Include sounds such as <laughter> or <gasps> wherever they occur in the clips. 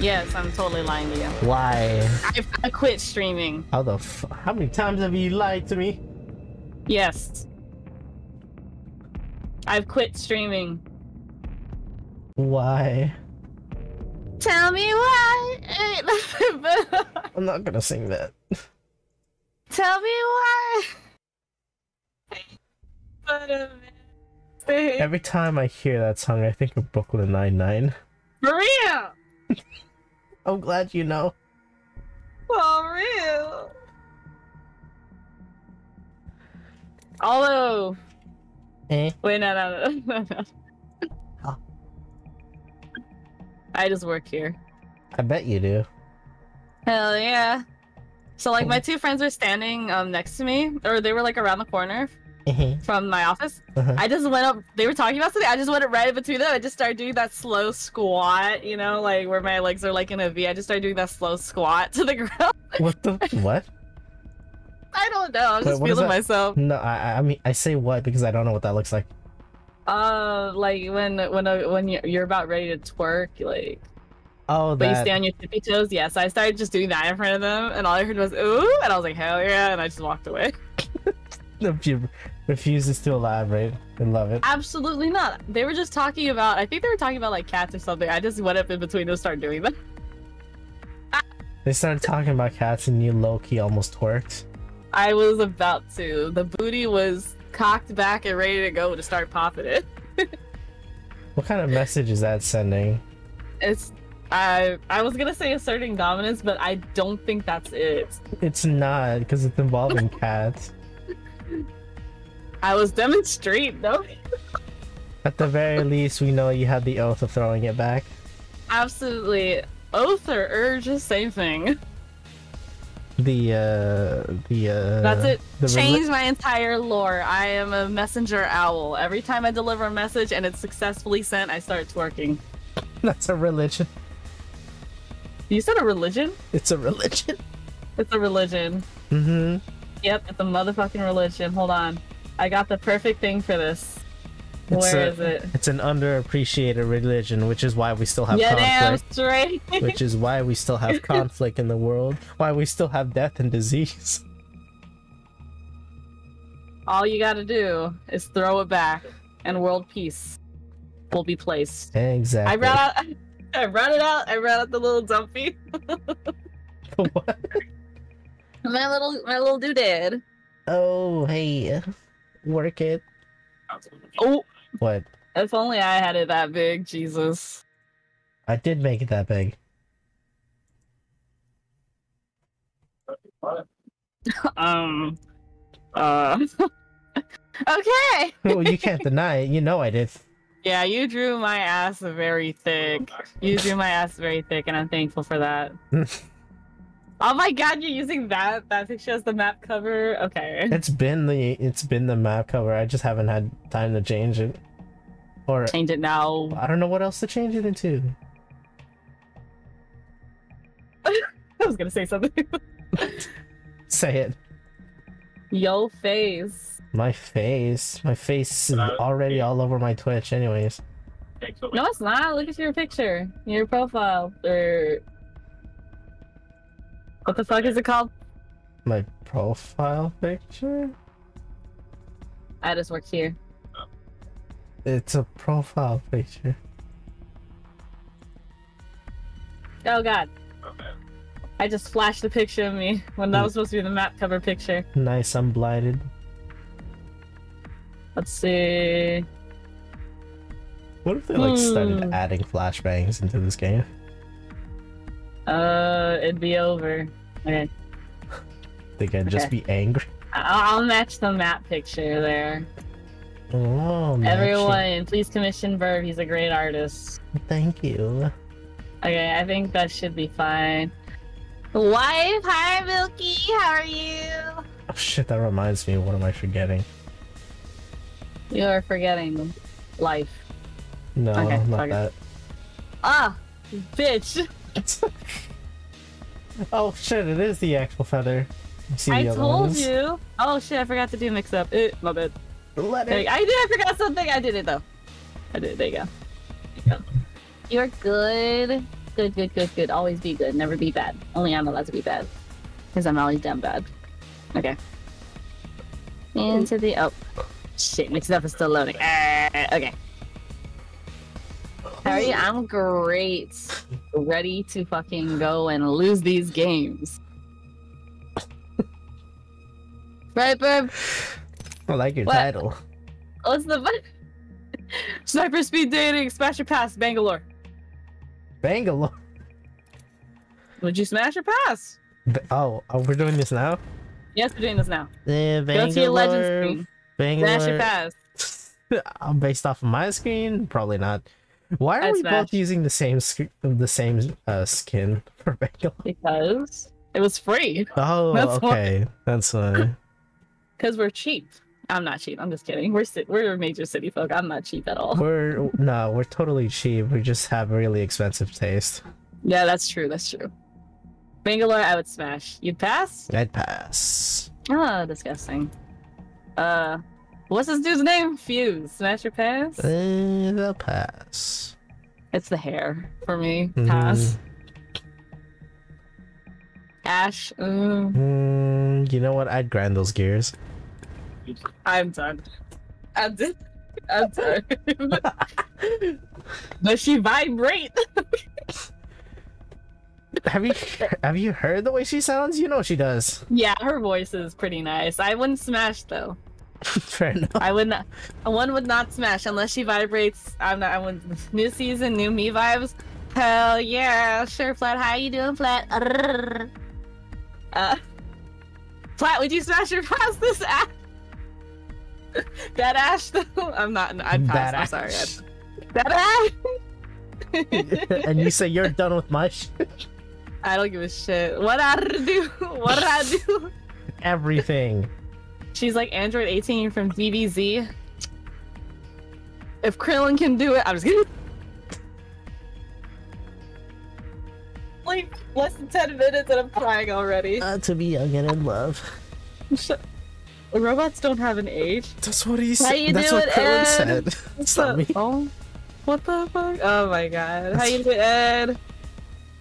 Yes, I'm totally lying to you. Why? I, I quit streaming. How the f- How many times have you lied to me? Yes. I've quit streaming. Why? Tell me why. I'm not gonna sing that. Tell me why. But a mistake. Every time I hear that song, I think of Brooklyn Nine Nine. <laughs> I'm glad you know. For real. Although, Eh? wait, no, no, no, <laughs> no, no. Huh. I just work here. I bet you do. Hell yeah. So like my two friends were standing um next to me, or they were like around the corner Mhm. from my office. Uh-huh. I just went up. They were talking about something. I just went right in between them. I just started doing that slow squat. You know, like where my legs are like in a V. I just started doing that slow squat to the <laughs> ground. What the what? I don't know. I'm Wait, just feeling myself. No, I I mean I say what because I don't know what that looks like. Uh, like when when uh, when you're, you're about ready to twerk, like Oh, but you stay on your tippy toes. Yeah, so I started just doing that in front of them, and all I heard was ooh, and I was like hell yeah, and I just walked away. <laughs> <laughs> Refuses to elaborate, I love it. Absolutely not. They were just talking about. I think they were talking about like cats or something. I just went up in between and started doing that. <laughs> They started talking about cats and you low key almost twerked. I was about to. The booty was cocked back and ready to go to start popping it. <laughs> What kind of message is that sending? It's. I I was gonna say asserting dominance, but I don't think that's it. It's not because it's involving cats. I was demonstrating though. At the very least, we know you had the oath of throwing it back. Absolutely. Oath or urge, same thing. The uh, the uh. That's it. The my entire lore. I am a messenger owl. Every time I deliver a message and it's successfully sent, I start twerking. <laughs> That's a religion. You said a religion? It's a religion. It's a religion. Mm-hmm. Yep, it's a motherfucking religion. Hold on. I got the perfect thing for this. It's Where a- is it? It's an underappreciated religion, which is why we still have Yeah, damn conflict. straight. which is why we still have <laughs> conflict in the world. Why we still have death and disease. <laughs> All you gotta do is throw it back, and world peace will be placed. Exactly. <laughs> I brought out. I brought it out. I brought out the little dumpy. what? <laughs> My little, my little doodad. Oh, hey, work it. Oh, What? if only I had it that big. Jesus. I did make it that big. <laughs> Um. Uh. <laughs> okay. well, you can't deny it. You know I did. Yeah, you drew my ass very thick. You drew my ass very thick, and I'm thankful for that. Oh my god, you're using that that picture as the map cover. Okay. It's been the it's been the map cover. I just haven't had time to change it. Or Change it now. I don't know what else to change it into. <laughs> I was gonna say something. <laughs> Say it. Yo face. My face. My face is already all over my Twitch, anyways. No, it's not. Look at your picture, your profile, or what the fuck is it called? My profile picture. I just work here. It's a profile picture. Oh god. I just flashed a picture of me when that was supposed to be the map cover picture. Nice, I'm blinded. Let's see. What if they like started Hmm. adding flashbangs into this game? Uh, it'd be over. Okay. They can just Okay. be angry. I'll match the map picture there. Oh. Everyone, please commission Verb. He's a great artist. Thank you. Okay, I think that should be fine. Wife, hi Milky, how are you? Oh shit, that reminds me. What am I forgetting? You are forgetting life. No, Okay, not it. that. Ah, bitch. <laughs> <laughs> oh shit, it is the actual feather. See I the other told ones? you. Oh shit, I forgot to do mix up. Eh, my bad. Let it. I did. I forgot something. I did it though. I did. There you go. There you go. You're good. good, good, good, good. Always be good. Never be bad. Only I'm allowed to be bad. Because I'm always damn bad. Okay. Into the oh shit, mixed up is still loading. Uh, okay. How are you? I'm great. Ready to fucking go and lose these games. right, babe? I like your What? title. What's the Sniper speed dating, smash your pass, Bangalore. Bangalore. Would you smash your pass? B- Oh, oh, we're doing this now? Yes, we're doing this now. Eh, Go to your legend Bangalore. screen. Bangalore. Smash or pass. <laughs> Uh, Based off of my screen, probably not. Why are I'd we both using the same sk- the same uh, skin <laughs> for Bangalore? Because it was free. Oh, That's why. okay, that's why. <laughs> Because we're cheap. I'm not cheap. I'm just kidding. We're we're major city folk. I'm not cheap at all. We're no, we're totally cheap. We just have really expensive taste. Yeah, that's true. That's true. Bangalore, I would smash. You'd pass? I'd pass. Oh, disgusting. Uh, what's this dude's name? Fuse. Smash your pass? Eh, I'll pass. It's the hair for me. Mhm. Pass. Ash. mm, Mm, you know what? I'd grind those gears. I'm done. I'm done. I'm done. <laughs> Does she vibrate? Have you have you heard the way she sounds? You know she does. yeah, her voice is pretty nice. I wouldn't smash though. <laughs> Fair enough. I would not. One would not smash unless she vibrates. I'm not. I wouldn't. New season, new me vibes. Hell yeah, sure. Flat, how you doing, Flat? Uh, Flat, would you smash or pass this ash? <laughs> that ash though. <laughs> I'm not. I'd pass. That I'm sorry. I'd, that ash. and you say you're done with my shit. I don't give a shit. What I do? What I do? Everything. She's like Android 18 from DBZ. If Krillin can do it, I'm just kidding. Like less than 10 minutes and I'm crying already. Uh, to be young and in love. <laughs> Shut- Robots don't have an age. That's what he How said. you That's what Krillin Ed? said. What's <laughs> It's not up? me. <laughs> Oh, what the fuck? Oh my god. How you doing, Ed?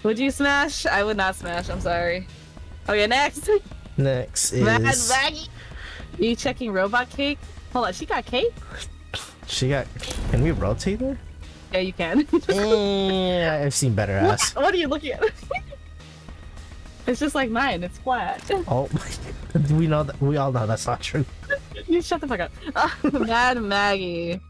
Would you smash? I would not smash. I'm sorry. Okay, next. Next is. Mad Maggie. You checking Robot Cake? Hold on, she got cake? she got. Can we rotate her? Yeah, you can. <laughs> Eh, I've seen better what? ass. what are you looking at? <laughs> it's just like mine. It's flat. Oh my. <laughs> God. We know that. We all know that's not true. you shut the fuck up. Mad Maggie.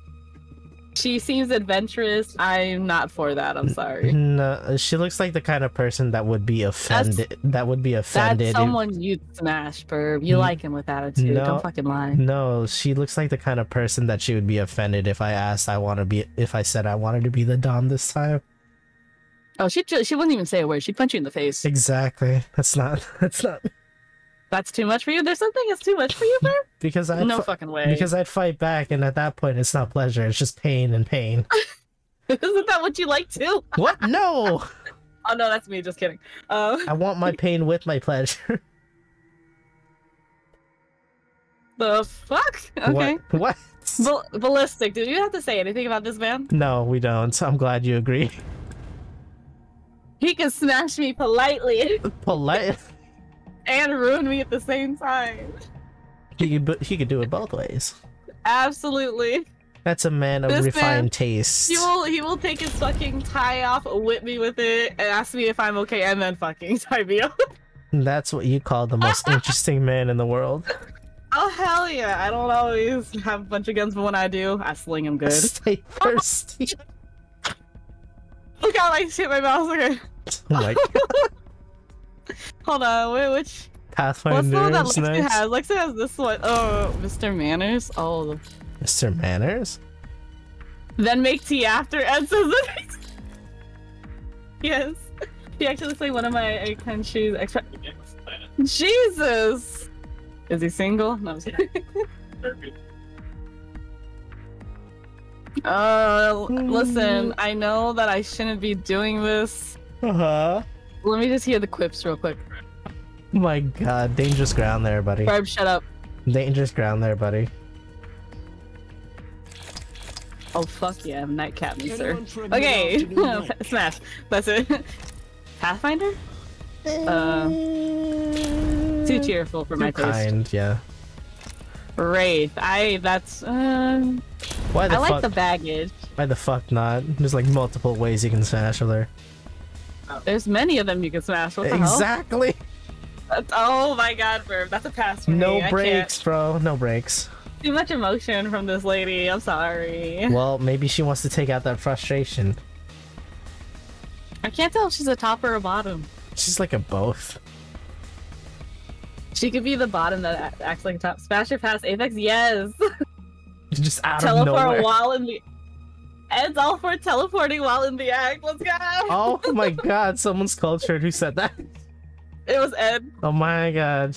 She seems adventurous. I'm not for that. I'm sorry. <laughs> No, she looks like the kind of person that would be offended. that would be offended. That's if- someone you'd smash, Birb. You N- like him with attitude. no. Don't fucking lie. No, she looks like the kind of person that she would be offended if I asked I want to be if I said I wanted to be the Dom this time. Oh, she she wouldn't even say a word. She'd punch you in the face. Exactly. That's not <laughs> that's not That's too much for you. There's something that's too much for you, Birb. <laughs> because I No fucking way. because I'd fight back and at that point it's not pleasure, it's just pain and pain. <laughs> Isn't that what you like too? <laughs> what? No. Oh no, that's me. Just kidding. Um, I want my pain with my pleasure. the fuck? Okay. What? What? Bal- ballistic. Did you have to say anything about this man? No, we don't. I'm glad you agree. He can smash me politely Polite. And ruin me at the same time. He could, he could do it both ways. Absolutely. That's a man of This man- refined taste. He will he will take his fucking tie off, whip me with it, and ask me if I'm okay, and then fucking <laughs> tie me up. That's what you call the most <laughs> interesting man in the world. Oh hell yeah! I don't always have a bunch of guns, but when I do, I sling them good. <laughs> Stay thirsty. Look how I shit my mouse. Okay, Oh my god. <laughs> hold on. Wait, which? Pathfinder. What's the one that Lexi nice. has? Lexi has this one. Oh, Mr. Manners. Oh, Mr. Manners? then make tea after. Ed says it. <laughs> yes, he actually looks like one of my country's extra. Jesus, is he single? No. I'm kidding. <laughs> Uh, listen, I know that I shouldn't be doing this. Uh-huh. Let me just hear the quips real quick. My god, dangerous ground there, buddy. Barb, shut up. Dangerous ground there, buddy. Oh fuck yeah, nightcap me, sir. Anyone for Okay, <laughs> smash. That's it. Pathfinder? Uh, Too cheerful for my Too taste. kind, yeah. Wraith. I. That's. Um. Why the I like the baggage. Why the fuck not? There's like multiple ways you can smash with her. There's many of them you can smash. What the hell? Exactly. Oh my god, Verb. That's a pass for me. No I breaks, bro. No breaks. Too much emotion from this lady. I'm sorry. Well, maybe she wants to take out that frustration. I can't tell if she's a top or a bottom. She's like a both. She could be the bottom that acts like a top. Smash or pass Apex? Yes. Just out of Teleport nowhere. while in the. Ed's all for teleporting while in the act. Let's go. Oh <laughs> my god, someone's cultured who said that. It was Ed. Oh my god.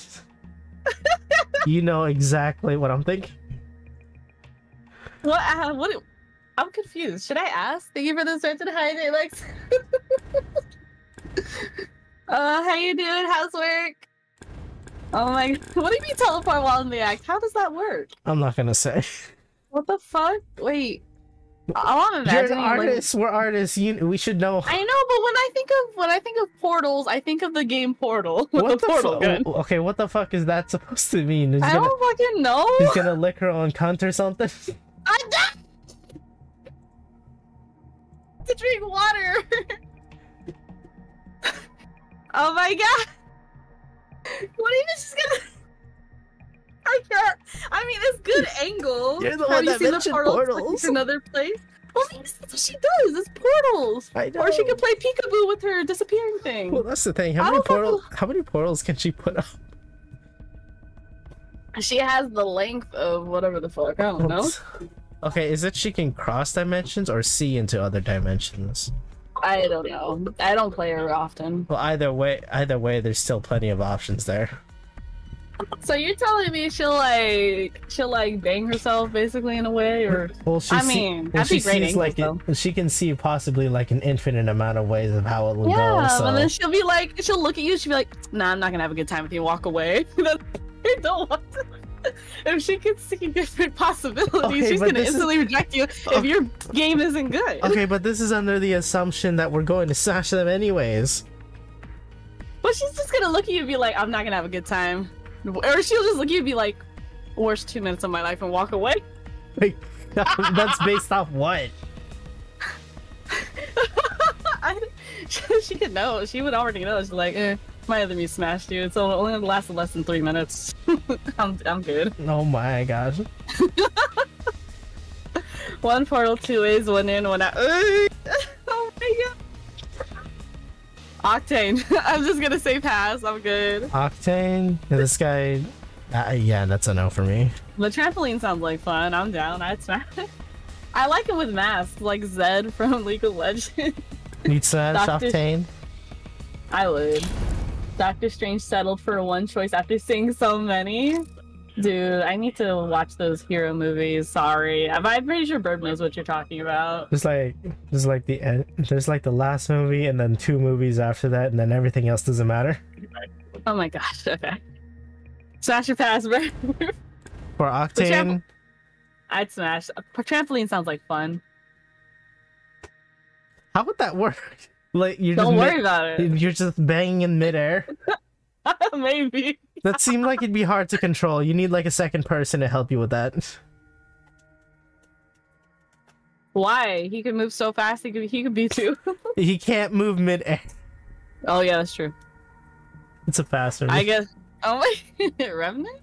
you know exactly what I'm thinking. What? Uh, what? I'm confused. Should I ask? Thank you for the start to the high day, Lex. uh, how you doing? How's work? Oh my! What do you mean teleport while in the act? How does that work? I'm not gonna say. What the fuck? Wait. All I'm You're an imagining. like- We're artists. You, we should know. I know, but when I think of when I think of portals, I think of the game Portal. With <laughs> What the the portal gun. Okay, what the fuck is that <laughs> supposed to mean? He's I gonna, don't fucking know. he's gonna lick her on cunt or something? <laughs> I don't- to drink water. oh my god! What even she's gonna? I can't. I mean, it's good angle. You're the Have one you that seen the portals portals. another place? Well, that's what she does. It's portals. I know. Or she could play peekaboo with her disappearing thing. Well, that's the thing. How I many don't portals? How many portals can she put up? She has the length of whatever the fuck. I don't know. Okay, is it she can cross dimensions or see into other dimensions? I don't know. I don't play her often. Well, either way, either way, there's still plenty of options there. So you're telling me she'll like she'll like bang herself basically in a way, or Well, she I see- mean, well, that'd she sees like she can see possibly like an infinite amount of ways of how it will yeah. go. So And then she'll be like, she'll look at you. She'll be like, Nah, I'm not gonna have a good time with you. Walk away. <laughs> I don't want to. If she can see different possibilities, Okay, she's gonna this is- instantly reject you if Okay. your game isn't good. okay, but this is under the assumption that we're going to smash them anyways. But she's just gonna look at you and be like, I'm not gonna have a good time. Or she'll just look at you and be like, worst two minutes of my life and walk away. Like, <laughs> that's based off what? <laughs> I, <laughs> she could know. She would already know. She's like, eh, my other me smashed you. It's only lasted less than three minutes. I'm, I'm good. Oh my gosh. One portal, two ways, one in, one out. oh my god. Octane. <laughs> I'm just gonna say pass. I'm good. Octane, this guy. Uh, yeah, that's a no for me. The trampoline sounds like fun. I'm down. I'd smash. <laughs> I like it with masks, like Zed from <laughs> League of Legends. You'd smash Doctor- Octane. I would. Doctor Strange settled for one choice after seeing so many. Dude, I need to watch those hero movies. Sorry, I'm I'm pretty sure Bird knows what you're talking about. There's like there's like the end. There's like the last movie and then two movies after that, and then everything else doesn't matter. Oh my gosh. Okay. Smash your pass, bro. For Octane, I'd smash. A Trampoline sounds like fun. how would that work? <laughs> Like you're Don't worry about it. you're just banging in midair. <laughs> Maybe. That seemed like it'd be hard to control. You need like a second person to help you with that. Why? He could move so fast. He could. He could be too. <laughs> He can't move mid air. oh yeah, that's true. It's a faster. I guess. Oh my. <laughs> Revenant.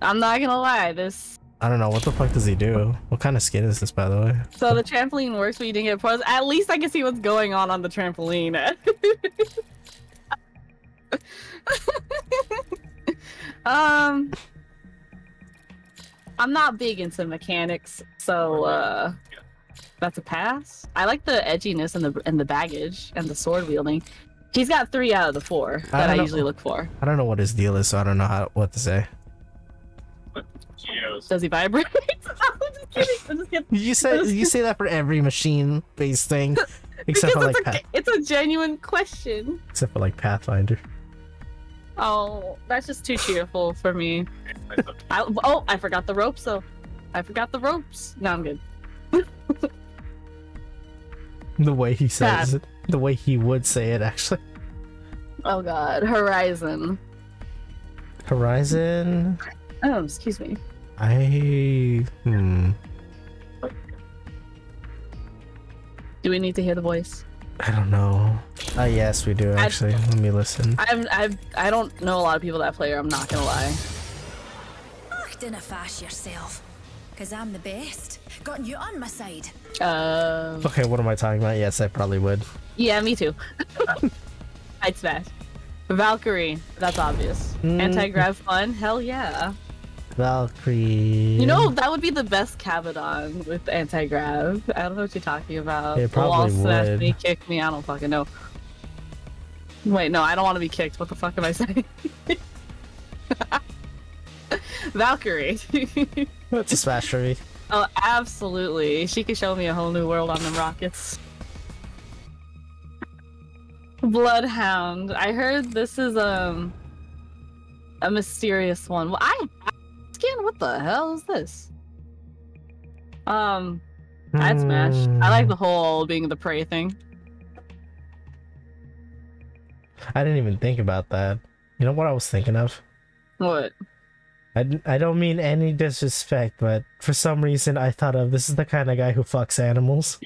I'm not gonna lie. This I don't know what the fuck does he do. What kind of skin is this, by the way? So the trampoline works, but you didn't get pros. At least I can see what's going on on the trampoline. <laughs> <laughs> um, I'm not big into mechanics, so uh, that's a pass. I like the edginess and the and the baggage and the sword wielding. He's got three out of the four that don't I usually look for. I don't know what his deal is, so I don't know how what to say. Does he vibrate? <laughs> I'm just kidding. I'm just kidding. You say you say that for every machine-based thing, <laughs> except Because for like a, Path- it's a genuine question. except for like Pathfinder. Oh, that's just too cheerful for me. <laughs> I, oh, I forgot the ropes though. I forgot the ropes. Now I'm good. <laughs> The way he says Sad. it, the way he would say it, actually. Oh god, Horizon. Horizon. Oh, excuse me. I hmm. Do we need to hear the voice? I don't know. Ah, yes, we do I- actually. Let me listen. I'm I've I don't know a lot of people that play her, I'm not gonna lie. Ach, dinna fash yourself. Cause I'm the best. Got you on my side. Uh Okay, what am I talking about? Yes, I probably would. yeah, me too. <laughs> I'd smash. Valkyrie, that's obvious. Mm. Anti-grav fun, hell yeah. Valkyrie. You know, that would be the best Cabadon with anti-grav. I don't know what you're talking about. It Wall probably smash would. me, kick me, I don't fucking know. Wait, no, I don't want to be kicked. What the fuck am I saying? <laughs> Valkyrie. <laughs> It's a smash for me. oh, absolutely. She could show me a whole new world on them rockets. Bloodhound. I heard this is um a mysterious one. Well, I skin. What the hell is this? Um, I'd smash. I like the whole being the prey thing. I didn't even think about that. You know what I was thinking of? What? I, I don't mean any disrespect, but for some reason I thought of this is the kind of guy who fucks animals.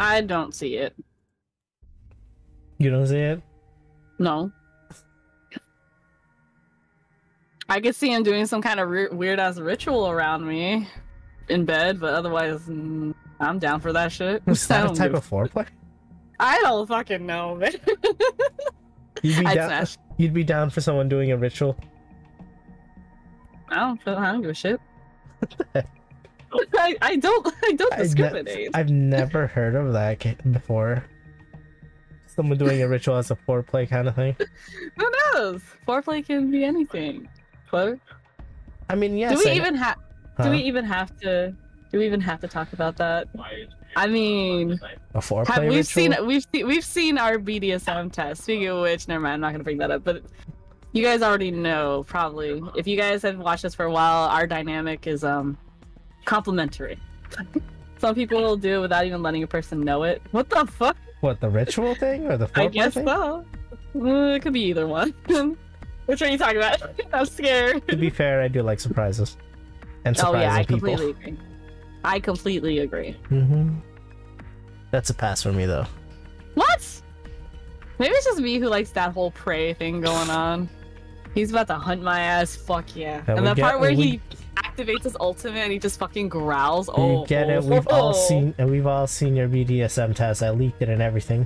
I don't see it. You don't see it? No. I could see him doing some kind of weird ass ritual around me in bed, but otherwise, mm, I'm down for that shit. I that a <laughs> type of foreplay? I don't fucking know, man. <laughs> You'd be I'd down. smash. You'd be down for someone doing a ritual. I don't feel. I don't give a shit. <laughs> I, I don't. I don't I ne- discriminate. I've never heard of that before. Someone doing a ritual as a foreplay kind of thing. Who knows? Foreplay can be anything. But I mean, yes. do we I- even have? huh? Do we even have to? Do we even have to talk about that? I mean, a foreplay have, we've ritual? seen we've seen we've seen our BDSM test. Speaking of which, never mind. I'm not gonna bring that up. But you guys already know probably. If you guys have watched us for a while, our dynamic is um complementary. <laughs> Some people will do it without even letting a person know it. What the fuck? What the ritual thing or the I guess thing? so. Uh, it could be either one. <laughs> Which one are you talking about? <laughs> I'm scared. To be fair, I do like surprises and Oh yeah, I people. completely agree. I completely agree. hmm That's a pass for me though. What? Maybe it's just me who likes that whole prey thing going <sighs> on. He's about to hunt my ass. Fuck yeah! Yeah, and the part where we- he activates his ultimate and he just fucking growls. Oh, you get it? oh, We've all oh. <laughs> seen and we've all seen your BDSM test. I leaked it and everything.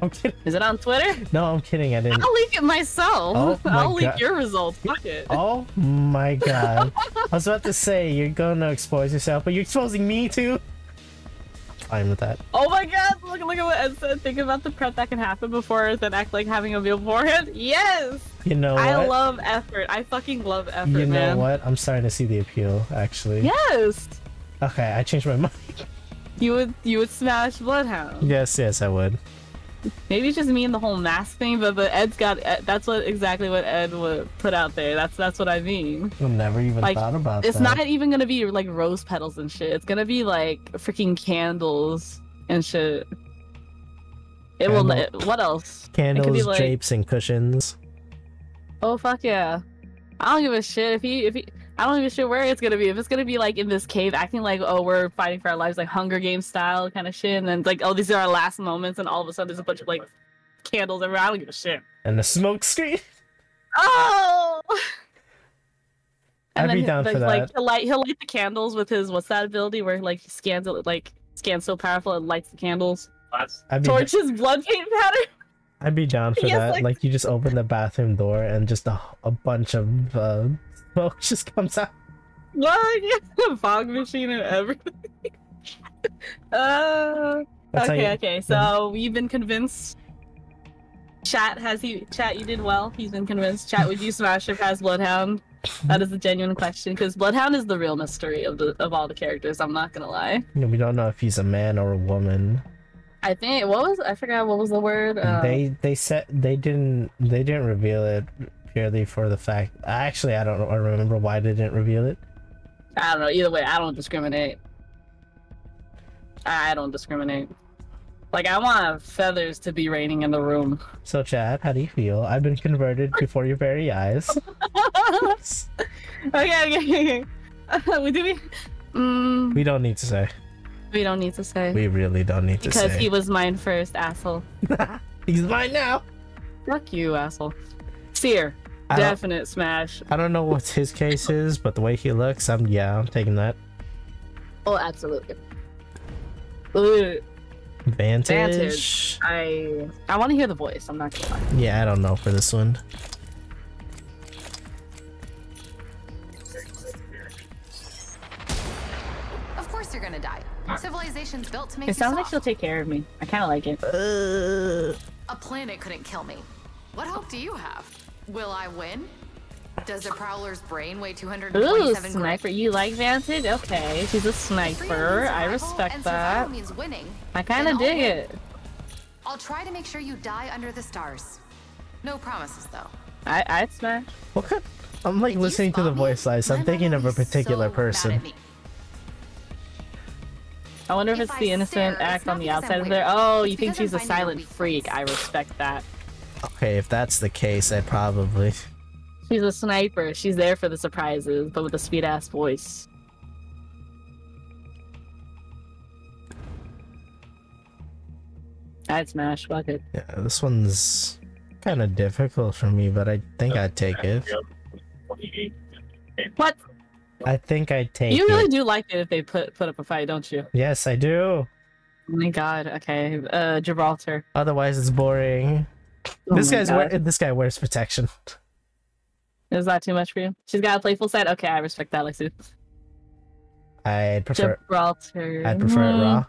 I'm kidding. Is it on Twitter? No, I'm kidding. I didn't. I'll leak it myself. Oh <laughs> my I'll leak your results. Fuck it. Oh my <laughs> god. I was about to say you're gonna expose yourself, but you're exposing me too. Fine with that. Oh my god, look, look at what Ed said. Think about the prep that can happen before then act like having a meal beforehand. Yes! You know I what? love effort. I fucking love effort, you know man. what? I'm starting to see the appeal, actually. Yes! Okay, I changed my <laughs> mind. You would you would smash Bloodhound. yes, yes, I would. Maybe it's just me and the whole mask thing, but but Ed's got Ed, that's what exactly what Ed would put out there. That's that's what I mean. I've never even Like, thought about It's that. not even gonna be like rose petals and shit. It's gonna be like freaking candles and shit. It will. Candle- What else? Candles, like- drapes, and cushions. Oh fuck yeah! I don't give a shit if he if he. I don't even a shit where it's gonna be. If it's gonna be like in this cave, acting like oh we're fighting for our lives, like Hunger Games style kind of shit, and then like oh these are our last moments, and all of a sudden there's a bunch of like candles everywhere. I don't give a shit. And the smoke screen. Oh. <laughs> I'd And then be he- down for like, Like he'll light he'll light the candles with his what's that ability where like he scans it like scans so powerful it lights the candles. I'd be, Torches blood paint pattern. <laughs> I'd be down for Yes, that. like- Like... you just open the bathroom door and just a, a bunch of uh, smoke <laughs> just comes out. Like <laughs> yeah, fog machine and everything. <laughs> uh That's okay, you- okay. So we've been convinced. Chat has he? Chat, you did well. He's been convinced. Chat, would you smash if has Bloodhound? That is a genuine question because Bloodhound is the real mystery of the of all the characters. I'm not gonna lie. You know, we don't know if he's a man or a woman. I think what was I forgot what was the word. Uh, they they said they didn't they didn't reveal it purely for the fact. Actually, I don't know- I remember why they didn't reveal it. I don't know. Either way, I don't discriminate. I don't discriminate. Like I want feathers to be raining in the room. So, Chad, how do you feel? I've been converted before your very eyes. <laughs> okay, okay, okay. <laughs> we do we. Mm, We don't need to say. we don't need to say We really don't need to say. because he was mine first, asshole. <laughs> He's mine now. Fuck you, asshole. Seer, definite smash. I don't know what his case is, but the way he looks, I'm yeah, I'm taking that. Oh, absolutely. Ugh, Vantage. Vantage. I I want to hear the voice. I'm not gonna lie. Yeah, I don't know for this one. Of course you're gonna die. Civilization's built to make It you sounds like she'll take care of me. I kind of like it. A planet couldn't kill me. What hope do you have? Will I win? Does the Prowler's brain weigh 227 Ooh, 227 sniper. You like Vantage? Okay, she's a sniper. I respect that. Means winning. I kind Then of I'll dig it. I'll try to make sure you die under the stars. No promises, though. I I'd smash. What kind? I'm like If listening to the spot me, voice lines. I'm thinking of a mother will be particular so person. I wonder if If it's I the innocent stare, act on the outside of there. Oh, you think because I'm she's a silent freak. I respect that. Okay, if that's the case, I'd probably. She's a sniper. She's there for the surprises, but with a sweet ass voice. I'd smash. Fuck it. Yeah, this one's kind of difficult for me, but I think I'd take it. What? I think I'd take You it. really do like it if they put put up a fight, don't you? Yes, I do. Oh my god. Okay. Uh, Gibraltar. Otherwise, it's boring. Oh this guy's God. wear- this guy wears protection. Is that too much for you? She's got a playful side. Okay, I respect that, Lexi. I'd prefer. Gibraltar. I'd prefer it raw.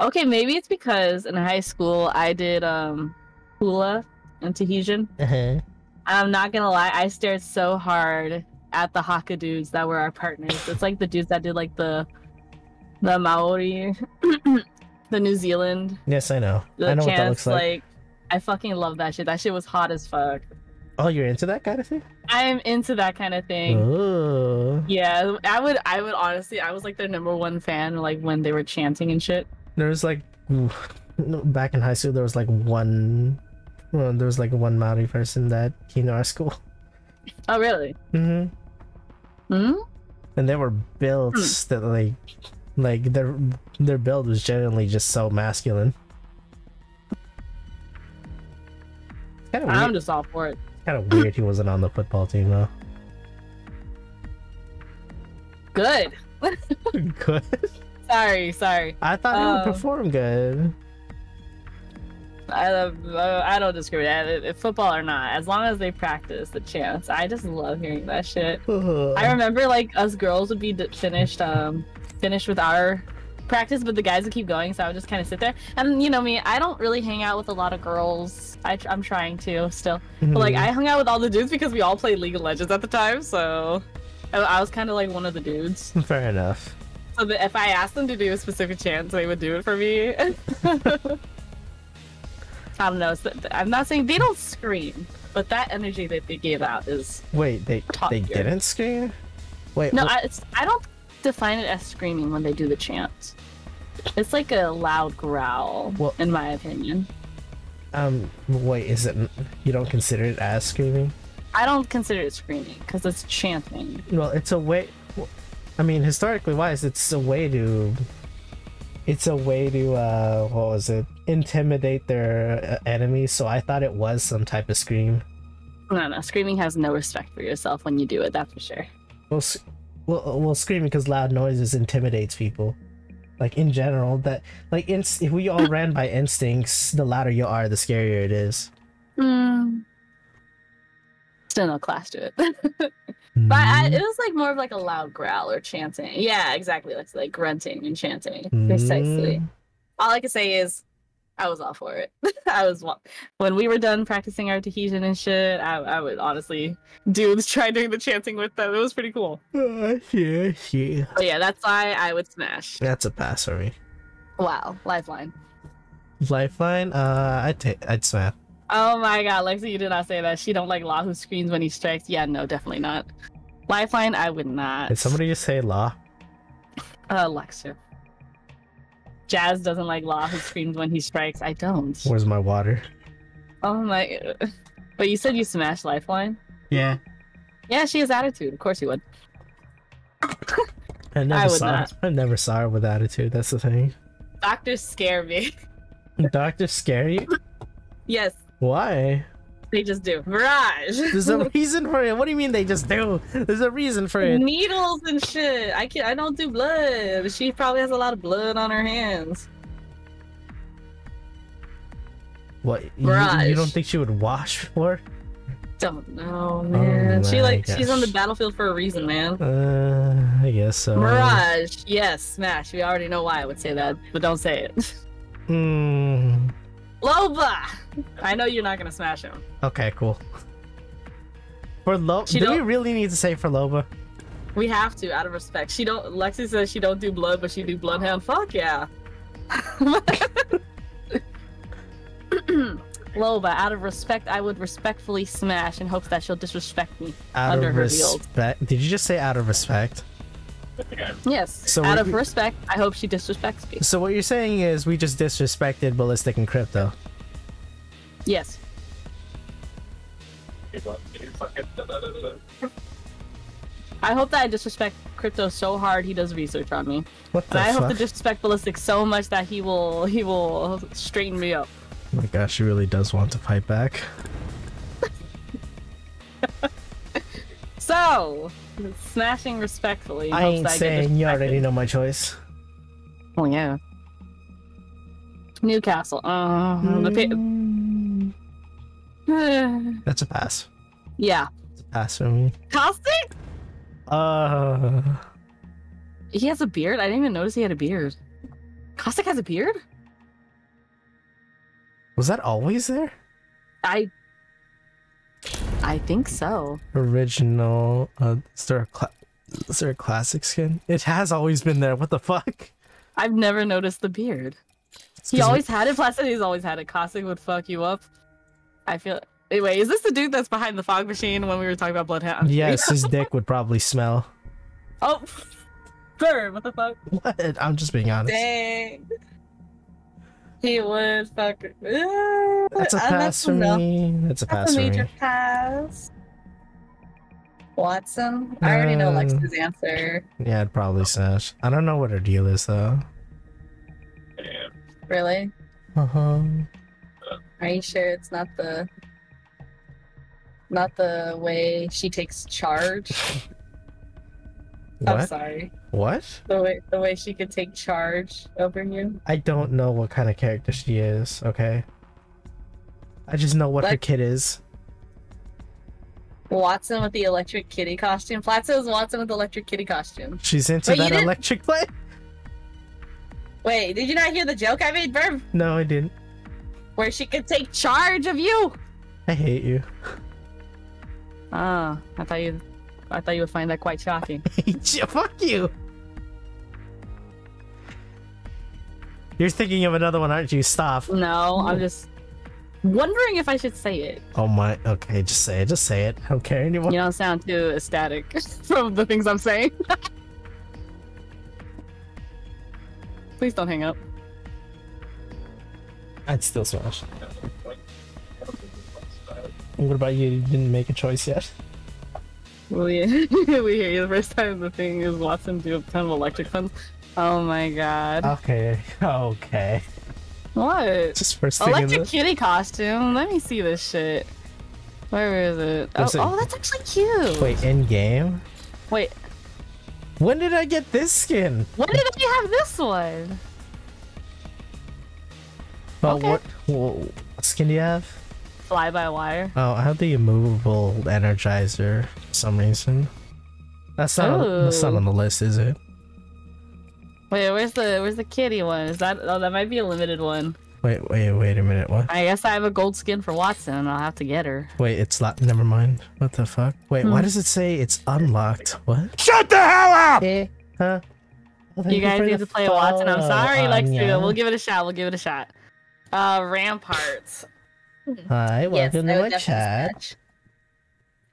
Okay, maybe it's because in high school I did um hula and Tahitian. Uh-huh. I'm not gonna lie, I stared so hard at the Haka dudes that were our partners. It's like the dudes that did like the the Maori, <clears throat> the New Zealand, Yes, I know. the I know what that looks like. Like I fucking love that shit. That shit was hot as fuck. Oh, you're into that kind of thing? I'm into that kind of thing. Oh. Yeah, I would. I would honestly. I was like their number one fan. Like when they were chanting and shit. There was like <laughs> back in high school, there was like one. Well, there was like one Maori person that came to our school. Oh really? Mm-hmm. Hmm. And they were built that like, like their their build was generally just so masculine. Kind of I'm just all for it. Kind of weird he wasn't on the football team though. Good. <laughs> Good. Sorry, sorry. I thought he Um, would perform good. I love. Uh, I don't discriminate if- if football or not, as long as they practice the chants. I just love hearing that shit. <laughs> I remember like us girls would be finished, um, finished with our practice, but the guys would keep going, so I would just kind of sit there. And you know me, I don't really hang out with a lot of girls. I, I'm trying to still, but like Mhm. I hung out with all the dudes because we all played League of Legends at the time, so I, I was kind of like one of the dudes. Fair enough. So that if I asked them to do a specific chant, they would do it for me. <laughs> I don't know. I'm not saying they don't scream, but that energy that they gave out is Wait, they they didn't scream? Wait, no. I, I don't define it as screaming when they do the chant. It's like a loud growl, Well- in my opinion. um, wait, is it? You don't consider it as screaming? I don't consider it screaming because it's chanting. Well, it's a way. I mean, historically wise, it's a way to. It's a way to uh, what was it? Intimidate their uh, enemies. So I thought it was some type of scream. No, no, screaming has no respect for yourself when you do it. That's for sure. Well, well, well, screaming because loud noises intimidates people. Like in general, that like inst- if we all ran by instincts, the louder you are, the scarier it is. Mm. Still no class to it. <laughs> But I, it was like more of like a loud growl or chanting. Yeah, exactly. Like like grunting and chanting. Precisely. Mm. All I can say is, I was all for it. <laughs> I was when we were done practicing our Tahitian and shit. I, I would honestly do try doing the chanting with them. It was pretty cool. Uh, yeah, yeah. But yeah, that's why I would smash. That's a pass for me. Wow, lifeline. Lifeline, uh, I'd take, I'd smash. Oh my god, Lexi, you did not say that. She don't like Law who screams when he strikes. Yeah, no, definitely not. Lifeline, I would not. Did somebody just say law? Uh, Lexer. Jazz doesn't like Law, who screams when he strikes. I don't. Where's my water? Oh my. But you said you smashed Lifeline? Yeah. Yeah, she has attitude. Of course you would. I never I would saw not. I never saw her with attitude, that's the thing. Doctors scare me. Doctors scare you? yes, Why? They just do. Mirage. There's a <laughs> reason for it. What do you mean they just do? There's a reason for it. Needles and shit. I can't. I don't do blood. She probably has a lot of blood on her hands. What? You, you don't think she would wash before? Don't know, man. she my like she's on the battlefield for a reason, man. Uh, I guess so. Mirage, yes, smash. We already know why I would say that, but don't say it. Hmm. Loba! I know you're not gonna smash him. Okay, cool. For Loba, do we don't- really need to say for Loba? We have to, out of respect. She don't. Lexi says she don't do blood, but she do bloodhound. Fuck yeah. <laughs> Loba, out of respect, I would respectfully smash in hopes that she'll disrespect me Out under of her respect. Did you just say out of respect? Yes. So out of respect, I hope she disrespects me. So what you're saying is we just disrespected ballistic and crypto. Yes. I hope that I disrespect Crypto so hard he does research on me. What the And I hope to disrespect Ballistic so much that he will he will straighten me up. Oh my gosh, she really does want to fight back. <laughs> So, smashing respectfully. I ain't get saying you already know my choice. Oh yeah. Newcastle. Uh, the pa- <sighs> That's a pass. yeah. It's a pass for me. Caustic? Uh, He has a beard. I didn't even notice he had a beard. Caustic has a beard. was that always there? I. I think so. Original. Uh, is there a is there a classic skin? It has always been there. What the fuck? I've never noticed the beard. He always had it. Plus, he's always had it. Caustic would fuck you up. I feel. Anyway, is this the dude that's behind the fog machine when we were talking about Bloodhound? Yes, his <laughs> dick would probably smell. oh, bird. What the fuck? What? I'm just being honest. Dang. He would fuck. Uh, That's a pass for no. me. That's a That's pass a for major me. pass. Wattson. I already know Uh, Lex's answer. Yeah, I'd probably smash. I don't know what her deal is though. Really? Uh huh. Are you sure it's not the not the way she takes charge? <laughs> I'm sorry. What? The way the way she could take charge over you. I don't know what kind of character she is. Okay. I just know what her kid is. Wattson with the electric kitty costume. Flat says Wattson with the electric kitty costume. She's into Wait, that electric play. Wait, did you not hear the joke I made, Verb? No, I didn't. Where she could take charge of you. I hate you. Ah, I thought you I thought you would find that quite shocking. <laughs> Fuck you. You're thinking of another one, aren't you? Stop. No, I'm just wondering if I should say it. Oh my. Okay, just say it. Just say it. I don't care anymore. You don't sound too ecstatic <laughs> from the things I'm saying. <laughs> Please don't hang up. I'd still smash. What about you? You didn't make a choice yet. We <laughs> we hear you the first time the thing is Wattson do a ton of electric puns. Oh my god. Okay. <laughs> Okay. what? Just first thing in Electric the... kitty costume. Let me see this shit. Where is it? Oh, Looks like- oh, that's actually cute. Wait, in game? Wait, When did I get this skin? when did we have this one? Oh, Okay. what, what skin do you have? Fly by wire. Oh, I have the immovable energizer for some reason. That's not, on, that's not on the list, is it? Wait, where's the where's the kitty one? Is that oh that might be a limited one. Wait, wait, wait a minute. What? I guess I have a gold skin for Wattson. And I'll have to get her. Wait, it's not. Never mind. What the fuck? Wait, why Hmm. does it say it's unlocked? What? Shut the hell up! Eh? Huh? Well, You guys need to play Wattson. I'm follow, sorry, Lex. Anya. We'll give it a shot. We'll give it a shot. Uh, Ramparts. Hi, welcome I to would my chat. smash.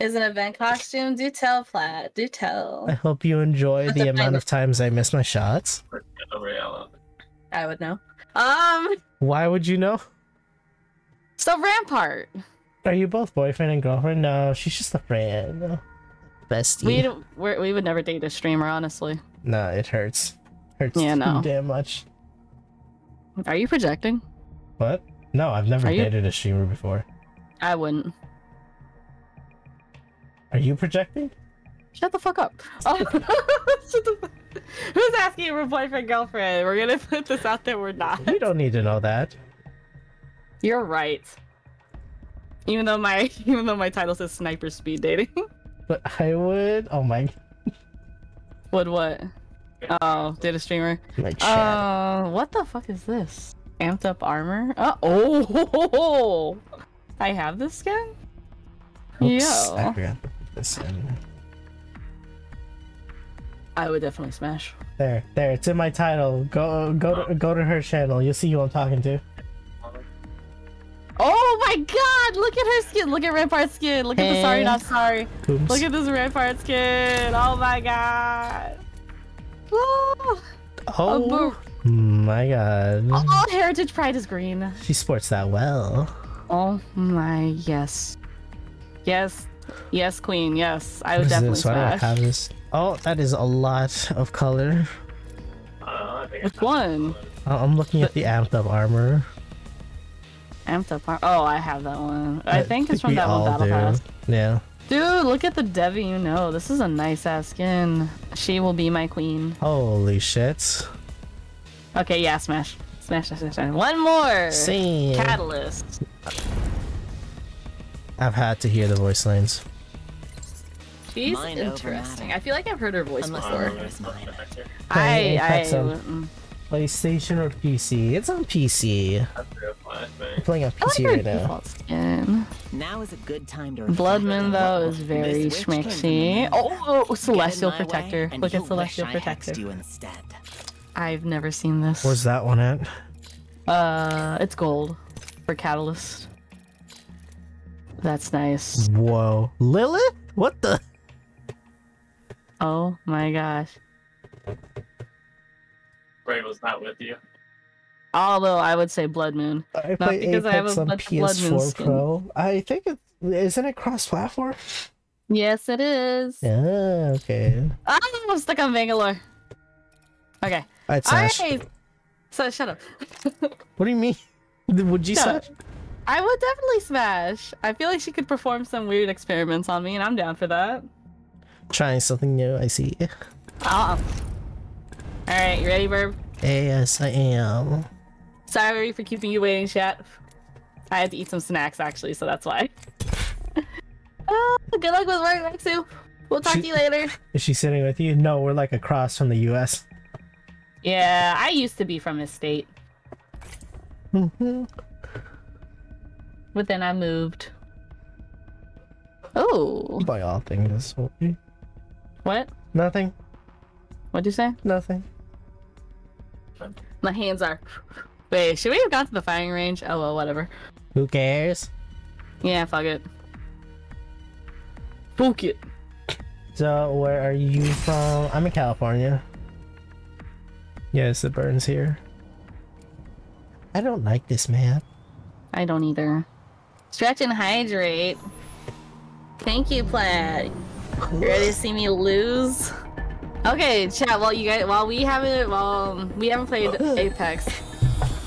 Is an event costume. Do tell, Plaid. Do tell. I hope you enjoy That's the amount of times I miss my shots. I would know. Um, Why would you know? so Rampart. Are you both boyfriend and girlfriend? No, she's just a friend. Bestie. We don't- we're, we would never date a streamer, honestly. No, it hurts. Hurts Yeah, too no. damn much. Are you projecting? What? No, I've never Are you- dated a streamer before. I wouldn't. Are you projecting? Shut the fuck up. <laughs> Oh. The fu- Who's asking for boyfriend girlfriend? We're gonna put this out there. We're not. You don't need to know that. You're right. Even though my <laughs> even though my title says sniper speed dating. <laughs> But I would. Oh my, Would what? Oh, did a streamer. my. Uh, what the fuck is this? Amped up armor? Uh, oh, I have this skin. Oops, yo. I forgot to put this in. I would definitely smash. There, there. It's in my title. Go, go, to, go to her channel. You'll see who I'm talking to. Oh my god! Look at her skin. Look at Rampart's skin. Look at the sorry not sorry. Oops. Look at this Rampart skin. Oh my god. Oh, oh my god. oh, Heritage Pride is green. She sports that well. Oh my yes. Yes. Yes, queen. Yes. I would definitely this? Why do I smash. have this? Oh, that is a lot of color. Which one? Oh, I'm looking at the amped up armor. Amped up. Ar- Oh, I have that one. I, think it's from that one Battle do. Pass. Yeah. Dude, look at the Devi you know. This is a nice ass skin. She will be my queen. Holy shit. Okay, yeah, smash. Smash, smash, smash. smash. One more. Same. Catalyst. I've had to hear the voice lines. She's Mine interesting. I feel like I've heard her voice Unless before. the is mine. I, I, had mm. PlayStation or PC? It's on PC. I'm playing on I like PC her right now. skin. Now is a good time to Bloodman reflect. though is very This witch came from the schmexy. Oh, oh, Celestial my way, Protector. Look at Celestial wish I hexed Protector. you instead. I've never seen this. Where's that one at? Uh, it's gold for Catalyst. That's nice. Whoa. Lilith? What the? Oh my gosh. Ray was not with you. Although I would say Blood Moon. I play because I have Apex a on bunch of Blood Moon PS4 skin. Pro. I think it isn't it cross-platform. Yes, it is. Yeah. Okay. Ah, I'm stuck on Bangalore. Okay. I'd. Alright. So shut up. <laughs> What do you mean? <laughs> Would you Shut slash? I would definitely smash. I feel like she could perform some weird experiments on me, and I'm down for that. Trying something new. I see. Uh-uh. Alright, you ready, Birb? Yes, I am. Sorry for keeping you waiting, chat. I had to eat some snacks actually, so that's why. <laughs> Ah, good luck with work, Rexu. We'll talk to you later. Is she sitting with you? No, we're like across from the U.S. Yeah, I used to be from this state, Mhm. But then I moved. Oh, By all things. what? Nothing. What'd you say? Nothing. My hands are. <laughs> Wait, should we have gone to the firing range? Oh well, whatever. Who cares? Yeah, fuck it. Fuck it. So, where are you from? I'm in California. Yes, it burns here. I don't like this map. I don't either. Stretch and hydrate. Thank you, Plaid. You ready to see me lose? Okay, chat. While you guys, while we haven't, while we haven't played Apex,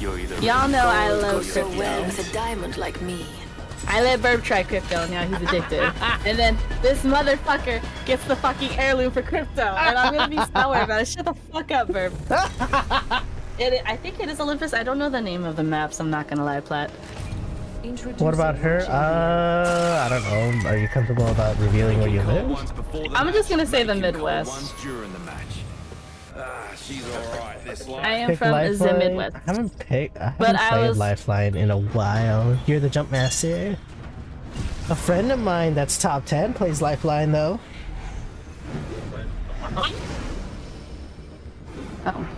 y'all know I love So well crypto. with a diamond like me. I let Birb try crypto. Now he's addicted. <laughs> and then this motherfucker gets the fucking heirloom for crypto, and I'm gonna be sour about it. Shut the fuck up, Birb. <laughs> it, I think it is Olympus. I don't know the name of the maps. I'm not gonna lie, Plat. What about her? Uh, I don't know. Are you comfortable about revealing where you live? I'm just gonna say the Midwest. I am Pick from the Midwest. I haven't picked. I haven't But I played was- Lifeline in a while. You're the jump master. A friend of mine that's top ten plays Lifeline though. Oh.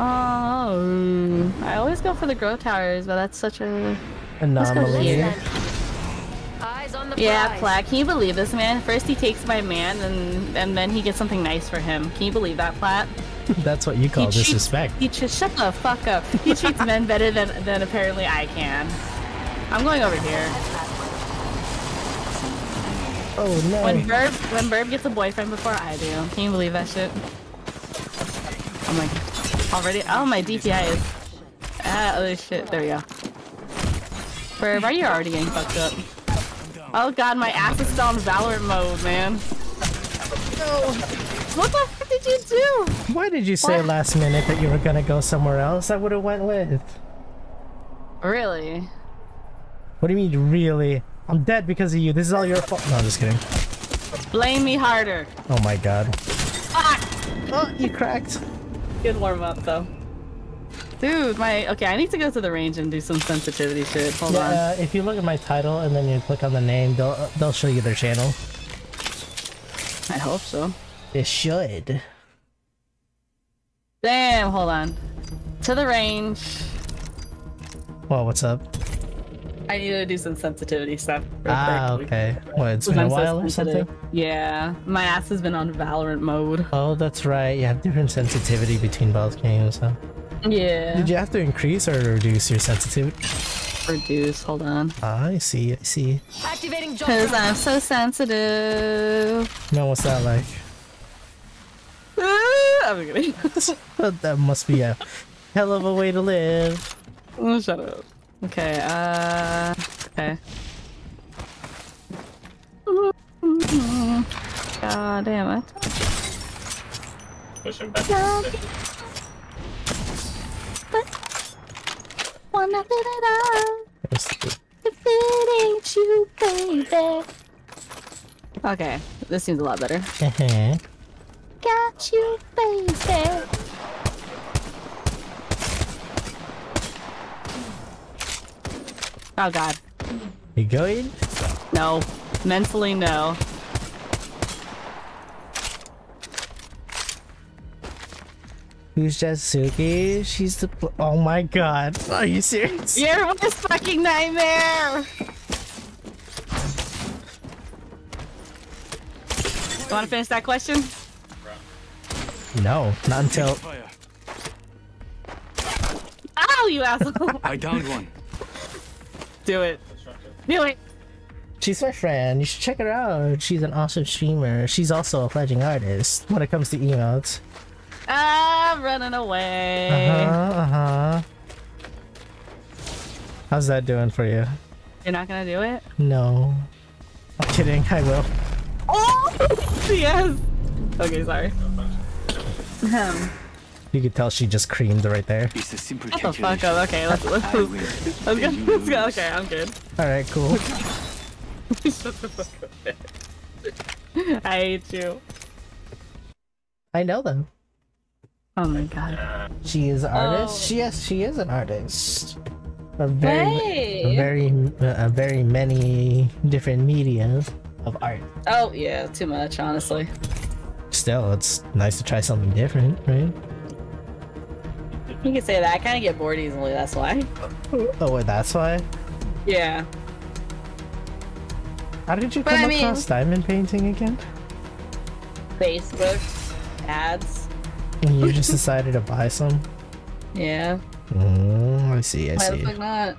Oh, I always go for the grow towers, but that's such a Anomaly. Eyes on the Yeah, Platt, can you believe this man? First he takes my man and and then he gets something nice for him. Can you believe that, Platt? <laughs> That's what you call He treats- disrespect. He just shut the fuck up. He treats men better than than apparently I can. I'm going over here. Oh no. When Birb when Birb gets a boyfriend before I do. Can you believe that shit? Oh my already oh my DPI is ah oh shit, there we go. Birb, are you already getting fucked up? Oh god, my ass is still on Valorant mode, man. No. What the fuck did you do? Why did you say What? last minute that you were gonna go somewhere else? I would have went with. Really? What do you mean, really? I'm dead because of you. This is all your fault. No, I'm just kidding. Blame me harder. Oh my god. Fuck! Oh, you cracked. <laughs> Good warm up though. Dude, my okay, I need to go to the range and do some sensitivity shit. Hold on. Yeah, if you look at my title and then you click on the name, they'll uh, they'll show you their channel. I hope so. It should. Damn, hold on. To the range. Well, what's up? I need to do some sensitivity stuff. Ah, quick. okay. What? It's Because been a I'm so while or sensitive. something. Yeah, my ass has been on Valorant mode. Oh, that's right. You have different sensitivity between both games. Huh? Yeah. Did you have to increase or reduce your sensitivity? Reduce, hold on. Ah, I see. I see. Activating jump Because. I'm so sensitive. Now, what's that like? <laughs> I'm kidding. <laughs> that must be a hell of a way to live. oh, <laughs> shut up. Okay, uh, okay. God damn it. Push him back. Wanna fit it out Yes. if it ain't you, baby. Okay, this seems a lot better. Uh-huh. Got you, baby. Oh god. You going? No. Mentally, no. Who's Jasuki? She's the. Oh my god. Are you serious? You're my fucking nightmare! You wanna finish that question? No, not until. Ow, oh, you asshole! <laughs> I downed one. Do it. Do it! She's my friend. You should check her out. She's an awesome streamer. She's also a pledging artist when it comes to emotes. I'm running away. Uh huh. Uh huh. How's that doing for you? You're not gonna do it? No. I'm kidding. I will. Oh! <laughs> yes! Okay, sorry. <laughs> Um, You could tell she just creamed right there. It's a simple shut the fuck up. Okay, let's, let's, I win. let's go. and you Let's go. lose. Okay, I'm good. All right. Cool. Shut the fuck up. I hate you. I know them. Oh my god. She is an artist. Oh. She yes, she is an artist. A very, a very, a very many different media of art. Oh yeah, too much, honestly. Still, it's nice to try something different, right? You can say that. I kind of get bored easily. That's why. Oh, wait, that's why. Yeah. How did you But come I mean- across diamond painting again? Facebook ads. And you just <laughs> decided to buy some? Yeah. Mm, I see. I Why the see. fuck not?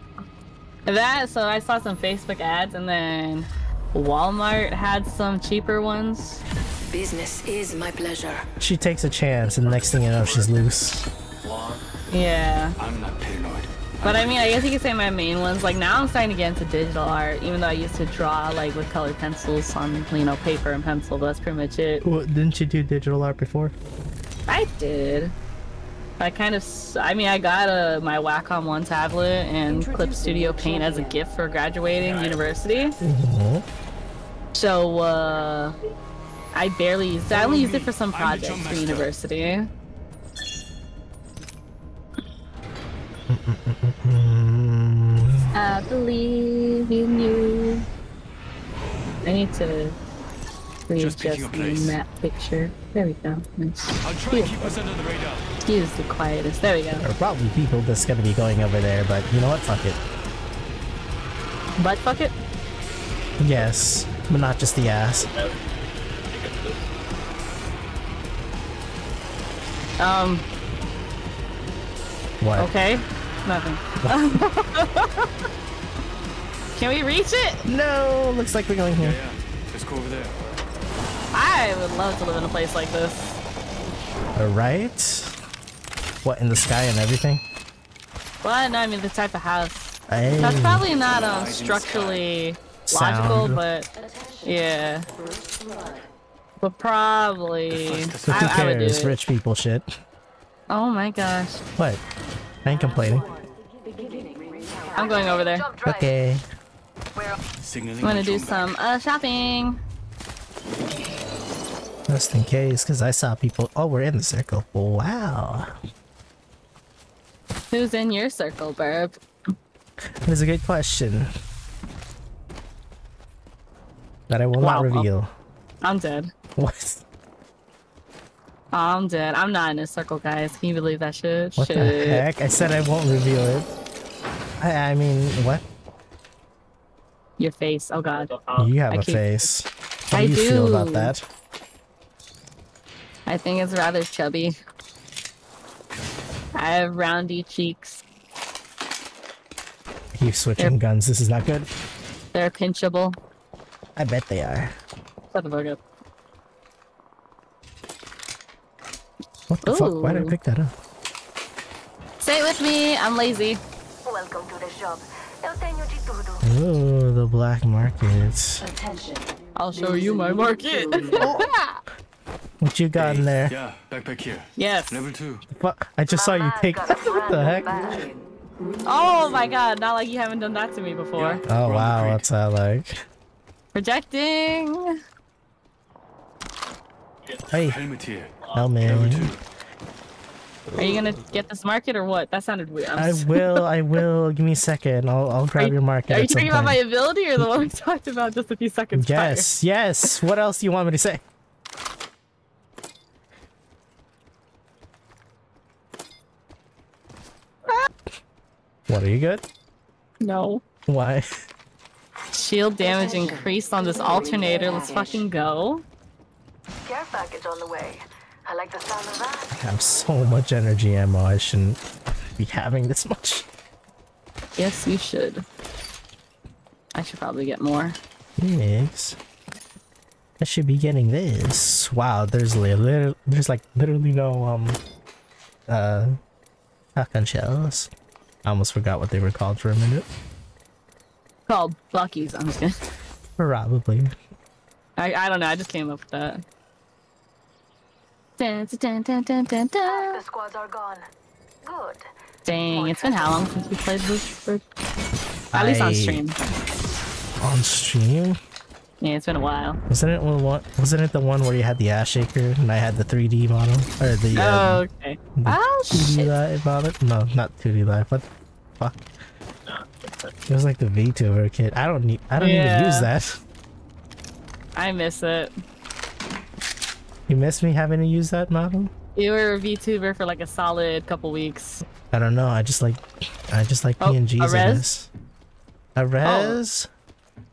That. So I saw some Facebook ads, and then Walmart had some cheaper ones. Business is my pleasure. She takes a chance, and the next thing you know, she's loose. Yeah. I'm not paranoid. But I mean, I guess you could say my main ones. Like now, I'm starting to get into digital art, even though I used to draw like with colored pencils on, you know, paper and pencil. But that's pretty much it. Well, didn't you do digital art before? I did. I kind of, I mean, I got a my Wacom One tablet and Clip Studio Paint as a gift for graduating university. Mhm. So, uh, I barely used it. I only used it for some projects for university. I believe in you. I need to Just picking readjust up the place. map picture. There we go. Nice. I'll try and keep us under the radar. Use the quietest. There we go. there are probably people that's gonna be going over there, but you know what? Fuck it. Butt fuck it. Yes, but not just the ass. Um, What? okay. Nothing. <laughs> Can we reach it? No, looks like we're going here. yeah. Let's go over there. I would love to live in a place like this. Alright. What, in the sky and everything? Well, no, I mean the type of house. Hey. That's probably not um Eyes in the structurally logical, but yeah. But probably Who I, I would do cares? it. Rich people shit. Oh my gosh, What? I ain't complaining. I'm going over there. Okay. I'm gonna do some uh shopping. Just in case, because I saw people. Oh, we're in the circle. Wow. Who's in your circle, Birb? That is a good question. That I will not reveal. I'm dead. <laughs> What? I'm dead. I'm not in a circle, guys. Can you believe that shit? What shit. the heck? I said I won't reveal it. I, I mean, what? Your face. Oh god. You have I a keep- face. How I do you feel about that? I think it's rather chubby. I have roundy cheeks. Keep switching guns. This is not good. They're pinchable. I bet they are. Shut the fuck up. What the fuck? Why did I pick that up? Say it with me. I'm lazy. Welcome to the shop. Eu tenho de tudo. Oh, the black markets. I'll show you my market. <laughs> What you got in there? Yeah, backpack here. yes. Level two. Fuck! I just saw you take. <laughs> what the heck? bag. Oh my god. Not like you haven't done that to me before. Yeah. Oh We're on the oh, wow, what's that like? Projecting. Hey, Helmet here. Level helmet. Are you gonna get this market or what? That sounded weird. I'm I s- will. I <laughs> will. Give me a second. I'll. I'll grab you- your market. Are you talking about my ability or the one we <laughs> talked about just a few seconds prior? Yes. Yes. What else do you want me to say? What are you good? No. Why? Shield damage increased on this alternator. Let's fucking go. Care package on the way. I like the sound of that. I have so much energy ammo. I shouldn't be having this much. Yes, you should. I should probably get more. Yes. I should be getting this. Wow, there's li- there's like literally no um uh shotgun shells. I almost forgot what they were called for a minute. Called Bucky's. I'm just kidding. Probably. I, I don't know. I just came up with that. Dun, dun, dun, dun, dun, dun. The squads are gone. Good. Dang, it's been how long since we played this? For... At least on stream. On stream? Yeah, it's been a while. Wasn't it one? one- Wasn't it the one where you had the ass shaker and I had the 3D model or the Oh, uh, okay. the Oh, 2D shit. live model? No, not 2D live. What? Fuck. It was like the VTuber kit. I don't need. I don't even use that. I miss it. You miss me having to use that model? You were a VTuber for like a solid couple weeks. I don't know. I just like. I just like Oh, a PNGs. I res? guess. A res?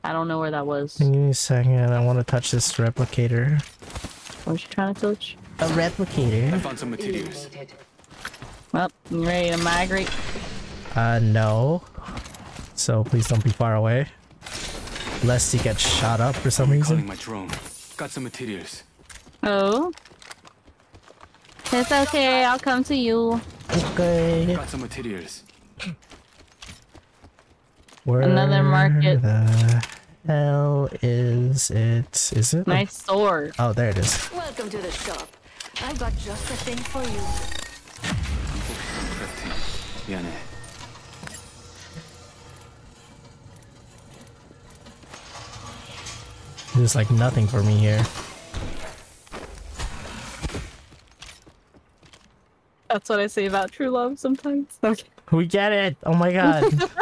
I don't know where that was. Give me a second. I want to touch this replicator. What was you trying to touch? A replicator? I found some materials. Well, you ready to migrate? Uh, no. So please don't be far away. Lest you get shot up for some Calling reason. my drone. Got some materials. Oh. It's okay, I'll come to you. Okay. Got some materials. Where Another market. The hell is it? Is it? My sword. Oh, there it is. Welcome to the shop. I've got just the thing for you. There's like nothing for me here. That's what I say about true love sometimes. Okay. We get it. Oh my god. <laughs>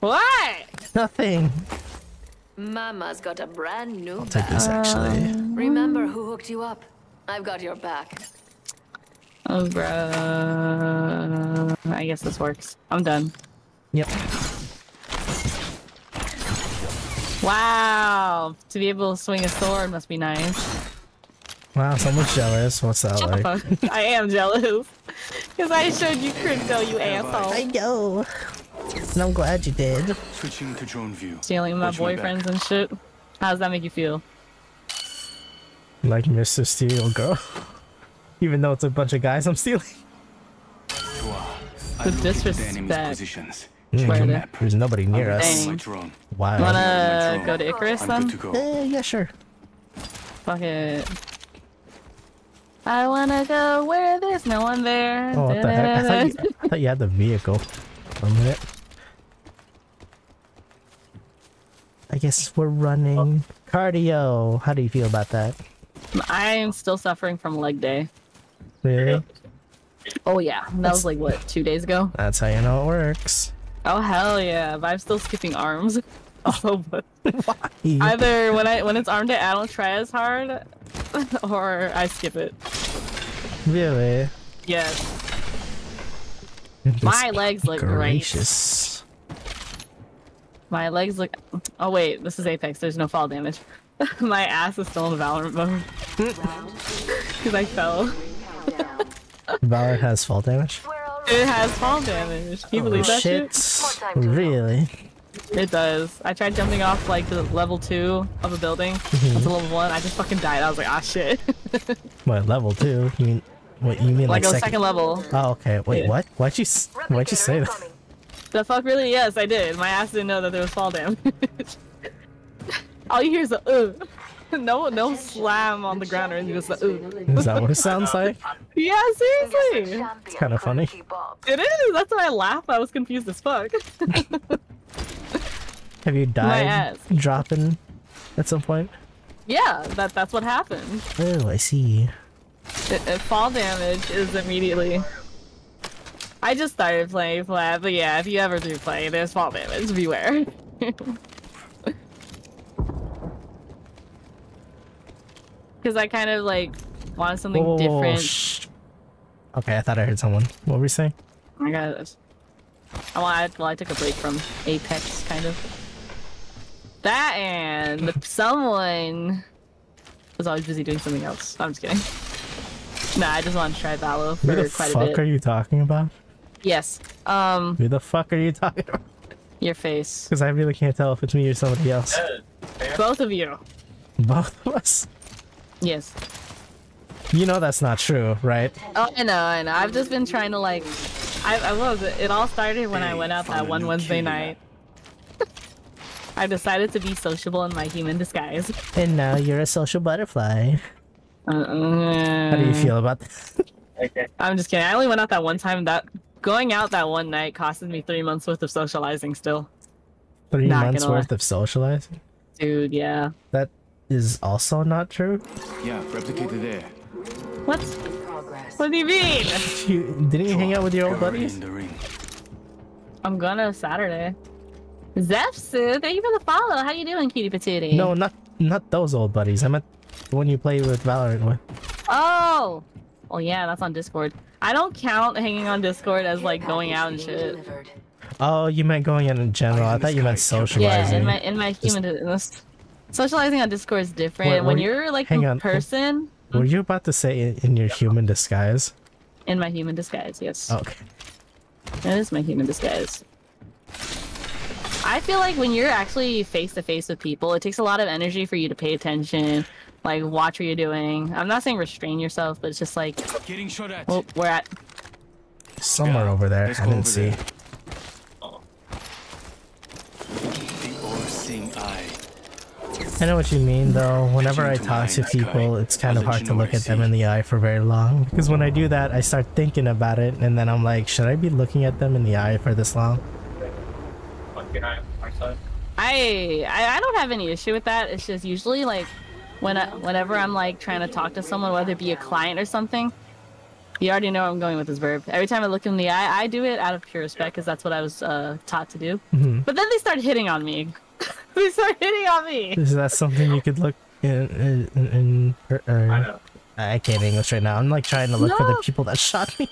What? nothing. Mama's got a brand new I'll take this actually. Um, Remember who hooked you up? I've got your back. Oh, bruh. I guess this works. I'm done. Yep. Wow, to be able to swing a sword must be nice. Wow, someone's jealous. What's that like? I am jealous. <laughs> Because I showed you Crypto, you asshole. I know. And I'm glad you did. Switching to drone view. Stealing my Watch my boyfriends and shit. How does that make you feel? Like Mr. Steel Girl. <laughs> Even though it's a bunch of guys I'm stealing. The I located the enemy's disrespect. positions. Mm, Where are they? map. There's nobody near I will us. use my Dang. Wow. You wanna go to Icarus I'm then? good to go. Eh, yeah, sure. Fuck it. I wanna go where there's no one there. Oh, what the heck? I thought, you, I thought you had the vehicle for a minute. I guess we're running. Oh. Cardio. How do you feel about that? I am still suffering from leg day. Really? Oh yeah, that was like what two days ago. That's how you know it works. Oh hell yeah, but I'm still skipping arms. <laughs> Oh, Why? either when I when it's arm day, I don't try as hard, <laughs> or I skip it. Really? Yes, Goodness my legs look great. My legs look. Oh wait, this is Apex. There's no fall damage. <laughs> my ass is still in Valorant mode because I fell. Valor has fall damage. It has fall damage. Can you oh, believe that shit? shit. More time to Really? It does. I tried jumping off like the level two of a building Mm-hmm. onto level one. I just fucking died. I was like, ah shit. <laughs> What level two? You mean? What you mean like like, a second level. Oh, okay. Wait, Yeah. what? Why'd you? Why'd you say that? The fuck really? Yes, I did. My ass didn't know that there was fall damage. <laughs> All you hear is a uh. <laughs> No, no slam on the ground or anything. Just uh. Is that what it sounds like? Yeah, seriously. Champion kinda funny. couldn't keep up. It is. That's why I laughed. I was confused as fuck. Have you died dropping at some point? yeah, that that's what happened. Oh, I see. It, it- fall damage is immediately. I just started playing flat, but yeah, if you ever do play, there's fall damage. Beware. <laughs> Because I kind of like wanted something Whoa, whoa, different. shh. Okay, I thought I heard someone. What were we saying? I got this. I want. Well, I took a break from Apex, kind of. That and someone was always busy doing something else. I'm just kidding. Nah, I just wanted to try Valo Who for the quite a fuck are you talking about? Yes. Um, Who the fuck are you talking about? your face. Because I really can't tell if it's me or somebody else. Both of you. Both of us. Yes. You know that's not true, right? Oh, I know, I know. I've just been trying to like. I, I was. It all started when I went out that one Wednesday night. I decided to be sociable in my human disguise. And now you're a social butterfly. Uh, How do you feel about this? Okay. I'm just kidding. I only went out that one time. That going out that one night costed me three months worth of socializing. Still, Three Not months gonna lie. worth of socializing? dude. Yeah. That is also not true. Yeah, replicated there. What? What do you mean? You, didn't you hang out with your old Cover buddies? In the ring. I'm gonna Saturday. Zepsu, uh, thank you for the follow. How you doing, cutie patootie? No, not not those old buddies. I meant the one you play with Valorant with. Oh. Oh yeah, that's on Discord. I don't count hanging on Discord as like going out and shit. Delivered. Oh, you meant going in in general. I thought you meant socializing. Yeah, socializing. in my in my human this- socializing on Discord is different. Wait, when you- you're like hang a on. person Were you about to say in, in your human disguise? in my human disguise, yes. Okay. That is my human disguise. I feel like when you're actually face to face with people, it takes a lot of energy for you to pay attention, like watch what you're doing. I'm not saying restrain yourself, but it's just like, Getting shot at. well, we're at. Somewhere Yeah, over there. let's I didn't see. there. The all-seeing eye. I know what you mean though. Whenever I talk to in the sky. people, it's kind of hard to look at them in the eye for very long. Because when I do that, I start thinking about it, and then I'm like, should I be looking at them in the eye for this long? Monkey our side. I, I I don't have any issue with that. It's just usually like when I, whenever I'm like trying to talk to someone, whether it be a client or something. You already know I'm going with this verb. Every time I look in the eye, I do it out of pure respect because that's what I was uh, taught to do. Mhm. But then they start hitting on me. <laughs> they start hitting on me. Is that something you could look in? in, in or, or- I know. I can't English right now. I'm like trying to look for the people that shot me.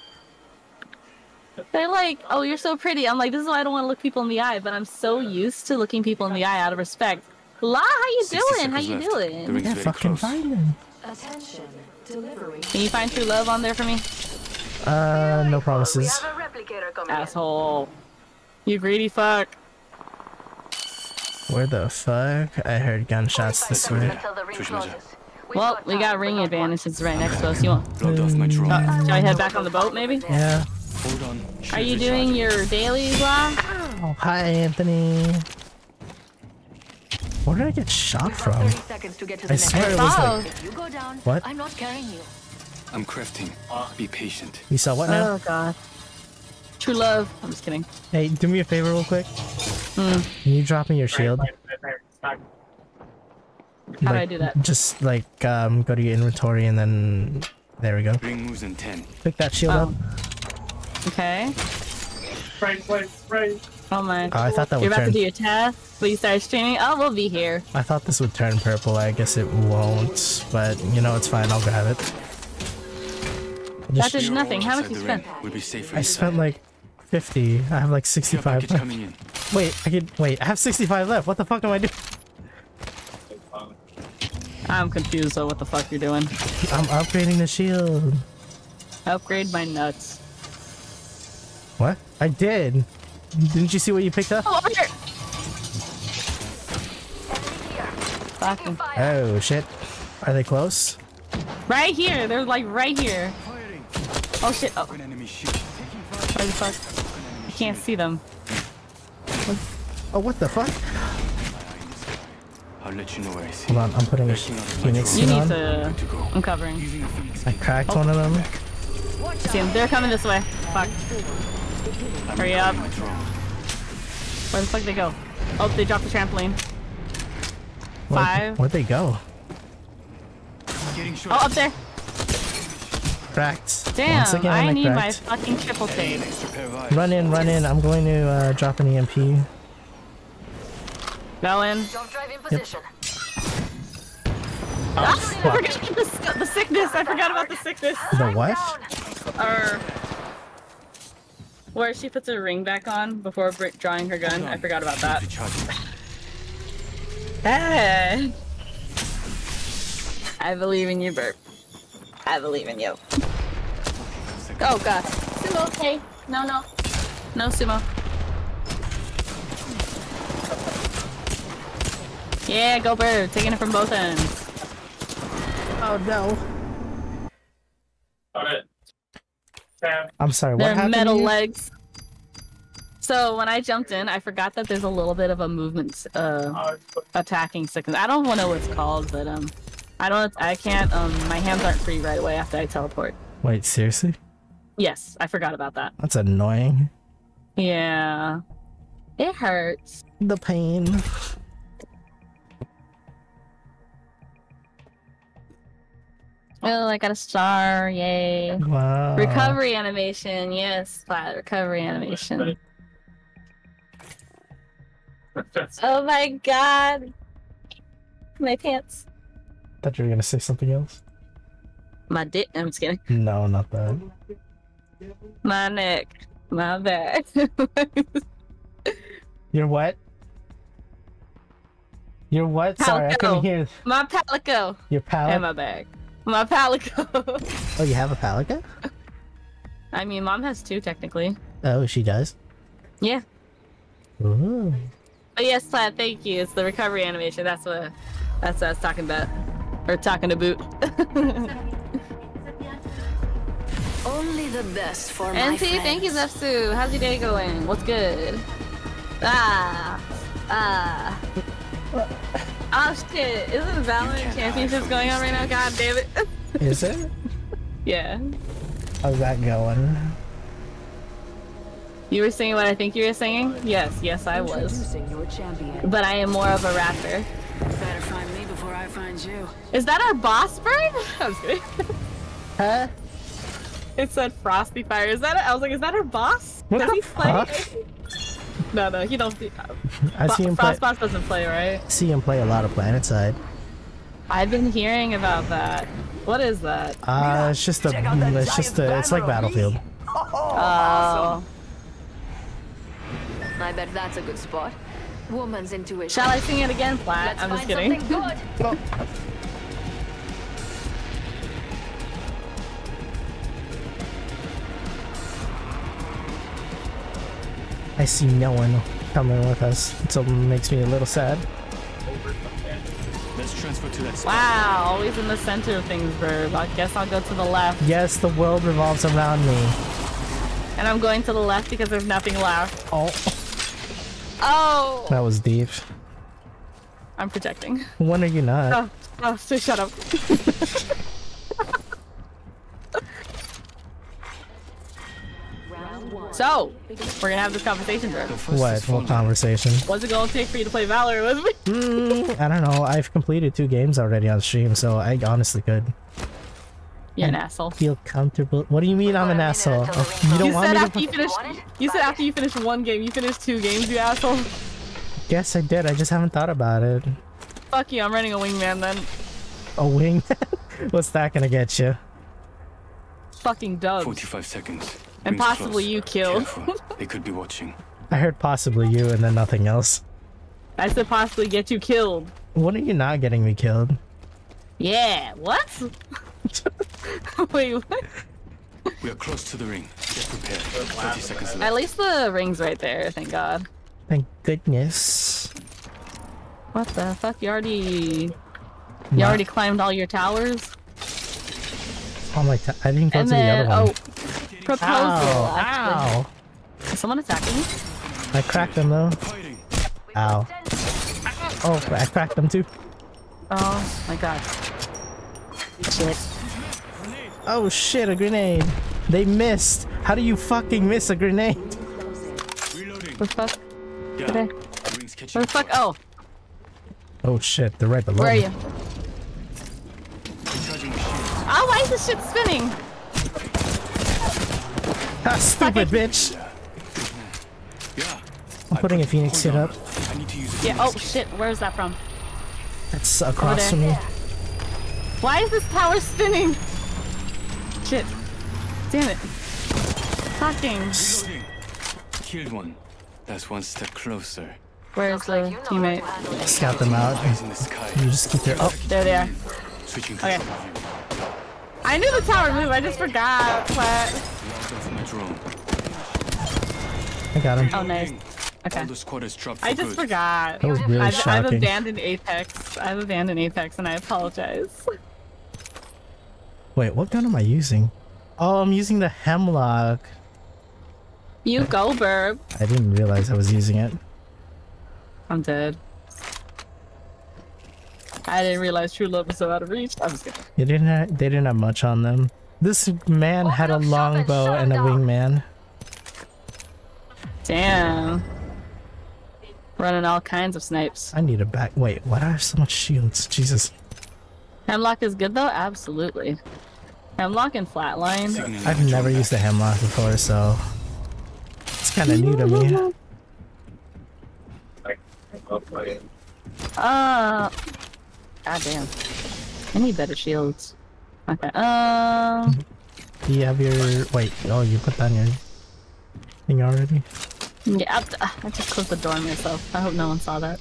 They're like, "Oh, you're so pretty." I'm like, "This is why I don't want to look people in the eye." But I'm so used to looking people in the eye out of respect La, how you doing? How you left. The doing? ring's Yeah, very fucking close. find him. Attention. Delivery. Can you find true love on there for me? Uh, no promises. have a replicator coming in. Asshole. You greedy fuck. Where the fuck? I heard gunshots this way. until the ring Push closes. measure. We've Well, we got but ring not advantage. It's right next to us. You want? Blood off my drone. Uh, shall I head back on the boat, maybe? Yeah. Hold on. Are you doing recharging. your dailies, La? Oh, hi, Anthony. Where did I get shot from? to get to I swear it was oh. like. If you go down, what? I'm not carrying you. I'm crafting. Be patient. You saw what now? oh god. True love. I'm just kidding. Hey, do me a favor real quick. Can you drop me your shield? How do I do that? Just like um, go to your inventory and then there we go. Ring moves in 10. Pick that shield Oh. up. Okay. Spray, spray, spray. Oh my. Oh, I thought that You're would about turn. to do your test, but you started streaming. Oh, we'll be here. I thought this would turn purple. I guess it won't, but you know it's fine. I'll grab it. I That did nothing. How much you spent? We'll be safer I spent like 50. I have like 65 package left. coming in. Wait, I can wait. I have 65 left. What the fuck am I doing? I'm confused on what the fuck you're doing. I'm upgrading the shield. Upgrade my nuts. What? I did. Didn't you see what you picked up? Oh, over here. Fucking. Oh shit. Are they close? Right here. They're like right here. Oh shit. Oh, An where the fuck? I can't see them. Oh, what the fuck? I'll let you know where I see. Hold on, I'm putting a Bursting out of my phoenix drone. You need on. to. Good to go. I'm covering. Using a phoenix. I cracked one of them. See them. They're coming this way. Fuck. I'm Hurry up. recovering my drone. Where the fuck did they go? Oh, they dropped the trampoline. Where'd- Five. Where'd they go? Oh, up there. Cracked. Damn. Once again, I I need my fucking triple take. Extra pair. Run in, run in. I'm going to uh, drop an EMP. Go in. Jump drive in position. I forgot the, the sickness. I forgot about the sickness. The what? Or where she puts her ring back on before br- drawing her gun. I forgot about that. Hey. I believe in you, Bert. I believe in you. Oh god. Sumo, okay. No, no. No, Sumo. Yeah, go Birb. Taking it from both ends. Oh no. Got it. I'm sorry. What They're happened? metal here? legs. So when I jumped in, I forgot that there's a little bit of a movement uh, uh, attacking sickness. I don't know what it's called, but um, I don't. I can't. Um, my hands aren't free right away after I teleport. Wait, seriously? Yes, I forgot about that. That's annoying. Yeah, it hurts. The pain. Oh, I got a star! Yay! Wow. Recovery animation. Yes, flat recovery animation. Oh my god! My pants. Thought you were gonna say something else. My dick. I'm just kidding. No, not that. My neck. My back. <laughs> You're what? You're what? Sorry, I couldn't hear. my palico. Your palico. And my bag. My palico. Oh, you have a palica? I mean, mom has two technically. Oh, she does. Yeah. Ooh. But yes, Plaid, thank you. It's the recovery animation. That's what that's what I was talking about. Or talking to boot. <laughs> Only the best for my NT, thank you, friends. Zepsu. How's your day going? What's good? Ah. Ah. Oh shit. Isn't Valorant Championships going on right now? God damn it. <laughs> Is it? yeah. How's that going? You were singing what I think you were singing? Yes, yes I was. Your champion. But I am more of a rapper. Better find me before I find you. Is that our boss bird? <laughs> I was kidding. Huh? It said Frosty Fire. Is that? It? I was like, is that our boss? What Does the he play? fuck? <laughs> No, no, he don't. I see him play. Frostboss doesn't play, right? See him play a lot of Planetside. I've been hearing about that. What is that? Uh, it's just a. It's just a. It's like Battlefield. <laughs> Oh, Awesome. I bet that's a good spot. Woman's intuition. Shall I sing it again, Flat? Let's I'm just kidding. <laughs> I see no one coming with us, so it makes me a little sad. Let's transfer to that spot. Wow, always in the center of things, Birb. I guess I'll go to the left. Yes, the world revolves around me. And I'm going to the left because there's nothing left. Oh, Oh! that was deep. I'm projecting. When are you not? Oh, oh so shut up. <laughs> so, we're gonna have this conversation, Birb. The What? is What falling. conversation? What's it gonna take for you to play Valor with me? Mm, I don't know. I've completed two games already on stream, so I honestly could You're an asshole. feel comfortable. What do you mean I'm an Gonna be there asshole? Oh, you don't You want said me after to? you finished. You said after you finished one game, you finished two games, you asshole. Yes, I did. I just haven't thought about it. Fuck you, I'm running a wingman then. A wing? <laughs> What's that gonna get you? Fucking dubs. 45 seconds. And Rings possibly close. you killed. They could be watching. I heard possibly you and then nothing else. I said possibly get you killed. When are you not getting me killed? Yeah, what? <laughs> Wait, what? We are close to the ring. Get prepared. 30 seconds At least the ring's right there, thank god. Thank goodness. What the fuck? You already... You Nah. already climbed all your towers? Oh my! T- I didn't go and to then... the other one. Oh, proposal. Ow! Ow! Is someone attacking me? I cracked them though. Ow! Oh, I cracked them too. Oh my god. Shit. Oh shit! A grenade. They missed. How do you fucking miss a grenade? Reloading. What the fuck? Yeah. Okay. The ring's catching Where the fuck? Oh, Oh shit! They're right below where are you? Recharging. Oh, why is this shit spinning? Ah, stupid bitch! Yeah. I'm putting a phoenix Hold hit up. I need to use a Yeah, oh shit, where's that from? That's across from me. Why is this tower spinning? Shit. Damn it. Fucking. Reloading. Killed one. That's one step closer. Where's Looks like the teammate? how to handle Scout them out. Eyes in the sky. You just keep your. Oh, There they are. Switching Okay. I knew the tower moved, I just forgot. But... Logged off my drone. I got him. Oh, nice. Okay. the squatters dropped for I just forgot. That was really I've, I've abandoned Apex. I've abandoned Apex and I apologize. Wait, what gun am I using? Oh, I'm using the hemlock. You go, Birb. I didn't realize I was using it. I'm dead. I didn't realize True Love was so out of reach. I'm just kidding. They didn't. Have, they didn't have much on them. This man had a Open up and longbow and a it down. wingman. Damn. Running all kinds of snipes. I need a back. Wait, why do I have so much shields? Jesus. Hemlock is good though? Absolutely. Hemlock and Flatline. I've never used a hemlock before, so it's kind of new to me. Uh. God damn. I need better shields. Okay. Um. Do you have your wait? Oh, you put that on your thing already. Yeah, I, I just closed the door myself. I hope no one saw that.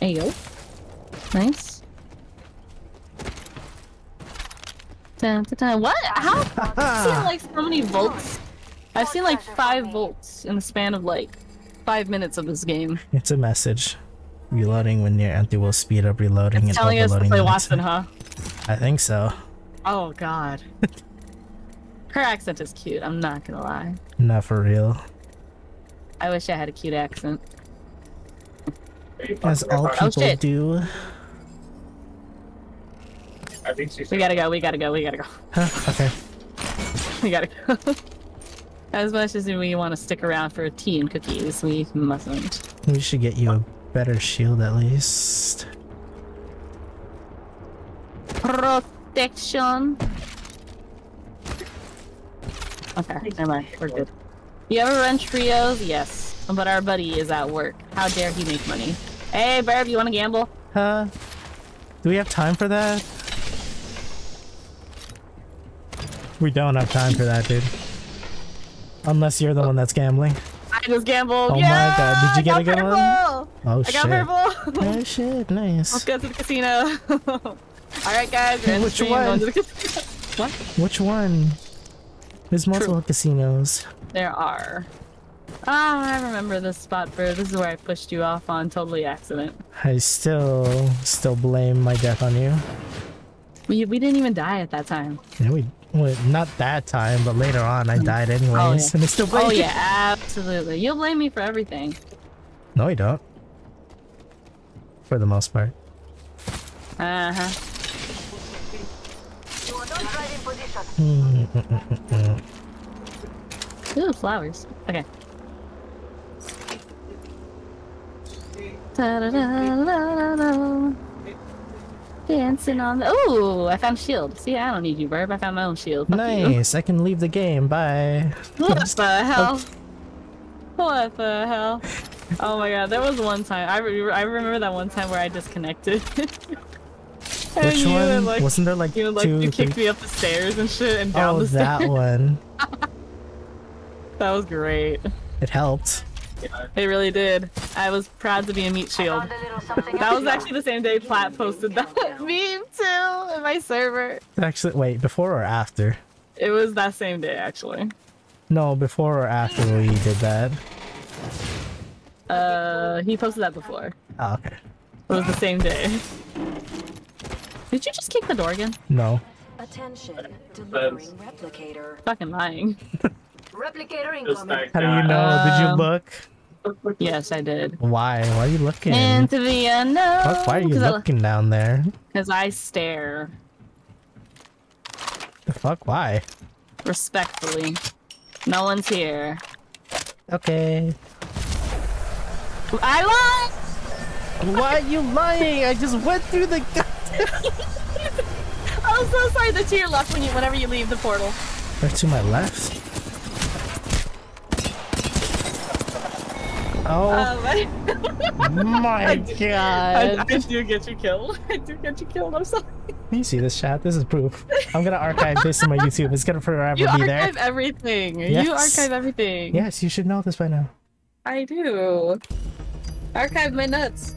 You go. Nice. Dun, dun, dun. What? How? I've seen <laughs> like so many volts. I've seen like five volts in the span of like five minutes of this game. It's a message. Reloading when near empty will speed up reloading and Telling us to overloading. play Wattson, huh? I think so. Oh god. <laughs> Her accent is cute, I'm not gonna lie. Not for real. I wish I had a cute accent. As all Oh, people shit. do. I think she's. We gotta go, we gotta go, we gotta go. Huh, okay. <laughs> We gotta go. <laughs> As much as we want to stick around for tea and cookies, we mustn't. We should get you a better shield at least. Protection. Okay, never mind. We're good. You ever run trios? Yes. But our buddy is at work. How dare he make money? Hey, Barb, you want to gamble? Huh? Do we have time for that? We don't have time for that, dude. Unless you're the one that's gambling. I just gambled. Oh my God, did you get a good got one? Oh I shit. got purple. Oh shit, Let's go to the casino. <laughs> All right, guys. We're in Which stream, one? going to the casino. what? <laughs> Which one? There's multiple casinos. There are. Ah, I remember this spot, bro. This is where I pushed you off on totally accident. I still still blame my death on you. We we didn't even die at that time. Yeah, we well, not that time, but later on I died anyways, Oh, yeah. and I still blame Oh yeah, absolutely. You'll blame me for everything. No, you don't. For the most part. Uh huh. You are not right in position. Ooh, flowers. Okay. Ta-da-da-da-da-da. Dancing on the. Ooh, I found shield. See, I don't need you, Birb. I found my own shield. Fuck you. Nice. I can leave the game. Bye. What the <laughs> hell? What the hell? Oh my god, there was one time. I, re I remember that one time where I disconnected. <laughs> And Which you, one? Like, Wasn't there like you like two? you kicked three- me up the stairs and shit and down Oh, the that one. <laughs> That was great. It helped. It really did. I was proud to be a meat shield. A That was actually the same day Platt posted that <laughs> meme too in my server. Actually, wait. Before or after? It was that same day actually. No, before or after we did that. Uh, he posted that before. Oh, okay. It was the same day. Did you just kick the door again? No. Attention, delivering replicator. Fucking lying. Replicator Just incoming. How do you know? did you Um, look? Yes, I did. Why? Why are you looking? Into the unknown. Fuck, why are you looking down there? Because I stare The fuck? Why? respectfully. No one's here. Okay. I lied. Why are you lying? I just went through the. <laughs> I'm so sorry. They're to your left when you, whenever you leave the portal. They're to my left. Oh Um, <laughs> my I, god! I do get you killed. <laughs> I do get you killed. I'm sorry. You see this chat? This is proof. I'm gonna archive this in my YouTube. It's gonna forever You be there. archive everything. Yes. You archive everything. Yes, you should know this by now. I do. Archive my nuts.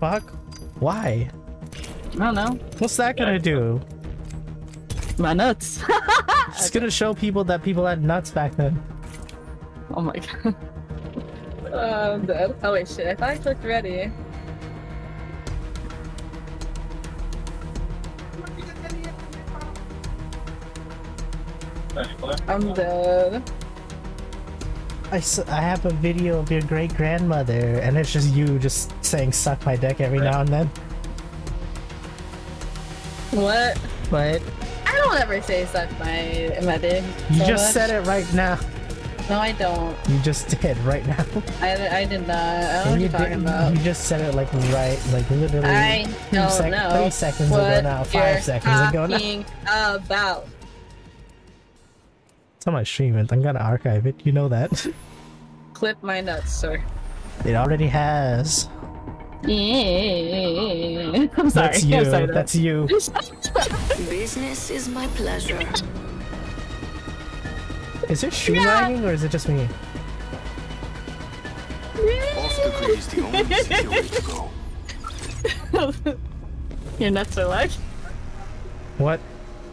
Fuck. Why? I don't know. What's that gonna do? My nuts. <laughs> It's gonna show people that people had nuts back then. oh my god. Oh, I'm dead. Oh wait, shit. I thought I clicked ready. I'm dead. I, s- I have a video of your great grandmother, and it's just you just saying "suck my dick" every now and then. What? But I don't ever say suck my my dick. you so just much. said it right now. No, I don't. You just did right now. <laughs> I, I did not. I don't know what you you're talking about. You just said it like right, like literally. I don't sec- know. Three seconds what ago now. Five seconds ago now. talking about. It's on my stream, and I'm gonna archive it. You know that. <laughs> Clip my nuts, sir. It already has. Yeah. <laughs> I'm sorry. That's you. I'm sorry. That's you. Business is my pleasure. Is it shoe lagging or is it just me? Off the grid is the only secure way to go. <laughs> Your nuts are like. What?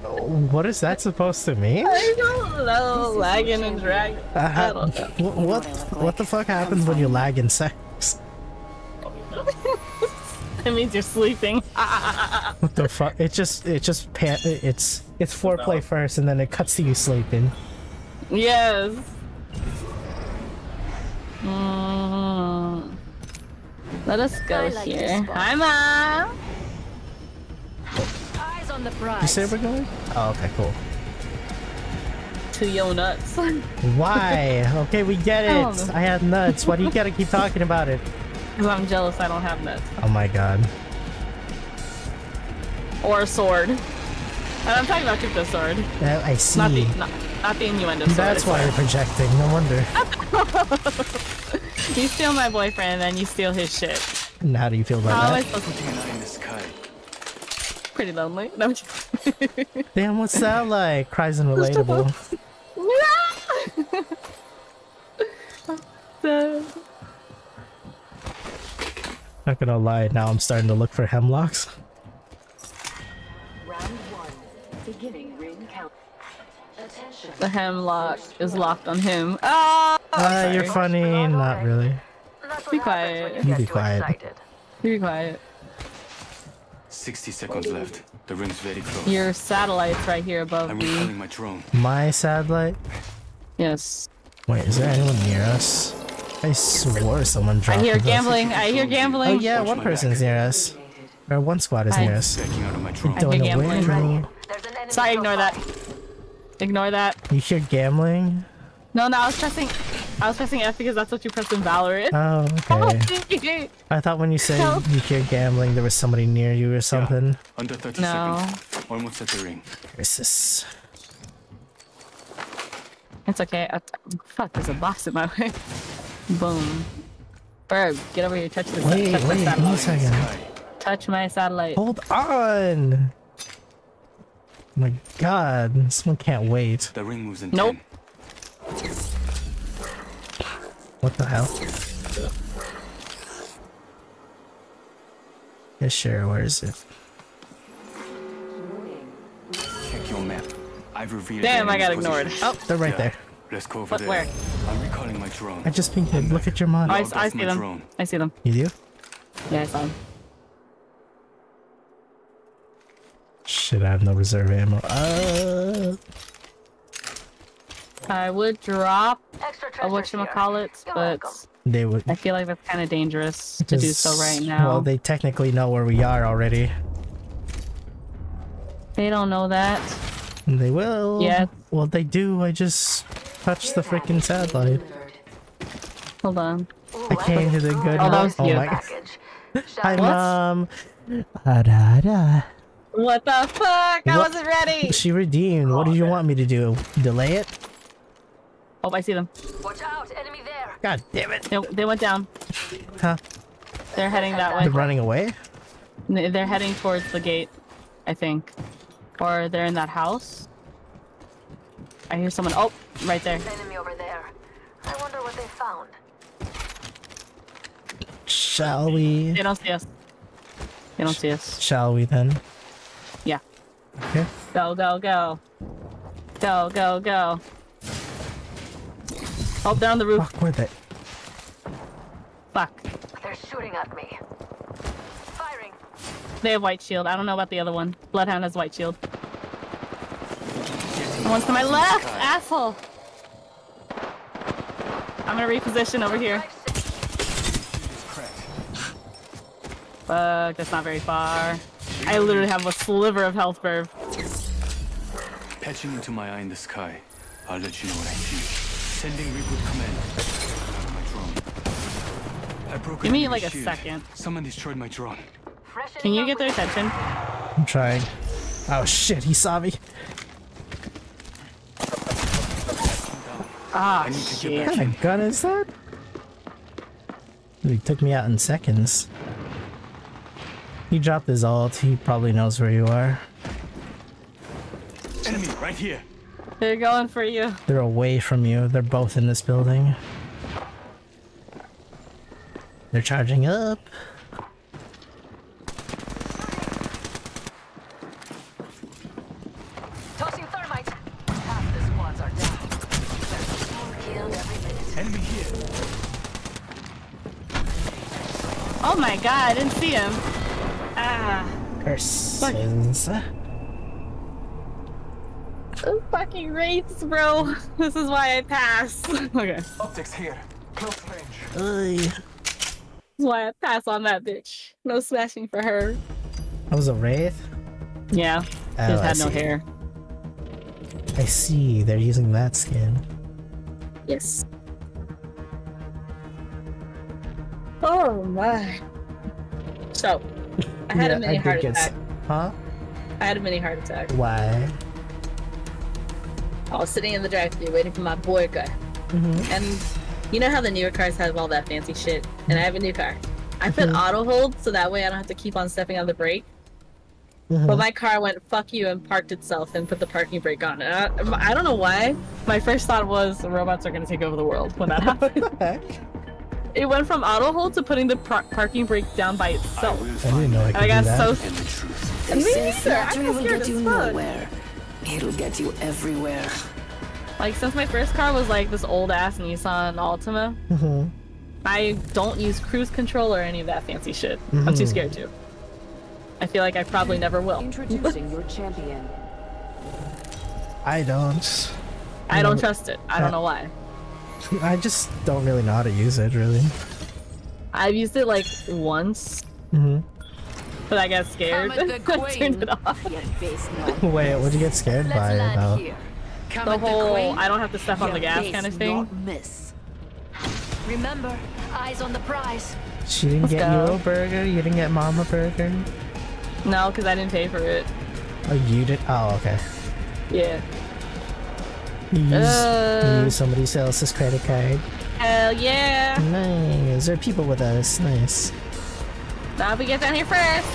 What is that supposed to mean? I don't know. Lagging and dragging. Uh, I don't know. wh- what? What the fuck happens when you lag in sex? It means you're sleeping. What the fuck? It just, it just, pa- it's, it's foreplay first, and then it cuts to you sleeping. yes. Mm. Let us go like here. spot. Hi, mom. Eyes on the prize. You prize. say we're going? Oh, okay, cool. To your nuts. <laughs> Why? Okay, we get it. know. I have nuts. Why do you gotta keep talking about it? Because I'm jealous I don't have nuts. Oh my god. Or a sword. And I'm talking about crypto sword. Uh, I see. Not the, not, not the innuendo sword. That's why you're projecting. No wonder. <laughs> You steal my boyfriend, then you steal his shit. And how do you feel How am I about that? supposed to Not in the sky. Pretty lonely. No, I'm just- <laughs> Damn, what's that like? Cries and relatable. Yeah! <laughs> Not gonna lie, now I'm starting to look for Hemloks. Round one. Beginning ring count. Attention. The hemlock is locked on him. Ah! Ah, you're funny. Not really. That's what Be quiet. you You get be quiet. excited. Be quiet. 60 seconds left. The ring's very close. Your satellite's right here above I'm me. recalling my drone. My satellite. Yes. Wait, is there anyone near us? I swore someone dropped. I hear gambling. I hear gambling. Oh gambling. yeah, Watch one person's back. near us. Or one squad is Hi. near us. Backing out of my drone. I Don't hear know gambling. where. There's an enemy Sorry, ignore that. Ignore that. You hear gambling? No, no, I was pressing. I was pressing F because that's what you press in Valorant. Oh, okay. I thought when you said Help. you hear gambling, there was somebody near you or something. Under 30 No. seconds. Almost at the ring. Where's this? It's okay. I, fuck, there's a box in my way. Boom. Birb, get over here. Touch the Wait, touch my wait, give me a satellite. second. Touch my satellite. Hold on! My god, this one can't wait. The ring moves in Nope. 10. What the hell? Yeah, sure, where is it? Check your map. I've revealed Damn, I got ignored. position. Oh, they're right Yeah. there. Let's go over What, there. where? I'm recalling my drone. I just pinged him. Look at your mod. Oh, I, I see them. drone. I see them. You do? Yeah, I saw them. Shit, I have no reserve ammo. Uh, I would drop Extra a treasures here. whatchamacallit, but they would. I feel like that's kind of dangerous to do so right now. Well, they technically know where we are already. They don't know that. They will. Yeah. Well, they do. I just touched the freaking satellite. Hold on. Ooh, I came to the good. Oh, that was oh you. my. package. Hi, What? mom. Ah, da, da. What the fuck? I wasn't ready. She redeemed. What did you want me to do? Delay it? Oh, I see them. Watch out, enemy there. God damn it. They, they went down. Huh? They're heading that way. They're running away? They're heading towards the gate, I think. Or they're in that house. I hear someone. Oh, right there. Enemy over there. I wonder what they found. Shall we? They don't see us. They don't see us. Shall we then? Yeah. Okay. Go, go, go. Go, go, go. Oh, they're the roof. Fuck, where they? Fuck. They're shooting at me. Firing. They have white shield. I don't know about the other one. Bloodhound has white shield. One's to my left, asshole. I'm gonna reposition over here. Fuck, that's not very far. I literally have a sliver of health, Birb. Patching into my eye in the sky. I'll let you know what I see. Sending reboot command. Out of my drone. I broke Give me like a shield. second. Someone destroyed my drone. Can you get their attention? I'm trying. Oh shit, he saw me. Ah, I need to get shit. What kind of gun is that? He took me out in seconds. He dropped his alt. He probably knows where you are. Enemy right here. They're going for you. They're away from you. They're both in this building. They're charging up. My god, I didn't see him. Ah. Curses. Those fucking wraiths, bro. <laughs> This is why I pass. <laughs> okay. Optics here. Close range. Ugh. is why I pass on that bitch. No smashing for her. That was a wraith? Yeah. Oh, Just I had no see. hair. I see. They're using that skin. Yes. Oh my. So, I had Yeah, a mini did heart attack. Huh? I had a mini heart attack. Why? I was sitting in the drive-thru waiting for my boy car. Mhm. And you know how the newer cars have all that fancy shit? And I have a new car. I put auto hold so that way I don't have to keep on stepping on the brake. Mhm. But my car went fuck you and parked itself and put the parking brake on. And I, I don't know why. My first thought was the robots are gonna take over the world when that <laughs> happens. What the heck? It went from auto hold to putting the par- parking brake down by itself. I didn't know I it could I got do that. so and the truth. They Me say neither. flattery I'm will get you nowhere. It'll get you everywhere. like since my first car was like this old ass Nissan Altima. Mhm. I don't use cruise control or any of that fancy shit. I'm too Mhm. scared to. I feel like I probably never will. Introducing <laughs> your champion. I don't. I don't Yeah. trust it. I don't know why. <laughs> I just don't really know how to use it, really. I've used it like once, hmm but I got scared. Come at the <laughs> I turned it off. Your. <laughs> Wait, what'd you get scared Let's by? land Though? here. Come The at the whole. I don't have to step on the gas kind of thing. Not miss. Remember, eyes on the prize. She didn't Let's get go. you a burger. You didn't get Mama burger. No, because I didn't pay for it. Oh, you did. Oh, okay. Yeah. You used, Uh. you used somebody else's credit card. Hell yeah. Nice. There are people with us. Nice. Now we get down here first.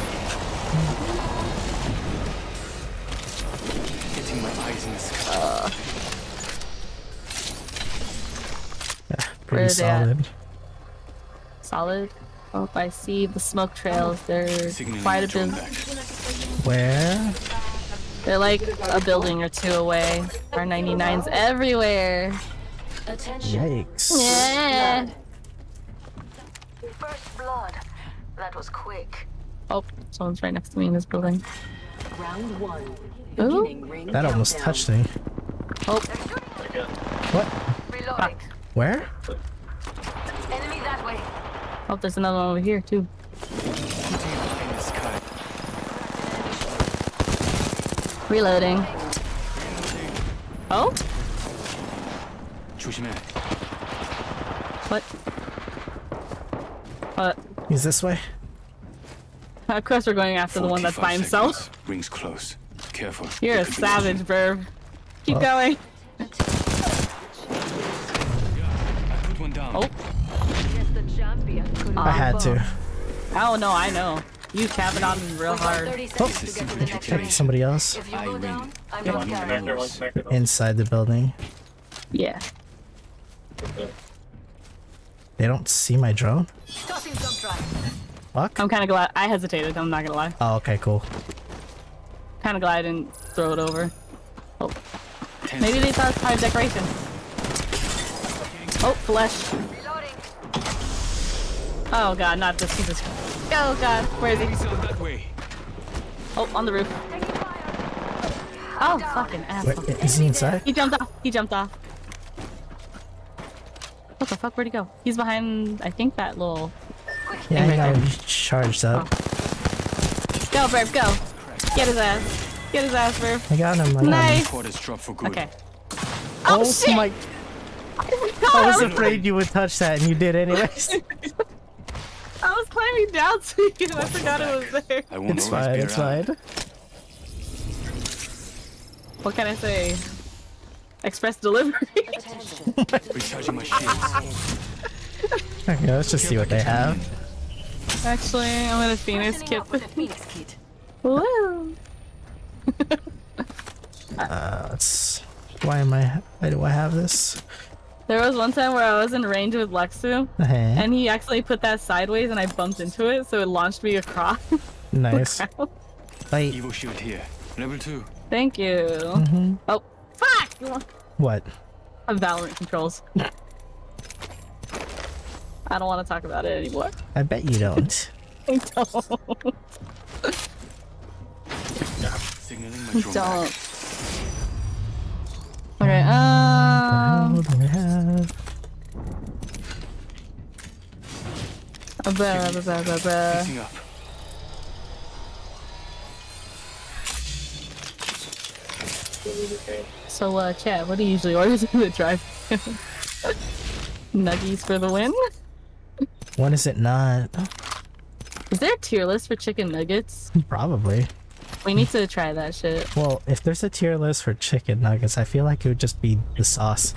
Getting my eyes in the sky. Pretty are at? solid. Solid. Oh, I see the smoke trails. They're Signaling quite a bit. Where? They're like a building or two away. R99s everywhere. Attention. Yikes. Yeah. First blood. That was quick. Oh, someone's right next to me in this building. Round one. Ooh. That almost touched me. Oh, What? Reloading. Where? Enemy that way. oh, there's another one over here too. Putting an eye in the sky. Reloading. Oh? What? What? He's this way. Uh, of course we're going after the one that's by himself. Rings close. Careful. You're a savage, Birb. Keep oh. going. Oh. I had to. Oh no, I know. You cabbing on me real hard. Oh. seconds to get to the next Check ring. somebody else I go win. down, I'm One going down. connector, one connector. inside the building. Yeah. They don't see my drone. Tossing. Fuck. I'm kind of glad. I hesitated. I'm not gonna lie. Oh, okay, cool. Kind of glad I didn't throw it over. Oh. maybe they thought it was part of decoration. Oh, flesh. Reloading. Oh god, not this piece of. Oh god, where is he? that way. Oh, on the roof. Oh, fucking Wait, asshole. is he inside? He jumped off. He jumped off. What the fuck? Where'd he go? He's behind, I think, that little. Yeah, right I got charged up. Go, Birb, go. Get his ass. Get his ass, Birb. I got him. I got him. Nice. Quarters drop for good. Okay. Oh, Oh, shit! my! I I was, afraid you would touch that, and you did anyways. <laughs> I was climbing down to you. I forgot it was there. I won't it's fine. It's around. fine. What can I say? Express delivery. <laughs> Recharging my shields. <laughs> Okay, let's just see what they have. Actually, I'm gonna Phoenix kit. up Phoenix kit. Woo! Uh, let's. Why am I? Why do I have this? There was one time where I was in range with Lexu, Uh-huh. and he actually put that sideways, and I bumped into it, so it launched me across. <laughs> Nice. ground. Wait, Evo shield here. Level 2. Thank you. Mm-hmm. Oh, fuck! what? I'm Valorant controls. I don't want to talk about it anymore. I bet you don't. <laughs> I don't. Signaling my don't. Okay, um. What do I have? Ba, ba, ba, ba, ba. Fixing up. So, uh, Chad, what do you usually order <laughs> in the drive? Nuggies for the win? When is it not? Is there a tier list for chicken nuggets? Probably. We need to try that shit. Well, if there's a tier list for chicken nuggets, I feel like it would just be the sauce.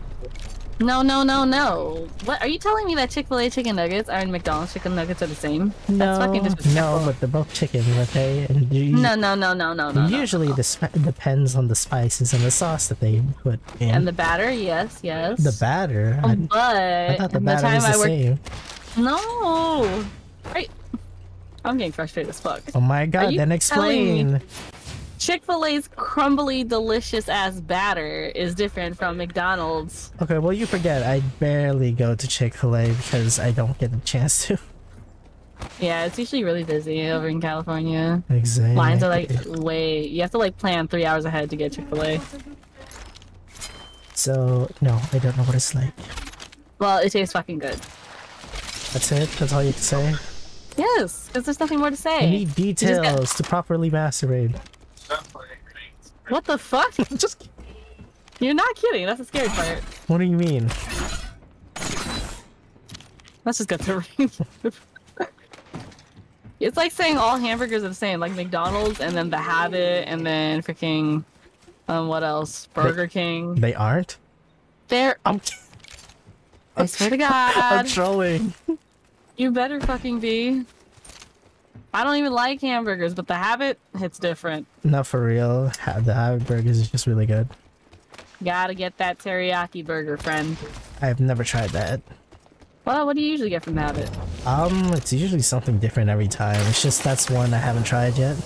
No, no, no, no. What are you telling me that Chick Fil A chicken nuggets are in McDonald's chicken nuggets are the same? That's fucking disrespectful. no, but they're both chicken, okay? And you, No, no, no, no, no, no. no, usually no. the sp- depends on the spices and the sauce that they put in. and the batter, yes, yes. the batter. Oh, I, but I thought the the batter time was the I worked, same. No. Right. I'm getting frustrated as fuck. Oh my god, then explain. Chick Fil A's crumbly, delicious ass batter is different from McDonald's. Okay, well you forget I barely go to Chick-fil-A because I don't get a chance to. Yeah, it's usually really busy over in California. Exactly. Lines are like way. You have to like plan three hours ahead to get Chick Fil A. So no, I don't know what it's like. Well, it tastes fucking good. That's it. That's all you can say. Yes, because there's nothing more to say. I need details to properly masturbate. What the fuck? <laughs> Just You're not kidding. That's a scary part. what do you mean? Let's just get to <laughs> ring. it's like saying all hamburgers are the same, like McDonald's and then the Habit and then freaking um what else? Burger King. They aren't. They're I'm. I swear to God. I'm trolling. you better fucking be. I don't even like hamburgers, but the Habit hits different. Not for real. The Howard burgers is just really good. Gotta get that teriyaki burger, friend. I've never tried that. Well, what do you usually get from the Habit? Um, it's usually something different every time. It's just that's one I haven't tried yet.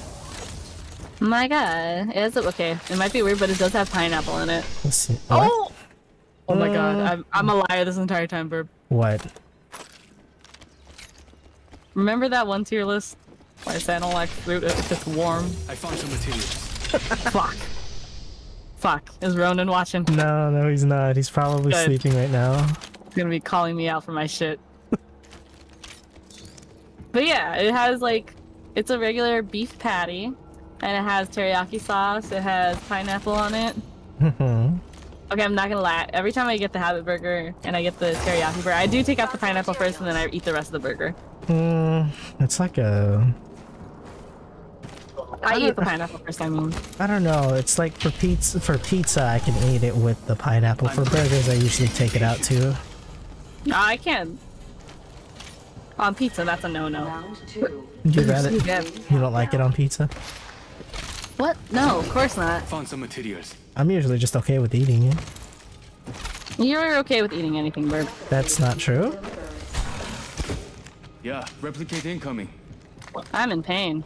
My God, it's okay. It might be weird, but it does have pineapple in it. Let's see. What? Oh! Oh my god, Uh. I'm, I'm a liar this entire time, Birb. What? Remember that one tier list? Where I said I don't like fruit if it's just warm? I found some materials. <laughs> Fuck. Fuck. Is Ronan watching? No, no, he's not. He's probably Good. sleeping right now. He's gonna be calling me out for my shit. <laughs> but yeah, it has like, it's a regular beef patty, and it has teriyaki sauce, it has pineapple on it. Mm-hmm. Okay, I'm not gonna lie. Every time I get the habit burger and I get the teriyaki burger, I do take out the pineapple first and then I eat the rest of the burger. Mm, it's like a. I eat the pineapple first, I mean. <laughs> I don't know. It's like for pizza. For pizza, I can eat it with the pineapple. For burgers, I usually take it out too. No, I can. On pizza, that's a no-no. Round two. You rather you don't like it on pizza? What? No, of course not. Found some materials. I'm usually just okay with eating it. You're okay with eating anything, Birb. That's not true. Yeah, replicate incoming. I'm in pain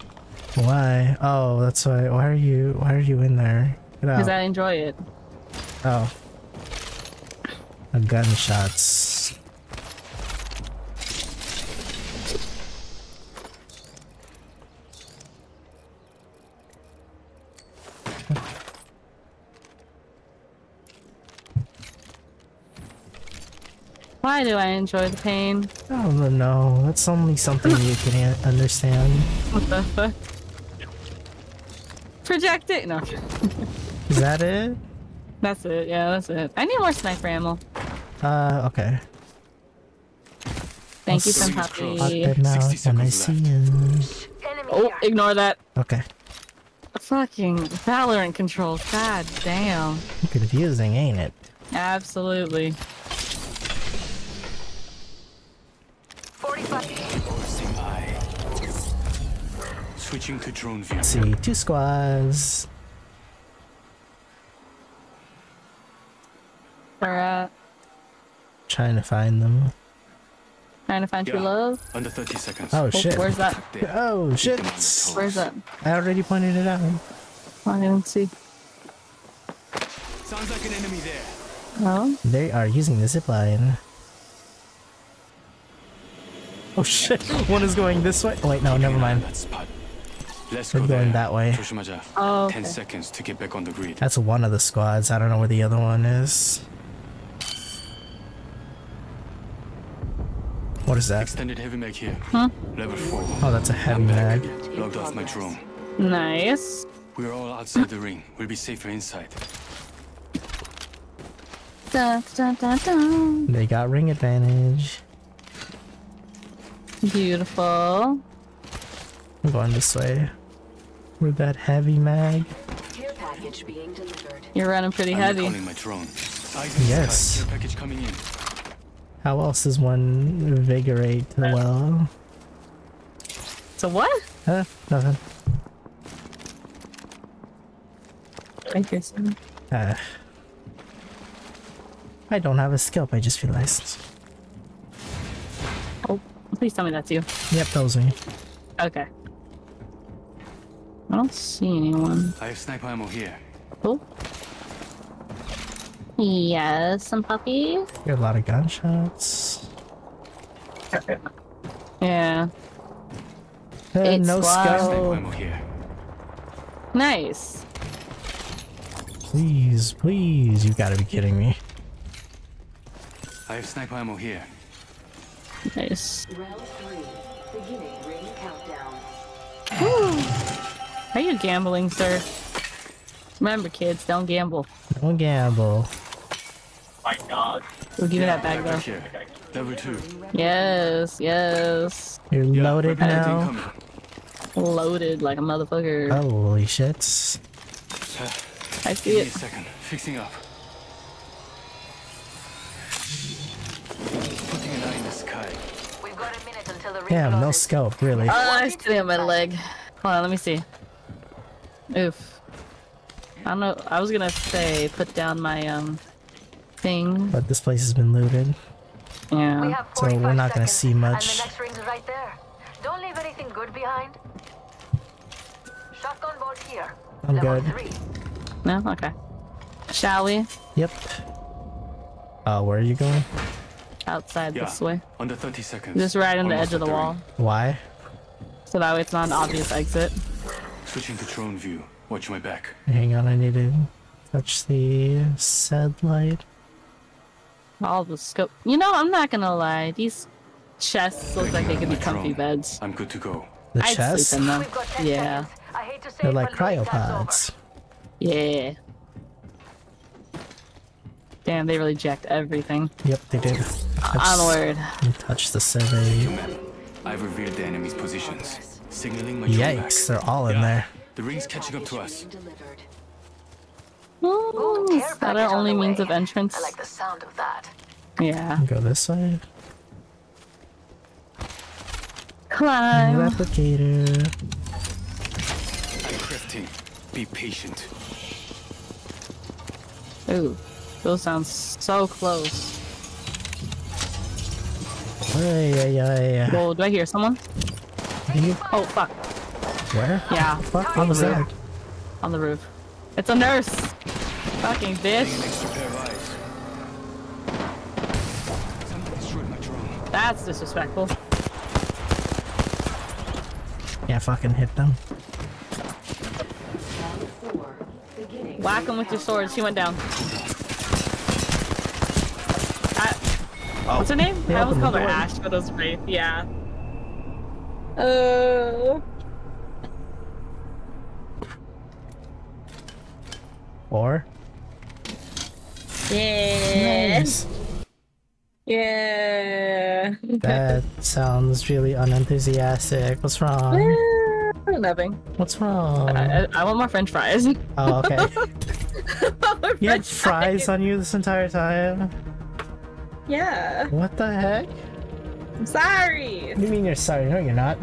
Why? Oh, that's why. Why are you? Why are you in there? Because. I enjoy it. Oh. A gunshots. Why do I enjoy the pain? Oh no, no, that's only something you can understand. What the fuck? Project it? No. Is that it? That's it. Yeah, that's it. I need more sniper ammo. Uh, okay. Thank you, I'll see- Senpapi. I'll them out 60 I see left. him. Oh, ignore that. Okay. Fucking Valorant controls. God damn. Confusing, ain't it? Absolutely. 45. Switching to drone view. Let's see, two squads. We're uh, Trying to find them. trying to find true love. Under 30 seconds. Oh shit. Where's that? Oh shit. Keep them on your toes. Where's that? I already pointed it out. I didn't see. Sounds like an enemy there. Oh, They are using the zipline. Oh shit, one is going this way. Wait, no, never mind. Let's We're go going that way. Oh, okay. 10 seconds to get back on the grid. That's one of the squads. I don't know where the other one is. What is that? Extended heavy mag here. Huh? Level 4. Oh, that's a heavy mag. Logged off my drone. Nice. We're all outside the ring. We'll be safer inside. Da, da, da, da. They got ring advantage. Beautiful. I'm going this way. With that heavy mag. Care package being delivered. You're running pretty I'm heavy. my drone. Eyes in the Yes. sky. Care package coming in. How else does one invigorate well? So what? Huh? Nothing. Thank you. sir. Uh, I don't have a scalp, I just realized. Please tell me that's you. Yep, that was me. Okay. I don't see anyone. I have sniper ammo here. Oh. Yes, some puppy. Hear a lot of gunshots. Yeah. Uh, It's no slow. Sniper scope. here. Nice. Please, please, you've gotta be kidding me. I have sniper ammo here. Nice. Round three. Beginning ring countdown. Are you gambling, sir? Remember, kids, don't gamble. Don't gamble. My God. We'll give you that bag though. here. Level two. Yes, yes. You're Yeah, loaded weapon now. Loaded like a motherfucker. Holy shit. I Give see me a it. second. Fixing up. Putting an Damn, no scope, really. Oh, I see it on my leg. Hold on, let me see. Oof. I don't know. I was gonna say put down my um thing. But this place has been looted. We Yeah. have So we're not gonna seconds, see And much. the next ring's right there. Don't leave anything good behind. Shotgun bolt here. I'm Level good. three. No. Okay. Shall we? Yep. Uh, where are you going? Outside Yeah. this way. Under 30 seconds. Just right on the edge of at the wall. Why? so that way it's not an obvious exit. Switching to drone view. Watch my back. Hang on, I need to touch the said light. All the scope. You know, I'm not gonna lie. These chests look like they could be comfy drone. beds. I'm good to go. The I'd chest? sleep in them. We've got 10 Yeah. I hate to say They're like but Louis, that's over. cryopods. Yeah. Damn, they really jacked everything. Yep, they did. Onward. Touch the survey. I've revealed the enemy's positions. Signaling my drone back. Yikes, they're all in Yeah. there. The ring's catching up to us. Delivered. Ooh, is that our only means way. of entrance? I like the sound of that. Yeah. Go this way. Climb. Replicator. I'm crafting. Be patient. Ooh, those sound so close. Ay, ay, ay. Whoa, do I hear someone? You- Oh, fuck. Where? Yeah, Fuck, the was that? on the roof. It's a nurse! Fucking bitch. extra pair of eyes. Someone destroyed my drone. That's disrespectful. Can't fucking hit them. Round four. Beginning Whack him with your sword. She went down. What's her name? They I almost opened called the her. Ash, but it was Wraith. Yeah. Uh. Or? Yeah. Nice. Yeah. <laughs> That sounds really unenthusiastic. What's wrong? Nothing. What's wrong? I, I, I want more French fries. Oh, okay. <laughs> You had fries on you this entire time? Yeah. What the heck? I'm sorry. What do you mean you're sorry? No, you're not.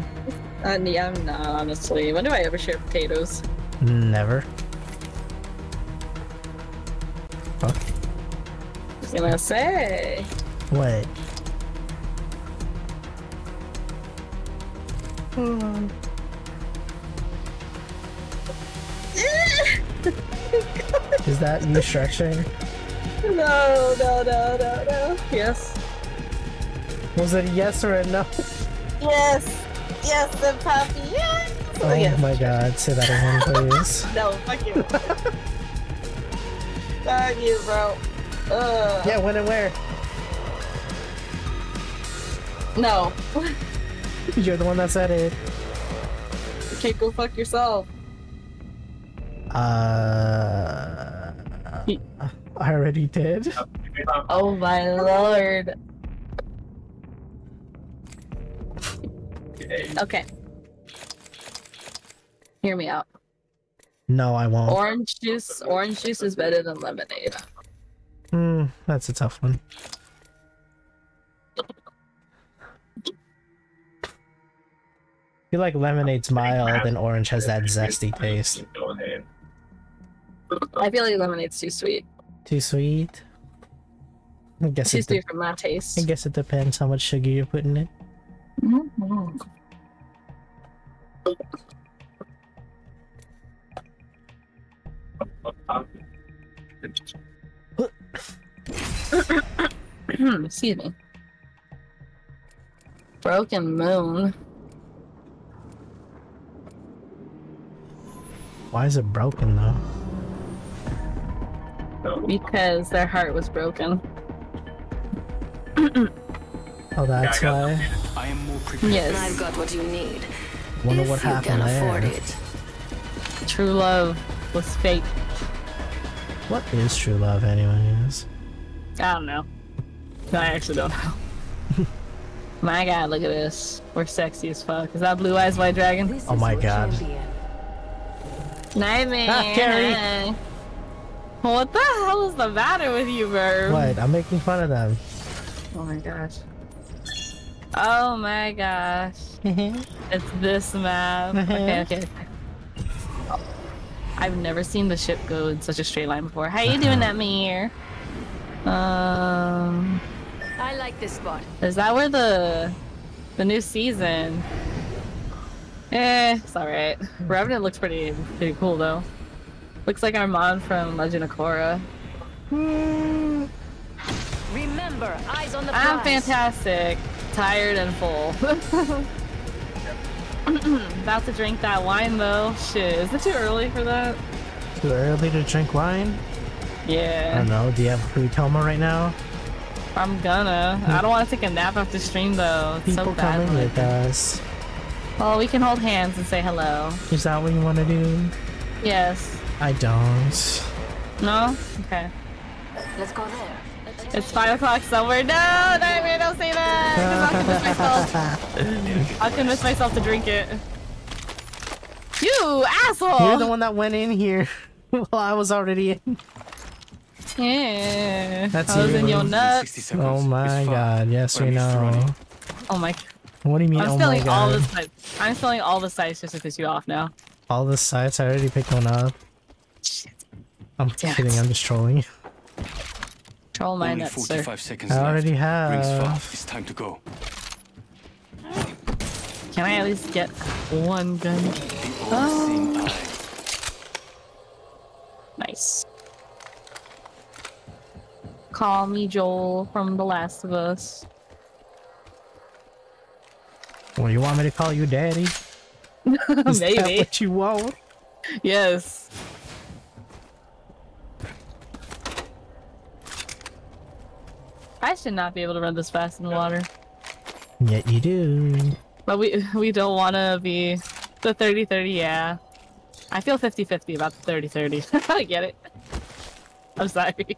Uh, yeah, I'm not honestly. When do I ever share potatoes? Never. Fuck. I was gonna say. What? <laughs> Is that you stretching? No, no, no, no, no. Yes. Was it a yes or a no? Yes. Yes, the puppy. Yes. Oh yes. my god, say that again, please. <laughs> No, fuck you. fuck you, bro. Ugh. yeah, when and where? No. <laughs> You're the one that said it. Okay, go fuck yourself. Uh. I already did. Oh my lord. Okay. Hear me out. No, I won't. Orange juice, orange juice is better than lemonade. Hmm, that's a tough one. I feel like lemonade's mild and orange has that zesty taste. I feel like lemonade's too sweet. Too sweet? I guess Too it, sweet for my taste. I guess it depends how much sugar you're putting in. Mm, <coughs> Excuse me. Broken Moon. Why is it broken though? Because their heart was broken. Oh, that's Yeah, I got why. I am more prepared. Yes. I've got what you need. Wonder if what you happened can afford there. it. True love was fake. What is true love, anyways? I don't know. I actually don't know. <laughs> my god, look at this. We're sexy as fuck. Is that Blue Eyes White Dragon? This Oh my God. champion. Nightmare. Ah, Carrie. What the hell is the matter with you, Birb? What? I'm making fun of them. Oh my gosh. Oh my gosh. <laughs> it's this map. okay, <laughs> okay. I've never seen the ship go in such a straight line before. How you doing <laughs> that, Mir? Um, I like this spot. is that where the the new season? Eh, it's alright. Revenant looks pretty pretty cool though. Looks like Amon from Legend of Korra. Remember, eyes on the I'm fantastic. Tired and full. <laughs> About to drink that wine though. Shit, is it too early for that? Too early to drink wine? Yeah. I don't know. Do you have Fujitoma right now? I'm gonna. I don't want to take a nap after the stream though. It's People so bad. coming like- with us. Well, we can hold hands and say hello. Is that what you want to do? Yes. I don't. No? Okay. Let's go there. It's five o'clock somewhere. No, Nightmare, don't say that. 'cause I'll convince myself. <laughs> I'll convince myself to drink it. You asshole! You're the one that went in here <laughs> while I was already in. Yeah. That's I was in your nuts. Oh my god, yes we I'm used know. Oh my. What do you mean, I'm oh my spilling all the sites. I'm spilling all the sites just to piss you off now. All the sites, I already picked one up. Shit. I'm Damn kidding, it. I'm just trolling. Troll my Only nuts, sir. seconds I left. already Rings have. far. It's time to go. Can I at least get one gun? The. Oh. Nice. Call me Joel from The Last of Us. Well, you want me to call you daddy? <laughs> Is that Maybe. what you want? Yes. I should not be able to run this fast in the water. Yet you do. But we <laughs> we don't want to be the 30-30, yeah. I feel 50-50 about the 30-30. <laughs> I get it. <laughs> I'm sorry.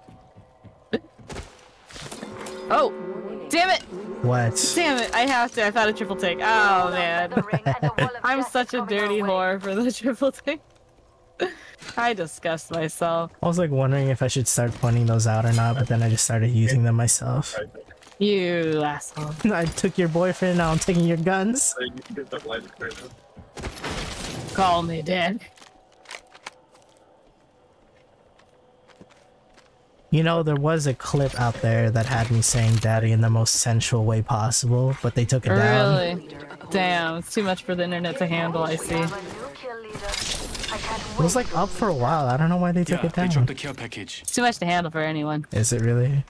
oh! Damn it! What? Damn it! I have to. I found a triple take. Oh man. The ring and the wall of I'm such a dirty whore for the triple take. <laughs> I disgust myself. I was like wondering if I should start pointing those out or not, but then I just started using them myself. You asshole. <laughs> I took your boyfriend, now I'm taking your guns. Call me dead. You know, there was a clip out there that had me saying daddy in the most sensual way possible, but they took it down. Really? Damn, it's too much for the internet to handle, I see. It was like up for a while. I don't know why they took Yeah, it they down. dropped the care package. It's too much to handle for anyone. Is it really?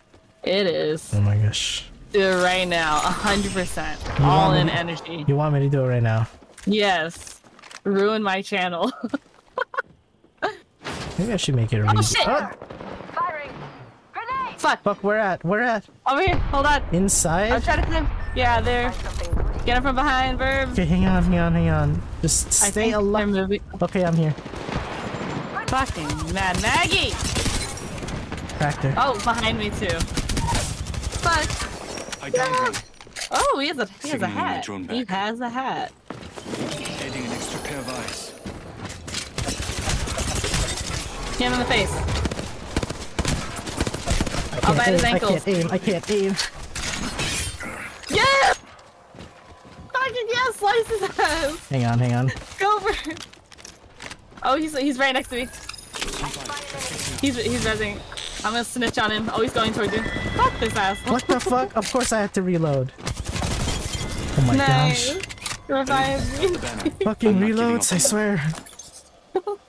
It is. Oh my gosh. Do it right now, 100%. You All in me- energy. You want me to do it right now? Yes. Ruin my channel. <laughs> Maybe I should make it a oh read. shit! Oh, Firing! Grenade! Fuck! fuck, where at? Where at? Over here, hold on. Inside? I'm trying to climb. Yeah, there. Get him from behind, Birb. Okay, hang on, hang on, hang on. Just I stay think they're alive. Okay, I'm here. Fucking Mad Maggie! Tractor. Oh, behind me too. Fuck. I downed one. Oh, he has a he has a hat. drone He has a hat. Adding an extra pair of eyes. Hit him in the face. I I'll can't bite his aim, I can't aim, I can't aim. Yeah! Fucking yes, slice his ass. Hang on, hang on. Go for it. Oh, he's he's right next to me. He's he's rezzing. I'm gonna snitch on him. Oh, he's going towards you. Fuck this asshole. What the fuck? Of course I have to reload. Oh my Nice. gosh. Revive me. Fucking I'm not giving reloads, I swear. <laughs>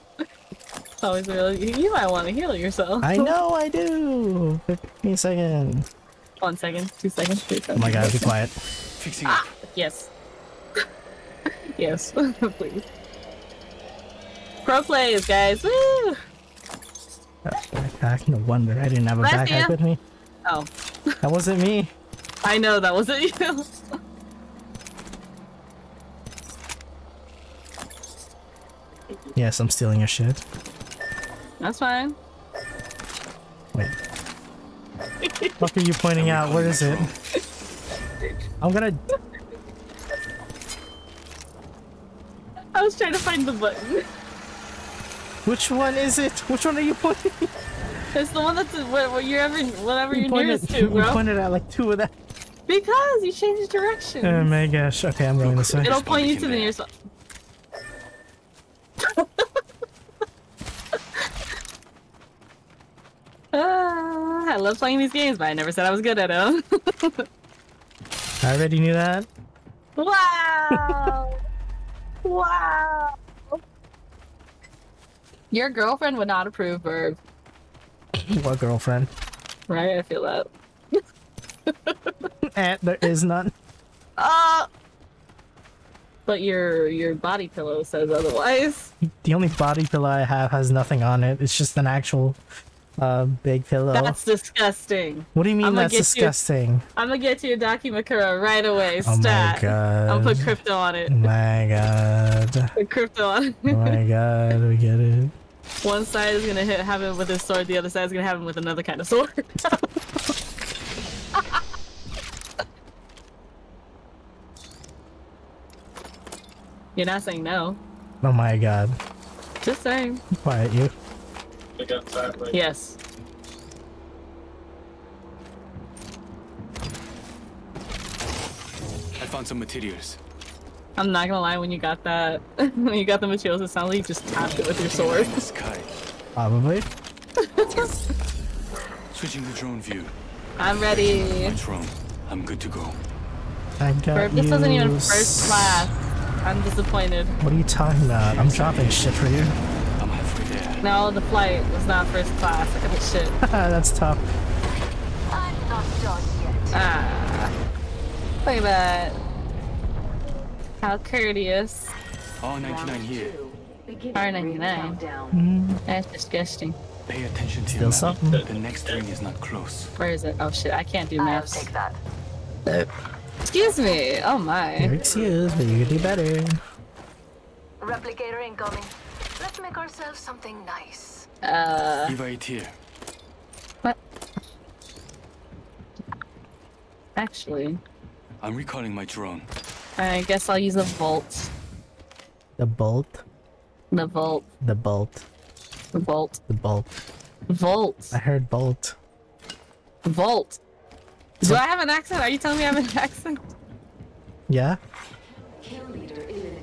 Always really. You might want to heal yourself. I <laughs> know I do. 15 seconds. One second, two seconds, three seconds. Oh my god, be quiet. Fixing ah, up. Yes. <laughs> yes, <laughs> please. Pro plays, guys. Woo! Backpack, no wonder I didn't have a Bless backpack ya. with me. Oh, That wasn't me. I know that wasn't you. Yes, I'm stealing your shit. That's fine. Wait. What are you pointing out? What is it? I'm gonna. I was trying to find the button. Which one is it? Which one are you pointing? It's the one that's what, what you're ever, whatever You you're pointed, nearest to, <laughs> bro. you pointed at like two of them. Because you changed direction. Oh my gosh. Okay, I'm going this way. It'll point you to the nearest. Ah, I love playing these games, but I never said I was good at them. <laughs> I already knew that. wow! <laughs> wow! Your girlfriend would not approve, Birb. <laughs> What girlfriend? Right? I feel that. Eh, there is none. Ah! But your your body pillow says otherwise. The only body pillow I have has nothing on it. It's just an actual uh, big pillow. That's disgusting. what do you mean I'ma that's get you- disgusting? I'm gonna get you a Dakimakura right away. Oh my Stat. I'll put crypto on it. Oh my god. <laughs> Put crypto on it. Oh my god, we get it. One side is gonna hit have him with his sword, the other side is gonna have him with another kind of sword. <laughs> You're not saying no. Oh my god. Just saying. Quiet you. I got that right. Yes. I found some materials. I'm not gonna lie, when you got that <laughs> when you got the materials, it sounded like you just tapped it with your sword. In the. Probably. <laughs> Switching to drone view. I'm ready. My drone. I'm good to go. I got Birb, this wasn't even first class. I'm disappointed. What are you talking about? I'm dropping shit for you. I'm halfway there. No, the flight was not first class. I couldn't shit. <laughs> That's tough. I'm not done yet. Ah. Look at that. How courteous. All 99 here. Beginning R99. ring countdown. That's disgusting. Pay attention to Still your map. something. The next ring is not close. Where is it? Oh shit, I can't do I'll maps. take that. Excuse me. Oh my. You're excused, but you can do better. Replicator incoming. Let's make ourselves something nice. Uh, EVA-8 here. what? Actually, I'm recalling my drone. I guess I'll use a vault. The bolt. The vault. The bolt. The bolt. The bolt. Vault. I heard bolt. Vault. Do I have an accent? Are you telling me I have an <laughs> accent? Yeah? Kill leader eliminated.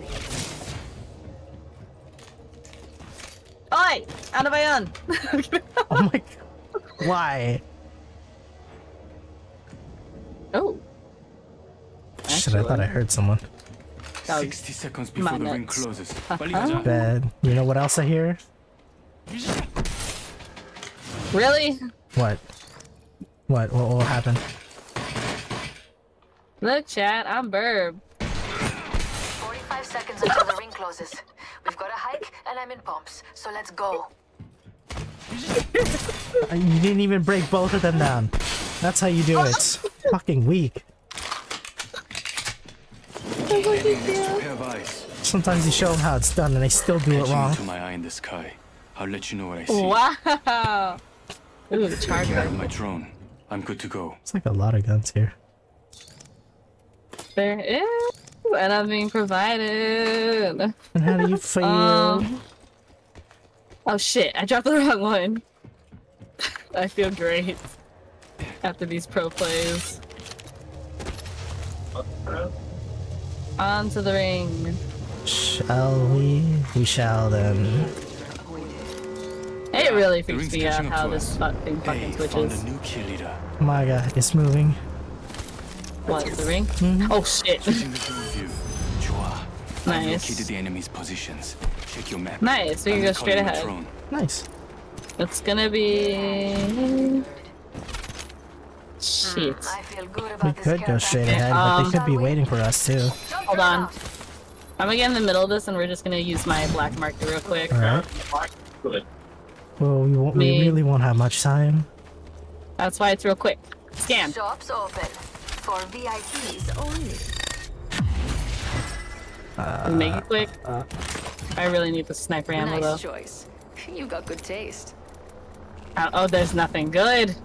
Oi! Ano ba yun? Oh my god. Why? oh. Shit, I thought I heard someone. Oh, 60 seconds before the ring closes. <laughs> Bad. You know what else I hear? Really? What? What? What will happen? Look, chat, I'm Birb. 45 seconds until the ring closes. We've got a hike, and I'm in pumps, so let's go. <laughs> You didn't even break both of them down. That's how you do it. <laughs> Fucking weak. Adding an extra pair of eyes. Sometimes you show them how it's done and they still do it Edging wrong. into my eye in the sky. I'll let you know what I see. Wow. Ooh, charger. Grab my drone. I'm good to go. It's like a lot of guns here. There is, and I'm being provided. And how do you feel? Um, oh shit, I dropped the <laughs> wrong one. I feel great after these pro plays. On to the ring. Shall we? We shall then. It really freaks me out how this us. fucking fucking Hey, switches. a new kill leader. My god, it's moving. What, the ring? Oh shit. Switching to drone view. Chua. I've Nice. located the enemy's positions. Check your map. Nice, we can go straight ahead. Nice. It's gonna be. Shit. I feel good We could go straight package. ahead, but Um, they could be waiting for us too. Hold on. I'm gonna get in the middle of this and we're just gonna use my Black Market real quick. Alright. Well, we, won't, we really won't have much time. That's why it's real quick. Scan. Shops open. For VIPs only. Make it quick. I really need the sniper ammo though. Nice choice. You've got good taste. Uh, oh, there's nothing good.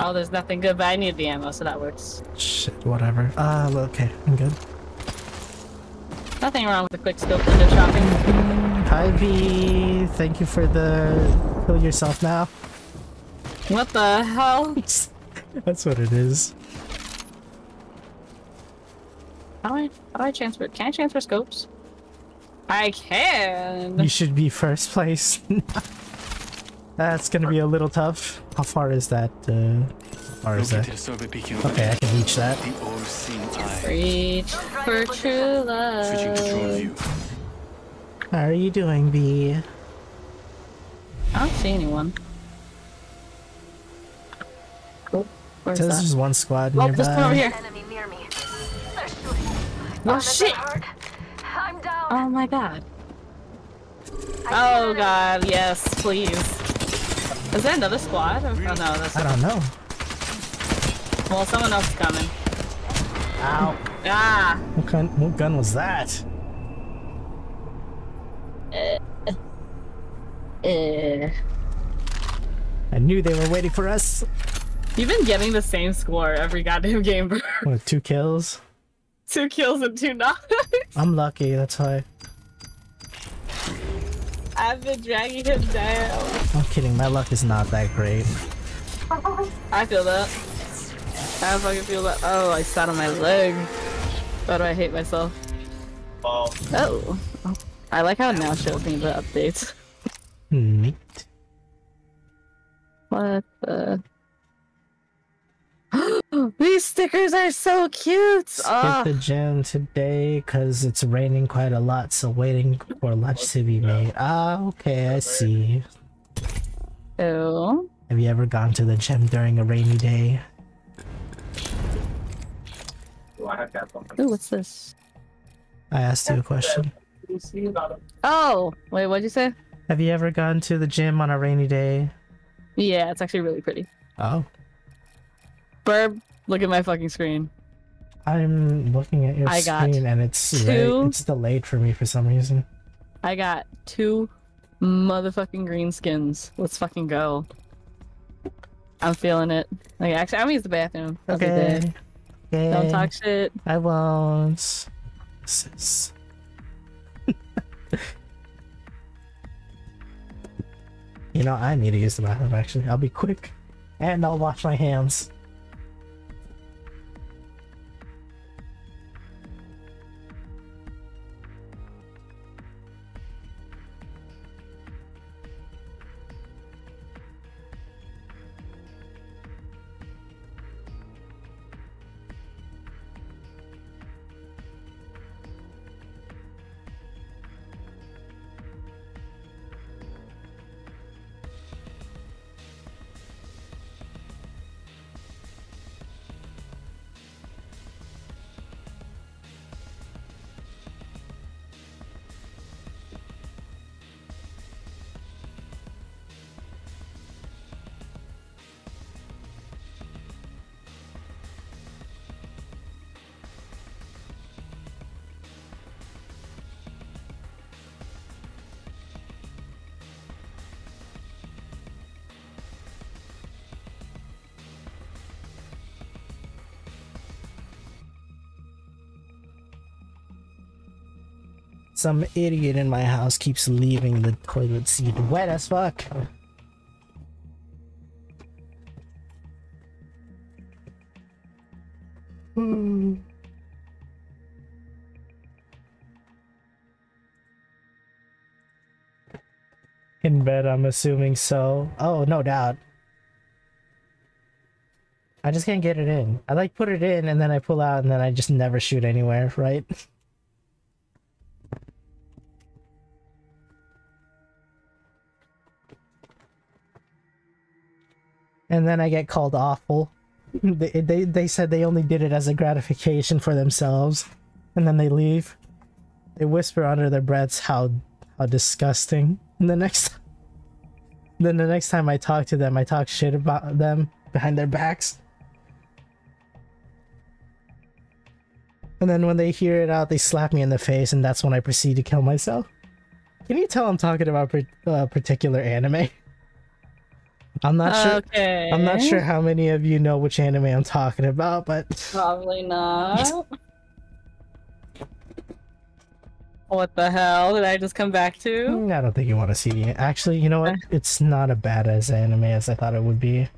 Oh, there's nothing good, but I need the ammo, so that works. Shit, whatever. Uh, okay, I'm good. Nothing wrong with the quick scope window shopping. Hi, V. Thank you for the kill yourself now. What the hell? <laughs> That's what it is. How do I, how do I transfer? Can I transfer scopes? I can. You should be first place. <laughs> That's gonna be a little tough. How far is that? Uh, how far is that? a survey beacon. Okay, I can reach that. The all-seeing eye. Reach for true Switching to drone love. How are you doing, B? I don't see anyone. Oh, where's that? there's one squad nearby. Oh, there's one over here. Oh shit! I'm down. Oh my god. I Oh see an god, yes, please. Is there another squad? Oh no, that's I don't know. well, someone else is coming. Ow. Ah, What gun, what gun was that? eh. I knew they were waiting for us. You've been getting the same score every goddamn game, bro. What, two kills? Two kills and two knocks. I'm lucky, that's why. I've been dragging him down. I'm kidding, my luck is not that great. I feel that. I fucking feel that. Oh, I sat on my leg. Why do I hate myself? Oh, Oh. I like how now shows me the updates. Neat. What the? <gasps> These stickers are so cute! Skip Ah, the gym today because it's raining quite a lot, so waiting for lunch to be made. Ah, okay, I see. Oh. Have you ever gone to the gym during a rainy day? do I have that one? Ooh, what's this? I asked you a question. You see about it? Oh, wait, what'd you say? Have you ever gone to the gym on a rainy day? Yeah, it's actually really pretty. Oh, Birb, look at my fucking screen. I'm looking at your I got screen and it's two- it's delayed for me for some reason. I got two motherfucking green skins. Let's fucking go. I'm feeling it. Like, actually, I'm gonna use the bathroom. I'll be there. Okay. Okay. Don't talk shit. I won't. Sis. <laughs> you know, I need to use the bathroom actually. I'll be quick. And I'll wash my hands. Some idiot in my house keeps leaving the toilet seat wet as fuck. Hmm. In bed, I'm assuming so. Oh, no doubt. I just can't get it in. I like put it in and then I pull out and then I just never shoot anywhere, right? <laughs> and then I get called awful. <laughs> They, they they said they only did it as a gratification for themselves, and then they leave. They whisper under their breaths how how disgusting. And the next <laughs> then the next time I talk to them, I talk shit about them behind their backs. And then when they hear it out, they slap me in the face, and that's when I proceed to kill myself. Can you tell I'm talking about a uh, particular anime? <laughs> I'm not sure. Okay. I'm not sure how many of you know which anime I'm talking about, but Probably not. <laughs> what the hell did I just come back to? Mm, I don't think you want to see it. Actually, you know what? <laughs> It's not a bad as anime as I thought it would be.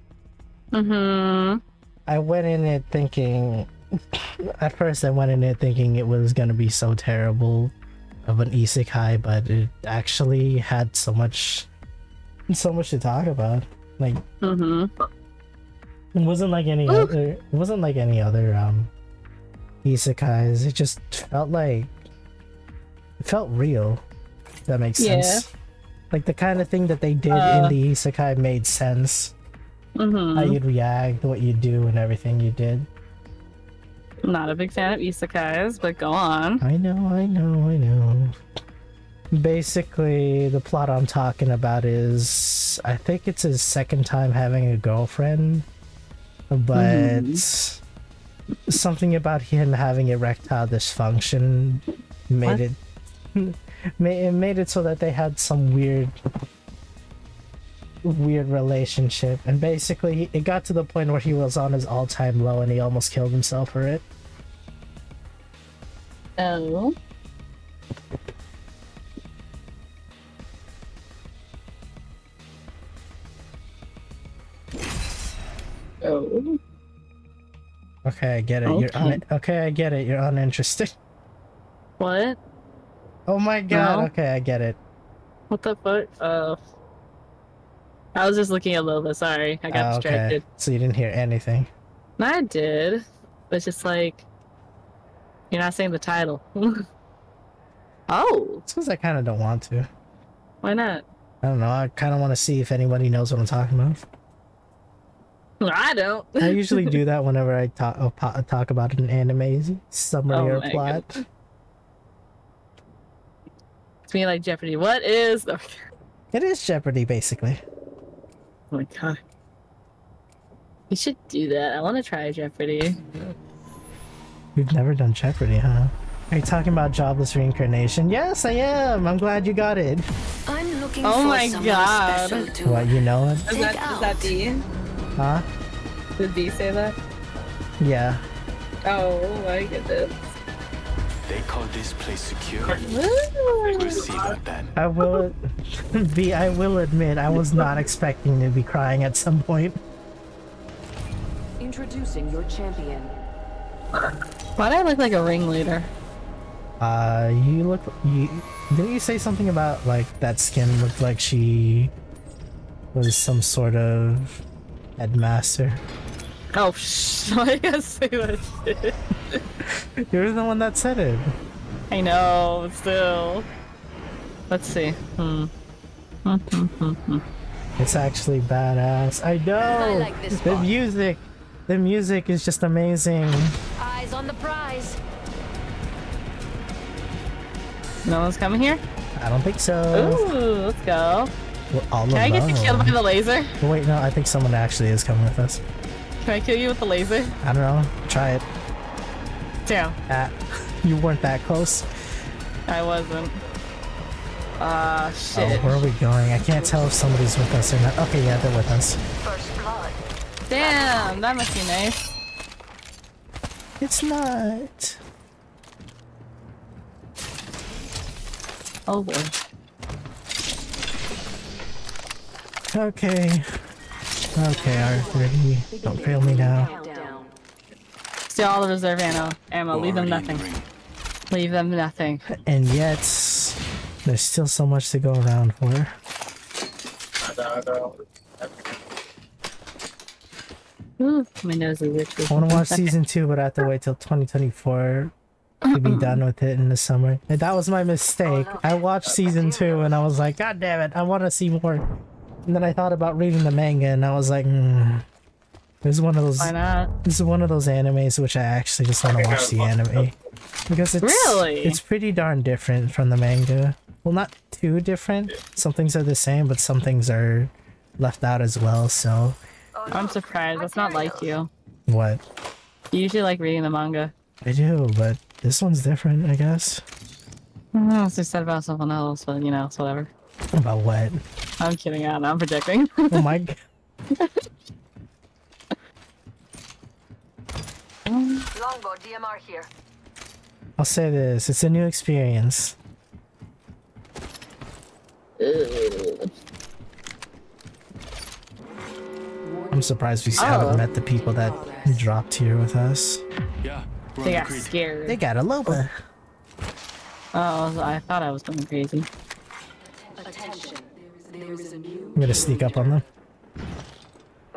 Mm-hmm. I went in it thinking. <coughs> At first, I went in it thinking it was gonna be so terrible of an isekai, but it actually had so much, so much to talk about. Like Mm-hmm. it wasn't like any other. It wasn't like any other um isekais. It just felt like it felt real. That makes Yeah. sense. Like the kind of thing that they did Uh. in the isekai made sense. How Mm-hmm. you'd react, what you'd do, and everything you did. Not a big fan of isekais, but go on. I know, I know, I know. Basically, the plot I'm talking about is I think it's his second time having a girlfriend, but mm-hmm. something about him having erectile dysfunction made What? it <laughs> made it made it so that they had some weird weird relationship and basically it got to the point where he was on his all-time low and he almost killed himself for it Oh. Oh. Okay, I get it. You're un- okay, I get it. You're uninterested. What? Oh my god. No. Okay, I get it. What the fuck? Oh. I was just looking at Lola, sorry. I got Oh, okay. distracted. So you didn't hear anything. No, I did. But it's just like you're not saying the title. <laughs> oh, It's because I kind of don't want to. why not? I don't know. I kind of want to see if anybody knows what I'm talking about. <laughs> I don't. I usually do <laughs> that whenever I talk uh, po- talk about an anime summary Oh or my plot. It's me like Jeopardy. What is oh It is Jeopardy, basically. Oh my god. We should do that. I want to try Jeopardy. We've never done Jeopardy, huh? Are you talking about jobless reincarnation? Yes, I am. I'm glad you got it. I'm looking Oh for my someone God. special to What, you know it? Is Take that, is out. that D? Huh? Did D say that? Yeah. Oh my goodness. They call this place secure. We'll see about that. I will <laughs> be I will admit I was not expecting to be crying at some point. Introducing your champion. Why do I look like a ringleader? Uh you look you didn't you say something about like that skin looked like she was some sort of headmaster? Oh, shh. Why do you say that shit? You're the one that said it. I know, but still. Let's see. Hmm. <laughs> It's actually badass. I know. I like this the spot. music. The music is just amazing. Eyes on the prize. No one's coming here? I don't think so. Ooh, let's go. We're all Can I get you killed by the laser? Wait, no, I think someone actually is coming with us. Can I kill you with the laser? I don't know. Try it. Damn, Ah, <laughs> you weren't that close. I wasn't. Ah, Oh, shit. where are we going? I can't tell if somebody's with us or not. Okay, yeah, they're with us. First blood. Damn, that must be nice. It's not. Oh boy. Okay. Okay, R30. Don't fail me now. Steal all the reserve ammo. Ammo. Leave them nothing. Leave them nothing. And yet, there's still so much to go around for. Ooh, my nose is itchy. I want to watch season two, but I have to wait till 2024 to be done with it in the summer. And that was my mistake. I watched season two and I was like, God damn it, I want to see more. And then I thought about reading the manga, and I was like, mm, "This is one of those. Why not? This is one of those animes which I actually just want to watch the anime because it's Really? it's pretty darn different from the manga. Well, not too different. Some things are the same, but some things are left out as well. So I'm surprised. That's not like you. what You usually like reading the manga. I do, but this one's different, I guess. I don't know what they said about someone else, but you know, it's whatever. About what? I'm kidding. I'm I'm projecting. <laughs> Oh my. g- Longbow DMR here. I'll say this: it's a new experience. I'm surprised we Oh. haven't met the people that dropped here with us. Yeah, they got the scared. They got a Loba. Oh, I thought I was going crazy. Attention. There is a new I'm gonna sneak up on them.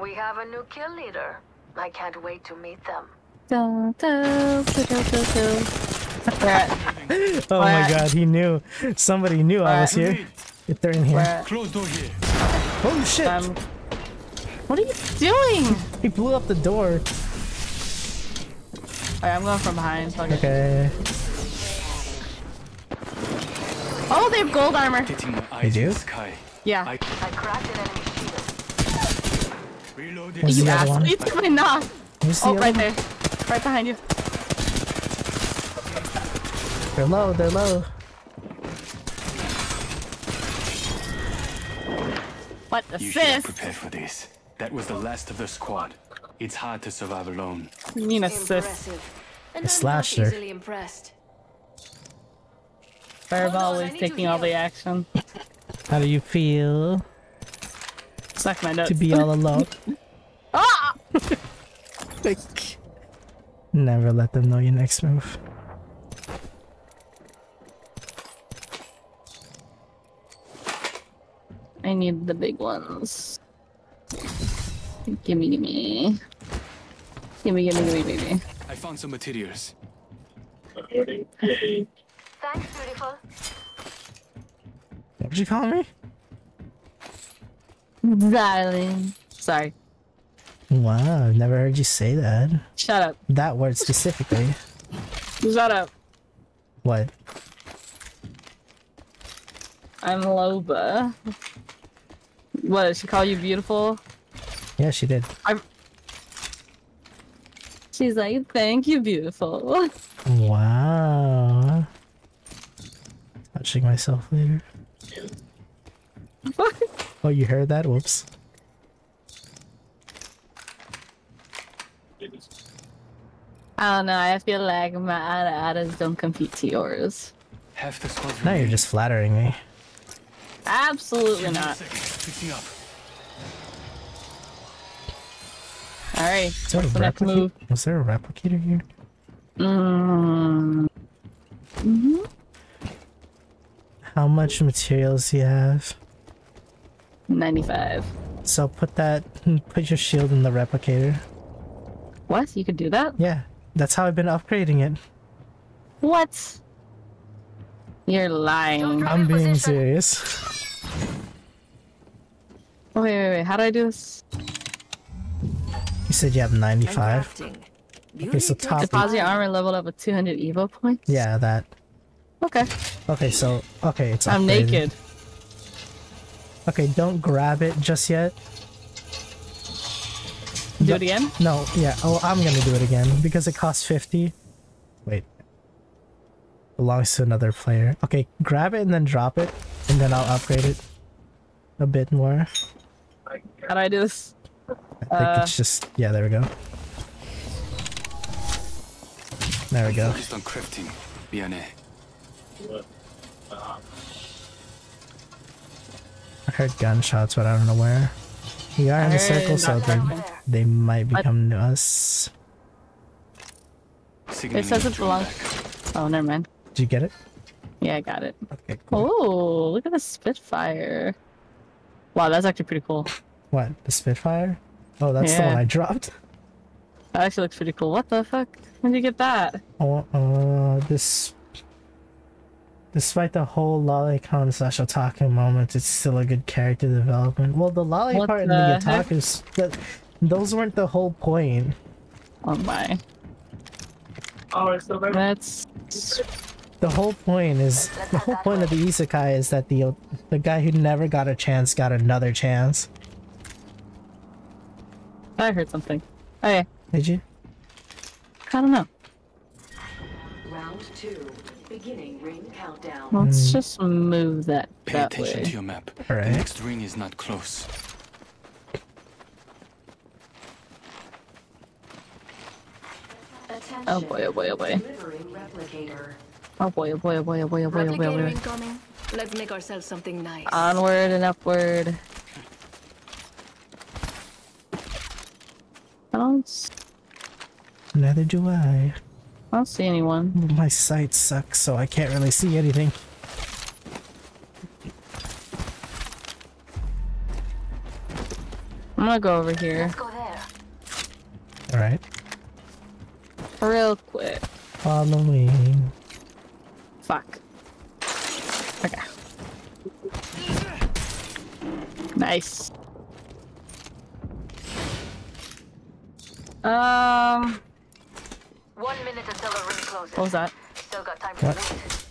We have a new kill leader. I can't wait to meet them. <laughs> Oh my god, he knew. Somebody knew I was here. If they're in here. Close door here. Holy shit! Um, what are you doing? he blew up the door. Alright, I'm going from behind. so Okay. Oh, they have gold armor. Getting my eyes do? in the. Yeah. I I cracked an enemy shield. reloaded. Where's you the other asked one? me to my knock. Where's the Oh, right one? there. Right behind you. They're low, they're low. What You should have assist? prepared for this. That was the last of the squad. It's hard to survive alone. You mean assist? Impressive. And I I'm slashed not her. Easily impressed. Fireball Hold on, I always taking all the action. How do you feel Suck my nuts. to be all alone? <laughs> ah! <laughs> Never let them know your next move. I need the big ones. Gimme, gimme. Gimme, gimme, gimme, gimme. I found some materials. Thanks, beautiful. What did you call me? Darling. Sorry. Wow, I've never heard you say that. Shut up. That word specifically. Shut up. What? I'm Loba. What, did she call you beautiful? Yeah, she did. I... She's like, thank you, beautiful. Wow. Touching myself later. Oh, you heard that? Whoops. I don't know, I feel like my ada-adas don't compete to yours. Half the squad Now you're just flattering me. Absolutely Give me a not. second. Fixing up. Alright, Is there a what's the next move? Was there a replicator here? Mm. hmm How much materials do you have? 95. So put that, <laughs> put your shield in the replicator. What? You could do that? Yeah, that's how I've been upgrading it. What? You're lying. I'm being position. serious. Oh, wait, wait, wait. How do I do this? You said you have 95. crafting. Okay, so top. Deposit your armor leveled up with 200 Evo points? Yeah, that. Okay. Okay, so okay, it's. I'm naked. Okay, don't grab it just yet. Do it again? No, yeah. Oh, I'm gonna do it again because it costs 50. Wait. Belongs to another player. Okay, grab it and then drop it, and then I'll upgrade it a bit more. How do I do this? I think Uh, it's just yeah. There we go. There we go. I heard gunshots, but I don't know where. We are in a circle, so they, they might be coming to us. It says it belongs. back. Oh, never mind. Did you get it? Yeah, I got it. Okay. Cool. Oh, look at the Spitfire. Wow, that's actually pretty cool. What? The Spitfire? Oh, that's the one I dropped. That actually looks pretty cool. What the fuck? When did you get that? Oh, uh, this. Despite the whole lolicon slash otaku moment, it's still a good character development. Well, the lolly What part and the the otaku, is- that, those weren't the whole point. Oh my. Oh, it's still there. That's The whole point is the whole point of the isekai is that the the guy who never got a chance got another chance. I heard something. Okay, Did you? I don't know. Ring countdown. Let's hmm. just move that Pay that attention way. to your map. Alright. The next ring is not close. Attention. Oh boy, oh boy, oh boy. Delivering replicator. Oh boy, oh boy, oh boy, oh boy, oh boy, oh boy, oh, oh, oh, oh Replicator boy. incoming. Let's make ourselves something nice. Onward and upward. I don't, s- Neither do I. I don't see anyone. My sight sucks, so I can't really see anything. I'm gonna go over here Let's go there. Alright. real quick. Follow me. Fuck. Okay. Nice. Um, One minute until the ring closes. what was that? Still got time to What? loot.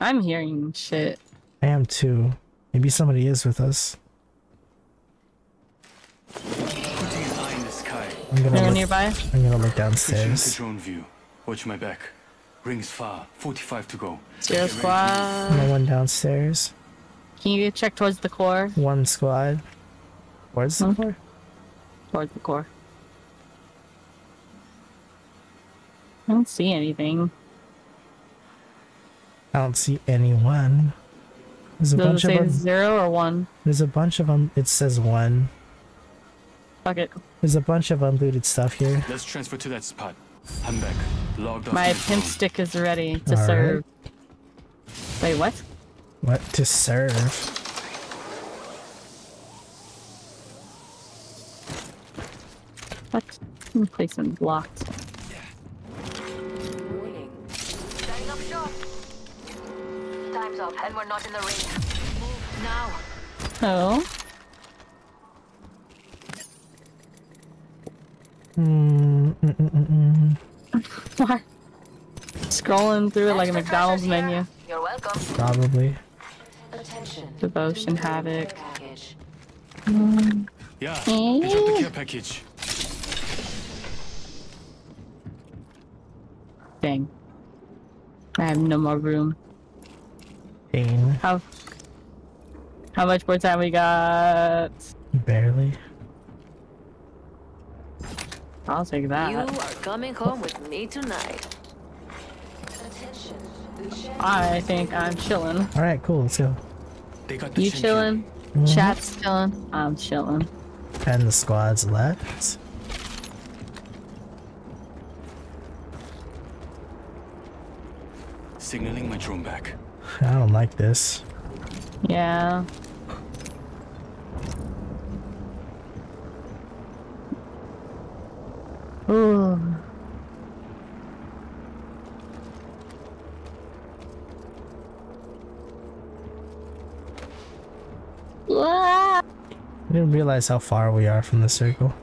I'm hearing shit. I am too. Maybe somebody is with us. Putting an eye in the sky. I'm gonna Anyone look, nearby? I'm gonna look downstairs. drone view. Watch my back. Rings far. 45 to go. Zero Get ready to squad. No one downstairs. Can you check towards the core? One squad. Where's the Hmm? floor? Towards the core. I don't see anything. I don't see anyone. There's a Does it bunch of say them. zero or one? There's a bunch of them. It says one. Fuck it. There's a bunch of unlooted stuff here. Let's transfer to that spot. I'm back. Logged off My my pimp drone. stick is ready to Alright. serve. Wait, what? What to serve? What? Placement blocked. Warning. Time's up, and we're not in the ring. Move now. Oh. Hmm. mm, mm, mm, mm. Why? Scrolling through it like a McDonald's here. menu. You're welcome. Probably. Attention. Devotion, Delivering havoc. care Package. Yeah, I the care package. Dang. I have no more room. Pain. How how much more time we got? Barely. I'll take that. You are coming home with me tonight. Attention. The chat I think I'm chilling. All right. Cool. Let's go. They got the You Shen chilling? Mhm. Chat's chilling. I'm chilling. And the squads left. Signaling my drone back. I don't like this. Yeah. Ooh. I didn't realize how far we are from the circle.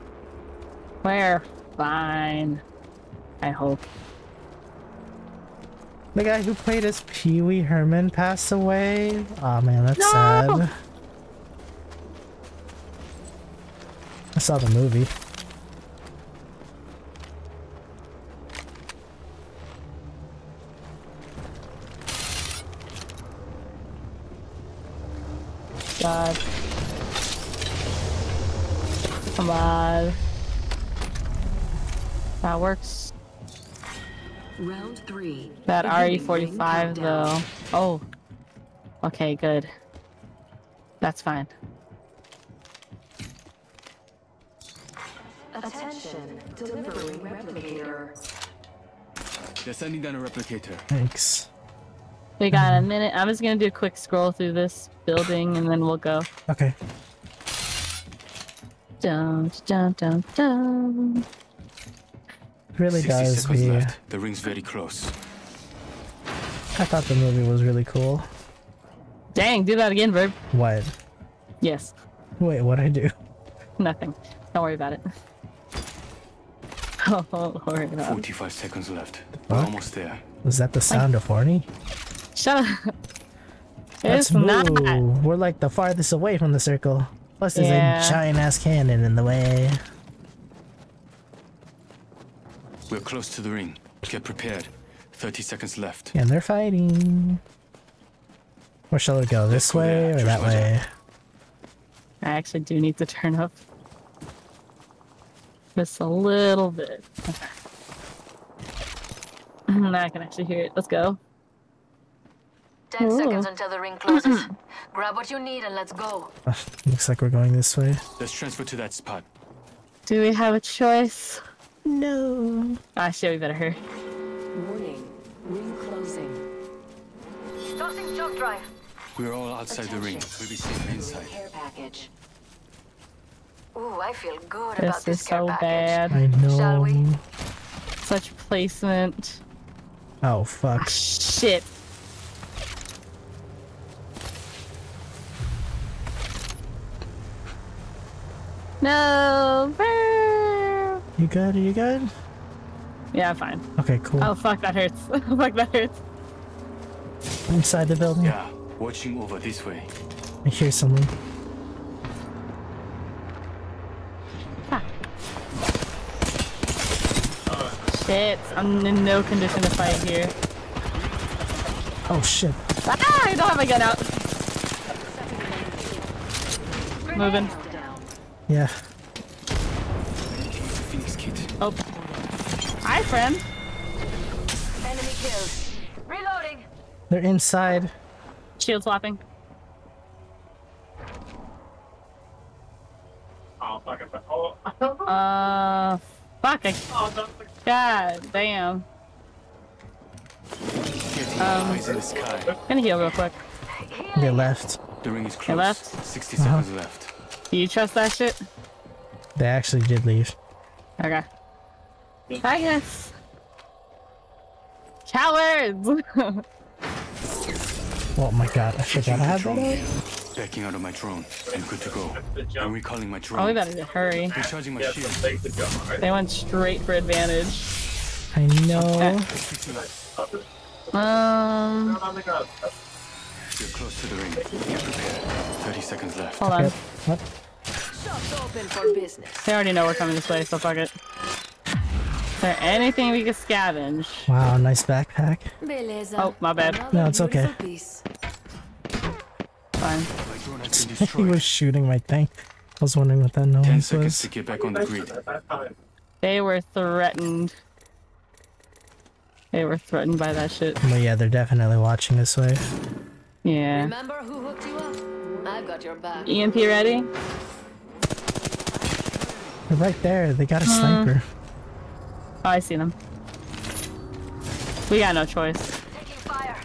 We're fine. I hope. The guy who played as Pee Wee Herman passed away. Oh man, that's No! sad. I saw the movie. God. Come on. That works. Round three. That RE45 though. Oh. Okay, good. That's fine. Attention. Delivering replicator. They're sending down a replicator. Thanks. We got a minute. I'm just gonna do a quick scroll through this building and then we'll go. Okay. Dun dun dun dun. It really 60 does seconds be. left. The ring's very close. I thought the movie was really cool. Dang, do that again, Birb. What? Yes. Wait, what I do? Nothing. Don't worry about it. Oh, <laughs> don't worry about 45 seconds left. We're almost there. Was that the sound of horny? Shut up. Let's It's not. move. We're like the farthest away from the circle. Plus, there's Yeah. a giant ass cannon in the way. We're close to the ring. Get prepared. 30 seconds left. And they're fighting. Where shall we go? This go way there, or that way? I actually do need to turn up just a little bit. Okay. now I can actually hear it. Let's go. Ten Ooh. seconds until the ring closes. <clears throat> Grab what you need and let's go. Ugh, looks like we're going this way. Let's transfer to that spot. Do we have a choice? No. Ah, shit, we better hurry. Warning. Ring closing. Tossing shock drive. We're all outside the ring. We'll be safer inside. Care package. Ooh, I feel good This about is this care so package. bad. I know. Shall we? Such placement. Oh, fuck. Shit. No. Brr. You good? Are you good? Yeah, I'm fine. Okay, cool. Oh fuck, that hurts. <laughs> fuck, that hurts. Inside the building. Yeah, watching over this way. I hear someone. Shit, I'm in no condition to fight here. Oh, shit. Ah, I don't have my gun out. Moving. Yeah. Phoenix kit. Oh. Hi, friend. Enemy killed. Reloading. They're inside. Shield swapping. Oh, fuck it. Oh, Uh, fuck. I, oh. God damn. Getting Um, eyes in. Gonna heal real quick. They left. The ring is close. left? 60 Uh-huh. seconds left. Do you trust that shit? They actually did leave. Okay. I guess. Cowards! <laughs> Oh my god, I forgot I had that drone on. here. Backing out of my drone. I'm good to go. I'm recalling my drone. oh, we better hurry. Recharging my Yeah, shield. take the gun, alright? They went straight for advantage. I know. Um, Turn on the gun. You're close to the ring. Get prepared. 30 seconds left. hold on. Yep. What? Open for business. They already know we're coming this way, so fuck it. Is there anything we can scavenge? Wow, nice backpack. Beleza. Oh, my bad. No, it's okay. beautiful. Fine. My <laughs> drone he was shooting my thing. I was wondering what that 10 noise seconds was. to get back on the grid. They were threatened. They were threatened by that shit. But yeah, they're definitely watching this way. Yeah. Remember who hooked you up? I've got your back. EMP ready? They're right there. They got a Hmm. sniper. Oh, I see them. We got no choice. Taking fire.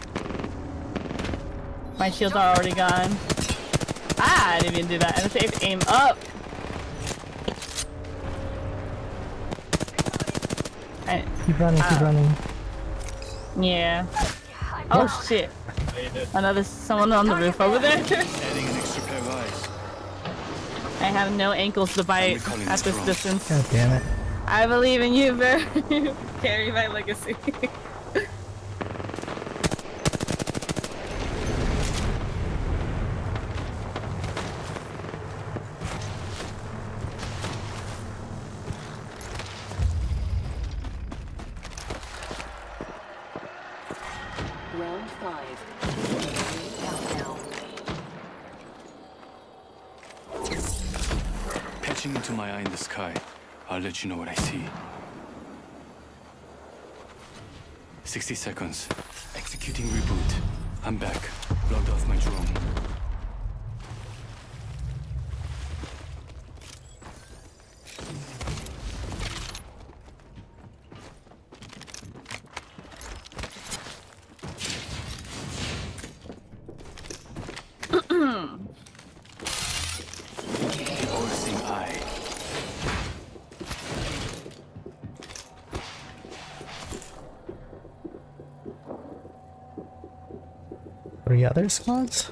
My shields are already gone. Ah, I didn't even do that. I have to aim up. I, Keep running, keep Ah. running. yeah. Oh shit. Another someone on the roof over there. Adding an extra pair. I have no ankles to bite at this this distance. God damn it. I believe in you, Bear. <laughs> Carry my legacy. Round five. Countdown. Patching into my eye in the sky. I'll let you know what I see. 60 seconds. Executing reboot. I'm back. Logged off my drone. The all-seeing eye. Three other squads?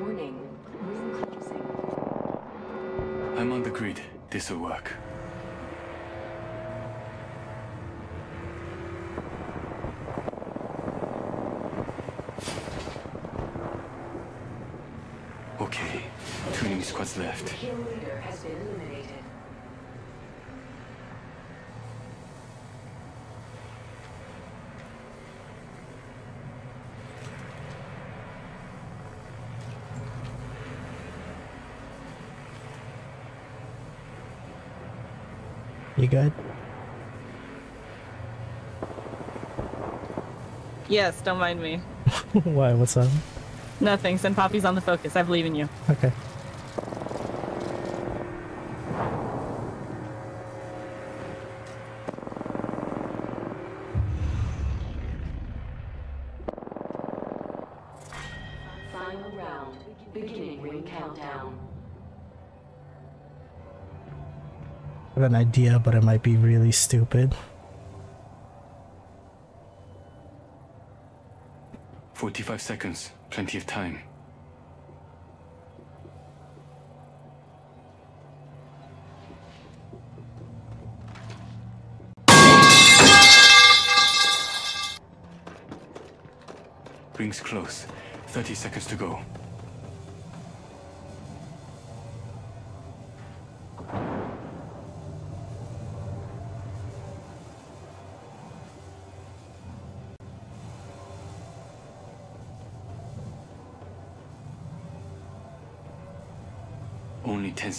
Warning. Ring closing. I'm on the grid. This'll work. Okay, two enemy squads left. Kill leader has been eliminated. You good? Yes, don't mind me. <laughs> Why? What's up? Nothing. Send Poppy's on the focus. I believe in you. Okay. Final round. Beginning ring countdown. I have an idea, but it might be really stupid. Forty-five seconds. Plenty of time. Rings close. Thirty seconds to go.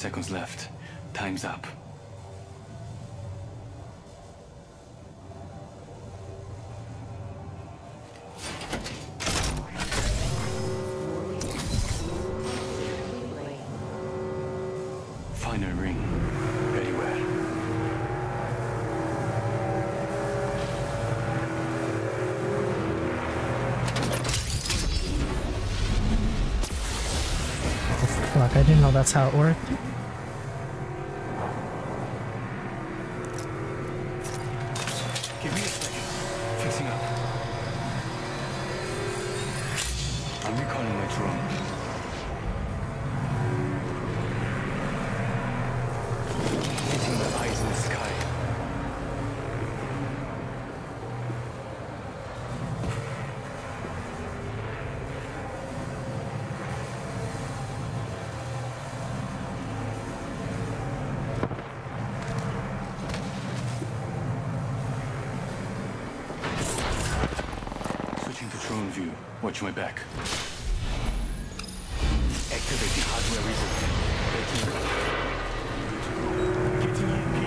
Seconds left. Time's up. Final ring. Well. Fuck, I didn't know that's how it worked. Watch my back. Activating hardware reset. Taking Getting EMP.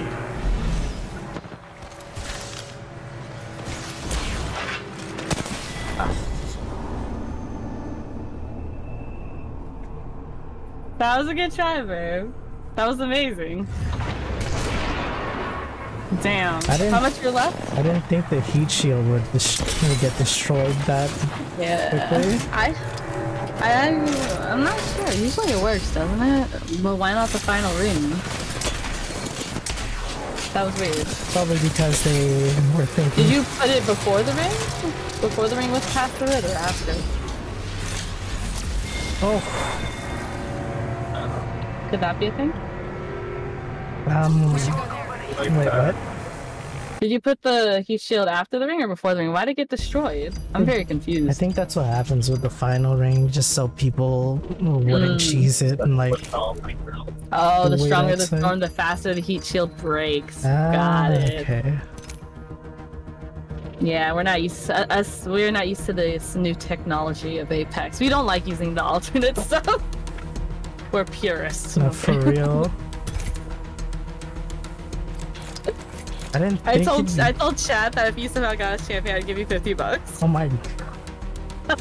That was a good try, babe. That was amazing. Damn. How much you're left? I didn't think the heat shield would, dis- would get destroyed that Yeah. quickly. I, I, I'm not sure. Usually it works, doesn't it? But why not the final ring? That was weird. Probably because they were thinking. Did you put it before the ring? Before the ring was passed through it, or after? Oh, Could that be a thing? um. Wait, what? Did you put the heat shield after the ring or before the ring? Why did it get destroyed? I'm very confused. I think that's what happens with the final ring, just so people wouldn't Mm. cheese it and like. Oh, the the stronger the that's, uh, storm, the faster the heat shield breaks. Ah, Got it. Okay. Yeah, we're not used to, us. We're not used to this new technology of Apex. We don't like using the <laughs> alternate stuff. We're purists. No, for real. <laughs> I didn't I told I told Chad that if you somehow got a champion, I'd give you 50 bucks. Oh my. <laughs>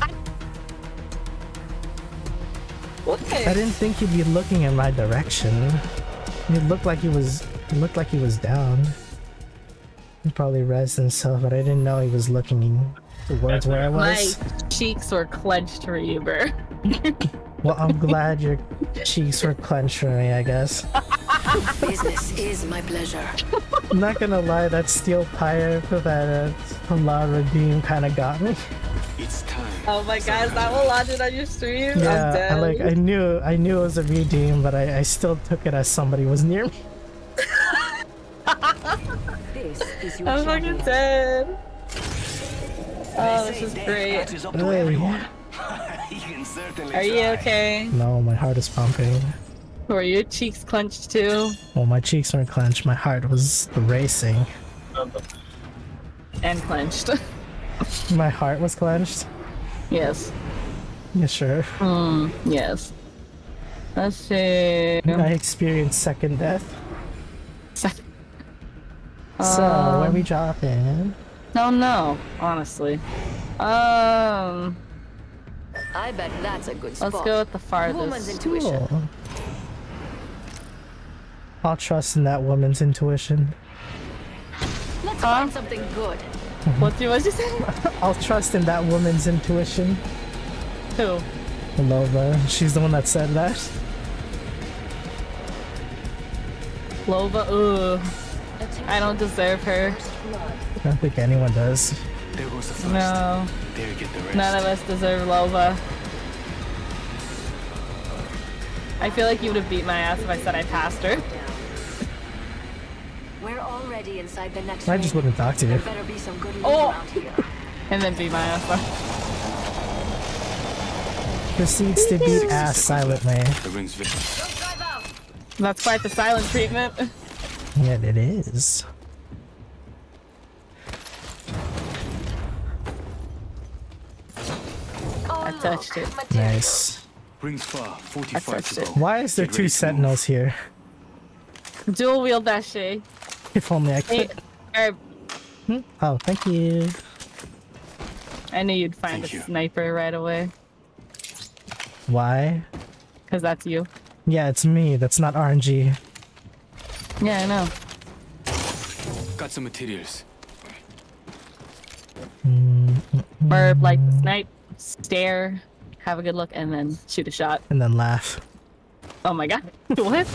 What? I didn't think he'd be looking in my direction. It looked like he was. It looked like he was down. He probably rezzed himself, but I didn't know he was looking towards where I was. My cheeks were clenched for you, Bert. <laughs> Well, I'm glad your cheeks were clenched for me. I guess. <laughs> Business is my pleasure. I'm not gonna lie, that steel pyre that uh, La Redeem kind of got me. It's time. Oh my god, is that what logic on your stream? I'm Yeah, dead. I, like I knew I knew it was a redeem, but I, I still took it as somebody was near me. This is your I'm fucking champion. dead. Oh, this is great. Catches up to Hey. everyone. <laughs> you can Are you okay? No, my heart is pumping. Were your cheeks clenched too? Well, my cheeks weren't clenched. My heart was racing. And clenched. <laughs> My heart was clenched. yes. Yeah, sure. Hmm, yes. Let's see. I experienced second death. Sec- So, where Um, we dropping? No, no, honestly. Um, I bet that's a good spot. let's go with the Woman's farthest. intuition. Cool. I'll trust in that woman's intuition. Let's Huh? find something good. Mm-hmm. What you, what you say? <laughs> I'll trust in that woman's intuition. Who? Lova, she's the one that said that. Lova? Ugh. I don't deserve her. I don't think anyone does. There goes the first. No, There get the rest. none of us deserve Lova. I feel like you would have beat my ass if I said I passed her. We're already inside the next I just ring. wouldn't talk to you. There better be some good loot Oh. around here. And then beat my ass. Proceeds to beat ass silently. The ring's victim. That's quite the silent treatment. Yeah, it is. Oh, I touched it. Nice. Rings far. 45 touched it. Why is there Get two ready to sentinels here? Dual wield that shit. If only I Hey, could. Oh, thank you. I knew you'd find Thank a you. sniper right away. Why? Because that's you. Yeah, it's me. That's not RNG. Yeah, I know. Got some materials. Herb, like, snipe, stare, have a good look, and then shoot a shot. And then laugh. Oh my god. <laughs> what?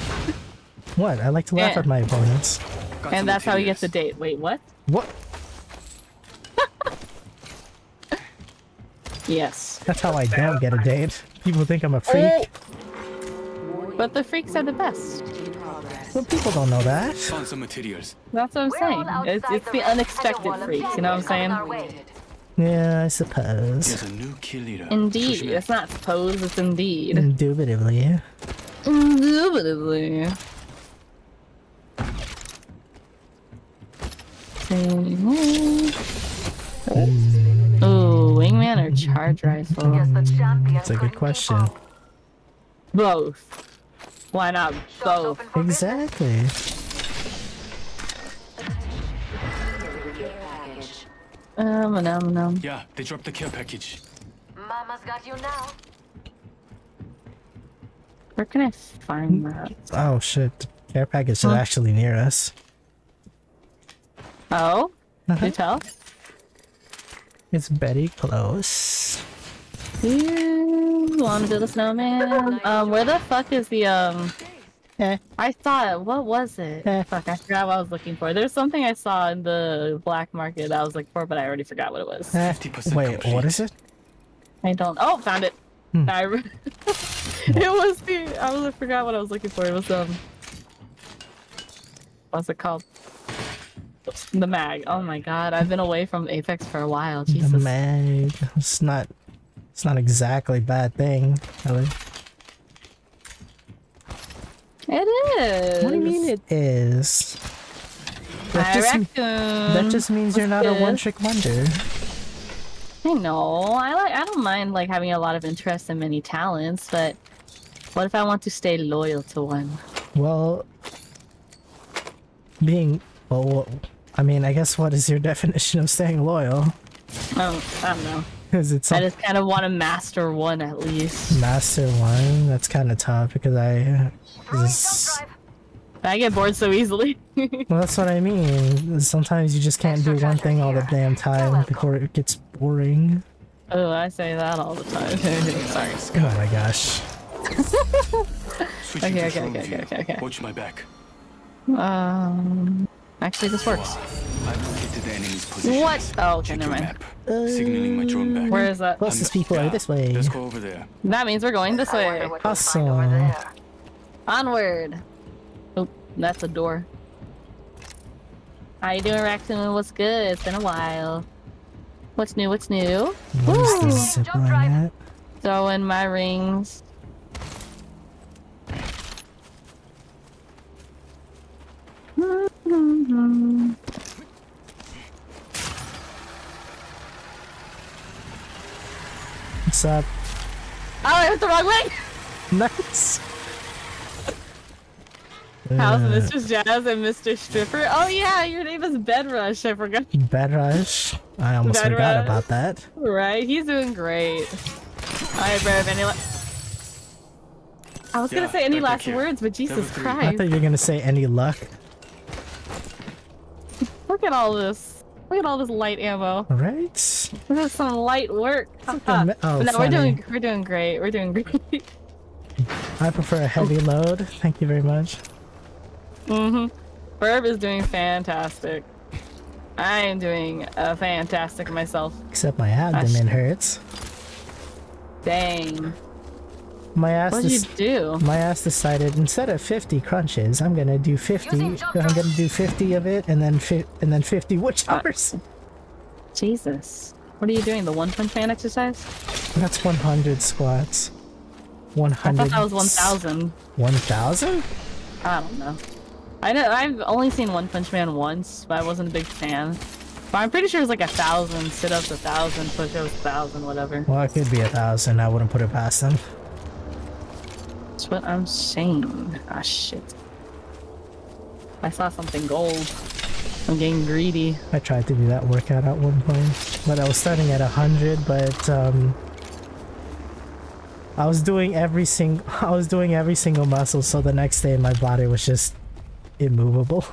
What? I like to laugh Yeah. at my opponents. Got And that's how he gets a date. Wait, what? What? <laughs> Yes. That's how I don't get a date. People think I'm a freak. Oh. But the freaks are the best. But people don't know that. Found some materials. That's what I'm saying. It's, it's the ring. Unexpected freaks, you know what I'm saying? Yeah, I suppose. There's a new kill leader. Indeed. Push. It's not suppose, it's indeed. Indubitably. Indubitably. Ooh, wingman or charge rifle? Guess the champion That's a good question. Both. Why not both? open for business. Exactly. Um, um, um. Yeah, they dropped the care package. Mama's got you now. Where can I find that? Oh shit. The care package is Huh? actually near us. Oh? Uh-huh. Can you tell? It's Betty close. You wanna build a snowman? Um, where the fuck is the, um... Eh. I saw it. What was it? Eh. Fuck, I forgot what I was looking for. There's something I saw in the black market that I was looking for, but I already forgot what it was. Eh, 50% Wait, complete. what is it? I don't. Oh, found it. Hmm. I re- <laughs> it was the. I was. I forgot what I was looking for. It was um. What's it called? The mag. Oh my god, I've been away from Apex for a while. Jesus. The mag. It's not. It's not exactly a bad thing. Really. It is. What do you mean it is? That just, that just means you're not a one-trick wonder. I know. I like. I don't mind like having a lot of interest and many talents, but what if I want to stay loyal to one? Well, being well, I mean, I guess what is your <laughs> definition of staying loyal? Oh, I don't know. Is it I just kind of want to master one at least. master one? That's kind of tough because I. this- I get bored so easily. <laughs> well, that's what I mean. Sometimes you just can't do one thing all the damn time before it gets boring. oh, I say that all the time. <laughs> Sorry. Oh my gosh. Switching Okay, okay, okay, okay, okay. Watch my back. Um, actually, this works. I've located the enemy's position. What? Oh, okay, Check never mind. map. Signaling my drone back. Where is that? Closest people are this way. Let's go over there. That means we're going this way. Awesome. Onward. Oh, that's a door. How you doing, Raccoon? What's good? It's been a while. What's new? What's new? Where's the Woo! zip line at? Throwing my rings. What's up? Oh, I went the wrong way! Nice. How's Uh, Mr. Jazz and Mr. Stripper? Oh yeah, your name is Bedrush. I forgot. Bed rush. I almost Bed forgot rush. about that. Right, he's doing great. Alright, Bev, any la- I was gonna say any last words, but Jesus Christ! I thought you were gonna say any luck. Look at all this. Look at all this light ammo. Right? This is some light work. a oh, But no, we're doing we're doing great. We're doing great. I prefer a heavy <laughs> load. Thank you very much. mm-hmm. Verb is doing fantastic. I am doing uh, fantastic myself. Except my abdomen hurts. Dang. My ass What did you do? my ass decided instead of 50 crunches, I'm gonna do 50. I'm gonna do 50 of it and then fi- and then 50 wood uh, choppers. Jesus. What are you doing? The one punch man exercise? That's 100 squats. 100. I thought that was 1,000. 1,000? I don't know. I know I've only seen One Punch Man once, but I wasn't a big fan. But I'm pretty sure it was like a thousand sit-ups, a thousand push-ups, a thousand, whatever. Well, it could be a thousand. I wouldn't put it past them. That's what I'm saying. Ah, shit. I saw something gold. I'm getting greedy. I tried to do that workout at one point, but I was starting at 100, but um I was doing every sing <laughs> I was doing every single muscle, so the next day my body was just immovable.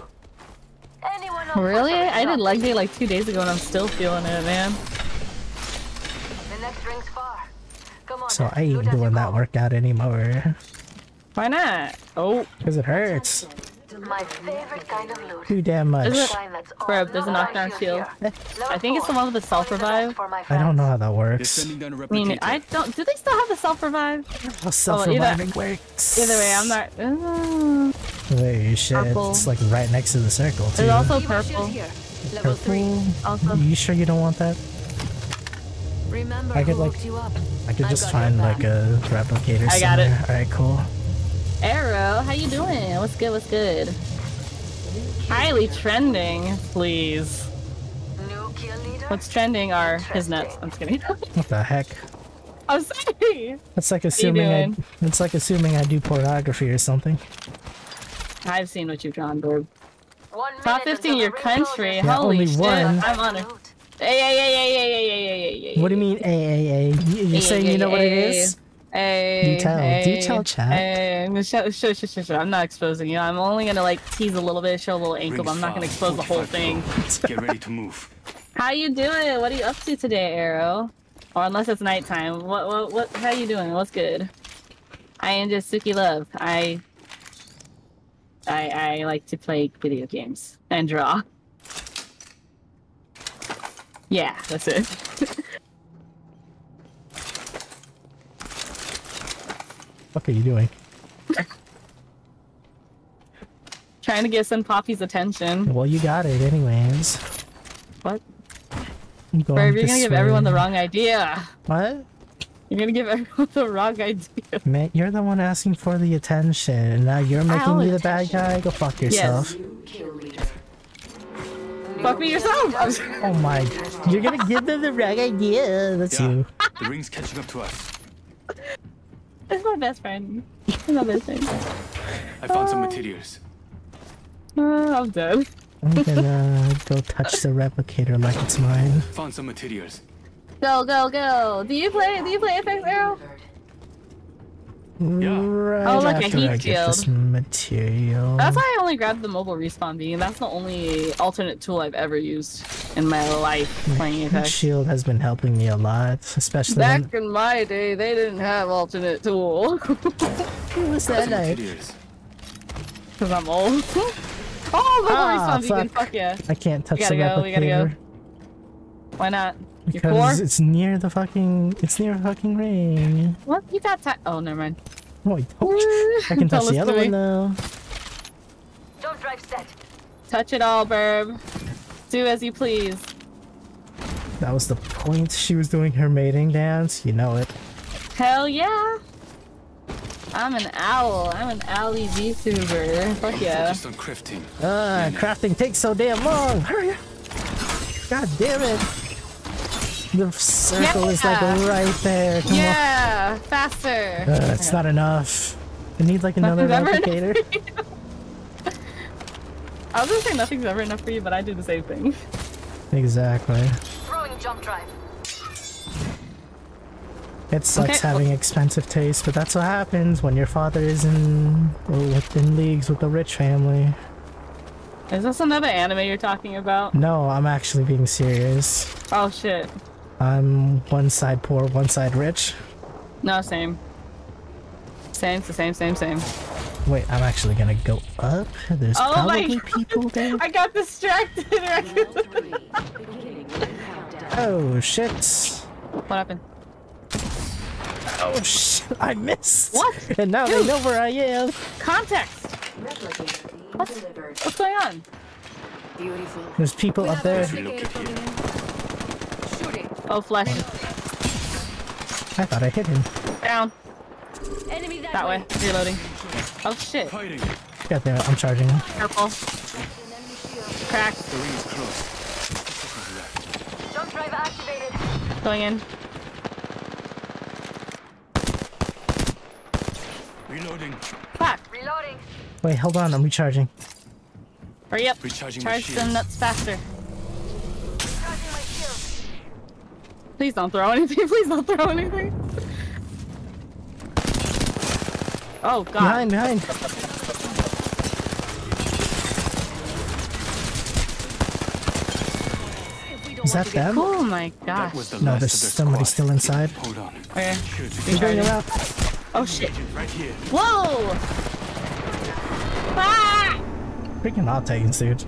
Really? I did leg day like two days ago and I'm still feeling it, man. The next ring's far. Come on. So I ain't doing that workout anymore. Why not? Oh. Because it hurts. My favorite kind of loot. Too damn much. Is it? Bro, there's a knockdown shield. <laughs> I think it's the one with the self-revive. I don't know how that works. sending down a I mean. I don't. Do they still have the self-revive? How either- self-reviving works. Either way, I'm not. Uh, Wait, shit. Purple. It's like right next to the circle, too. there's also purple. Purple? Also, You sure you don't want that? Remember I could, like- you up. I could just find like a replicator I got it. Alright, cool. Arrow, how you doing? What's good, what's good? Highly trending, please. What's trending are his nuts. I'm just kidding. what the heck? I'm sorry. That's like assuming I, it's like assuming I do pornography or something. I've seen what you've drawn, Borb. Top 15 in your country. Yeah, Holy only shit. One. I'm on it. What do you mean, AAA? You're saying you know what it is? Hey, Do tell, do hey, tell, chat. Hey, shut, shut, shut, shut, shut. I'm not exposing you. I'm only gonna like tease a little bit, show a little ankle, but I'm not gonna expose the whole 45 thing. Get ready to move. <laughs> How you doing? What are you up to today, Arrow? Or unless it's nighttime. What, what, what, how you doing? What's good? I am just Suki Love. I, I, I like to play video games and draw. <laughs> Yeah, that's it. <laughs> What are you doing? Trying to get some Poppy's attention. Well, you got it anyways. What? I'm going Bro, you're gonna give everyone the wrong idea. What? You're gonna give everyone the wrong idea. Man, you're the one asking for the attention. And now you're making Ow, me the bad guy. Go fuck yourself. Fuck me yourself. I'm s- Oh my! You're gonna give them the wrong idea. That's Yeah, you. the ring's catching up to us. It's my best friend. It's my best friend. I found some materials. Uh, I'm dead. I'm gonna go touch the replicator like it's mine. Found some materials. Go, go, go! Do you play? Do you play Apex Arrow? Right Oh, look, a heat I get this shield. material. That's why I only grabbed the mobile respawn beam. That's the only alternate tool I've ever used in my life playing Heat Apex. shield has been helping me a lot, especially when Back in my day, they didn't have alternate tool. <laughs> Who was that like? Years. Because I'm old. <laughs> oh, mobile Ah, respawn beacon. fuck. Fuck yeah. I can't touch We gotta the go, we gotta go. Why not? You because poor? it's near the fucking. It's near a fucking ring. What? You got time? Oh, never mind. Oh, I, oh, I can <laughs> Don't touch the other to one me. though. Jump drive set. Touch it all, Birb. Do as you please. That was the point. She was doing her mating dance. You know it. Hell yeah. I'm an owl. I'm an owly VTuber. Fuck yeah. Focused on crafting. Ah, crafting takes so damn long. Hurry up. God damn it. The circle is like right there. Come Yeah, faster. Uh, it's not enough. I need like another Nothing's replicator. <laughs> I was gonna say nothing's ever enough for you, but I do the same thing. exactly. Throwing jump drive. It sucks Okay, having expensive taste, but that's what happens when your father is in or within leagues with a rich family. Is this another anime you're talking about? No, I'm actually being serious. Oh shit. I'm one side poor, one side rich. No, same. Same, the same, same, same. Wait, I'm actually gonna go up. There's Oh probably God. people there. <laughs> I got distracted. <laughs> Round three. Beginning ring countdown. Oh shit. what happened? Oh shit. I missed. What? And now they know where I am. Context. Replicator What? What's going on? Beautiful. There's people up there. Relocate here. Shooting. Oh, flesh. I thought I hit him. Down. Enemy that, That way. Reloading. Oh shit. Fighting. God damn it, I'm charging him. Careful. Crack. The ring is close. Jump drive activated. Going in. Reloading. Fuck. Reloading. Wait, hold on, I'm recharging. Hurry up. Recharging Charge shields. them nuts faster. Charging my shield. Please don't throw anything. <laughs> Please don't throw anything. Oh god. Behind, behind. Is that them? Oh my That gosh. the No, last there's somebody squad. still inside. Hold on. Okay. Should He's going Recharging. around. Oh shit. right here. Whoa! Ah! Freaking hot Titans, dude.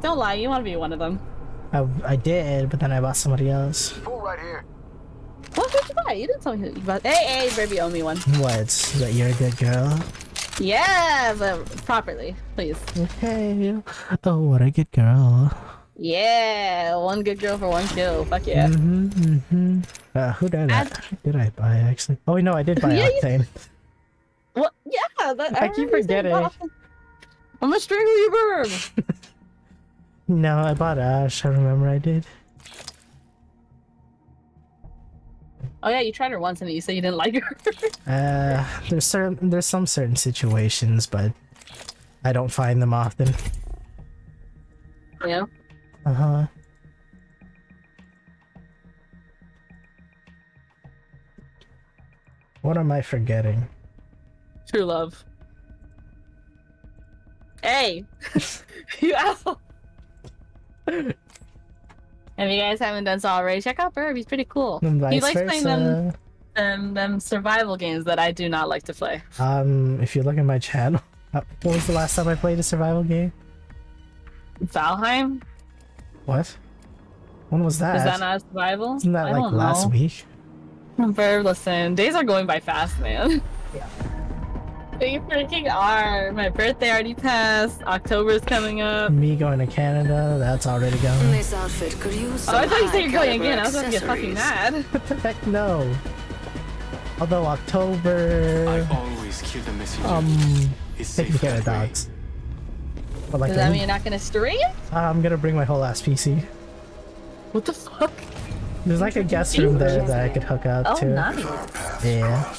Don't lie, you want to be one of them. I, I did, but then I bought somebody else. Full right here. What did you buy? You didn't tell me who you bought. Hey, hey, baby, owe me one. What? That you're a good girl? Yeah, but properly, please. Okay. Oh, what a good girl. Yeah, one good girl for one kill. Fuck yeah. Mm-hmm, mm-hmm. Uh, who did I, did I buy, actually? Oh, no, I did buy Yeah, you- Octane. What? Yeah, that, I keep remember you saying forgetting. I'm a strangle <laughs> you, bird. No, I bought Ash. I remember I did. Oh yeah, you tried her once and you said you didn't like her. <laughs> Uh, there's certain there's some certain situations, but I don't find them often. yeah. Uh huh. What am I forgetting? True love. Hey, <laughs> you asshole. If you guys haven't done so already, check out Birb. He's pretty cool. He likes playing them, versa. them survival games that I do not like to play. Um, if you look at my channel, <laughs> uh, what was the last time I played a survival game? Valheim? What? When was that? Is that not a survival? Isn't that I like last know. week? Birb, listen, days are going by fast, man. Yeah. They freaking are. My birthday already passed. October's coming up. Me going to Canada, that's already gone. This outfit could use Oh, I some thought you said you're going high-caliber again. I was about to get fucking mad. What <laughs> the heck, no. Although October. I October, always kill the messenger. um, it's taking safe care of dogs. But like, Does that I'm, mean you're not gonna stream? I'm gonna bring my whole ass PC. What the fuck? There's like a guest room there that I could hook up Oh, to. nice. Yeah.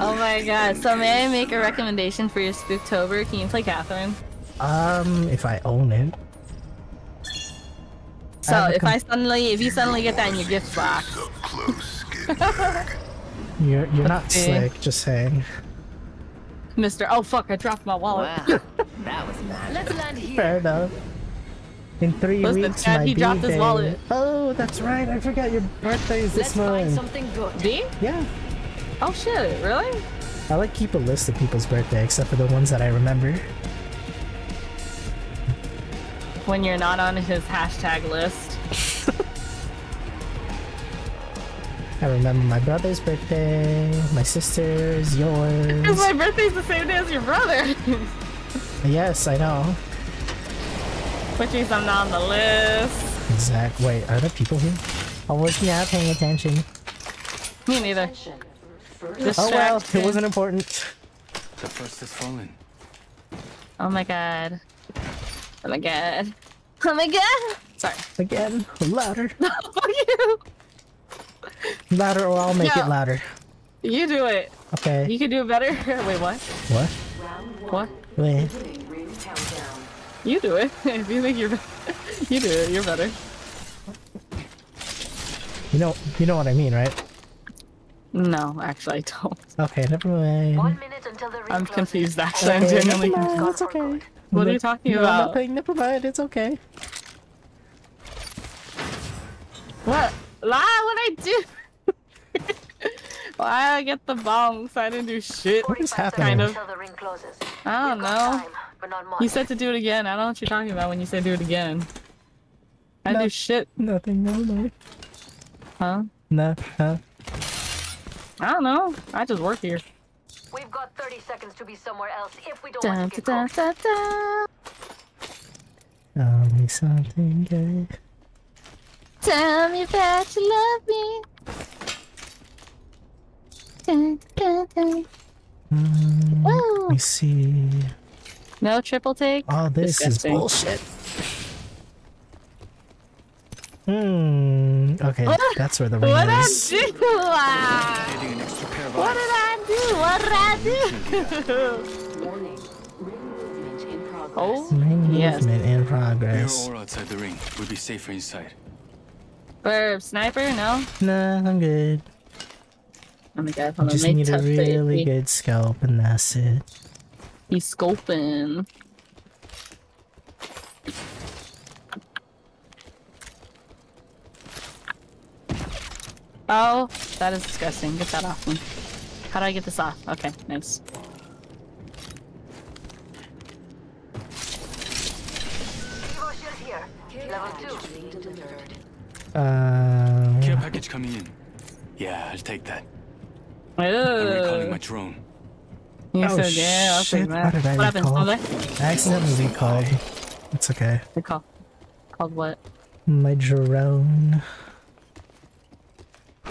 Oh my god. So may I make a recommendation for your Spooktober? Can you play Catherine? Um, if I own it. So have a if I suddenly, if you suddenly get that in your gift box, You're you're not Okay. slick. Just saying. Mister, oh fuck, I dropped my wallet. Wow, <laughs> that was mad. Let's land here. Fair enough. In three Listen, weeks, Dad, my he dropped his wallet. Oh, that's right. I forgot your birthday is this Let's this find month. something good. D? Yeah. Oh shit, really? I like keep a list of people's birthday, except for the ones that I remember. When you're not on his hashtag list. <laughs> I remember my brother's birthday, my sister's, yours. Because my birthday's the same day as your brother. <laughs> Yes, I know. Which means I'm not on the list. Exact. Wait, are there people here? I was not paying attention. Me neither. Attention. First Oh well, it wasn't important. The first has fallen. Oh my god. Oh my god. Oh my god. Sorry. Again, louder, <laughs> Fuck you. louder, or I'll make No. it louder. You do it. Okay. You can do it better. <laughs> Wait, what? What? What? Wait. Beginning ring countdown. You do it. <laughs> if you think you're be- you do it, you're better. You know, you know what I mean, right? No, actually I don't. Okay, never mind. One minute until I'm confused actually. I'm genuinely confused. mind, it's okay. What are you talking no, about? Nothing. Never mind. It's okay. What? Lie, what I do? <laughs> Why I get the bongs? I didn't do shit. What is 45 happening? Kind of. Until the ring closes. I don't You've know. time, but. You said to do it again. I don't know what you're talking about when you said do it again. I No. do shit, Nothing. Never mind. huh? No. Huh? I don't know. I just work here. We've got 30 seconds to be somewhere else if we don't Dun, want to dun, get dun, caught. dun, dun. Tell me something good. Tell me that you love me. Dun, dun, dun. Woo. let me see. No triple take. Oh, this Disgusting. is bullshit. Hmm. Okay, What? that's where the <laughs> ring What I is. do? Adding an extra pair What did I do? What did I do? Warning. Ring movement in progress. Oh, Ring Yes. movement in We are progress. all outside the ring. We'll be safer inside. for sniper? No. Nah, I'm good. Oh my god, I hold on. just Let me need a really it. good scalp, and that's it. He's scoping. Oh, that is disgusting. Get that off me. How do I get this off? Okay, nice. Evo shield here. Level 2. Being delivered. Uh, Care package coming in. Yeah, I'll take that. I'm recalling my drone. You Oh, said, yeah, I'll shit, take that. why did I what happened? recall? Something? I accidentally recalled. It's okay. Recall. Called what? My drone.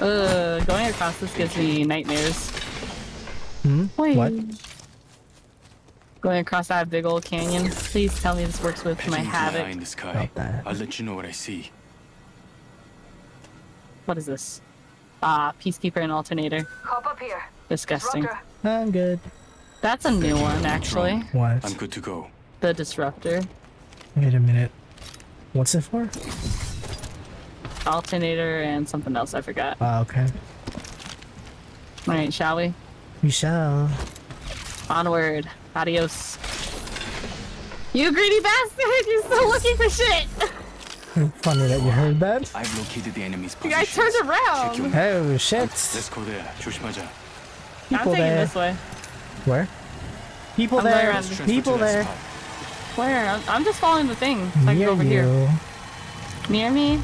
Ugh, going across this gives me nightmares. Hmm? Wait. What? Going across that big old canyon. Please tell me this works with my Petting with my havoc. in the sky. I'll let you know what I see. What is this? Ah, Peacekeeper and Alternator. Hop up here. Disgusting. Disruptor. I'm good. That's a new one, actually. What? I'm good to go. The Disruptor. Wait a minute. What's it for? Alternator and something else, I forgot. Oh, okay. Alright, shall we? We shall. Onward. Adios. You greedy bastard! You're still looking for shit! <laughs> Funny that you heard that. I've located the enemy's You position. guys turned around! Oh shit! Let's go there. 조심하자. I'm People taking there. this way. Where? People I'm going there. around. Let's transfer People to that there. spot. Where? I'm, I'm just following the thing. So I can Near go over you. here. Near me?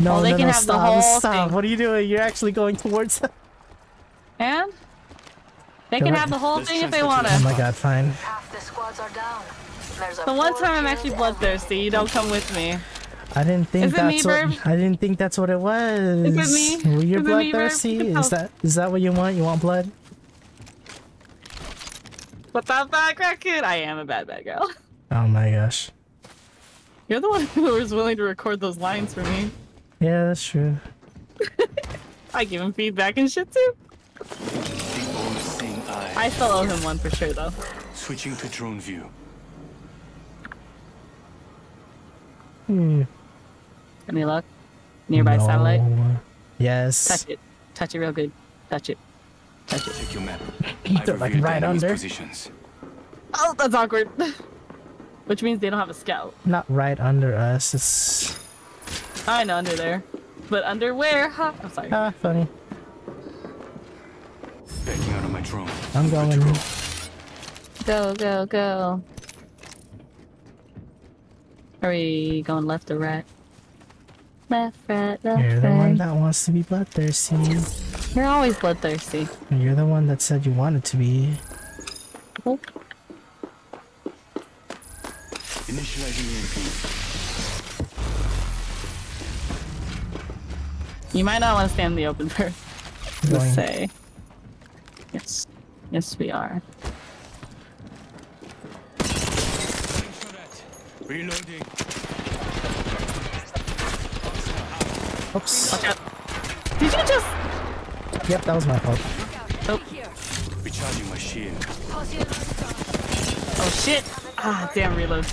No, Well, they no, can no, have the whole stop. thing. What are you doing? You're actually going towards them. And? They Go can ahead. have the whole Let's thing if they want to Oh my god, fine. Half the squads are down. The one time I'm actually bloodthirsty, you don't come with me. I didn't think Is it me, that's what Birb? I didn't think that's what it was. Is it me? Were you Is it me, Birb? bloodthirsty? Is that is that what you want? You want blood? But that bad raccoon, I am a bad bad girl. Oh my gosh. You're the one <laughs> who was willing to record those lines for me. Yeah, that's true. <laughs> I give him feedback and shit too. The old seeing eye. I still owe him one for sure though. Switching to drone view. Hmm. Any luck? Nearby No. satellite? Yes. Touch it. Touch it real good. Touch it. Touch it. Check your map. <laughs> They're, like, revealed right enemy's under. Positions. Oh, that's awkward. <laughs> Which means they don't have a scout. Not right under us. It's I know under there. But under where? Huh? I'm sorry. ah funny. Backing out of my drone. I'm Good to going. Go, go. go, go. Are we going left or right? Left, right, left, You're the one that wants to be bloodthirsty. You're always bloodthirsty. You're the one that said you wanted to be. Oh, Initializing EMP. You might not want to stand in the open first. Let's say. Yes. Yes, we are. Reloading. Oops. Watch out. Did you just... Yep, that was my fault. Recharging my shield. Oh, shit. Ah, damn reload.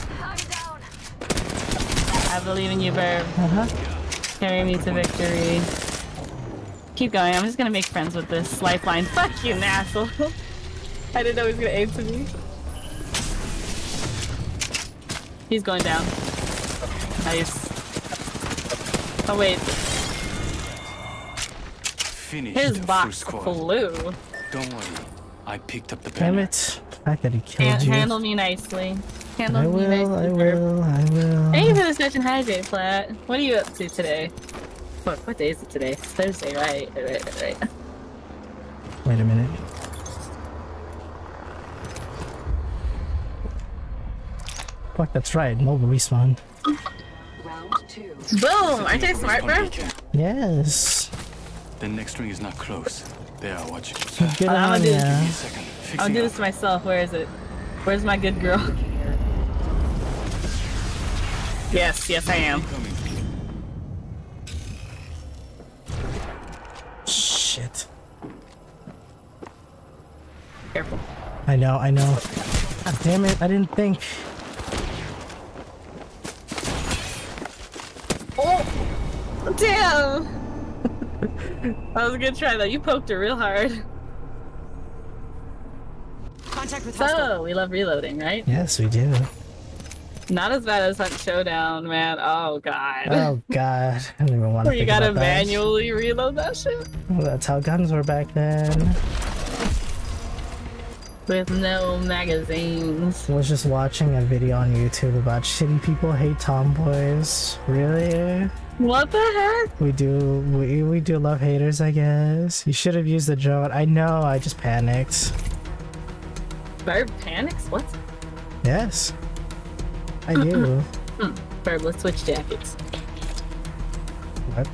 I believe in you, Birb. Uh-huh. Carry me to victory. Keep going. I'm just gonna make friends with this lifeline. <laughs> Fuck you, asshole. <laughs> I didn't know he was gonna aim to me. He's going down. Nice. Oh wait, Finish his the box squad. flew. Don't worry. I picked up the Damn banner. it. The fact that he killed Can't you. handle me nicely. Handle I me will, nicely. I Birb. will, I will. Thank you for the session. Hi, J Flat. What are you up to today? Fuck, what day is it today? It's Thursday, right? Right, right, right. Wait a minute. Fuck, that's right. Mobile respawn. Round two. Boom! Aren't I smart, bro? Beacon. Yes. The next ring is not close. They are watching. Good I'm on gonna do- Give me ya. a second. I'll do this to myself. Where is it? Where's my good girl? Yes, yes, I am. Shit. Careful. I know, I know. God damn it, I didn't think. Oh! Damn! <laughs> that was a good try though. You poked her real hard. Contact with hostile. So, we love reloading, right? Yes, we do. Not as bad as Hunt Showdown, man. Oh, God. Oh god, I don't even want to Where you gotta about that. manually reload that shit? Well, that's how guns were back then. With no magazines. I was just watching a video on YouTube about shitty people hate tomboys. Really? What the heck? We do. We we do love haters, I guess. You should have used the drone. I know. I just panicked. Bird panics? What? Yes. I do. Barb, <laughs> let's switch jackets. what?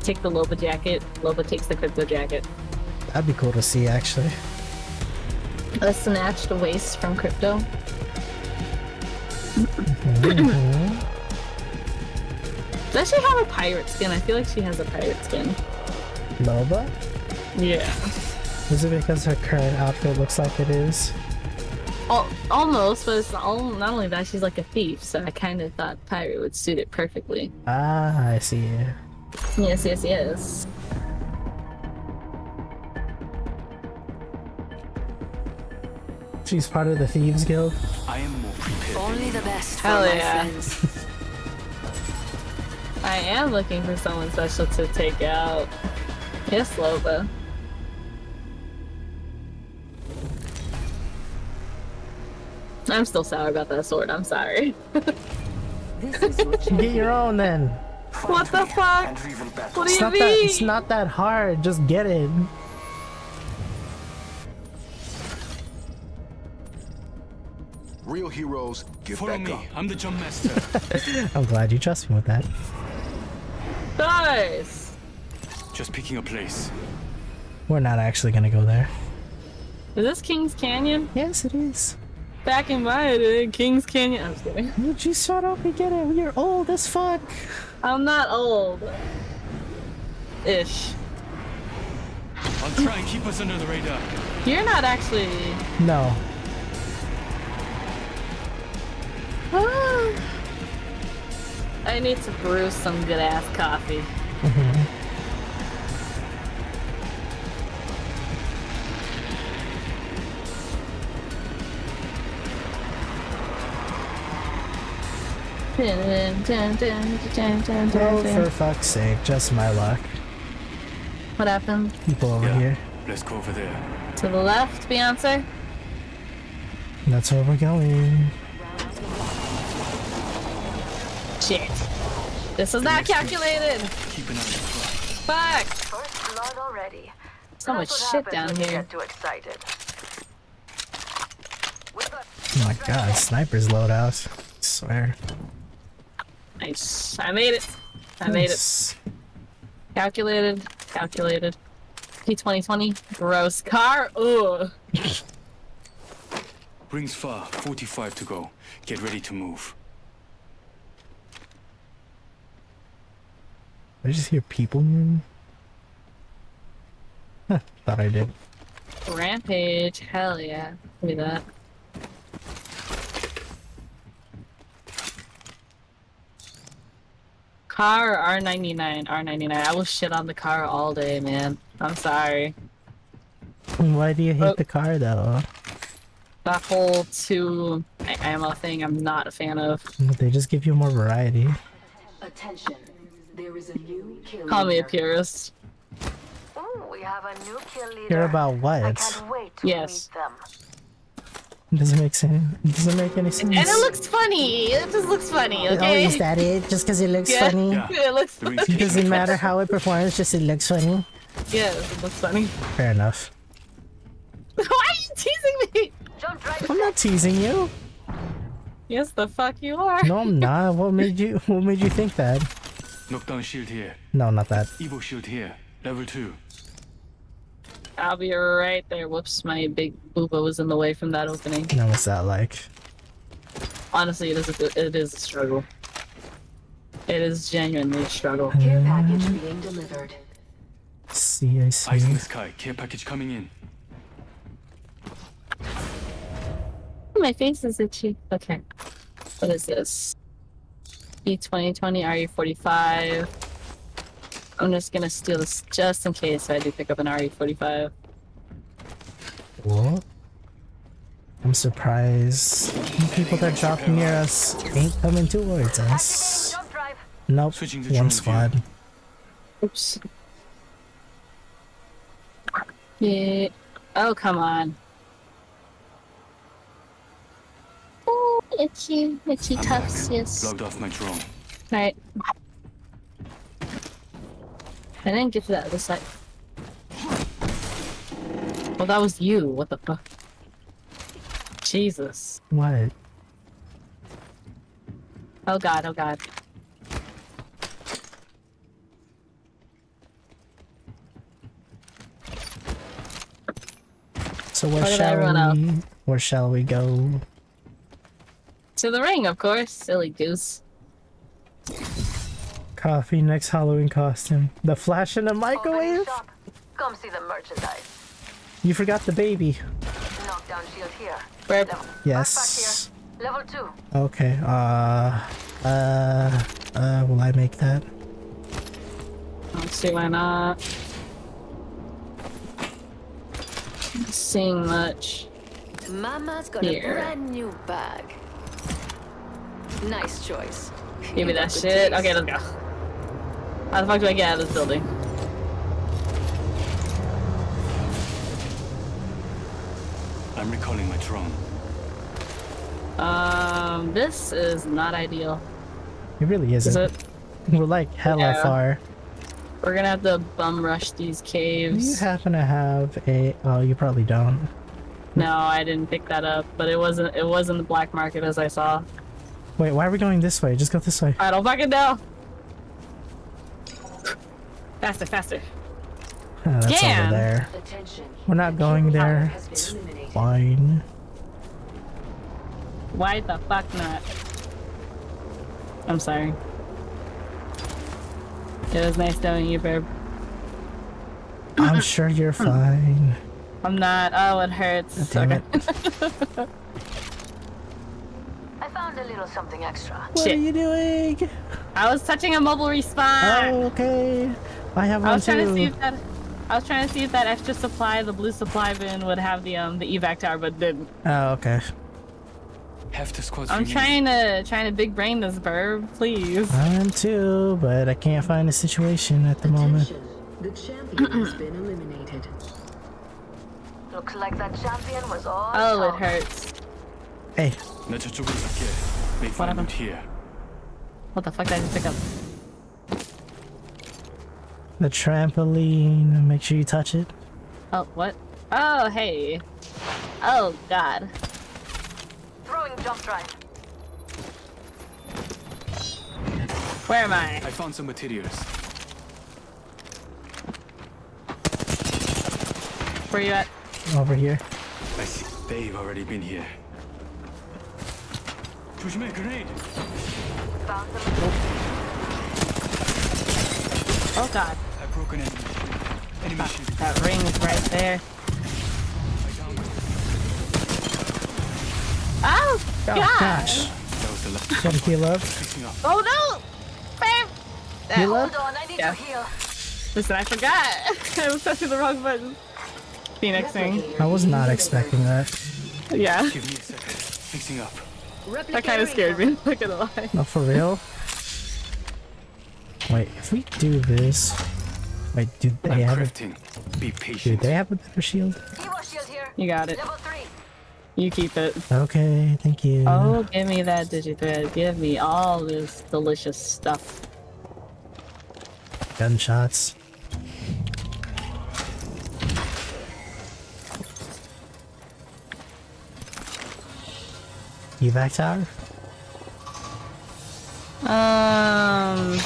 Take the Loba jacket. Loba takes the crypto jacket. That'd be cool to see, actually. A snatched waist from crypto. Mhm. Does she have a pirate skin? I feel like she has a pirate skin. Loba? Yeah. Is it because her current outfit looks like it is? Al- almost, but it's all, not only that, she's like a thief, so I kind of thought pirate would suit it perfectly. Ah, I see. Yes, yes, yes. She's part of the Thieves Guild. I am more prepared. Only the best for Hell my yeah. friends. <laughs> I am looking for someone special to take out. Yes, Loba. I'm still sour about that sword, I'm sorry. This is <laughs> Get your own then. what the fuck? What do It's you not mean? that. It's not that hard. Just get it. Real heroes get Follow back me. up. I'm the jump master. <laughs> I'm glad you trust me with that. Nice! Just picking a place. We're not actually gonna go there. Is this King's Canyon? Yes, it is. Back in my day, King's Canyon. I'm just kidding. <laughs> Would you shut up and get it? You're old as fuck. I'm not old. Ish. I'll try and keep us under the radar. You're not actually. No. Ah. I need to brew some good ass coffee. Mm-hmm. Oh, for fuck's sake, just my luck. What happened? People over Yeah. here. Let's go over there. To the left, Beyonce? That's where we're going. Shit. This is not calculated. Keep an eye on. Fuck. First blood already. So much shit down when you here. Too excited. Oh my god, sniper's loadout. swear. Nice. I made it. I made it. Calculated. Calculated. P2020. Gross car. Ugh. Rings far. 45 to go. Get ready to move. I just hear people moving. Huh, thought I did. Rampage. Hell yeah. Give me that. Car or R99. R99. I will shit on the car all day, man. I'm sorry. Why do you hate Oh. the car though? That whole two ammo thing I'm not a fan of. They just give you more variety. Attention. There is a new kill Call me a purist. Ooh, we have a new kill leader. Hear about I what? can't wait to Yes. Meet. Doesn't make sense. Doesn't make any sense. And it looks funny. It just looks funny, Oh, okay? is that it? Just because it looks Yeah. funny? Yeah. <laughs> It looks The rings It doesn't matter how it performs, just it looks funny. Yeah, it looks funny. Fair enough. <laughs> Why are you teasing me? Jump drive I'm not teasing you. Yes, the fuck you are. No, I'm not. <laughs> What made you? What made you think that? Knockdown shield here. No, not that. Evo shield here. Level 2. I'll be right there. Whoops, my big booba was in the way from that opening. No, what's that like? Honestly, it is a, it is a struggle. It is genuinely a struggle. Care uh, package being delivered. See, I Eyes in see. the sky. Care package coming in. My face is itchy. Okay. What is this? P2020 RE45. I'm just gonna steal this just in case I do pick up an RE45. What? I'm surprised. People that drop near us ain't coming towards us. Jump drive. Nope. Switching to One drone view. squad. Oops. Yeah. Oh, come on. Oh, itchy, itchy I'm tufts, back. yes. Logged off my drone. Alright. I didn't get to that other side. Well, that was you. What the fuck? Jesus. What? Oh god, oh god. So where Why did I shall out? we? Where shall we go? To the ring, of course. Silly goose. Coffee next Halloween costume. The flash in the microwave. Come see the merchandise. You forgot the baby. Knockdown shield here. Where? Yes. Here. Level two. Okay. Uh. Uh. Uh. Will I make that? Let's see why not. Not Seeing much. Mama's got Here. a brand new bag. Nice choice. Give me that shit. taste. Okay, let's go. How the fuck do I get out of this building? I'm recalling my drone. Um, this is not ideal. It really Is isn't. it? <laughs> We're like hella Yeah. far. We're gonna have to bum rush these caves. Do you happen to have a? Oh, you probably don't. No, I didn't pick that up, but it wasn't. It wasn't the black market as I saw. Wait, why are we going this way? Just go this way. I don't fucking know. Faster, faster. Ah, that's Damn. over there. We're not going there. It's fine. Why the fuck not? I'm sorry. It was nice knowing you, babe. I'm sure you're <clears throat> fine. I'm not. Oh, it hurts. Damn Okay. it. <laughs> I found found a little something extra. What Shit. are you doing? I was touching a mobile respawn. Oh, okay. I have one I was trying too. to see if that. I was trying to see if that extra supply, the blue supply bin, would have the um the evac tower, but didn't. Oh, okay. Have to squad. I'm trying to trying to big brain this verb, please. I am too, but I can't find a situation at the Attention. moment. The champion has <clears throat> been eliminated. Looks like that champion was all. Oh, it hurts. Hey. What happened? here? What the fuck did I just pick up? The trampoline. Make sure you touch it. Oh, what? Oh, hey. Oh, God. Throwing jump drive. Where am I? I found some materials. Where you at? Over here. I see they've already been here. Push me a grenade. Oh god. I broke an enemy. Enemy shield. That ring is right there. Oh, Oh, God. gosh. That was the last. Gotta heal up. Oh, no. Babe. Heal up. Hold on, I need Yeah. to heal. Listen, I forgot. <laughs> I was pressing the wrong button. Phoenixing. I was not expecting that. Yeah, Give me a second. Fixing up. that kind of scared me. Not gonna lie. No, for real? Wait, if we do this... Wait, do they I'm have a, crafting. Be do patient. they have a better shield? Shield here. You got it. Level three. You keep it. Okay, thank you. Oh, give me that digi threat. Give me all this delicious stuff. Gunshots. Evac tower? Um,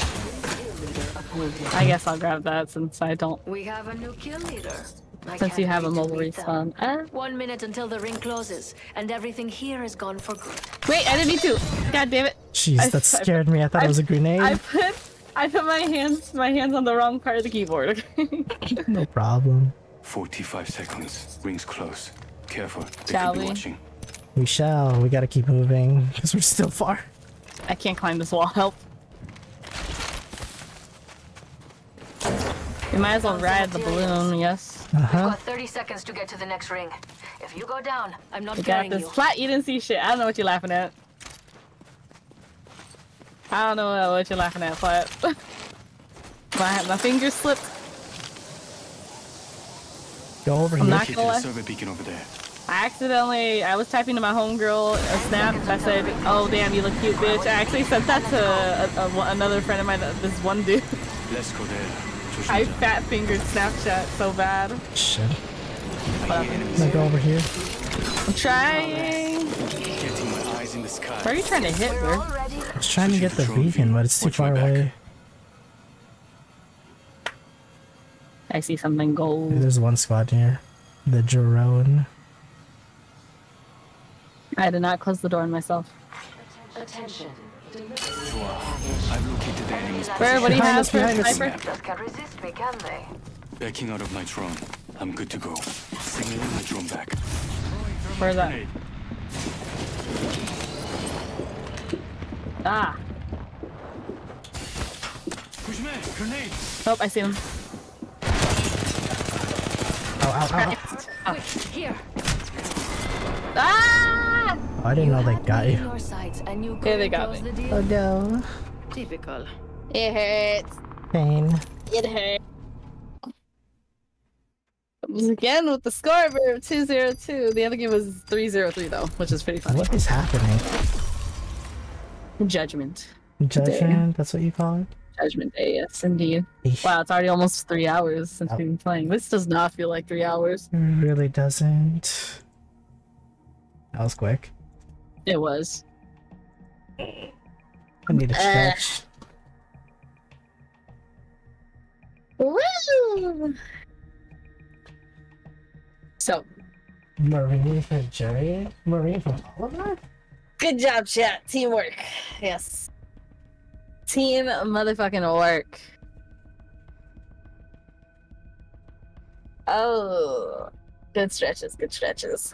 I guess I'll grab that since I don't. We have a new kill leader. I Since you have a mobile meet them. respawn. Uh, One minute until the ring closes, and everything here is gone for good. wait, I didn't mean to. God damn it! Jeez, I- that I- scared me. I thought I- it was a grenade. I put, I put my hands, my hands on the wrong part of the keyboard. No problem. 45 seconds. Rings close. Careful. They Shall could be we? watching. We shall. We gotta keep moving because we're still far. I can't climb this wall. Help! You might as well ride the balloon. Yes. Uh -huh. We've got 30 seconds to get to the next ring. If you go down, I'm not We got carrying this. Flat, you didn't see shit. I don't know what you're laughing at. I don't know what you're laughing at, Flat. <laughs> my my fingers slipped. Go over I'm here. not gonna survey beacon over there. I accidentally, I was typing to my homegirl a snap. I said, "Oh damn, you look cute, bitch." I actually sent that to a, a, another friend of mine. This one dude. Let's go there. I fat fingered Snapchat so bad. Shit. Can I go over here? I'm trying. Why are you trying to hit, me? I was trying to get the beacon, but it's too far away. I see something gold. There's one spot here. The drone. I did not close the door on myself. Attention. I've located the enemy's Where? What do you have for a sniper? Resist me, can they? Backing out of my drone. I'm good to go. Signaling my drone back. Where's that? Ah. Oh, I see him. Oh, Ow, ow, ow. Ah! Oh, I didn't know they got me you. Your sights, and you Yeah, they got me. the. Oh no. Typical. It hurts. Pain. It hurts. Again with the score of 202. The other game was 303 though, which is pretty funny. What is happening? Judgment. Judgment? That's what you call it? Judgment Day, yes, indeed. Eesh. Wow, it's already almost three hours since Oh. we've been playing. This does not feel like three hours. It really doesn't. That was quick. It was. I need a Uh. stretch. Woo! So, Marine for Jerry? Marine for Oliver? good job, chat. Teamwork. Yes. Team motherfucking work. Oh, good stretches, good stretches.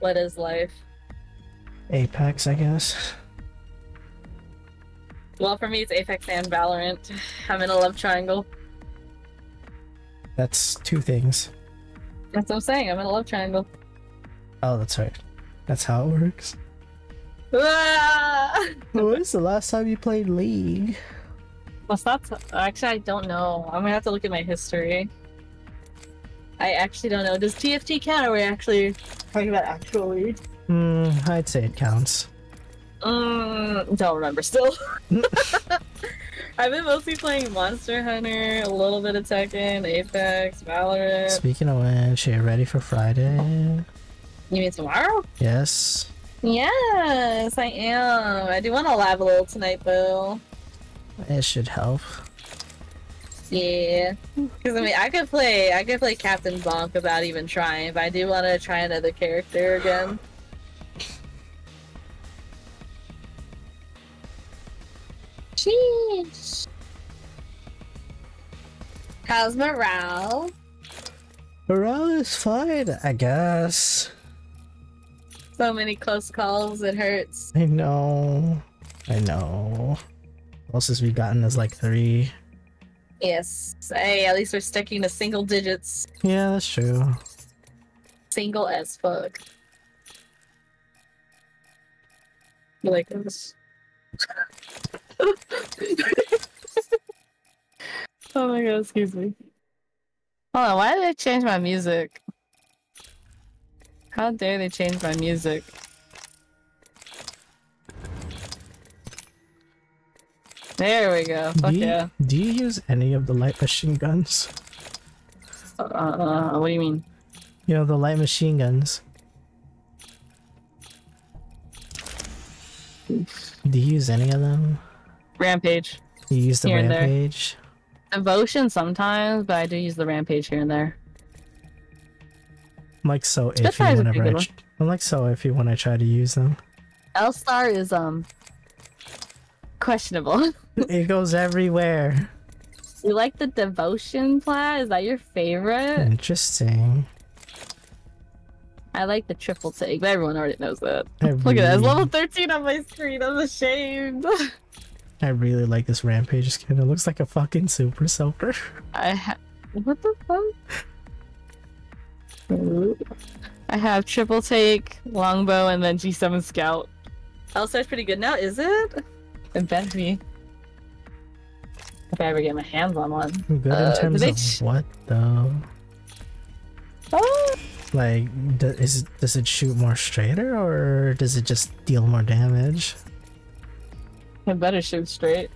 What is life? Apex, I guess. Well, for me, it's Apex and Valorant. I'm in a love triangle. That's two things. That's what I'm saying. I'm in a love triangle. Oh, that's right. That's how it works. Ah! <laughs> when was the last time you played League? What's that? Actually, I don't know. I'm gonna have to look at my history. I actually don't know. Does TFT count? Or are we actually talking about actually? Hmm, I'd say it counts. Mm, don't remember still. <laughs> I've been mostly playing Monster Hunter, a little bit of Tekken, Apex, Valorant. Speaking of which, are you ready for Friday? You mean tomorrow? Yes. Yes, I am. I do want to lab a little tonight, though. It should help. Yeah, because I mean, I could play, I could play Captain Bonk without even trying, but I do want to try another character again. Sheesh. How's morale? Morale is fine, I guess. So many close calls, it hurts. I know. I know. Closest we've gotten is like three. Yes. Hey, at least we're sticking to single digits. Yeah, that's true. Single as fuck. You like this? <laughs> oh my god, excuse me. Hold on, why did they change my music? How dare they change my music? There we go. Fuck do, you, yeah. do you use any of the light machine guns? Uh, uh, what do you mean? You know, the light machine guns. Do you use any of them? Rampage. You use the rampage? Devotion sometimes, but I do use the rampage here and there. I'm like so iffy whenever I I'm like so iffy when I try to use them. L Star is um questionable. <laughs> <laughs> it goes everywhere. you like the devotion plat? Is that your favorite? Interesting. I like the triple take, but everyone already knows that. I <laughs> Look at that, it's level 13 on my screen. I'm ashamed. <laughs> I really like this rampage skin. It looks like a fucking super soaker. I ha- what the fuck? I have triple take, longbow, and then G7 scout. L-Star's pretty good now, is it? It better be. If I ever get my hands on one. Good Uh, in terms of ch- what though? Oh, Like, do, is does it shoot more straighter or does it just deal more damage? it better shoot straight.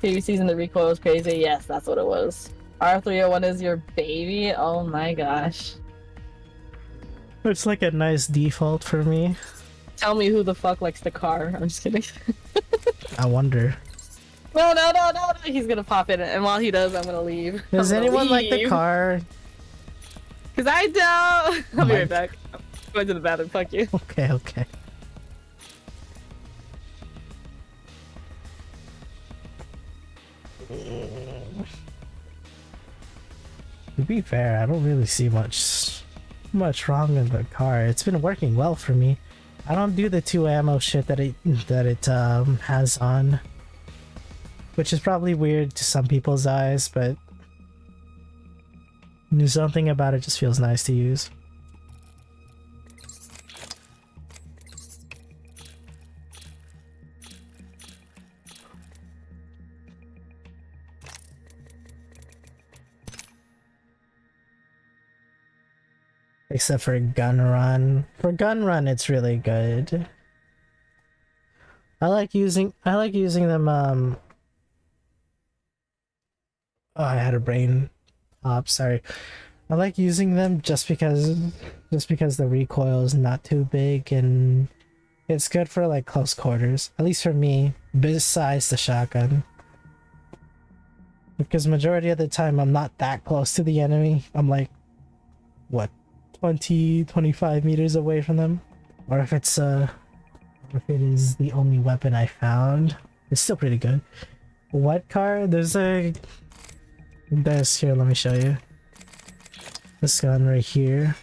Previous season, the recoil was crazy. Yes, that's what it was. R301 is your baby? Oh my gosh. It's like a nice default for me. Tell me who the fuck likes the car. I'm just kidding. <laughs> I wonder. No, no, no, no, no. He's gonna pop in, and while he does, I'm gonna leave. Does gonna anyone like the car? Cause I don't. <laughs> I'll be right back. I'm going to the bathroom. Fuck you. <laughs> Okay, okay. To be fair, I don't really see much much wrong in the car. It's been working well for me. I don't do the two ammo shit that it that it um has on. Which is probably weird to some people's eyes, but something about it just feels nice to use. Except for gun run. For gun run, it's really good. I like using I like using them um Oh, I brain pop, sorry. I like using them just because just because the recoil is not too big and it's good for like close quarters. At least for me, besides the shotgun. Because majority of the time I'm not that close to the enemy. I'm like what 20 25 meters away from them. Or if it's uh if it is the only weapon I found, it's still pretty good. What car? There's a this here, let me show you. This gun right here.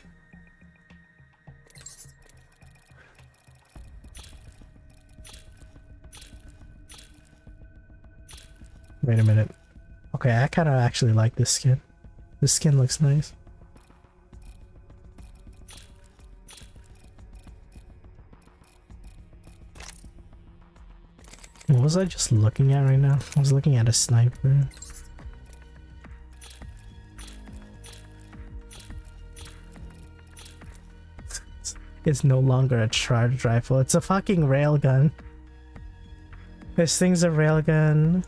Wait a minute. Okay, I kind of actually like this skin. This skin looks nice. What was I just looking at right now? I was looking at a sniper. It's no longer a charged rifle. It's a fucking railgun. This thing's a railgun.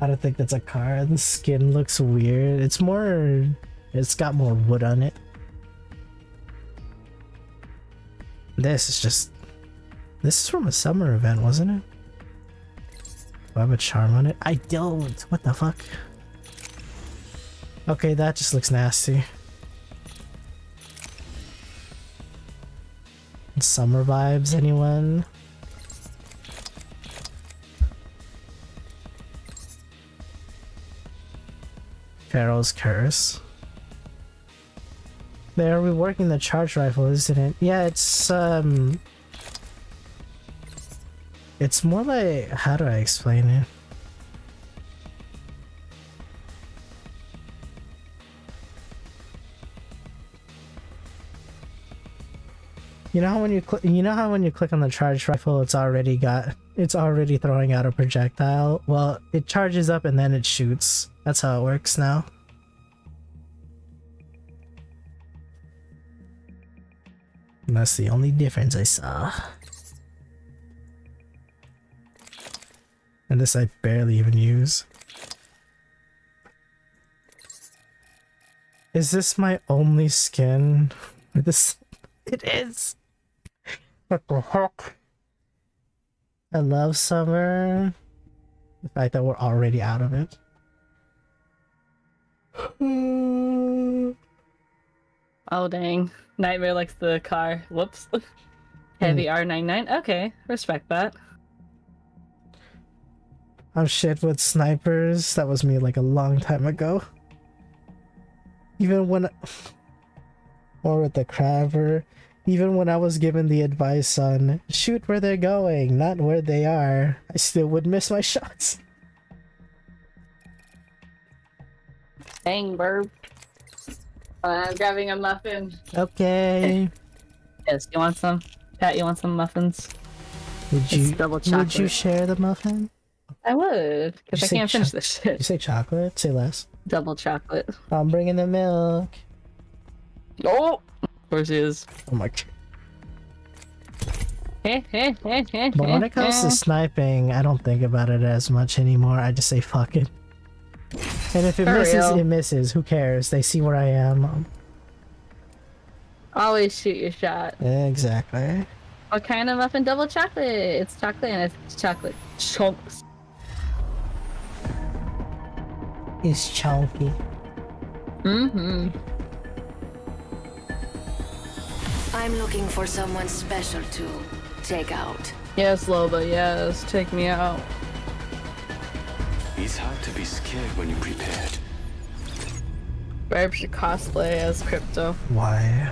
I don't think that's a car. The skin looks weird. It's more... It's got more wood on it. This is just... This is from a summer event, wasn't it? Do I have a charm on it? I don't! What the fuck? Okay, that just looks nasty. Summer vibes, anyone? Pharaoh's Curse. They're reworking the charge rifle, isn't it? Yeah, it's, um... It's more like... How do I explain it? You know how when you click, you know how when you click on the charge rifle, it's already got, it's already throwing out a projectile. Well, it charges up and then it shoots. That's how it works now. And that's the only difference I saw. And this I barely even use. Is this my only skin? <laughs> This it is. What the heck? I love summer. The fact that we're already out of it. <gasps> Oh dang. Nightmare likes the car. Whoops. <laughs> Heavy Hmm. R99. Okay, respect that. I'm shit with snipers. That was me like a long time ago. Even when... <sighs> Or with the Kraber. Even when I was given the advice on shoot where they're going, not where they are, I still would miss my <laughs> shots. Dang, burp. Uh, I'm grabbing a muffin. Okay. Yes, you want some? Pat, you want some muffins? Would It's you double would you share the muffin? I would, because I can't finish this shit. You say chocolate? Say less. Double chocolate. I'm bringing the milk. Oh! Of course he is. Oh my god. Heh, heh, heh, heh, But when it comes to sniping, I don't think about it as much anymore. I just say fuck it. And if it For misses, real. it misses. Who cares? They see where I am. Always shoot your shot. Exactly. What kind of muffin? Double chocolate. It's chocolate and it's chocolate chunks. It's chunky. Mm-hmm. I'm looking for someone special to take out. Yes, Loba, yes. Take me out. It's hard to be scared when you're prepared. Birb should cosplay as Crypto. Why?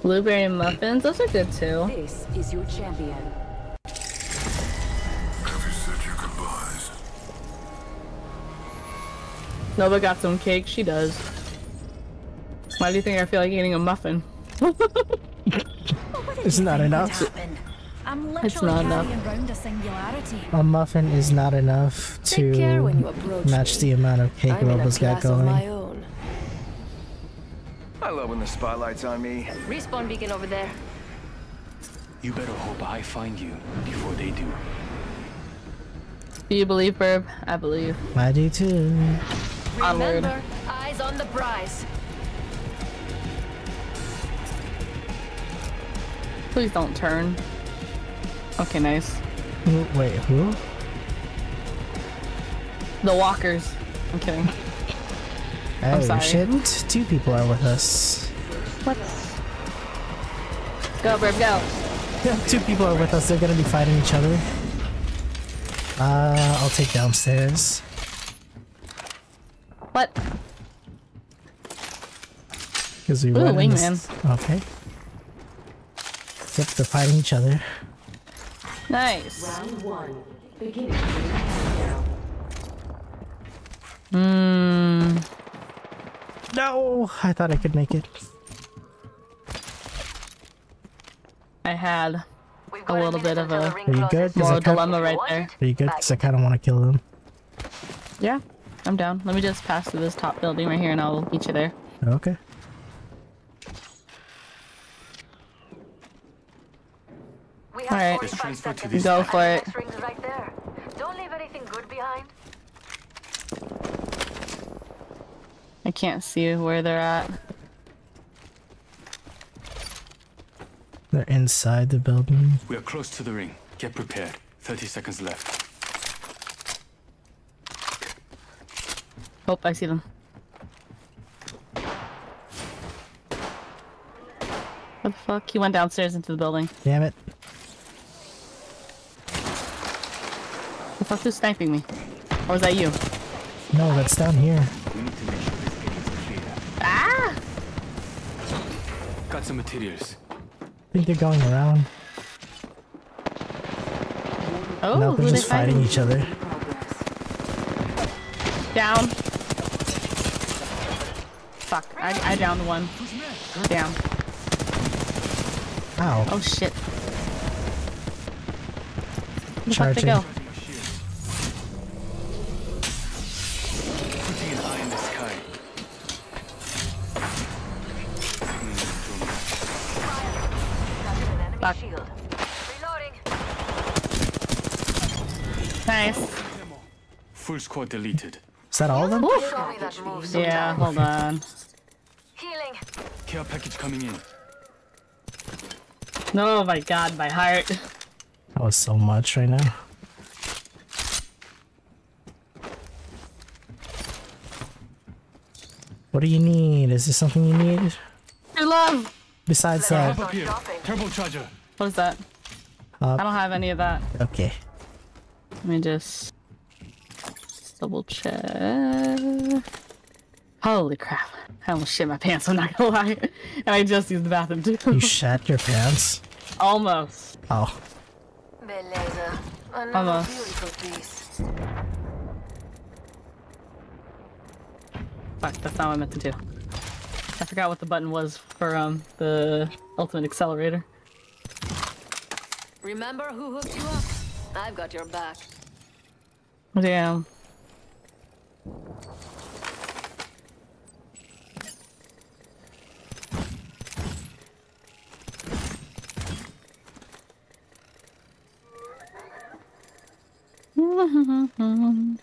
Blueberry muffins, those are good too. This is your champion. Have you said your goodbyes? Nova got some cake, she does. Why do you think I feel like eating a muffin? <laughs> It's not enough. I'm It's not enough. a. A muffin is not enough Take care when you to match me. the amount of cake I'm in a Robo's got class of my going. I love when the spotlight's on me. Respawn beacon over there. You better hope I find you before they do. Do you believe, Birb? I believe. I do too. Onward. Remember, eyes on the prize. Please don't turn. Okay, nice. Wait, who? The walkers. I'm kidding. I'm Oh sorry. shit, two people are with us. What? Go, Birb, go. Yeah, <laughs> two people are with us. They're gonna be fighting each other. Uh, I'll take downstairs. What? Because we Ooh, wingman. Okay. Yep, they're fighting each other. Nice. Round one. Beginning ring. Hmm. No, I thought I could make it. I had a little bit of a Are you good? closes. 'Cause I moral dilemma right there. Are you good? Because I kind of want to kill them. Yeah, I'm down. Let me just pass through this top building right here and I'll meet you there. Okay. We have Alright. 45 transfer to this Go And for it. right there. Don't leave anything good behind. I can't see where they're at. They're inside the building. We are close to the ring. Get prepared. 30 seconds left. Oh, I see them. What the fuck? He went downstairs into the building. Damn it. The fuck who's sniping me? Or was that you? No, that's down here. We need to make sure this is. Ah! Got some materials. I think they're going around. Oh, no, they're are they just fighting each other. Down. Fuck, I, I downed one. Down. Ow. Oh shit. Where the fuck they Charging. go? Captured Fuck. shield. Reloading. Nice. Full squad deleted. Is that all of them? Show me that move sometime. Yeah, hold on. Healing. Care package coming in. No, my god, my heart. That was so much right now. What do you need? Is this something you need? Your love! Besides Hop that? up. Turbocharger. What is that? Uh, I don't have any of that. Okay. Let me just double check. Holy crap. I almost shit my pants, I'm not gonna lie. <laughs> And I just used the bathroom too. You shat your pants? Almost. Oh. Beleza. Another Almost. beautiful piece. Fuck, that's not what I meant to do. I forgot what the button was for um the ultimate accelerator. Remember who hooked you up? I've got your back. Damn. <laughs>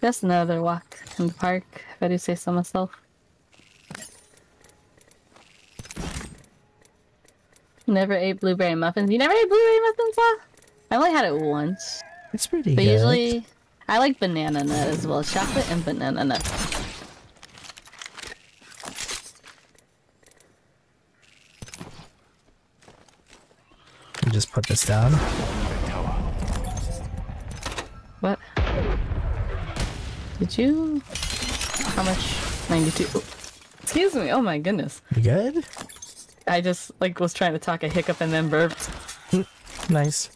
Just another walk in the park, if I do say so myself. Never ate blueberry muffins. You never ate blueberry muffins, huh? I only had it once. It's pretty But good. usually, I like banana nut as well. Chocolate and banana nut. Just put this down. What? Did you? How much? 92. Oh, Excuse me. Oh my goodness. You good? I just like was trying to talk a hiccup and then burped. <laughs> Nice.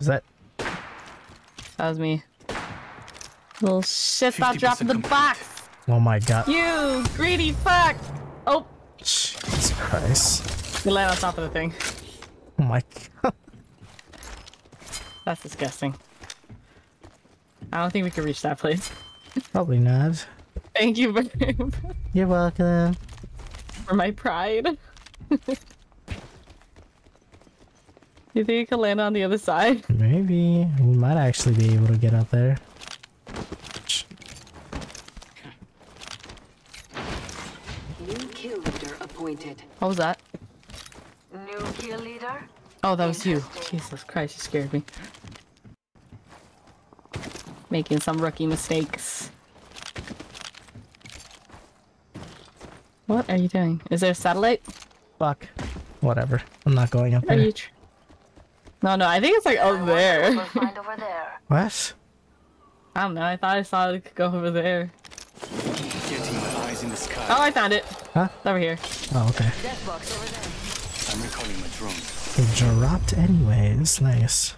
Is that That was me. Little shit, stop 50% dropping the box! Oh my god. You greedy fuck! Oh, Jesus Christ. you land on top of the thing. Oh my god. <laughs> That's disgusting. I don't think we can reach that place. Probably not. Thank you for, You're welcome. for my pride. <laughs> you think you can land on the other side? Maybe. We might actually be able to get up there. New kill leader appointed. What was that? New kill leader? Oh, that was you. Jesus Christ, you scared me. Making some rookie mistakes. What are you doing? Is there a satellite? Fuck. Whatever. I'm not going up Are there. you? No, no. I think it's like I over there. what over there. What? I don't know. I thought I saw it could go over there. Getting my eyes in the. Oh, I found it. Huh? Over here. Oh, okay. I'm recalling my drone. It dropped anyways. Nice.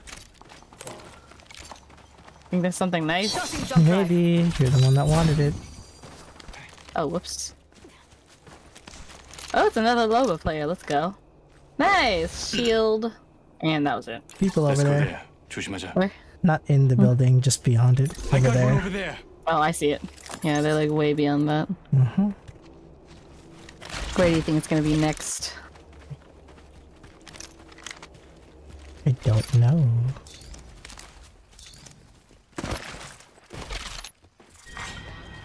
think there's something nice. Maybe you're the one that wanted it. Oh, whoops. Oh, it's another Loba player. Let's go. Nice! <clears throat> Shield. And that was it. People over there. there. Not in the hmm. building, just beyond it. Over there. over there. Oh, I see it. Yeah, they're like way beyond that. Mm-hmm. Where do you think it's gonna be next? I don't know.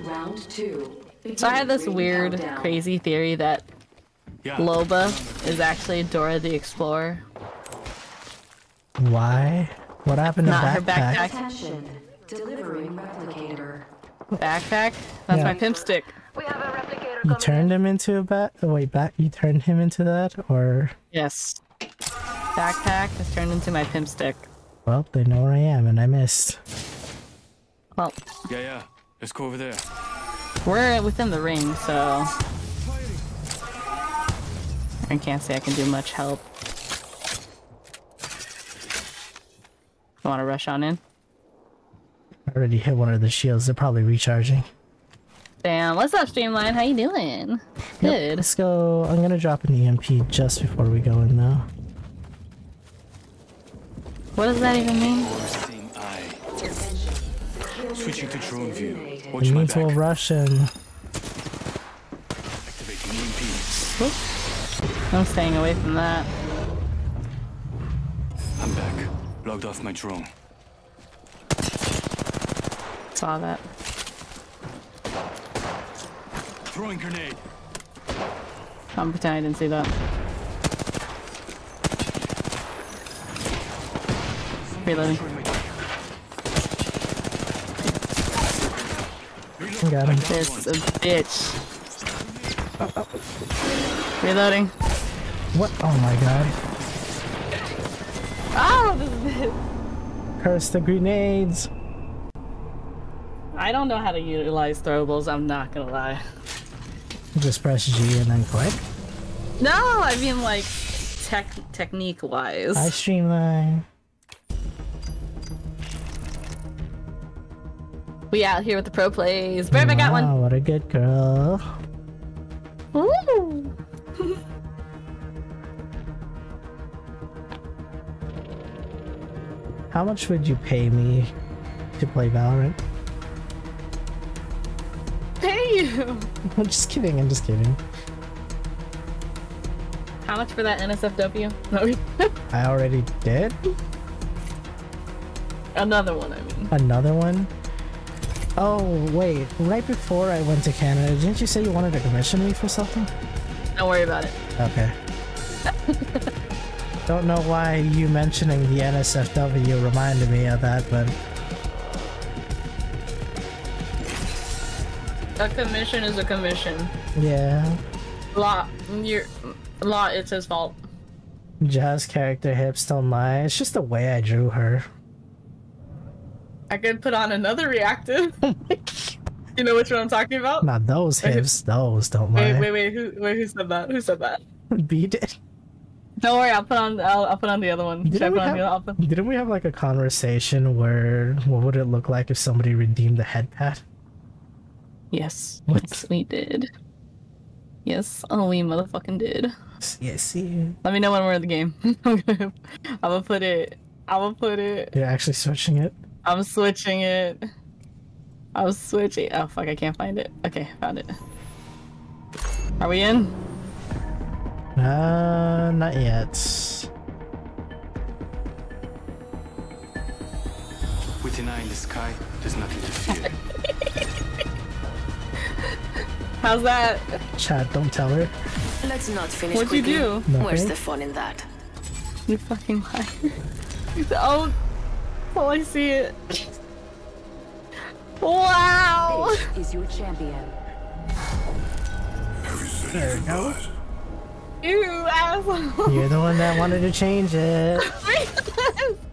Round two. So I had this weird, crazy theory that yeah. Loba is actually Dora the Explorer. Why? What happened to Not her backpack? backpack. Attention. Delivering replicator. Backpack? That's Yeah. my pimp stick. We have a replicator You turned him into a bat? Oh, wait, back. You turned him into that, or Yes. Backpack has turned into my pimp stick. well, they know where I am, and I missed. Well, Yeah, yeah. Let's go over there. we're within the ring, so I can't say I can do much help. You want to rush on in? I already hit one of the shields. They're probably recharging. Damn, what's up, Streamline? How you doing? Yep, Good. let's go. I'm gonna drop an EMP just before we go in, though. What does that even mean? Same eye. Switching to drone view. Watch It means we'll rush in. Activating EMP. I'm staying away from that. I'm back. Logged off my drone. Saw that. Throwing grenade. I'm pretending I didn't see that. Reloading. Got him. This a bitch. Reloading. What? Oh my god. Oh, this is it. Curse the grenades. I don't know how to utilize throwables, I'm not gonna lie. Just press G and then click. No, I mean like tech technique wise. I streamline. We out here with the pro plays. Birb, I got one. What a good girl. Ooh. <laughs> How much would you pay me to play Valorant? Pay you. <laughs> I'm just kidding, I'm just kidding. How much for that NSFW? <laughs> I already did? another one. I mean, Another one? Oh, wait. Right before I went to Canada, didn't you say you wanted to commission me for something? don't worry about it. Okay. <laughs> Don't know why you mentioning the NSFW reminded me of that, but A commission is a commission. yeah. Law, you're law. It's his fault. Jazz character hips don't lie. It's just the way I drew her. I could put on another reactive. <laughs> you know which one I'm talking about? Not those hips, those don't Wait, lie. wait, wait. Who, wait, who said that? Who said that? <laughs> Beat it. Don't worry. I'll put on. I'll, I'll put on the other one. Should I Didn't we, put on the other? I'll have, put... didn't we have like a conversation where what would it look like if somebody redeemed the head pad? Yes. What? Yes, we did. Yes, oh, we motherfucking did. Yes, see. Let me know when we're in the game. <laughs> I'm gonna, I'm gonna put it. I'm gonna put it. You're actually switching it? I'm switching it. I'm switching. Oh fuck! I can't find it. Okay, found it. Are we in? Uh, not yet. With an eye in the sky, there's nothing to fear. <laughs> How's that? Chad, don't tell her. Let's not finish What'd you quickly. do? Where's the fun in that? You fucking liar. <laughs> oh, oh, I see it. Wow. This is your champion. There we go. You asshole. You're the one that wanted to change it. <laughs>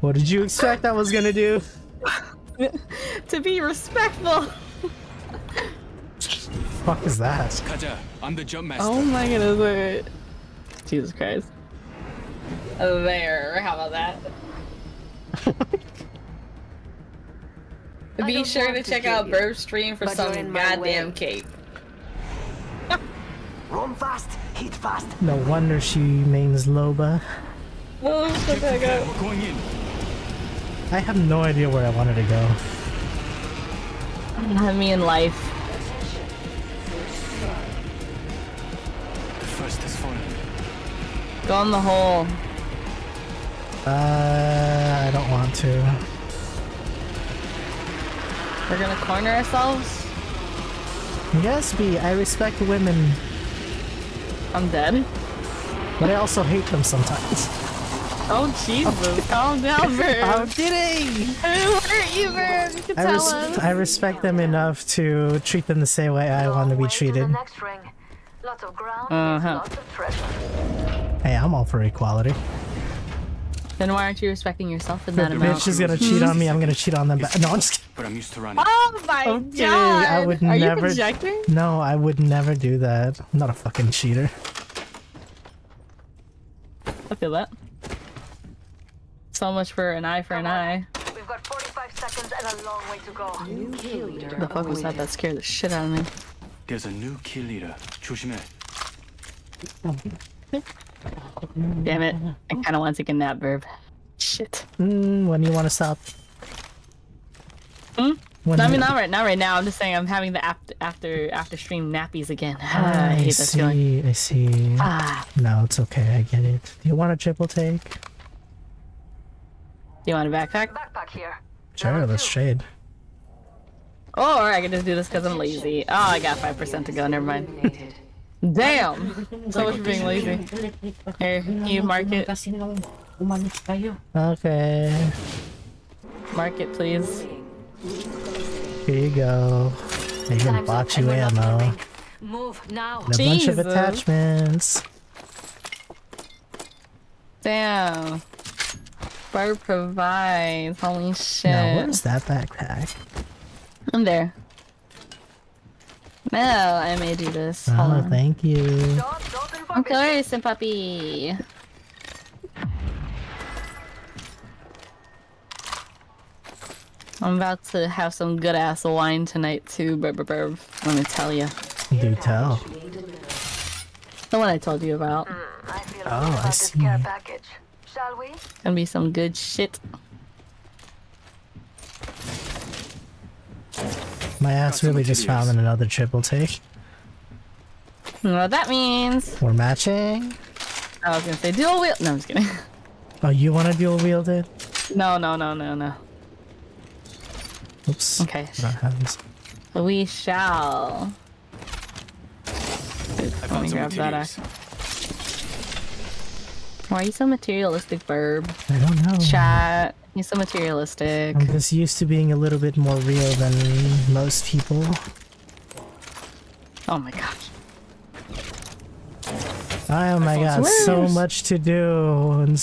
What did you expect I was gonna do? <laughs> to be respectful. fuck is that? 가자. I'm the jump master. Oh my goodness, wait. Jesus Christ. Oh, there. How about that? <laughs> Be sure to to check out you, Stream for some in goddamn way. cake. Run fast, hit fast. No wonder she names Loba. Oh, shut the heck up. We're going in. I have no idea where I wanted to go. Not me in life. The first has fallen. Go in the hole. Uh, I don't want to. We're gonna corner ourselves. Yes, B, I respect women, I'm dead. but I also hate them sometimes. Oh Jesus! Calm down, <laughs> Bird. I'm kidding! Who hurt you, Bird? You can I, tell res- us. I respect them enough to treat them the same way I want to be treated. next ring. Lots of ground, Uh-huh. lots of treasure. Hey, I'm all for equality. Then why aren't you respecting yourself in that amount? bitch is gonna cheat on me, I'm gonna cheat on them <laughs> back. No, I'm just kidding But I'm used to running. Oh my Okay, god! I would Are never- you projecting? No, I would never do that. I'm not a fucking cheater. I feel that. So much for an eye for an eye. We've got 45 seconds and a long way to go. New kill leader The fuck was that? That scared the shit out of me. There's a new kill leader. 조심해. Damn it. I kinda want to take a nap, Verb. Shit. Mm, when do you want to stop? Hmm? When No, I mean, not right, not right now. I'm just saying I'm having the after after after stream nappies again. <sighs> I I hate that feeling. see, I see. Ah. No, it's okay, I get it. Do you want a triple take? You want a backpack? Backpack here. Sure, let's trade. Or I can just do this because I'm lazy. Oh, I got 5% to go. Never mind. eliminated. <laughs> Damn! So much for being lazy. Here, you mark it. Okay, Mark it, please. Here you go. I even Time's up bought you we're ammo. Move now. And a bunch of attachments. Damn. Bar provides. Holy shit. Now, where's that backpack? I'm there. No, I made you this. Oh, Hold Oh, on. thank you. Stop, stop and I'm focus. curious, and puppy. I'm about to have some good ass wine tonight too, Birb, Birb, Birb. Let me tell you. Do tell. The one I told you about. Hmm, I feel Oh, good I about see. care package. Shall we? Gonna be some good shit. My ass really just materials. found another triple take. You know what that means? We're matching. I was gonna say dual wheel. No, I'm just kidding. Oh, you want to dual wield it? No, no, no, no, no. Oops. Okay. I don't have this. We shall. I Let me found some grab that. materials. Why are you so materialistic, Birb? I don't know. Chat. You're so materialistic. I'm just used to being a little bit more real than most people. Oh my gosh. Oh my god, phone's so much to do. And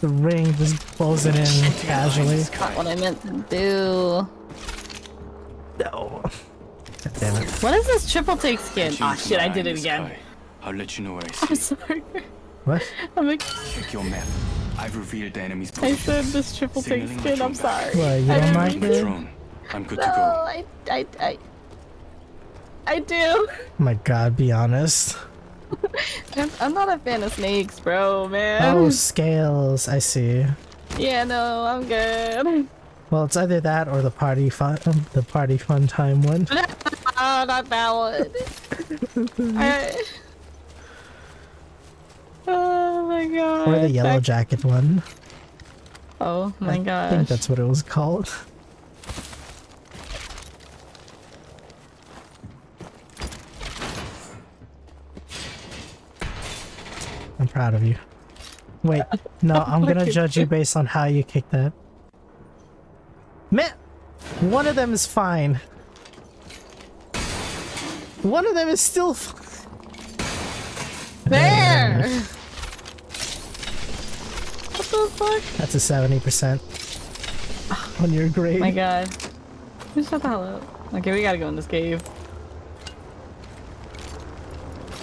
the ring just pulls it in <laughs> casually. Not what I meant to do. No. Damn it. What is this triple take skin? Ah Change shit, I did it again. sky. I'll let you know where I <laughs> I'm sorry. What? I'm like, Check your map. I've revealed the enemy's I said this triple take skin. I'm sorry. What, you I don't didn't like mean My it? drone. I'm good to No, go. I, I, I, I do. Oh my god, be honest. I'm, <laughs> I'm not a fan of snakes, bro, man. Oh, scales. I see. Yeah, no, I'm good. <laughs> Well, it's either that or the party fun, um, the party fun time one. Oh, <laughs> not that one. <laughs> I... Oh my god. Or the yellow jacket one. Oh my god. I gosh. think that's what it was called. I'm proud of you. Wait, <laughs> no, I'm gonna judge you based on how you kicked that. Man, one of them is fine. One of them is still. There! what the fuck? That's a 70% on your grade. my god. Just Shut the hell up. Okay, we gotta go in this cave.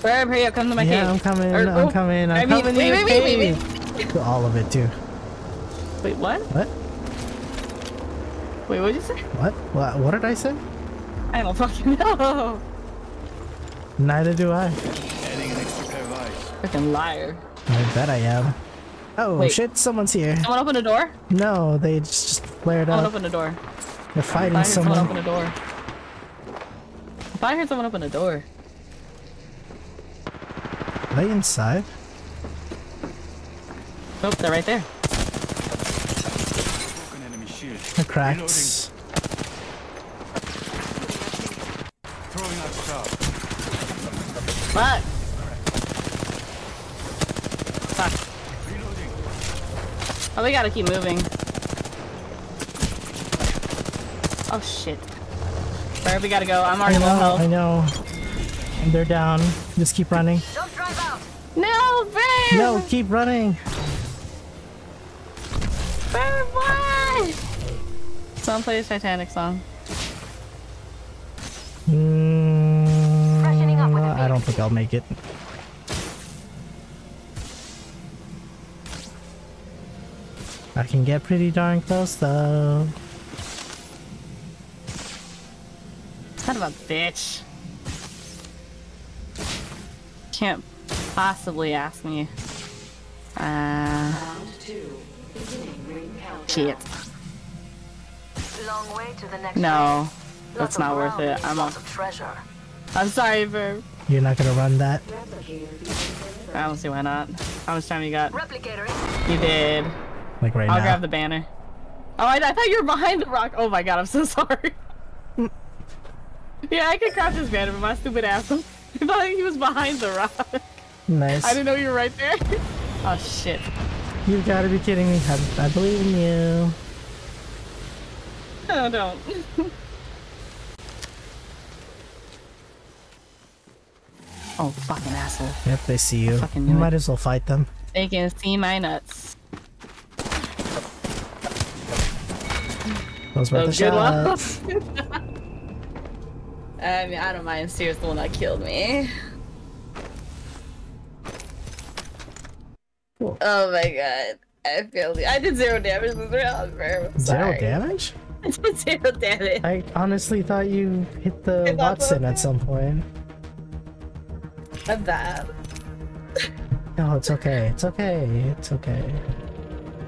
Barb, hurry up, come to my cave. Yeah, I'm coming. Or- I'm oh, coming. I'm I mean, coming wait, wait, wait, wait, cave. wait. All of it too. Wait, what? What? Wait, what did you say? What? What? What did I say? I don't fucking know. Neither do I. Adding an extra pair of eyes. Freaking liar. I bet I am. Oh Wait. shit! Someone's here. Someone open the door? No, they just flared Someone up. open the door. They're I fighting heard someone someone. open the door. If I heard someone open the door. Are they inside? Nope, they're right there. Broken enemy shield. The cracks. Throwing. Fuck. Fuck. Oh, we gotta keep moving. Oh shit. Where we gotta go? I'm I already low health. I know. They're down. Just keep running. Don't drive out. No, Bear! No, keep running. Bear, why? Someone play a Titanic song. Freshening up with Mm, I don't think I'll make it. I can get pretty darn close though. Son of a bitch. Can't possibly ask me. Uh, Round two. Beginning ring countdown. shit. Long way to the next No, ring. that's Lots not worth it. I'm lots a, treasure. I'm sorry, Verb. You're not gonna run that? I don't see why not. How much time you got? Replicator. You did. Like right I'll now. grab the banner. Oh, I, I thought you were behind the rock. Oh my god, I'm so <laughs> sorry. yeah, I could crouch this banner, but my stupid ass. <laughs> I thought he was behind the rock. Nice. I didn't know you were right there. <laughs> oh shit. You've gotta be kidding me. I, I believe in you. <laughs> Oh, don't. <laughs> oh, fucking asshole. Yep, they see you. You might it. as well fight them. They can see my nuts. Those were So the good luck. shots. <laughs> I mean, I don't mind. Seer's the one that killed me. Cool. Oh my god. I failed. I did zero damage this round, bro. Zero damage? I zero damage. I honestly thought you hit the Wattson at some point. I'm bad. No, it's okay. It's okay. It's okay.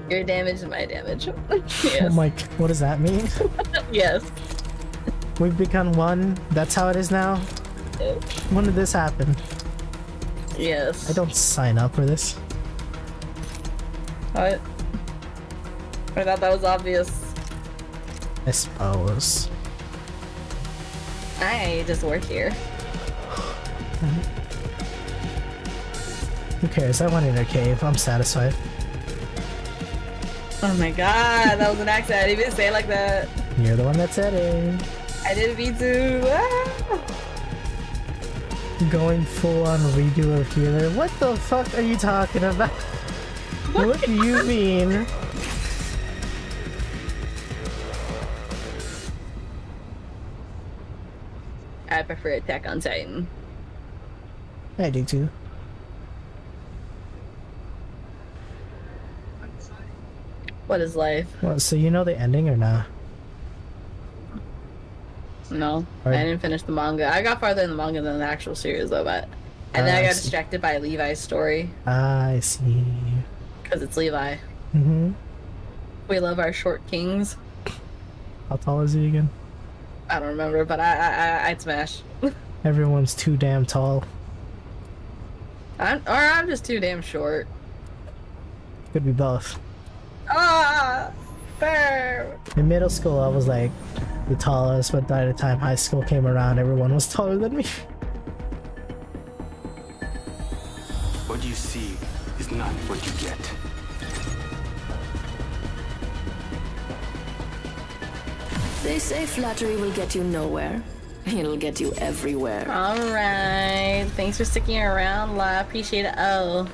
Your damage is my damage. <laughs> Oh yes. my, what does that mean? <laughs> yes. We've become one. That's how it is now. When did this happen? Yes. I don't sign up for this. What? I thought that was obvious. I suppose. I just work here. Who cares? I went in a cave. I'm satisfied. Oh my god, that was an accident. I didn't even say it like that. You're the one that said it. I didn't mean to. Ah. Going full on redo of healer. What the fuck are you talking about? what do you mean? I prefer Attack on Titan. I do too. What is life? Well, so you know the ending or not? No, Alright. I didn't finish the manga. I got farther in the manga than the actual series, though, but. And then Ah, I I got see. distracted by Levi's story I see. because it's Levi. Mm-hmm. We love our short kings. How tall is he again? I don't remember, but I, I, I I'd smash. <laughs> Everyone's too damn tall. I'm, or I'm just too damn short. Could be both. Ah, fair. In middle school, I was like the tallest, but by the time high school came around, everyone was <laughs> taller than me. What you see is not what you get. They say flattery will get you nowhere. It'll get you everywhere. All right. Thanks for sticking around, La. Appreciate it. Oh,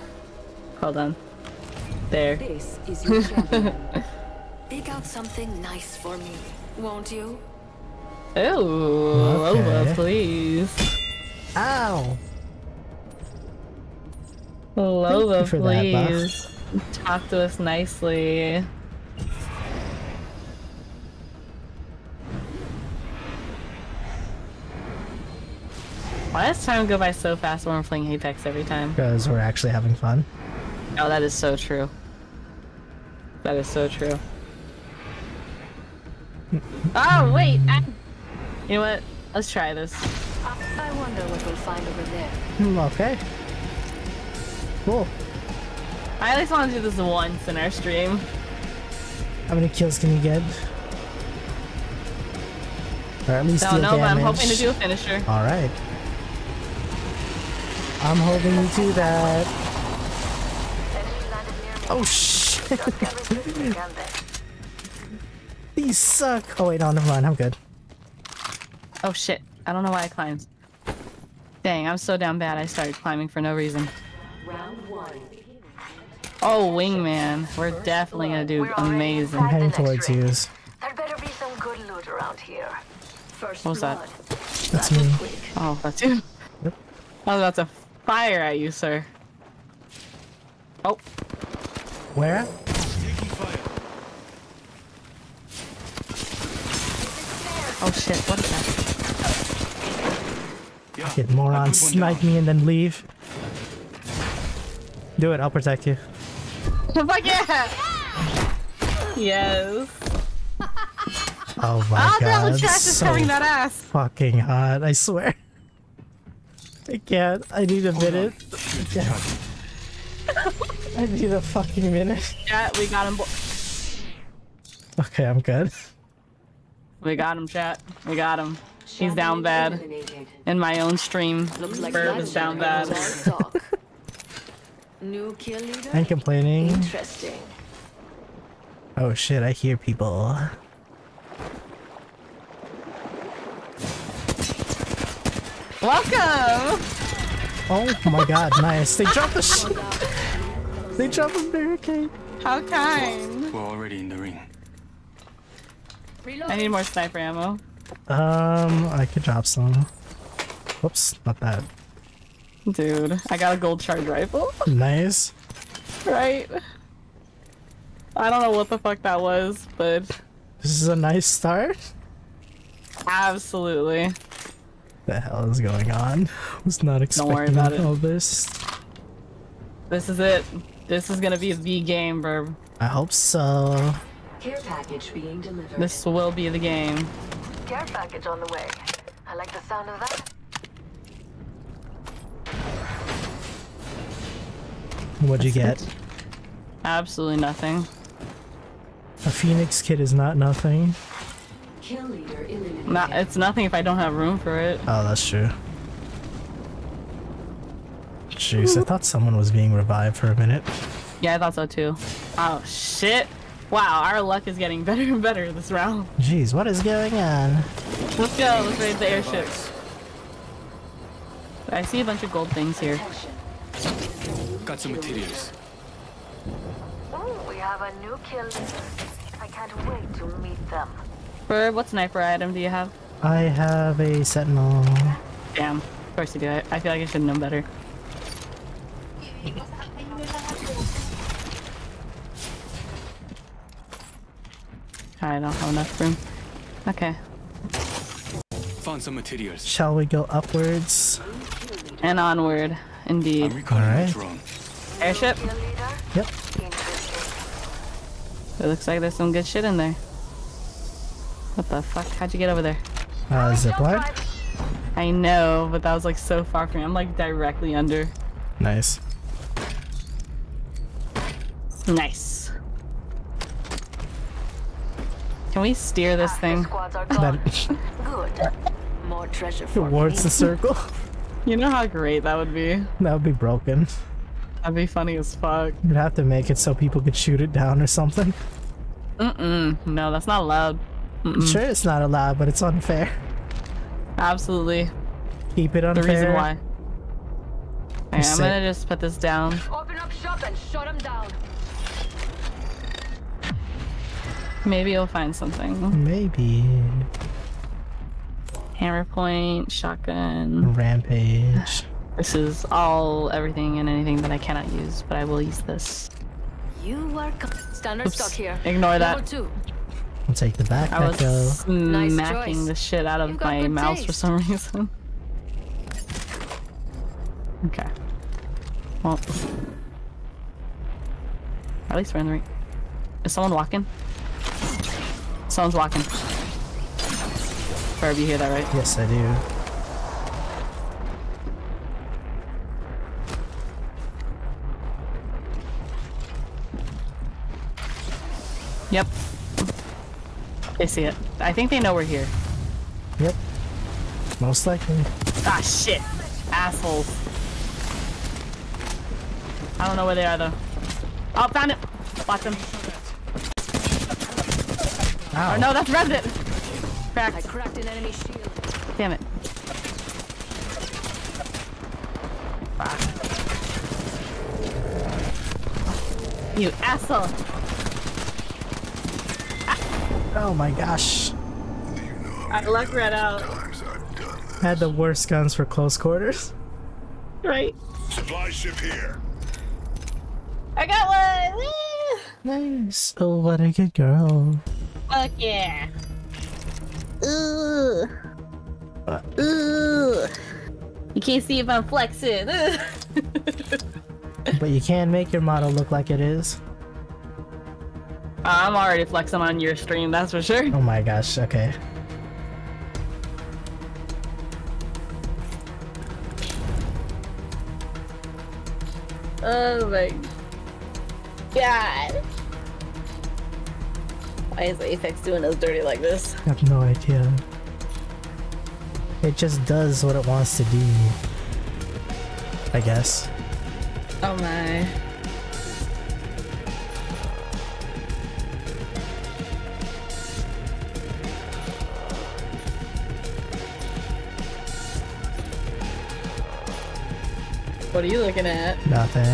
hold on. There. This is <laughs> your champion. Pick out something nice for me, won't you? Oh, Okay. Lola, please. Ow! Lola, oh, for that, please. Talk to us nicely. Why does time go by so fast when we're playing Apex every time? Because we're actually having fun. Oh, that is so true. That is so true. oh, wait! I... You know what? Let's try this. I wonder what we'll find over there. Hmm, Okay. Cool. I at least want to do this once in our stream. How many kills can you get? Or at least Don't deal know, but I'm hoping to do a finisher. All right. I'm hoping you do that. Oh shit! <laughs> These suck. Oh wait, no, never mind. I'm good. Oh shit. I don't know why I climbed. Dang, I'm so down bad I started climbing for no reason. Round one. Oh, wingman. We're definitely gonna do amazing. I'm heading towards you. There better be some good loot around here. First What was that? blood. That's me. Oh, that's you. Yep. I was about to fire at you, sir. Oh, Where? oh shit, what is that? Get moron, snipe me and then leave. Do it. I'll protect you. <laughs> Fuck yeah! Yes. Oh my ah, girl, god. the trash is so covering that ass. fucking hot. I swear. I can't. I need a oh, minute. <laughs> I need a fucking minute. Chat, we got him. Okay, I'm good. We got him, chat. We got him. He's down bad. In my own stream, Looks like Birb that is down bad. was. <laughs> New kill leader? I'm complaining. Interesting. Oh shit, I hear people. Welcome! Oh my god, nice. They dropped the sh They dropped the barricade. How kind. We're already in the ring. I need more sniper ammo. Um, I could drop some. Whoops, not that. Dude, I got a gold charge rifle. Nice. right? I don't know what the fuck that was, but This is a nice start. absolutely. The hell is going on? Was not Don't worry expecting about it. all this. This is it. This is gonna be the game, Verb. I hope so. Care package being delivered. This will be the game. Care package on the way. I like the sound of that. What'd you get? Absolutely nothing. A phoenix kit is not nothing. Kill leader. Not, it's nothing if I don't have room for it. Oh, that's true. Jeez, I thought someone was being revived for a minute. Yeah, I thought so too. Oh shit! Wow, our luck is getting better and better this round. Jeez, what is going on? Let's go. Let's raid the airship. I see a bunch of gold things here. Got some materials. Oh, we have a new kill leader. I can't wait to meet them. Verb, what sniper item do you have? I have a sentinel. Damn. Of course you do. I, I feel like I should know better. I don't have enough room. Okay. Found some materials. Shall we go upwards? And onward. Indeed. I'm recalling my Alright. Airship. Yep. It looks like there's some good shit in there. What the fuck? How'd you get over there? Uh, zipline? I know, but that was like so far from me. I'm like directly under. Nice. Nice. Can we steer this Half thing? The squads are gone. <laughs> Good. More treasure for towards me. the circle. <laughs> You know how great that would be? that would be broken. That'd be funny as fuck. You'd have to make it so people could shoot it down or something. Mm-mm. No, that's not allowed. Mm-mm. Sure, it's not allowed, but it's unfair. Absolutely. Keep it unfair. The unfair. reason why. Okay, I'm gonna just put this down. Open up shop and shut them down. Maybe you'll find something. Maybe. Hammer point, shotgun. Rampage. This is all everything and anything that I cannot use, but I will use this. You are co- standard Oops. stock here. Ignore Level that. two. I'll take the I backpack was though. Nice smacking choice. the shit out of my good mouse for some reason. <laughs> Okay. Well. At least we're in the ring. Is someone walking? Someone's walking. Ferb, you hear that, right? Yes, I do. Yep. They see it. I think they know we're here. Yep. Most likely. Ah, shit. Assholes. I don't know where they are, though. Oh, found it. Watch them. Ow. Oh, no, that's Resident. I Cracked. cracked an enemy shield. Damn it. Ah. You asshole. Oh my gosh. I luck right out. Had the worst guns for close quarters. Right. Supply ship here. I got one. Woo! Nice. Oh, what a good girl. Fuck yeah. Ooh. Ooh. You can't see if I'm flexing. <laughs> But you can make your model look like it is. Uh, I'm already flexing on your stream, that's for sure. Oh my gosh, okay. Oh my god. Why is Apex doing us dirty like this? I have no idea. It just does what it wants to do. I guess. Oh my. What are you looking at? Nothing.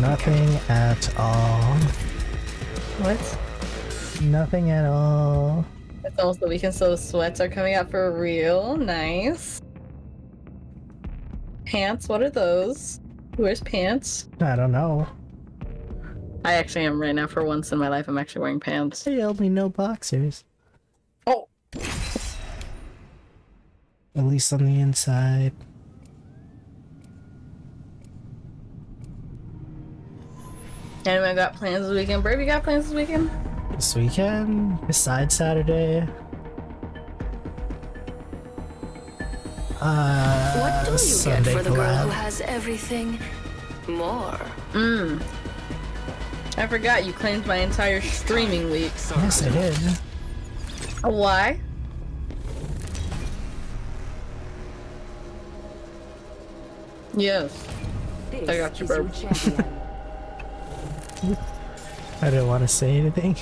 Nothing at all. What? Nothing at all. It's almost the weekend, so the sweats are coming out for real. Nice. Pants, what are those? Where's pants? I don't know. I actually am right now for once in my life. I'm actually wearing pants. They held me no boxers. At least on the inside. Anyone got plans this weekend? Brave, you got plans this weekend? This weekend, besides Saturday. Uh, What do you Sunday get for the girl who has everything more? Mmm. I forgot you claimed my entire streaming week. Yes, I did. Why? Yes. I got you, bro. <laughs> I didn't want to say anything.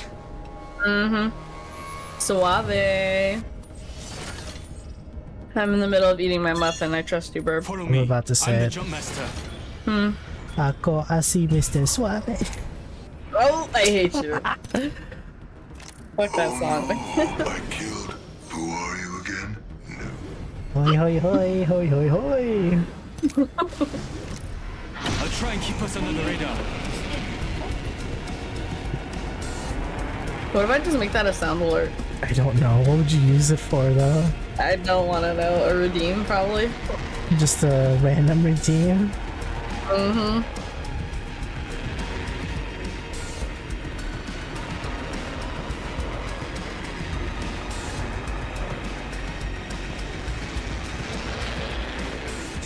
Mm-hmm. Suave. I'm in the middle of eating my muffin. I trust you, Birb. Follow I'm me. about to say I'm the it. jump master. Hmm. Ako así, Mr. Suave. Oh, I hate you. <laughs> Fuck that song. <laughs> I killed. Who are you again? No. Hoi, hoi, hoi, hoi, hoi, hoi. I'll try and keep us under the radar. what if I just make that a sound alert? I don't know. What would you use it for, though? I don't want to know. A redeem, probably. Just a random redeem? Mm-hmm.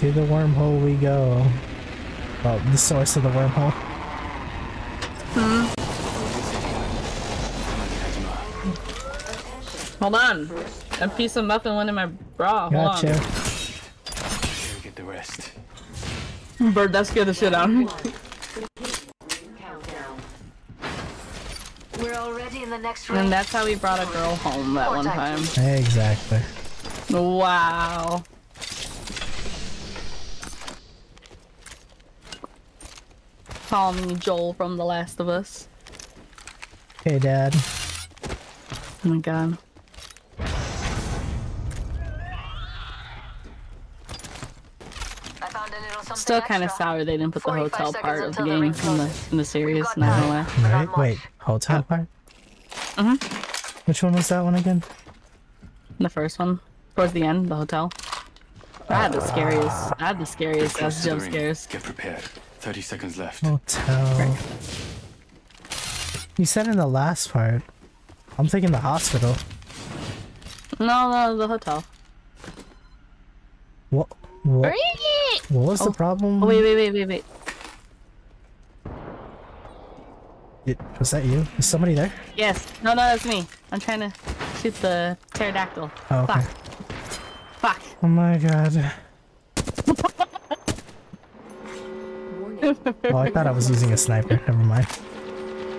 To the wormhole we go. Well, the source of the wormhole. Hmm. Hold on. A piece of muffin went in my bra. Hold Gotcha. on. Here, get the rest. Bird, that scared the shit out of me. We're already in the next ring. And that's how we brought a girl home that one time. Exactly. Wow. calling Joel from The Last of Us. Hey, Dad. Oh my god. Still kind of sour they didn't put the hotel part of the game in the, in the series, not gonna lie. Right? Wait, hotel oh. part? Mm hmm Which one was that one again? The first one. Towards the end, the hotel. I had the scariest, I had the scariest ass jump scares. Get prepared. 30 seconds left. Hotel. You said in the last part. I'm thinking the hospital. No, no, the hotel. What? What, Bring it! what was Oh. the problem? Oh, wait, wait, wait, wait, wait. It- was that you? Is somebody there? Yes. No, no, that's me. I'm trying to shoot the pterodactyl. Oh, okay. Fuck. Fuck. Oh my god. <laughs> Oh, I thought I was using a sniper. Never mind.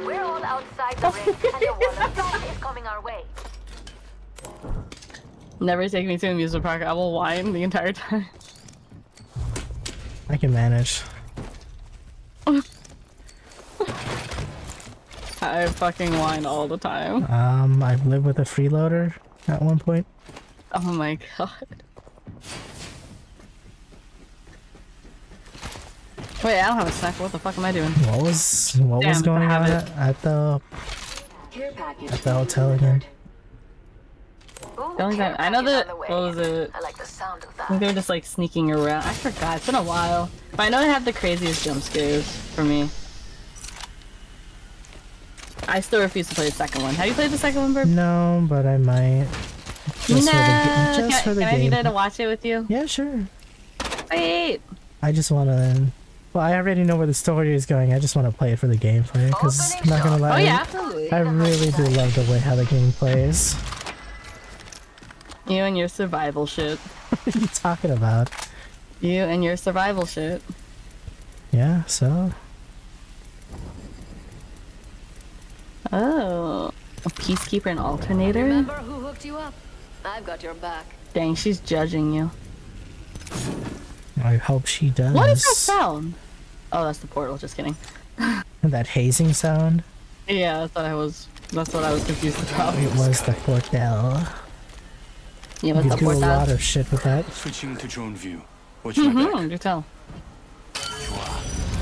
We're all outside the ring, and a wall of fire is coming our way. Never take me to an amusement park. I will whine the entire time. I can manage. I fucking whine all the time. Um, I've lived with a freeloader at one point. Oh my god. Wait, I don't have a sniper. What the fuck am I doing? What was what was going on at, at the at the hotel again? The only time I know that what was it? I like the sound of I think that. they're just like sneaking around. I forgot. It's been a while, but I know they have the craziest jump scares for me. I still refuse to play the second one. Have you played the second one, Burp? No, but I might. Just no. for the, just can for the can I be game. there to watch it with you? Yeah, sure. Wait. I just want to. Well, I already know where the story is going. I just want to play it for the gameplay. Because I'm not gonna lie, Oh yeah, absolutely. I really do love the way how the game plays. You and your survival shit. <laughs> what are you talking about? You and your survival shit. Yeah, so Oh, a peacekeeper and alternator. Remember who hooked you up? I've got your back. Dang, she's judging you. I hope she does. What is that sound? Oh, that's the portal. Just kidding. <laughs> That hazing sound. Yeah, that's what I was. That's what I was confused about. It was the portal. Yeah, You what's can up do a lot of shit with that. Switching to drone view. Watch my back. Mm-hmm. Do tell.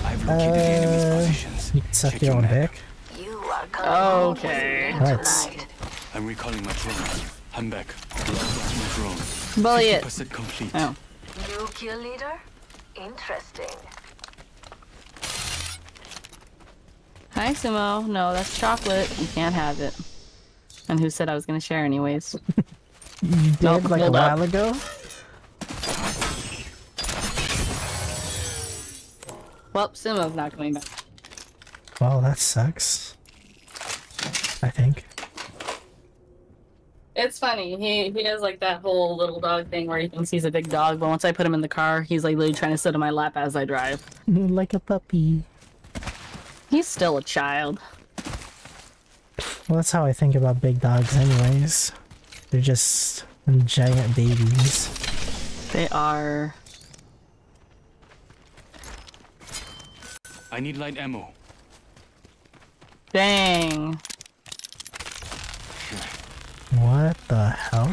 I've located the enemy's Uh, positions. you can suck your own dick. You are coming home Okay. me Right. I'm recalling my drone. I'm back. Lost my drone. Bully it. complete. Oh. New kill leader? Interesting. Hi, Sumo. No, that's chocolate. You can't have it. And who said I was gonna share anyways? <laughs> You did Nope, like a hold up. while ago. Well, Sumo's not coming back. Well, that sucks. I think. It's funny. He he has like that whole little dog thing where he thinks he's a big dog, but once I put him in the car, he's like literally trying to sit on my lap as I drive. like a puppy. He's still a child. Well, that's how I think about big dogs, anyways. They're just giant babies. They are. I need light ammo. Dang. What the hell?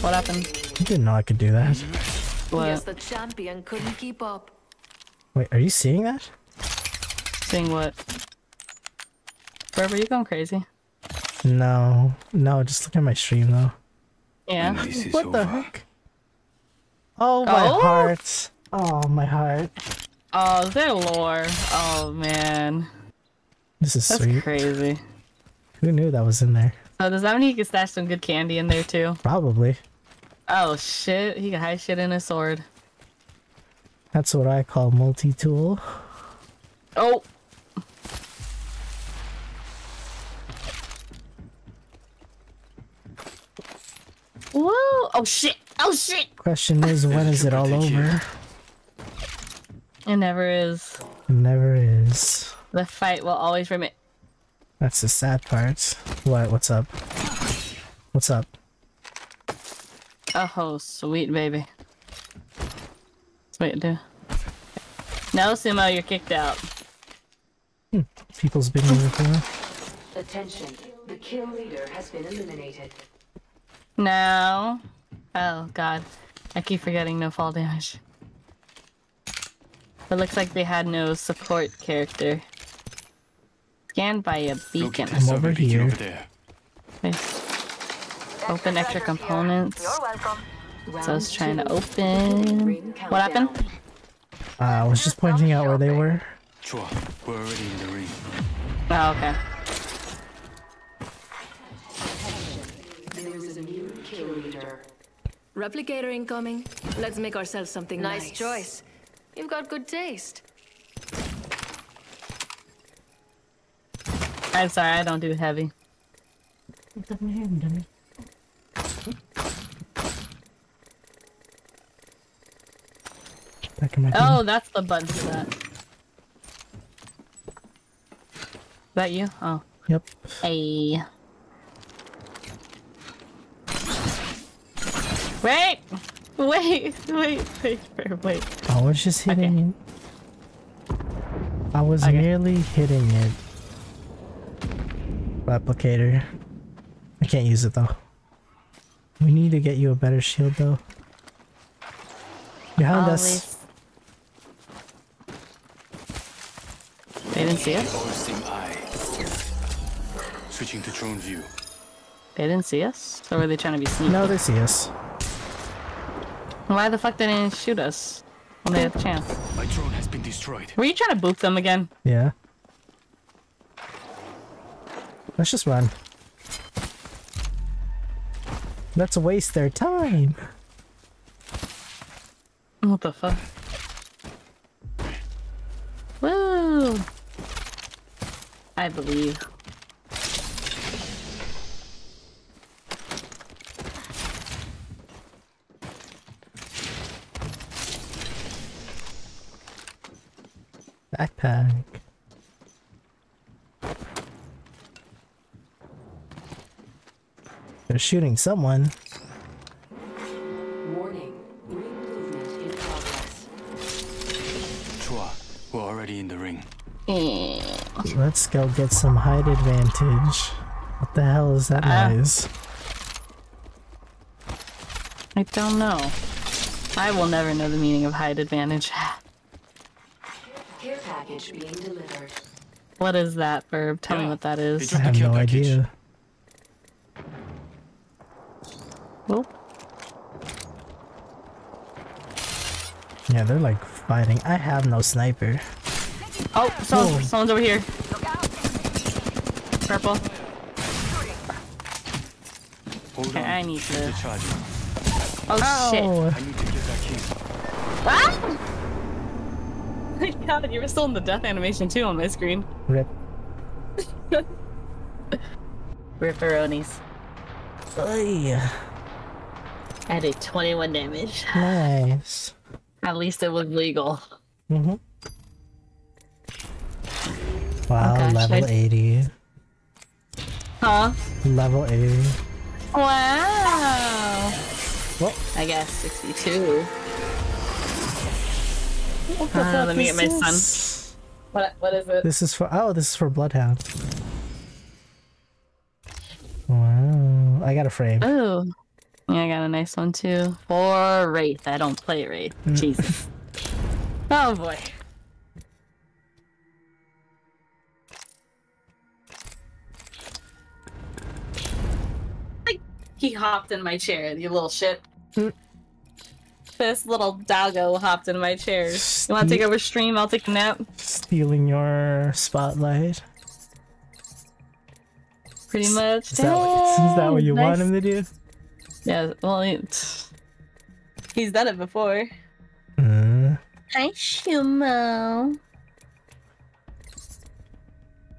What happened? You didn't know I could do that. Guess What? the champion couldn't keep up. Wait, are you seeing that? Seeing what? Forever, you going crazy? No. No, just look at my stream though. Yeah. This is What the heck? Oh, my Oh? heart. Oh, my heart. Oh, their lore. Oh man, This is that's sweet. crazy. Who knew that was in there? So does that mean he can stash some good candy in there too? Probably. Oh shit, he can hide shit in his sword. That's what I call multi-tool. Oh. Whoa! Oh shit! Oh shit! Question is, when is it all over? It never is. It never is. The fight will always remain. That's the sad part. What? What's up? What's up? Oh, sweet baby. Sweet, dude. No, Sumo, you're kicked out. Hmm, people's been here before. Attention. The kill leader has been eliminated. No. Oh god, I keep forgetting no fall damage. It looks like they had no support character. Scanned by a beacon. I'm over here. Over there. Nice. Open extra components. You're welcome. So I was trying to open. What happened? Uh, I was just pointing out where they were. Chua, we're already in the ring. Oh, okay. There is a new kill leader. Replicator incoming. Let's make ourselves something Nice nice. choice. You've got good taste. I'm sorry, I don't do heavy. Back in my Oh, that's the button for that. Is that you? Oh. Yep. Hey. Wait! Wait, <laughs> wait, wait, wait, wait. I was just hitting it. I was merely hitting it. Replicator. I can't use it though. We need to get you a better shield though. Behind us. They didn't see us? Switching to drone view. They didn't see us? Or were they trying to be sneaky? No, they see us. Why the fuck didn't they shoot us when they had the chance? My drone has been destroyed. Were you trying to boop them again? Yeah. Let's just run. Let's waste their time. What the fuck? Woo! I believe. Backpack. They're shooting someone. Warning. Ring movement in progress. Chua, we're already in the ring. Let's go get some height advantage. What the hell is that Ah. noise? I don't know. I will never know the meaning of height advantage. Care package being delivered. What is that verb? Tell me what that is. I have no idea. Well, Yeah, they're like fighting. I have no sniper. oh, someone, Whoa. someone's over here. Purple. Okay. I need to. The charger. Oh, shit. I need to get back in. Ah! My <laughs> God, you were still in the death animation too on my screen. Rip. <laughs> Ripperonis. Ay, I did 21 damage. <laughs> nice. At least it was legal. Mm-hmm. Wow, gosh, level I- 80. Huh? Level 80. Wow. Well, I guess 62. What the Uh, fuck let me is get my son. this? What? What is it? This is for oh, this is for Bloodhound. Wow, I got a frame. Oh. Yeah, I got a nice one too. For Wraith. I don't play Wraith. Mm. Jesus. <laughs> Oh boy. Like, He hopped in my chair, you little shit. Mm. This little doggo hopped in my chair. You want to take over stream? I'll take a nap. Stealing your spotlight. Pretty much. Is that, what, is that what you Nice. want him to do? Yeah, well, it, he's done it before. Uh, Hi, Shumo.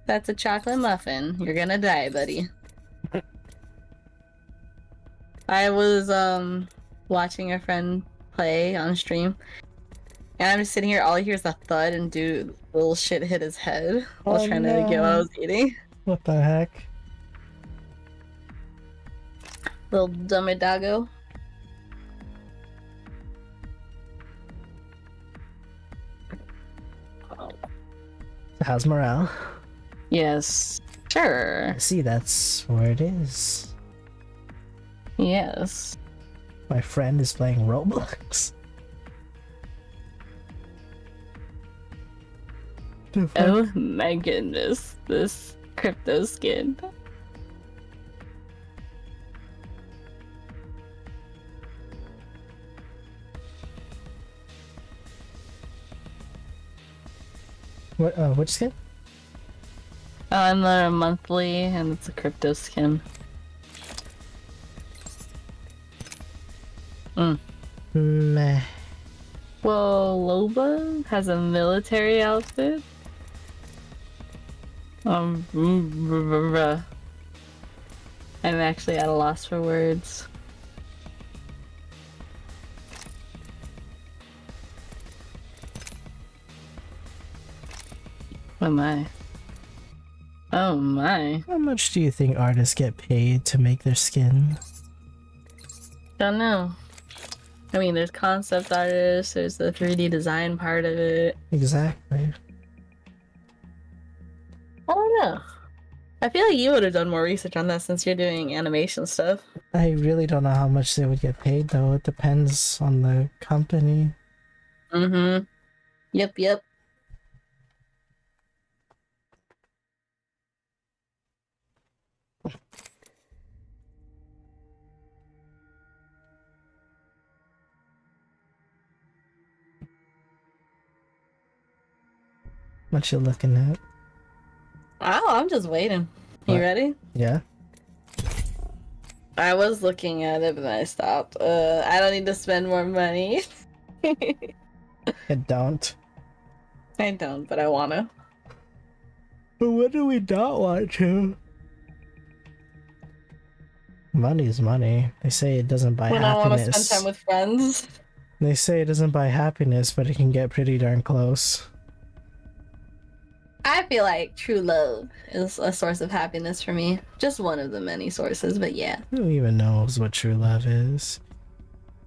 That's a chocolate muffin. You're gonna die, buddy. <laughs> I was um watching a friend play on stream, and I'm just sitting here. All I hear is a thud and dude, little shit hit his head while Oh, trying to get what I was eating. what the heck? Little dummy doggo. How's oh. morale? Yes. Sure. See, that's where it is. Yes. My friend is playing Roblox. Oh my goodness, this crypto skin. What? Uh, which skin? Uh, I'm on a monthly, and it's a crypto skin. Mm. Meh. Well, Loba has a military outfit. Um, I'm actually at a loss for words. Oh my. Oh my. How much do you think artists get paid to make their skin? Don't know. I mean, there's concept artists, there's the 3D design part of it. Exactly. I don't know. I feel like you would have done more research on that since you're doing animation stuff. I really don't know how much they would get paid though. It depends on the company. Mm-hmm. Yep, yep. What you looking at? Oh, I'm just waiting. You What? ready? Yeah. I was looking at it, but then I stopped. Uh, I don't need to spend more money. I don't. <laughs> I don't, but I wanna. But what do we not want to? Money is money. They say it doesn't buy when I want to happiness. spend time with friends. They say it doesn't buy happiness, but it can get pretty darn close. I feel like true love is a source of happiness for me. Just one of the many sources, but yeah. Who even knows what true love is?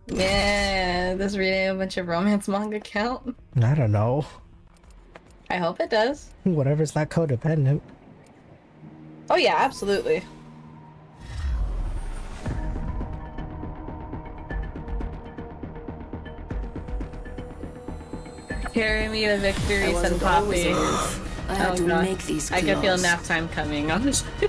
Yeah, does reading a bunch of romance manga count? I don't know. I hope it does. Whatever's not codependent. Oh yeah, absolutely. Carry me to victory, I said Poppy. Aloof. I had to God. make these I can feel nap time coming. honestly. <laughs>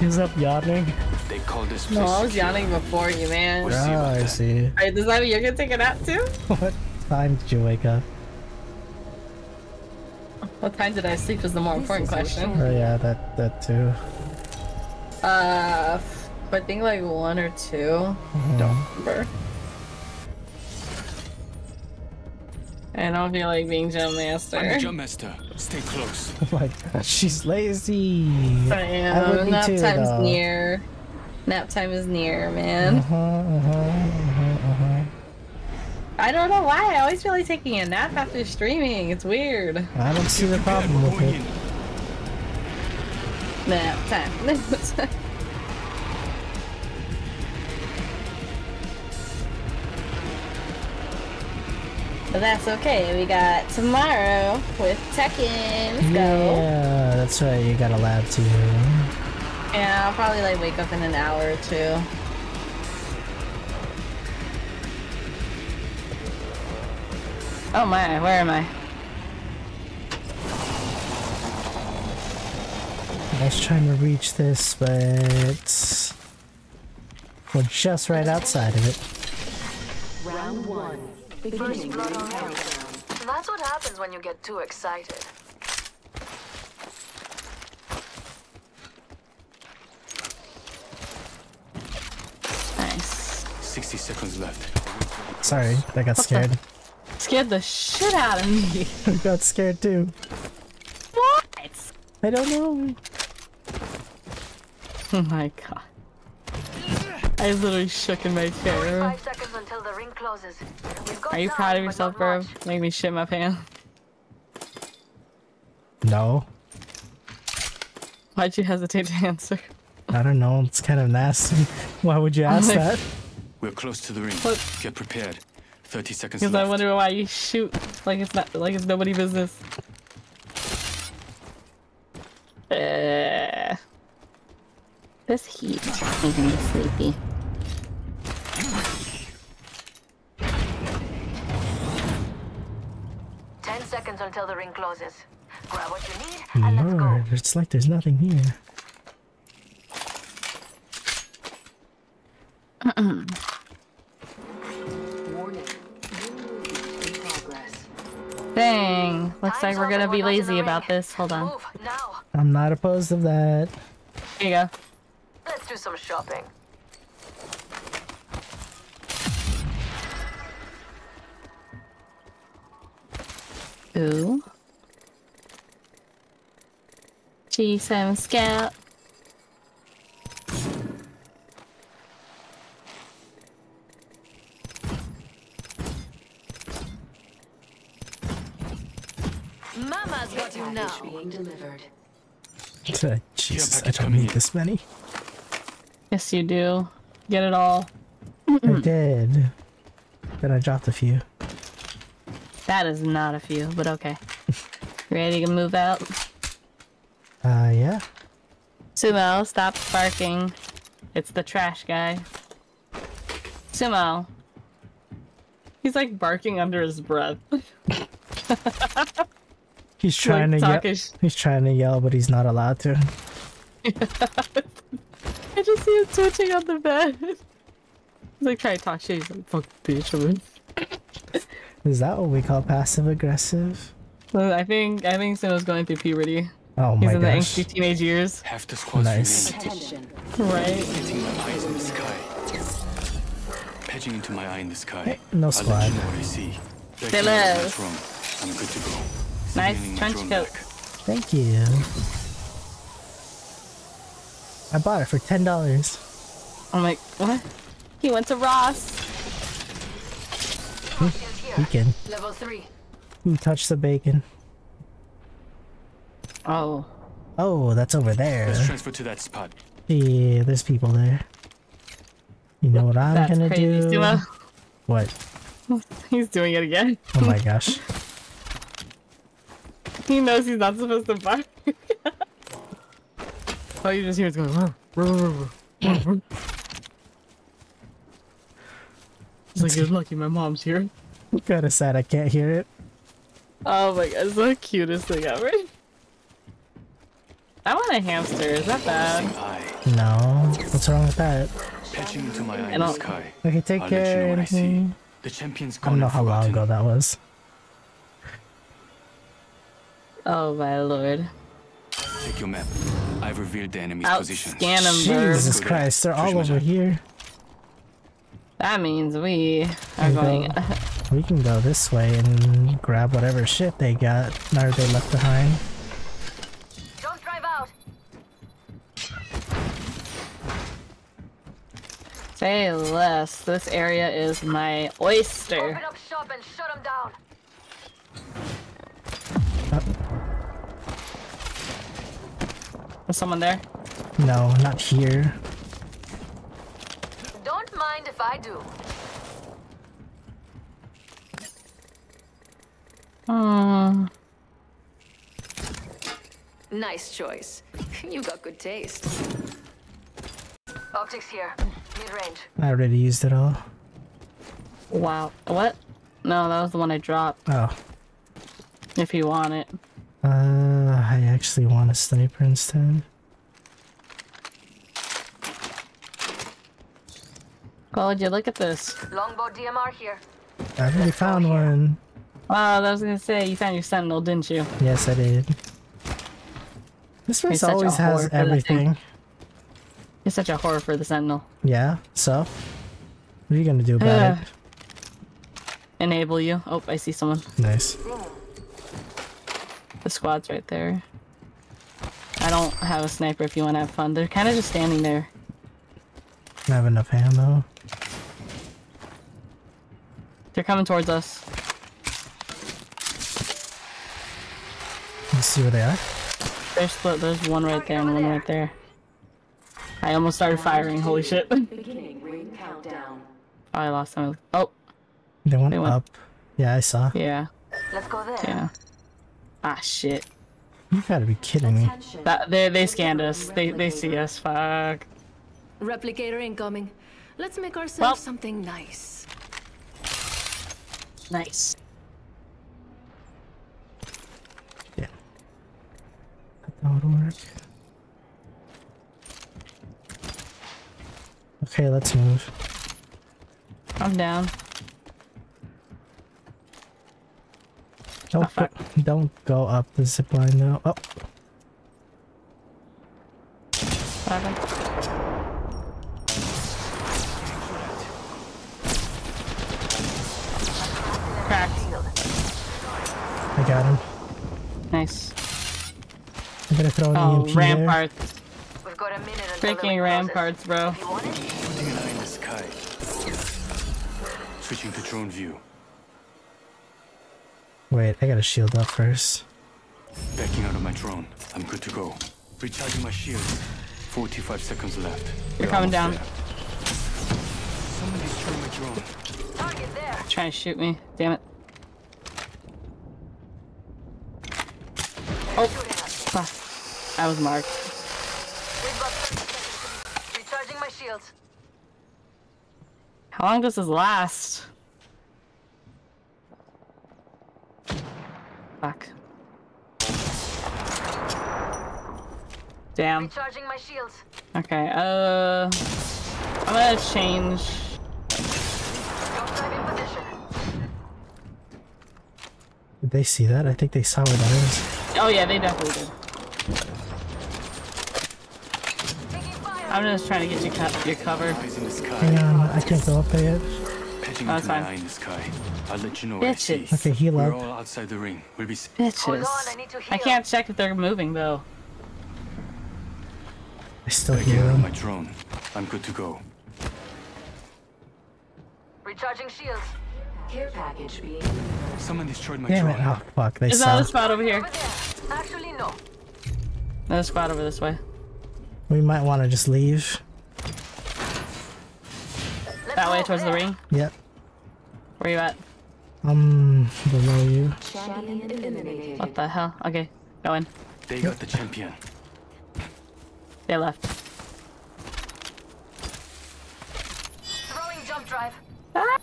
He's up yawning. They call this no, place I was secure. yawning before you, man. We'll see Oh, about I that. see. Alright, does that mean you're gonna take a nap too? <laughs> What time did you wake up? What time did I sleep is the more important question. Oh yeah, that that too. Uh, I think like one or two. Don't remember. I don't feel like being gym I'm the master. jump master. Stay close. <laughs> Oh my god, she's lazy. I I would am. be Nap too, time's though. near. Nap time is near, man. Uh-huh, uh-huh, uh-huh, uh-huh. I don't know why. I always feel like taking a nap after streaming. It's weird. I don't see the problem with it. in. Nap time. <laughs> but that's okay. We got tomorrow with Tekken. Let's go. Yeah, that's right. You got a lab too. Yeah, I'll probably like wake up in an hour or two. Oh my, where am I? I was trying to reach this, but we're just right outside of it. Round one. Beginning ring countdown. That's what happens when you get too excited. Nice. 60 seconds left. Sorry, I got scared. Scared the shit out of me. <laughs> I got scared too. What? I don't know. Oh my god. I literally shook in my chair. Closes. We've got Are you proud of yourself, not bro? much. Make me shit my pants. No, Why'd you hesitate to answer? I don't know. It's kind of nasty. <laughs> Why would you ask like- that? We're close to the ring. What? Get prepared. 30 seconds Because I left. wonder why you shoot like it's not like it's nobody business. Uh, this heat is making me sleepy. Seconds until the ring closes. Grab what you need and let's go. It's like there's nothing here. <clears throat> Warning. New movement. Dang. Looks like we're gonna be everyone else in lazy about this. Hold on. Move. I'm not opposed to that. Here you go. Let's do some shopping. Ooh. G7 Scout. Mama's got you now. Package being delivered. Jesus, I package don't need this many. Yes, you do. Get it all. I did. Then I dropped a few. That is not a few, but okay. Ready to move out? Uh, yeah. Sumo, stop barking. It's the trash guy. Sumo. He's like barking under his breath. <laughs> He's trying to yell. He's trying to yell, but he's not allowed to. <laughs> I just see him twitching on the bed. <laughs> He's like trying to talk shit. He's like, fuck bitch. I'm like- Is that what we call passive aggressive? Well, I think I think Sumo's going through puberty. Oh He's my in the gosh. angsty teenage years. Half the squad's Nice. Attention. Right. Getting my eyes in the sky. Patching into my eye in the sky. no I'll squad. let you know what I see. Back Still is. I'm good to go. Nice trench coat. Thank you. I bought it for ten dollars. I'm like, what? He went to Ross. We can. Level 3. Who touched the bacon? Oh. Oh, that's over there. Let's transfer to that spot. Yeah, there's people there. You know what I'm That's gonna crazy, do? Sumo. What? <laughs> He's doing it again. Oh my gosh. <laughs> He knows he's not supposed to bark. <laughs> All you just hear is going. "Ruh, ruh, ruh, ruh, ruh, ruh." Like, you're lucky my mom's here. <laughs> Kinda sad I can't hear it. Oh my god, it's the cutest thing ever. I want a hamster. Is that bad? No. What's wrong with that? Patching into my eye I in the don't- sky. Okay, take I'll let you care. know I see. The champion's I don't know how long ago that was. Oh my lord. Take your map. I've revealed the enemy's Out position. scan 'em, bird. Jesus Christ, they're all over here. That means we are going. Go- We can go this way and grab whatever shit they got or they left behind. Don't drive out. Say less. This area is my oyster. Open up shop and shut them down. Is someone there? No, not here. Don't mind if I do. Hmm. Nice choice. <laughs> You got good taste. Optics here. Mid-range. I already used it all. Wow. What? No, that was the one I dropped. Oh. If you want it. Uh, I actually want a sniper instead. Oh, would you look at this? Longbow DMR here. I already found one. Oh, I was gonna say you found your sentinel, didn't you? Yes, I did. This place always has for that thing. everything. You're such a horror for the sentinel. Yeah, so? What are you gonna do about Uh, <sighs> Enable you. Oh, I see someone. Nice. The squad's right there. I don't have a sniper if you want to have fun. They're kind of just standing there. I have enough ammo. They're coming towards us. Let's see where they are. They're split. There's one right there and one right there. I almost started firing. Holy shit. <laughs> oh, Beginning ring countdown. I lost them. Oh, They went They went- up. Yeah, I saw. yeah. Let's go there. Yeah. Ah, shit. You gotta be kidding me. That, they, they scanned us. They, they see us. Fuck. Replicator incoming. Let's make ourselves Well- something nice. Nice. That would work. Okay, let's move. I'm down. Don't go, don't go up the zip line now. Oh? Cracked. I got him. Nice. I'm gonna throw an Oh, EMP there. ramparts. We've got a minute until Freaking ramparts, bro. Putting an eye in the sky. Switching to drone view. Wait, I gotta shield up first. Backing out of my drone. I'm good to go. Recharging my shield. 45 seconds left. You're We're coming down. there. Someone destroyed my drone. Target there. Trying to shoot me. Damn it. Oh. Fuck. I was marked. We've got 30 seconds. Recharging my shields. How long does this last? Fuck. Damn. Recharging my shields. Okay, uh... I'm gonna change... Drone drive in position. Did they see that? I think they saw where that is. Oh yeah, they definitely did. I'm just trying to get you co your cover. Eyes in the sky. Hang on, I can't go up there yet. Patching Oh, into it's my fine. in the sky. I'll let you know what I see. Bitches. Okay, heal We're up. all outside the ring. We'll be s- Bitches. I can't check if they're moving though. I still backing hear out of them. my drone. I'm good to go. Recharging shields. Care package being Someone destroyed my Damn it! drone. Oh fuck, they There's saw. another spot over here. Over there. Actually, no. Another spot over this way. We might want to just leave. That way towards the ring. Yep. Where you at? Um, below you. What the hell? Okay, go in. They got the champion. They left. Throwing jump drive. Ah!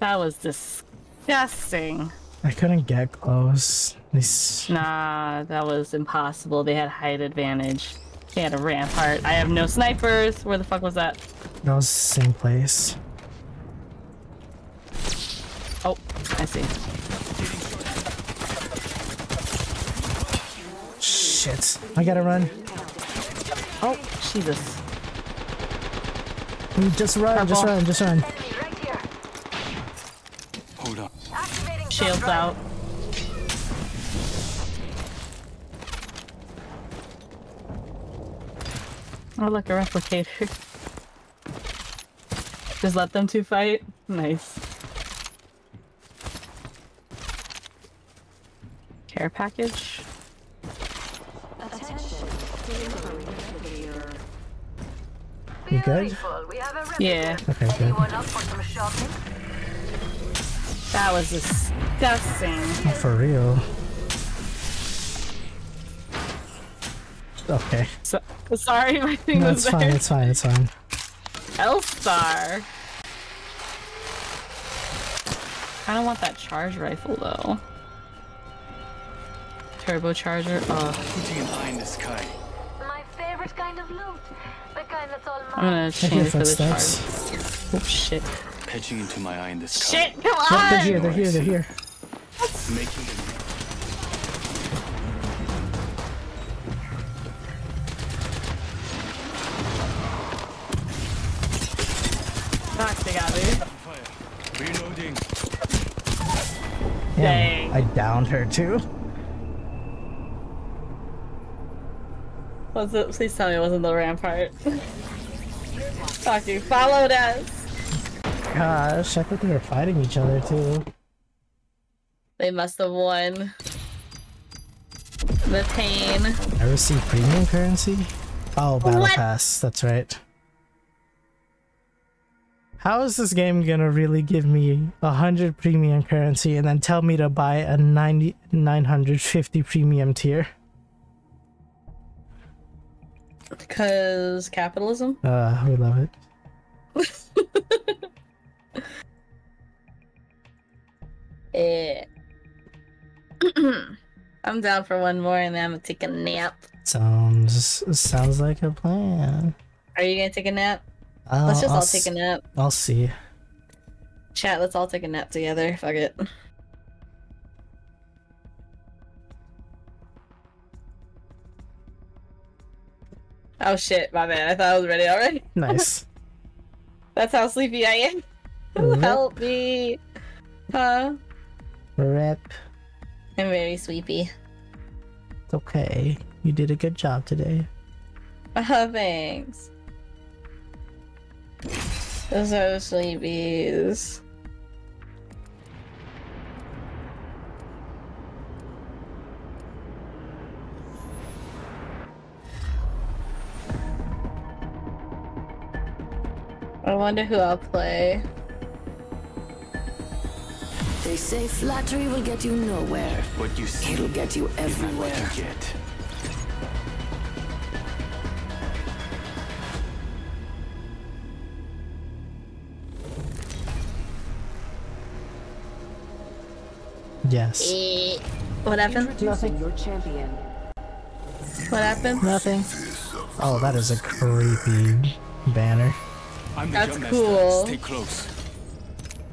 That was disgusting. I couldn't get close. These. Nah, that was impossible. They had height advantage. They had a rampart. I have no snipers. Where the fuck was that? That was the same place. Oh, I see. Shit. I gotta run. Oh, Jesus. Just run, just run, just run. Enemy right here. Hold up. Activating jump Shields drive. out. Oh, look, a replicator. <laughs> Just let them two fight. Nice. Care package. Attention. You good? Beautiful. We have a replicator. Yeah. Okay, good. That was disgusting. Oh, for real. Okay. So, sorry, my thing No, was it's there. fine, it's fine, it's fine. L-Star. I don't want that charge rifle though. Turbocharger. Oh, Putting an eye in the sky. My favorite kind of loot. The kind that's all mine. I'm gonna I change hear for the footsteps. charge. Oh shit! Patching into my eye in the sky. Shit! Come Yep, they're here, they're here, they're here. Making them. Fuck, they got me. Reloading. Damn, Dang. I downed her too. Was it? Please tell me it wasn't the rampart. <laughs> Fuck you! Followed us. Gosh, I thought they were fighting each other too. They must have won. The pain. I received premium currency? Oh, battle What? pass, that's right. How is this game gonna really give me a hundred premium currency and then tell me to buy a 90, 950 premium tier? Because capitalism. Uh, we love it. <laughs> Eh. <clears throat> I'm down for one more and then I'm gonna take a nap. Sounds sounds like a plan. Are you gonna take a nap? I'll, let's just I'll all take a nap. I'll see. Chat, let's all take a nap together. Fuck it. Oh shit, my bad. I thought I was ready already. Nice. <laughs> That's how sleepy I am. Help me. Huh? Rip. I'm very sleepy. It's okay. You did a good job today. <laughs> Oh, thanks. I'm so sleepies. I wonder who I'll play. They say flattery will get you nowhere. What you see It'll get you everywhere. what you get. Yes. Eh, What happened? Introducing your champion. What happened? Nothing. Oh, that is a creepy banner. I'm the That's cool. Stay close.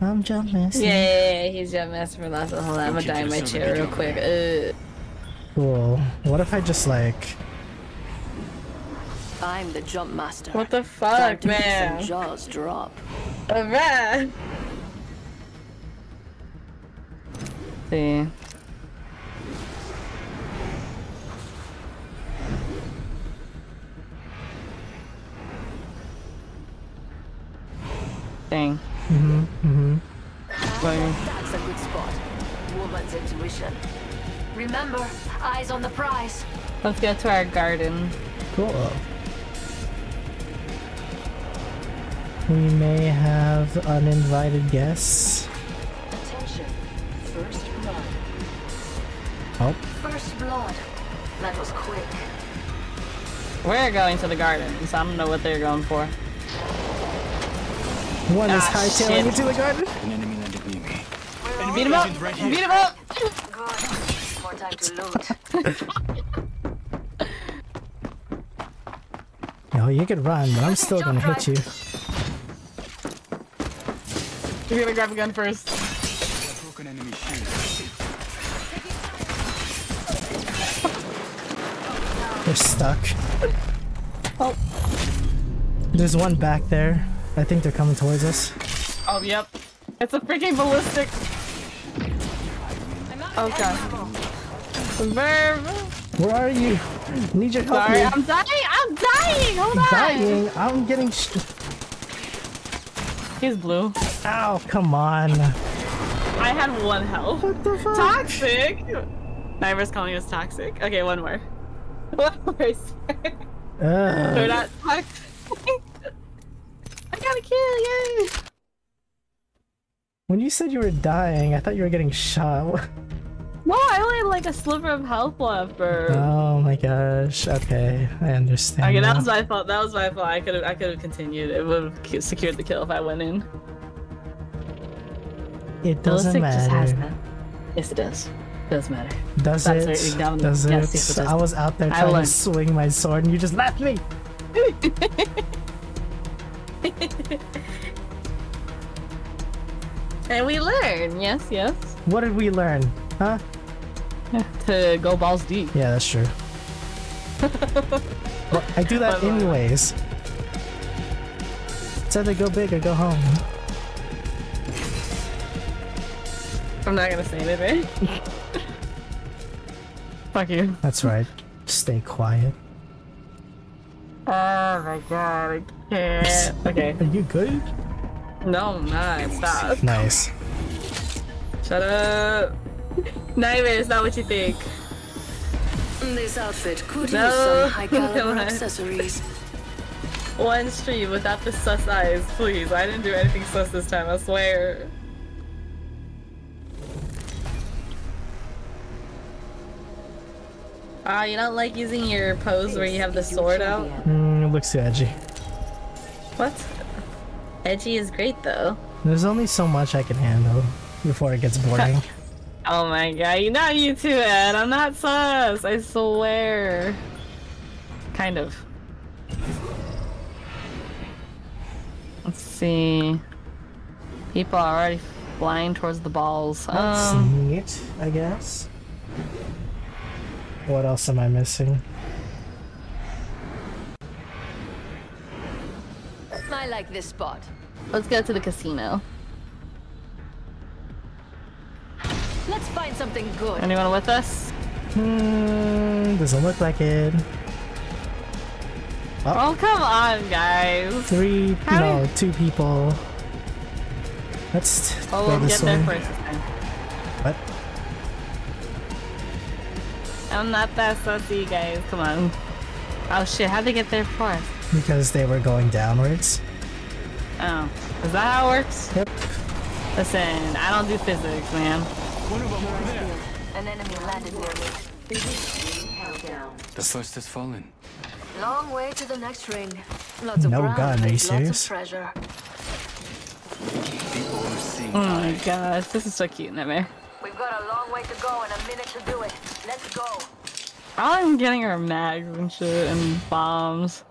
I'm jumping. Yeah, yeah, yeah, he's jump master for lots of hold on, I'm gonna die in my chair real quick. Uh, Cool. What if I just like I'm the jump master. what the Time fuck, to make some man? jaws drop. Alright. See. Dang. Mm-hmm. Mm-hmm. That's a good spot. Woman's intuition. Remember, eyes on the prize. Let's go to our garden. Cool. We may have uninvited guests. Attention. First blood. Oh, First blood. That was quick. We're going to the garden, so I don't know what they're going for. One is Ah, hightailing shit. into the garden. An enemy landed near me. Beat him up! Agent right here. Beat him up! Good. More time to loot. Yo, you could run, but I'm still gonna hit you. You're gonna grab a gun first. Broken enemy shield. They're stuck. Oh. There's one back there. I think they're coming towards us. Oh, yep. It's a freaking ballistic. Oh god. Verb. Where are you? Need your help. Sorry, here. I'm dying. I'm dying. Hold on. dying. I'm getting. He's blue. Ow! Come on. I had one health. What the fuck? Toxic. Nyver's calling us toxic. Okay, one more. <laughs> One more. I. We're not toxic. I got a kill. Yay. When you said you were dying, I thought you were getting shot. No, I only had like a sliver of health left. Oh my gosh. Okay, I understand. Okay, that was my fault. That was my fault. I could have, I could have continued. It would have secured the kill if I went in. It doesn't Ballistic just has matter. that. Yes, it does. Does matter. Does That's it? down- Does it? yes, yes, it does. I was out there trying to swing my sword and you just left me. <laughs> <laughs> And we learn. Yes, yes. What did we learn? Huh? <laughs> To go balls deep. Yeah, that's true. <laughs> well, I do that anyways. It's either go big or go home. I'm not gonna say anything. Fuck you. That's right. Stay quiet. Oh my god, I can't. Okay. Are you good? No, I'm not. Stop. Nice. Shut up. Nightmare, is not what you think. This outfit could No, use some high come caliber <laughs> accessories. One stream without the sus eyes, please. I didn't do anything sus this time, I swear. Ah, you don't like using your pose where you have the sword out? Mm, it looks edgy. What? Edgy is great though. There's only so much I can handle before it gets <laughs> boring. Oh my god, You're not you too, Ed. I'm not sus. I swear. Kind of. Let's see. People are already flying towards the balls. That's Um, neat, I guess. What else am I missing? I like this spot. let's go to the casino. Let's find something good. Anyone with us? Hmm, doesn't look like it. Oh, come on, guys. Three, How no, did- two people. Let's Oh, go we'll this get there way. first time. What? I'm not that sussy, guys. Come on. Oh shit, how'd they get there first? Because they were going downwards. Oh, is that how it works? Yep. Listen, I don't do physics, man. One of them over there. An enemy landed near me. The first has fallen. Long way to the next ring. Lots of No ground, gun, are you lots serious? of treasure. Oh my eye. gosh, this is so cute, Nightmare. We've got a long way to go and a minute to do it. Let's go. All I'm getting are mags and shit and bombs.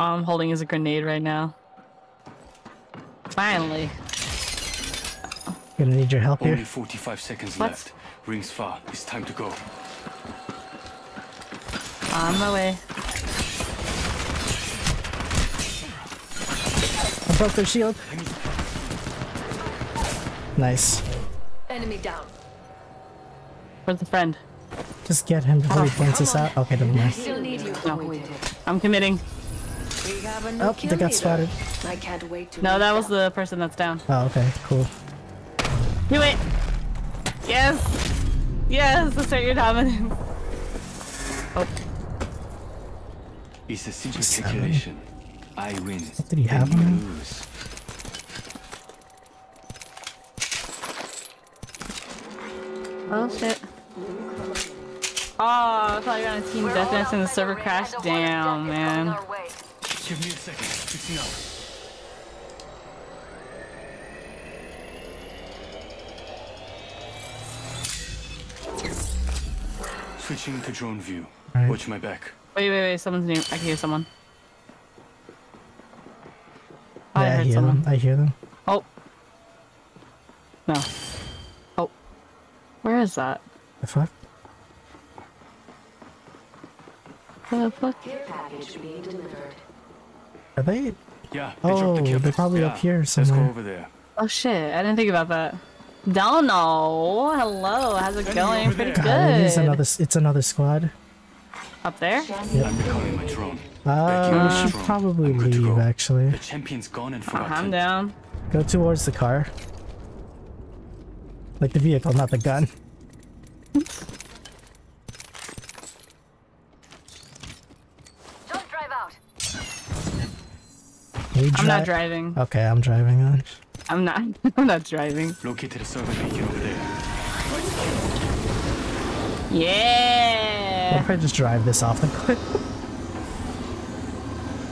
All I'm holding is a grenade right now. Finally. Gonna need your help Only here. 45 seconds What? left. Rings far. It's time to go. On my way. I broke their shield. Nice. Enemy down. Where's the friend? Just get him before he points us out. Okay, never mind. Still need you. No. I'm committing. Oh, they got spotted. I can't wait to No, that was them. the person that's down. Oh, okay, cool. Do it! Yes! Yes! Assert your dominance. Oh, It's a simple Just calculation. I win. What did he have you on him? oh shit. Oh, I thought you were on a team We're deathmatch and the server crashed Damn, the one down, objective coming man. Our way. Give me a second. Fixing up. Switching to drone view. Alright. Watch my back. Wait, wait, wait, someone's new. I can hear someone. Oh, I I hear someone. them. I hear them. Oh. No. Oh. Where is that? The fuck? The fuck? Care package being delivered. Are they? Yeah, they dropped Oh, the kill. they're probably yeah. up here Let's go somewhere. over there. Oh shit, I didn't think about that. Don't. Hello, how's it Enemy going? Pretty there. God, it is good. another. It's another squad. Up there? I'm recalling my drone. Uh, we should probably I'm good to leave. Actually, The champion's gone and forgotten. I'm down. go towards the car. Like the vehicle, not the gun. <laughs> Don't drive out. We I'm not driving. Okay, I'm driving on. I'm not. <laughs> I'm not driving. Located a server beacon over there. What Yeah. if I just drive this off the cliff? <laughs>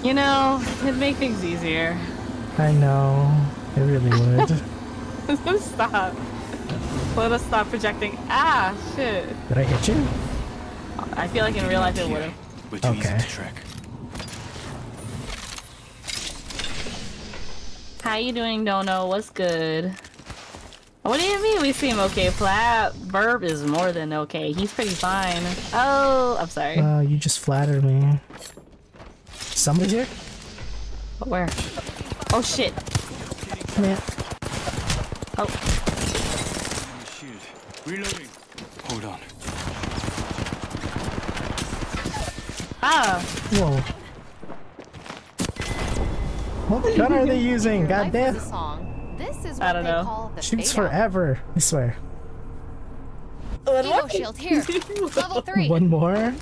You know, it'd make things easier. I know. It really would. <laughs> stop. Let us stop projecting. Ah, shit. Did I hit you? I feel like in real life it would have. We're too easy Okay. to track. How you doing, Dono? What's good? What do you mean we seem okay? Plat Verb is more than okay. He's pretty fine. Oh, I'm sorry. Uh, you just flattered me. Somebody's here? Where? Oh shit. Come here. Oh, Shield. Reloading. Hold on. ah. Whoa. What gun are they <laughs> using? God Life is damn. a song. This is I don't they know. call the Shoots fade forever. I swear. Evo shield here. <laughs> Level three. One more?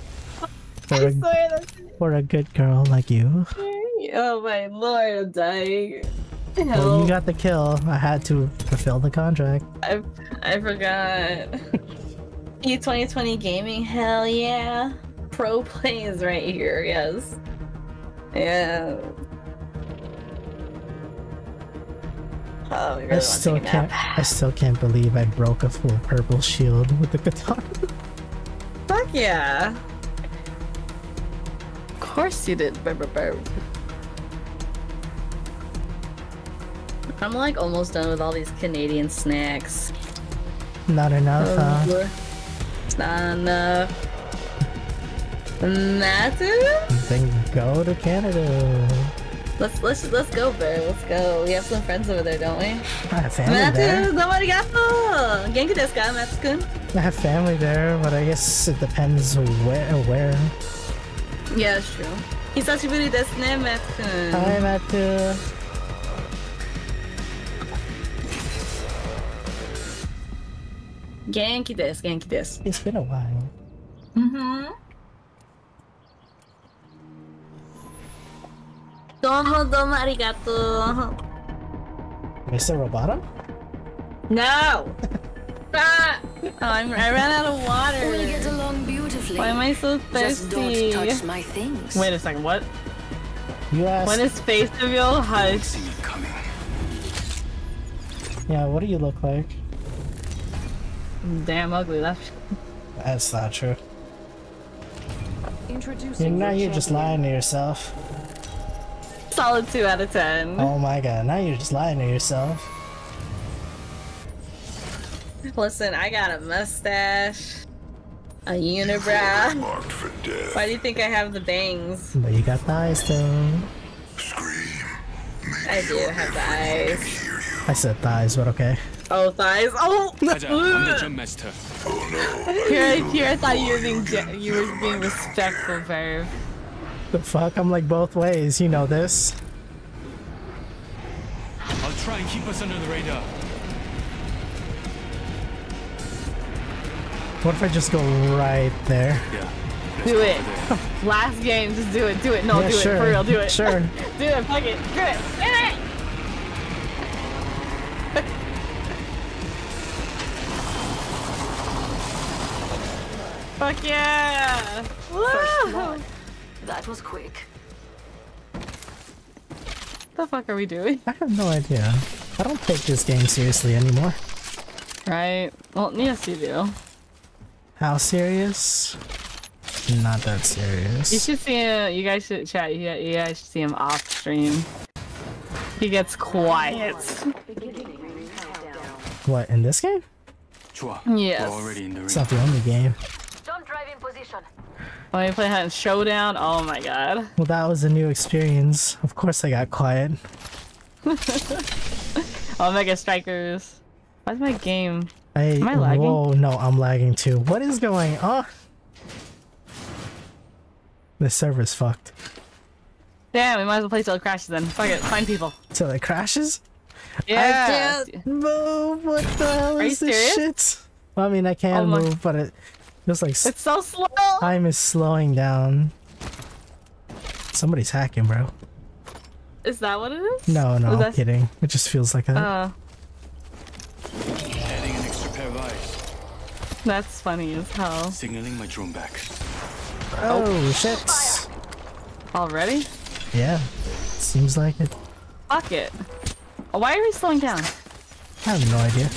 For I a, swear that's for a good girl like you. Oh my lord, I'm dying. Well, you got the kill. I had to fulfill the contract. I I forgot. E P2020 gaming, hell yeah. Pro plays right here, yes. Yeah. Oh, we really I still can't. I still can't believe I broke a full purple shield with the katana. <laughs> Fuck yeah. Of course you did. I'm like almost done with all these Canadian snacks. Not enough, huh? Oh, It's not enough. Not enough? Then go to Canada. Let's let's let's go, bro. Let's go. We have some friends over there, don't we? I have family there. Matsu, nobody got Genki desu ka, Matsu-kun? I have family there, but I guess it depends where. Where. Yeah, it's true. Hisashiburi desu ne, Matsu-kun. Hi, Mattu. Genki desu, genki desu. It's been a while. Mm-hmm. Domo domo arigato. Mr. Roboto? No! <laughs> ah! Oh, I'm, I ran out of water. We'll get along beautifully. Why am I so Just thirsty? don't touch my things. Wait a second, what? You asked. When is face of your hush? Yeah, what do you look like? Damn ugly, that's That's not true. Introducing You now you're just lying to yourself. Solid 2 out of 10. Oh my god, now you're just lying to yourself. Listen, I got a mustache, a unibrow. Marked for death. Why do you think I have the bangs? But you got thighs too. I do have the eyes. I said thighs, but okay. Oh, thighs. Oh! Kaja, I'm the jump master. <laughs> Here, here, I thought you were being ge- you were being respectful, Verve. The fuck? I'm like both ways, you know this. I'll try and keep us under the radar. What if I just go right there? Yeah. Do it. <laughs> Last game, just do it. Do it. No, Yeah, do it. sure, For real, do it. sure. <laughs> do it. Fuck it. Do it. Do it. <laughs> Fuck yeah! Woo! That was quick. the fuck are we doing? I have no idea. I don't take this game seriously anymore. Right. Well, yes, you do. How serious? Not that serious. You should see him. You guys should chat. You, you guys should see him off stream. He gets quiet. What, in this game? Chua, Yes. we're already in the ring. It's not the only game. Don't drive in position. When we play Hunt Showdown, oh my god. Well, that was a new experience. Of course I got quiet. <laughs> Omega Strikers. Why's my game? I, Am I lagging? Whoa, no, I'm lagging too. What is going on? The server's fucked. Damn, we might as well play till it crashes then. Fuck it, find people. Till it crashes? Yeah. I can't move. What the hell Are you is this serious? shit? Well, I mean, I can Oh move, but it feels like It's so slow. time is slowing down. Somebody's hacking, bro. Is that what it is? No, no, Was I'm that- kidding. It just feels like that. Uh, Adding an extra pair of eyes. that's funny as hell. Signaling my drone back. oh, shit. Already? Yeah, seems like it. Fuck it. Oh, Why are we slowing down? I have no idea.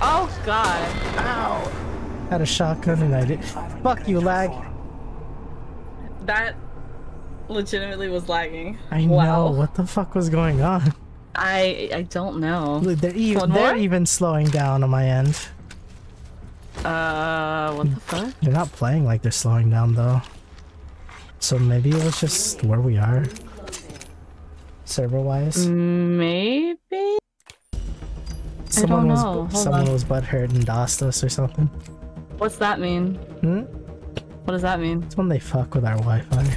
Oh god. Ow. Had a shotgun and I did. Fuck you, lag. That legitimately was lagging. I wow. know. What the fuck was going on? I I don't know. Look, They're even. One They're more? even slowing down on my end. Uh, what the fuck? They're not playing like they're slowing down though. So maybe it was just where we are. Server wise. Maybe? Someone was someone on. was butthurt and DOSed us or something. What's that mean? Hmm? What does that mean? It's when they fuck with our Wi-Fi.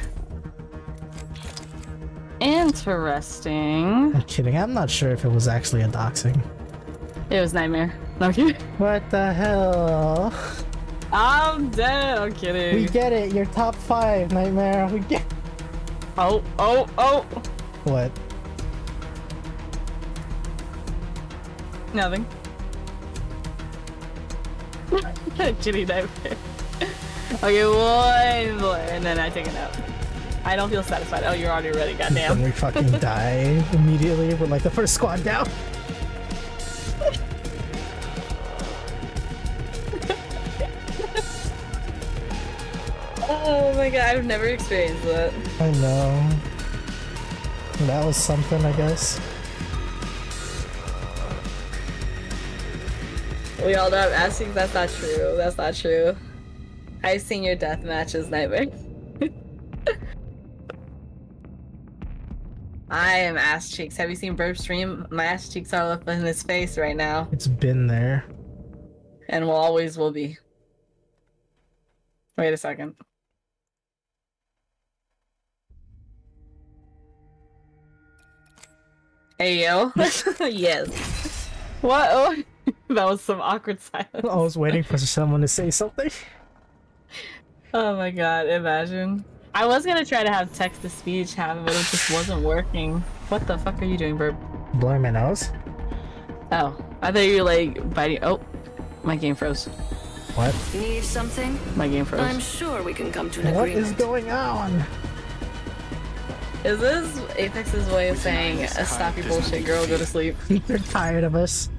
Interesting. I'm kidding. I'm not sure if it was actually a doxing. It was Nightmare. No, kidding. <laughs> What the hell? I'm dead. I'm kidding. We get it. You're top five, Nightmare. We get. Oh, oh, oh. What? Nothing. <laughs> Kitty Nightmare. okay, one more, and then I take it out. I don't feel satisfied. Oh, you're already ready. <laughs> goddamn. Then we fucking die immediately with like the first squad down. Oh my god, I've never experienced that. I know. That was something, I guess. We all know I'm asking. That's not true. That's not true. I've seen your death matches, Nightmare. <laughs> I am ass cheeks. Have you seen Birb stream? My ass cheeks are up in his face right now, It's been there. and will always will be. Wait a second. Hey yo. <laughs> <laughs> yes. What? Oh, <laughs> that was some awkward silence. I was waiting for someone to say something. Oh my god, imagine. I was gonna try to have text to speech happen, but it just wasn't working. What the fuck are you doing, Birb? Blowing my nose? Oh, I thought you were like biting. Oh, my game froze. What? Need something? My game froze. I'm sure we can come to an What agreement. What is going on? Is this Apex's way of saying, stop your bullshit, girl, go to sleep? <laughs> They're tired of us.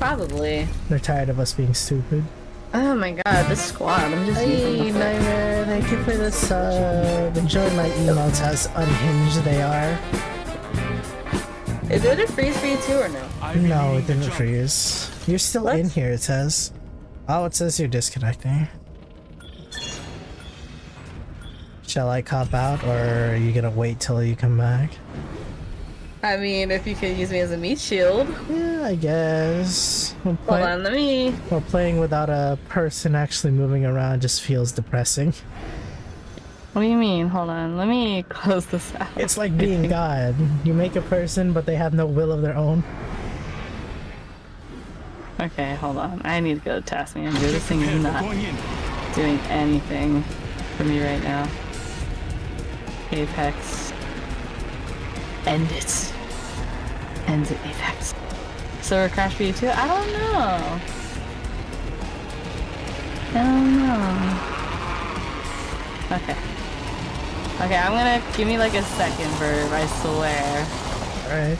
Probably. They're tired of us being stupid. Oh my god, this squad, I'm just Hey, Nightmare, thank you for the sub. Uh, enjoy my emotes, how unhinged they are. Is it a freeze for you too or no? No, it didn't freeze. You're still in here, it says. Oh, it says you're disconnecting. Shall I cop out, or are you gonna wait till you come back? I mean, if you could use me as a meat shield. Yeah, I guess. We're, Hold on, let me. we're playing without a person actually moving around just feels depressing. What do you mean? Hold on, let me close this out. It's like being God. You make a person, but they have no will of their own. Okay, hold on. I need to go to task manager. This thing is not doing anything for me right now. Apex. End it. End it, Apex. Server crash for you too? I don't know. I don't know. Okay. Okay, I'm gonna give me like a second Birb, I swear. Alright.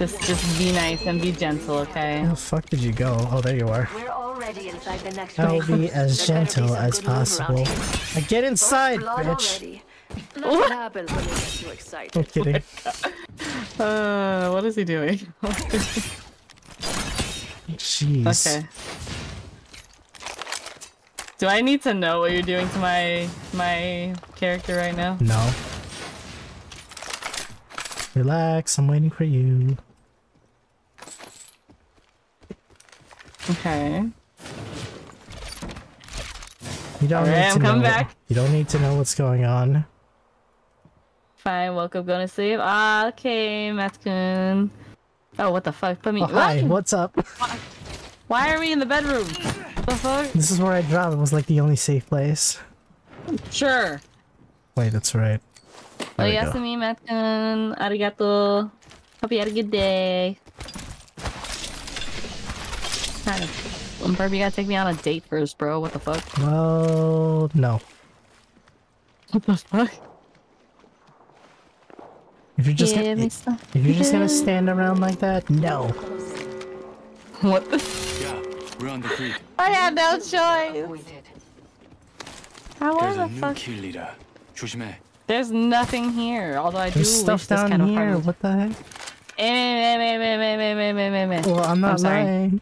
Just just be nice and be gentle, okay? How the fuck did you go? Oh, there you are. We're already inside the next I'll be as There be gentle as good loot around possible. here. Get inside, Blood bitch. Already. That's what happens when you get too excited. I'm kidding. <laughs> Uh, what is he doing? Jeez. Okay. Do I need to know what you're doing to my my character right now? No. Relax, I'm waiting for you. Okay. You don't Alright, need I'm to coming know. back. You don't need to know what's going on. Fine, woke up, going to sleep. Ah, okay, Matkun. Oh, what the fuck? Put me. Oh, hi, What? what's up? Why are we in the bedroom? the fuck? This is where I dropped. It was like the only safe place. Sure. Wait, that's right. There go. Oyasumi, Matkun. Arigato. Hope you had a good day. Kind of. Um, Barbie, you gotta take me on a date first, bro. What the fuck? Well, no. What the fuck? If you're just yeah, gonna, if you're just gonna stand around like that, no. What the? Yeah, we're on the creek. I had no choice. How are the a fuck? New leader. There's nothing here. Although I There's do stuff down kind here. Hard. What the heck? Well, I'm not I'm sorry. lying.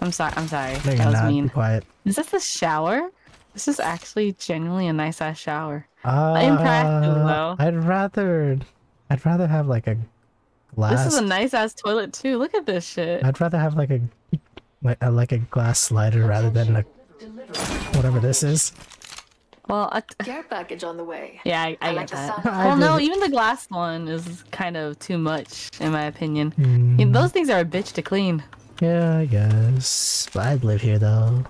I'm sorry. I'm sorry. No, that was not. mean. Be quiet. Is this the shower? This is actually genuinely a nice ass shower. Uh, Impractical though. I'd rather. I'd rather have like a glass. This is a nice ass toilet too. Look at this shit. I'd rather have like a, like a, like a glass slider rather than a, whatever this is. Well, I, Care package on the way. yeah, I, I, I get like that. sound Well, no, even the glass one is kind of too much, in my opinion. Hmm. You know, those things are a bitch to clean. Yeah, I guess. But I'd live here though.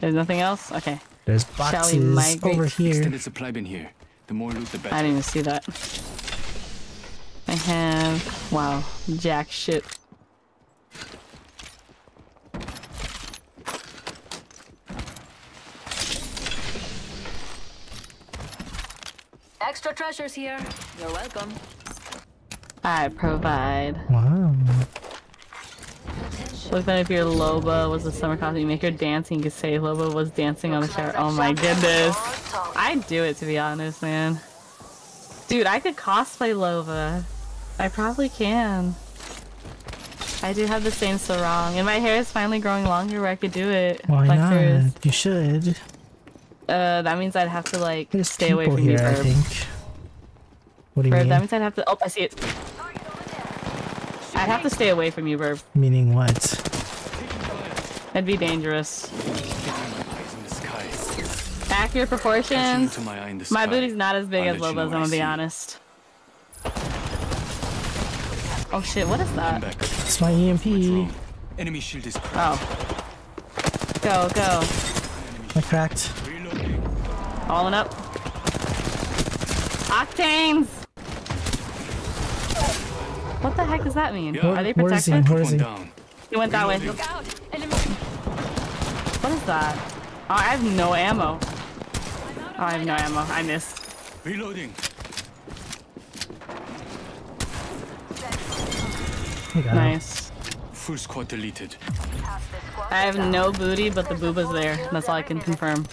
There's nothing else. Okay. There's boxes over here. Supply bin here. The more loot, the better. I didn't even see that. I have wow, jack shit. Extra treasures here. You're welcome. I provide. Wow. Look that if your Loba was a summer costume maker dancing, you could say Loba was dancing on the shower. Oh my goodness. I'd do it to be honest, man. Dude, I could cosplay Loba. I probably can. I do have the same sarong, and my hair is finally growing longer where I could do it. Why like not? hers. You should. Uh, that means I'd have to like There's stay away from you, here, I think. What do you Birb, mean? that means I'd have to. Oh, I see it. I'd have to stay away from you, Birb. Meaning what? That'd be dangerous. Eyes in the sky. Accurate proportions. my eye in the My booty's not as big I'll as let you know Loba's, what I'm gonna be honest. Oh shit, what is that? It's my EMP. Enemy shield is cracked. Oh. Go, go. I cracked. Falling up. Octanes! What the heck does that mean? Yeah. Are they Where is he? protected? Where is One he? down. He went that way. Reloading. What is that? Oh, I have no ammo. Oh, I have no ammo. I missed. Reloading. You got him. Nice. Full squad deleted. I have no booty, but the booba's there. That's all I can confirm.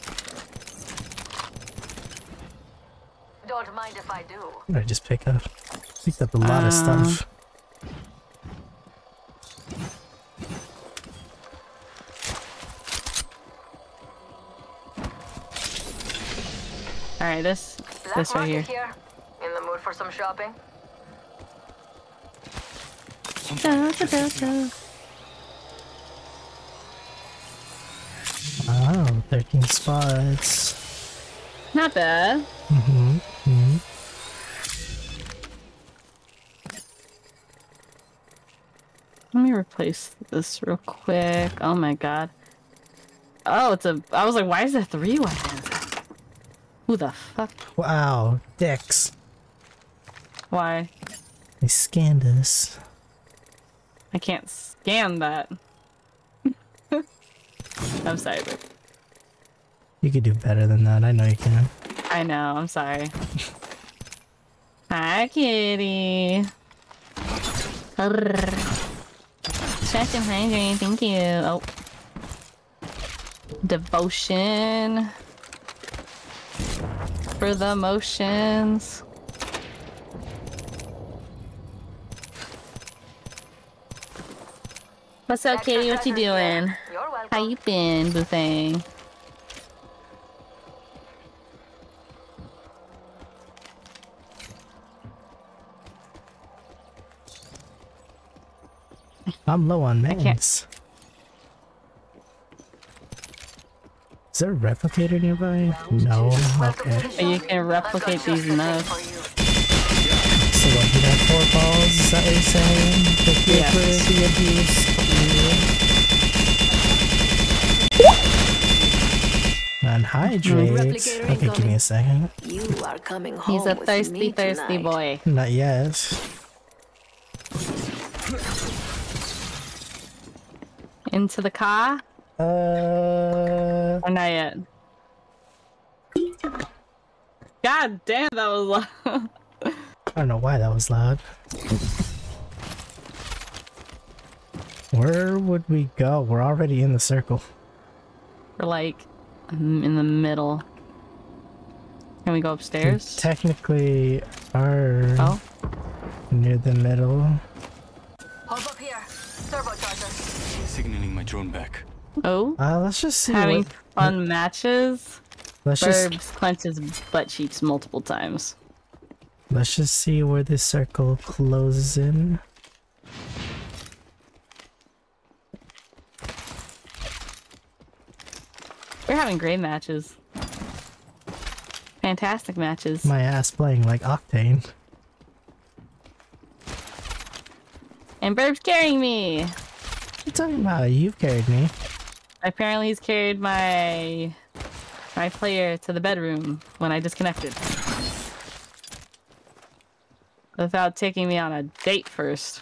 Don't mind if I do. I just pick up? Picked up a lot of Uh, stuff. Alright, this Black this right market here. In the mood for some shopping? Da, da, da, da. Wow, 13 spots. Not bad. Mm-hmm. hmm Let me replace this real quick. Oh my god. Oh, it's a. I was like, why is there three weapons? Who the fuck? Wow, dicks. Why? They scanned us. I can't scan that. <laughs> I'm sorry, but You could do better than that. I know you can. I know. I'm sorry. Hi, kitty. Check and hungry. Thank you. Oh. Devotion. For the motions. What's up, Katie? What you doing? How you been, boo? I'm low on can't- mags. Is there a replicator nearby? No. Okay. But you can replicate these enough. So what, you have four balls? Is that what you're saying? Thank you Yes. for the abuse. And hydrate. Replicator Okay, give me a second. You are coming home He's a thirsty, thirsty boy. Not yet. Into the car? Uh, Or not yet? God damn, that was loud. I don't know why that was loud. Where would we go? We're already in the circle. We're like in the middle. Can we go We upstairs? technically are Oh, near the middle. Hold up here. Turbocharger. Signaling my drone back. Oh, Uh, let's just see. having What, fun matches. let's just Birbs clenches butt cheeks multiple times. let's just see where this circle closes in. We're having great matches. Fantastic matches. My ass playing like Octane. And Birb's carrying me. What you talking about? You've carried me. Apparently he's carried my my player to the bedroom when I disconnected. Without taking me on a date first.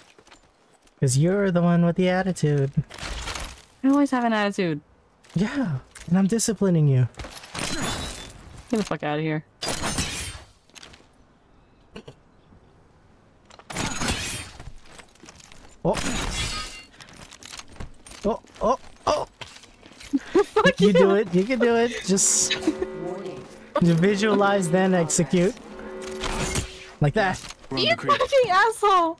Because you're the one with the attitude. I always have an attitude. Yeah, and I'm disciplining you. Get the fuck out of here. Oh. Oh, oh oh. you do it. You can do it. Just visualize, then execute. Like that. You fucking asshole!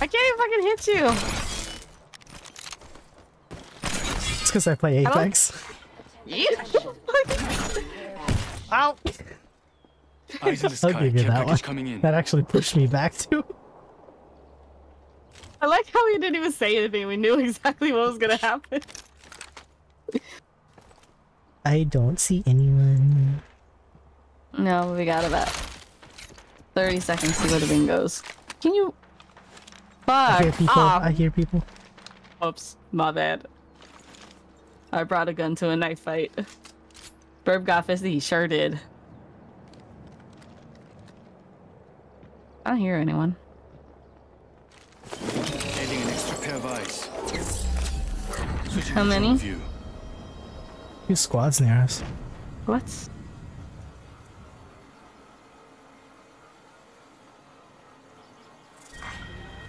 I can't even fucking hit you. It's because I play Apex. You. Ow. Eyes in the I'll give you that one. coming in. That actually pushed me back too. I like how we didn't even say anything. We knew <laughs> exactly what was gonna happen. I don't see anyone. No, we got about 30 seconds to go where the ring goes. Can you... I Fuck hear people. off. I hear people. Oops, my bad. I brought a gun to a knife fight. Birb got fisted, he sure did. I don't hear anyone. Adding an extra pair of eyes. Switching How many? drone View. Two squads near us. What?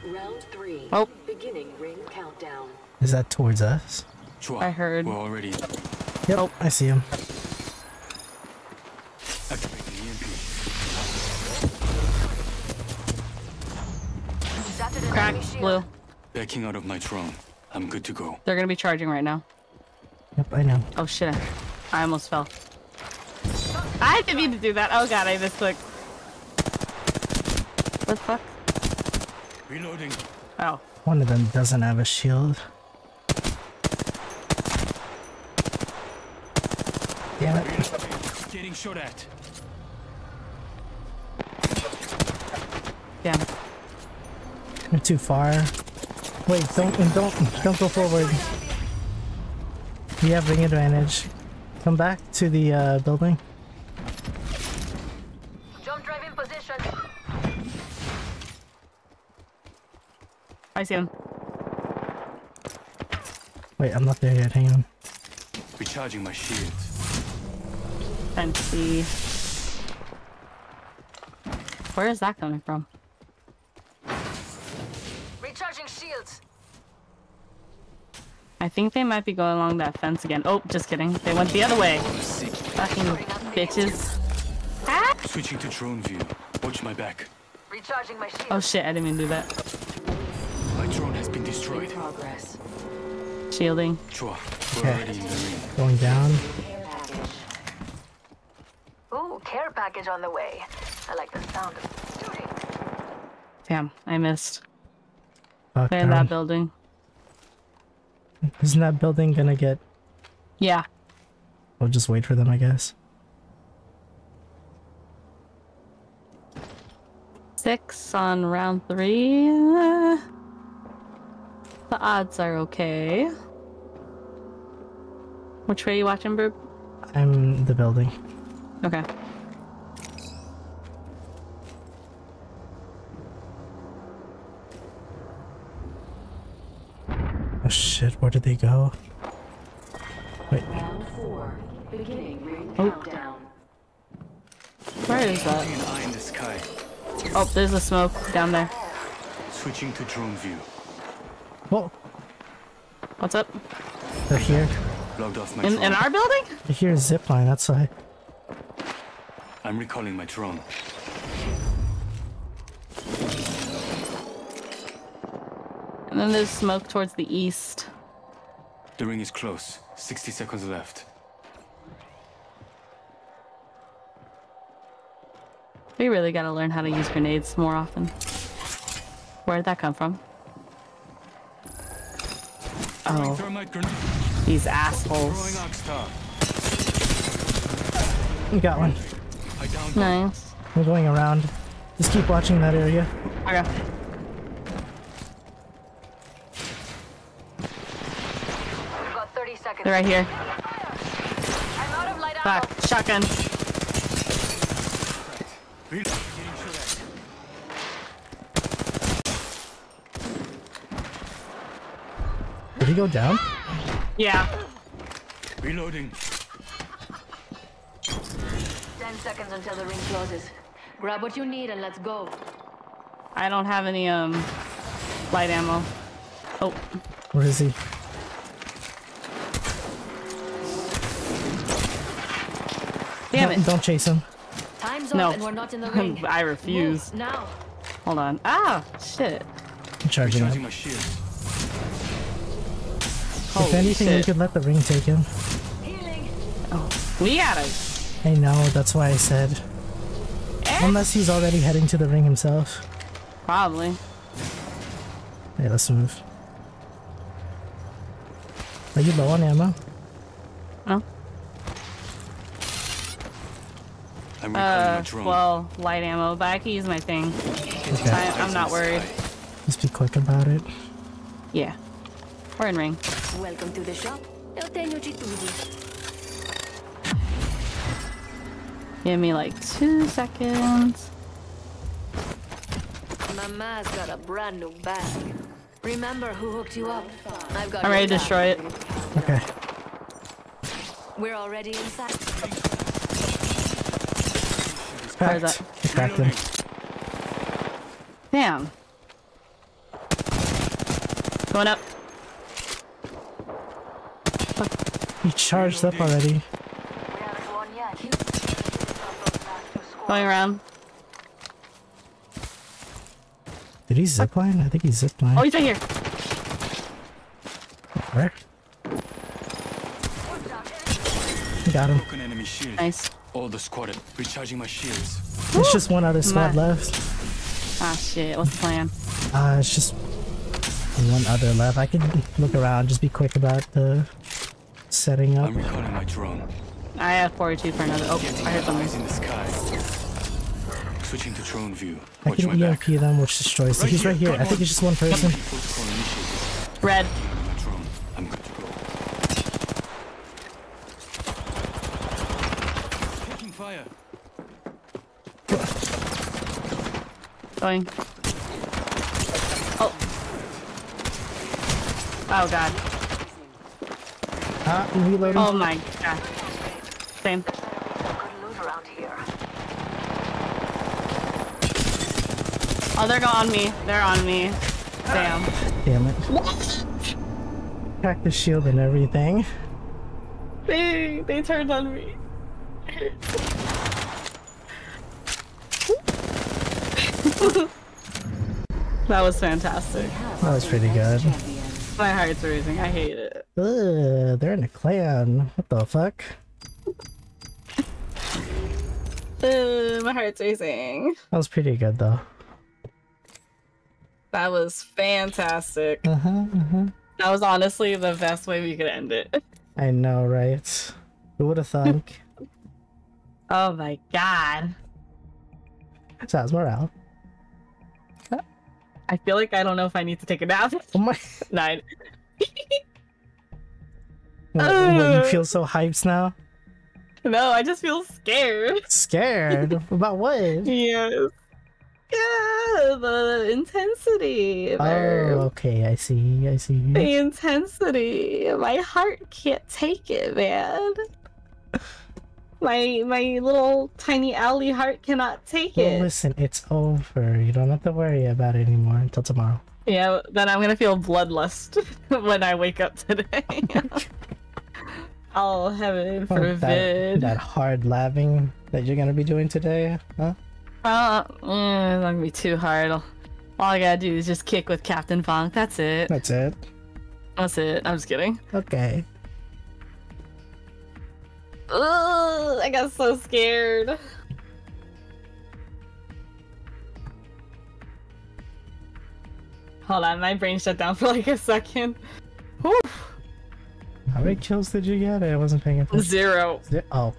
Round three. Oh. Beginning ring countdown. Is that towards us? I heard. We're already Yep, oh. I see him. Shattered an Crack, blue. Backing out of my drone. I'm good to go. They're gonna be charging right now. Yep, I know. Oh shit. I almost fell. I didn't mean to do that. Oh god, I misclicked. What the fuck? Reloading. Oh. One of them doesn't have a shield. Damn it. Getting shot at. Damn. You're too far. Wait, don't don't don't go forward. We have ring advantage. Come back to the uh, building. Jump drive in position. I see him. Wait, I'm not there yet. Hang on. Recharging my shield. Trying to see. Where is that coming from? Shields. I think they might be going along that fence again. Oh, just kidding. They went the other way. Fucking bitches. Ah! Switching to drone view. Watch my back. Recharging my shield. Oh shit, I didn't mean to do that. My drone has been destroyed. Progress. Shielding. Okay. already in the ring. Going down. Ooh, care package on the way. I like the sound of shooting. Damn, I missed. Fuck, They're in that um, building. Isn't that building gonna get? Yeah. We'll just wait for them, I guess. Six on round three. The odds are okay. Which way you watching, Boob? I'm the building. Okay. Oh shit, where did they go? Wait, Round four. Beginning ring Oh. countdown. Where is that? An eye in the sky. Oh, there's a smoke down there. Switching to drone view. oh, What's up? they're here. Logged off my In, drone. in our building? I hear a zip line outside. I'm recalling my drone. And then there's smoke towards the east. The ring is close. 60 seconds left. We really gotta learn how to use grenades more often. Where'd that come from? Oh, these assholes. Oxstar. We got one. I downed Nice. I'm going around. Just keep watching that area. Okay. Seconds. They're right here. I'm out of light ammo. Shotgun. Reloading. Getting shot at. Did he go down? Yeah. Reloading. Ten seconds until the ring closes. Grab what you need and let's go. I don't have any um light ammo. Oh, Where is he? Damn Don't, chase him. Time's No. up and we're not in the <laughs> ring. I refuse. Move now. Hold on. Ah, shit. I'm charging Recharging him. my shield. If Holy anything, we could let the ring take him. We gotta. I know, that's why I said. Unless he's already heading to the ring himself. Probably. Hey, let's move. Are you low on ammo? No. I'm Uh, my well, light ammo, but I can use my thing. Okay. I, I'm not worried. Just be quick about it. Yeah. We're in ring. Welcome to the shop. Eu tenho atitude. Give me like two seconds. Mama's got a brand new bag. Remember who hooked you up? I've got I'm ready to destroy it. Okay. We're already inside. Cracked. that? I cracked him. Damn. Going up. He charged up already. Going around. Did he zipline? I think he zipline. Oh, he's right here. Where? Got him. Broken enemy shield. Nice. All the squad. Recharging my shields. There's just one other squad My- left. Ah, shit. What's the plan? Uh, it's just one other left. I can look around, just be quick about the setting up. I'm recalling my drone. I have 42 for another. Oh, Getting I heard something. in the sky. Switching to drone view. I can my back. EMP them, which destroys. Right He's right here, here. I think one. it's just one person. Red. My drone. I'm good to go. Taking fire. Going. Oh. Oh, God. Ah, reloading. Oh, my God. Same. Good loot around here. Oh, they're on me. They're on me. Damn. Damn it. Cracked the shield and everything. They, they turned on me. <laughs> that was fantastic. That was pretty good. My heart's racing. I hate it. Ugh, they're in a clan. What the fuck? Uh, my heart's racing. That was pretty good though. That was fantastic. Uh huh. Uh huh. That was honestly the best way we could end it. I know, right? Who would have thought? <laughs> Oh my god. Sounds morale. I feel like I don't know if I need to take a nap. <laughs> Oh my! <laughs> Nine. <laughs> What, what, you feel so hyped now? No, I just feel scared. Scared about what? Yes. Yeah, the intensity. Oh, okay. I see. I see. The intensity. My heart can't take it, man. My my little tiny alley heart cannot take Well, it. listen, it's over. You don't have to worry about it anymore until tomorrow. Yeah, then I'm gonna feel bloodlust <laughs> when I wake up today. <laughs> I'll heaven Oh, that, forbid. that hard laughing that you're gonna be doing today, huh? Uh, eh, it's not gonna be too hard. All I gotta do is just kick with Captain Funk. That's it. That's it. That's it. I'm just kidding. Okay. Ugh, I got so scared. Hold on, my brain shut down <laughs> for like a second. Whew. How many kills did you get? I wasn't paying attention. Zero. Ze- Oh,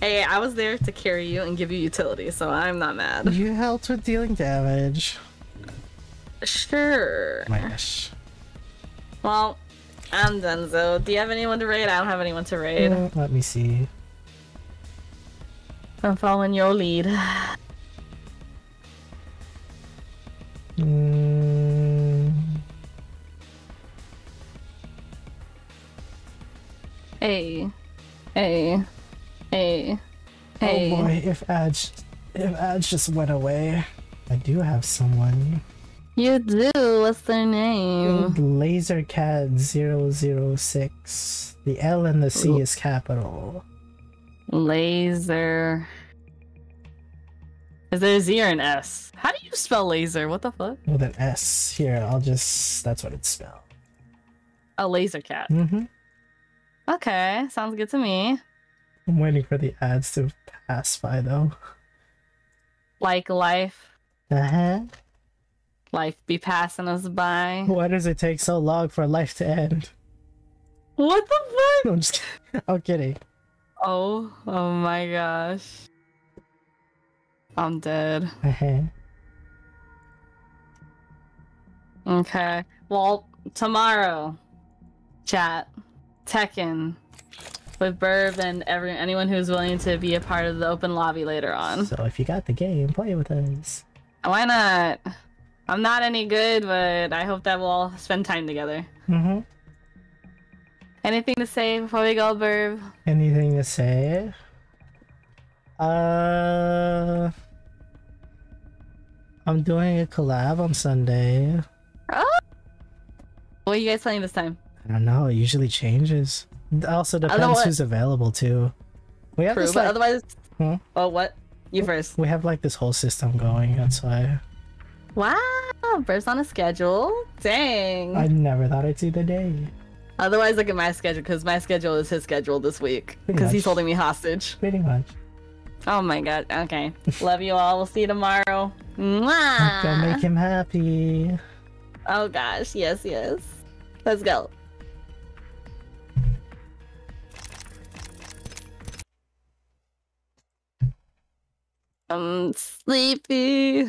Hey, I was there to carry you and give you utility, so I'm not mad. you helped with dealing damage. Sure. My gosh. Well, I'm Denzo. Do you have anyone to raid? I don't have anyone to raid. Uh, let me see. I'm following your lead. <sighs> Mm, Hey. Hey. Hey. Hey. Oh boy, if Adge, if Adge just went away, I do have someone. You do. What's their name? Lasercat 006. The L and the C Ooh. is capital. Laser. Is there a Z or an S? How do you spell laser? What the fuck? With an S. Here, I'll just. That's what it's spelled. A laser cat. Mm-hmm. Okay, sounds good to me. I'm waiting for the ads to pass by though. Like life, Uh huh. Life be passing us by. Why does it take so long for life to end? What the fuck? I'm just. <laughs> I'm kidding. Oh, oh my gosh. I'm dead. Uh. Okay. Well, tomorrow, chat, Tekken, with Birb and every anyone who's willing to be a part of the open lobby later on. So if you got the game, play with us. Why not? I'm not any good, but I hope that we'll all spend time together. Mm-hmm. Anything to say before we go, Birb? Anything to say? Uh, I'm doing a collab on Sunday. Oh! What are you guys playing this time? I don't know. It usually changes. It also depends Otherwise- who's available too. We have True, this but like, otherwise. Hmm? Oh, what? You first. we have like this whole system going. That's why Wow, first on a schedule. Dang. I never thought I'd see the day. Otherwise, look at my schedule because my schedule is his schedule this week because he's holding me hostage. Pretty much. Oh my god. Okay. Love you all. We'll see you tomorrow. Mwah! Go make him happy. Oh gosh. Yes, yes. Let's go. I'm sleepy.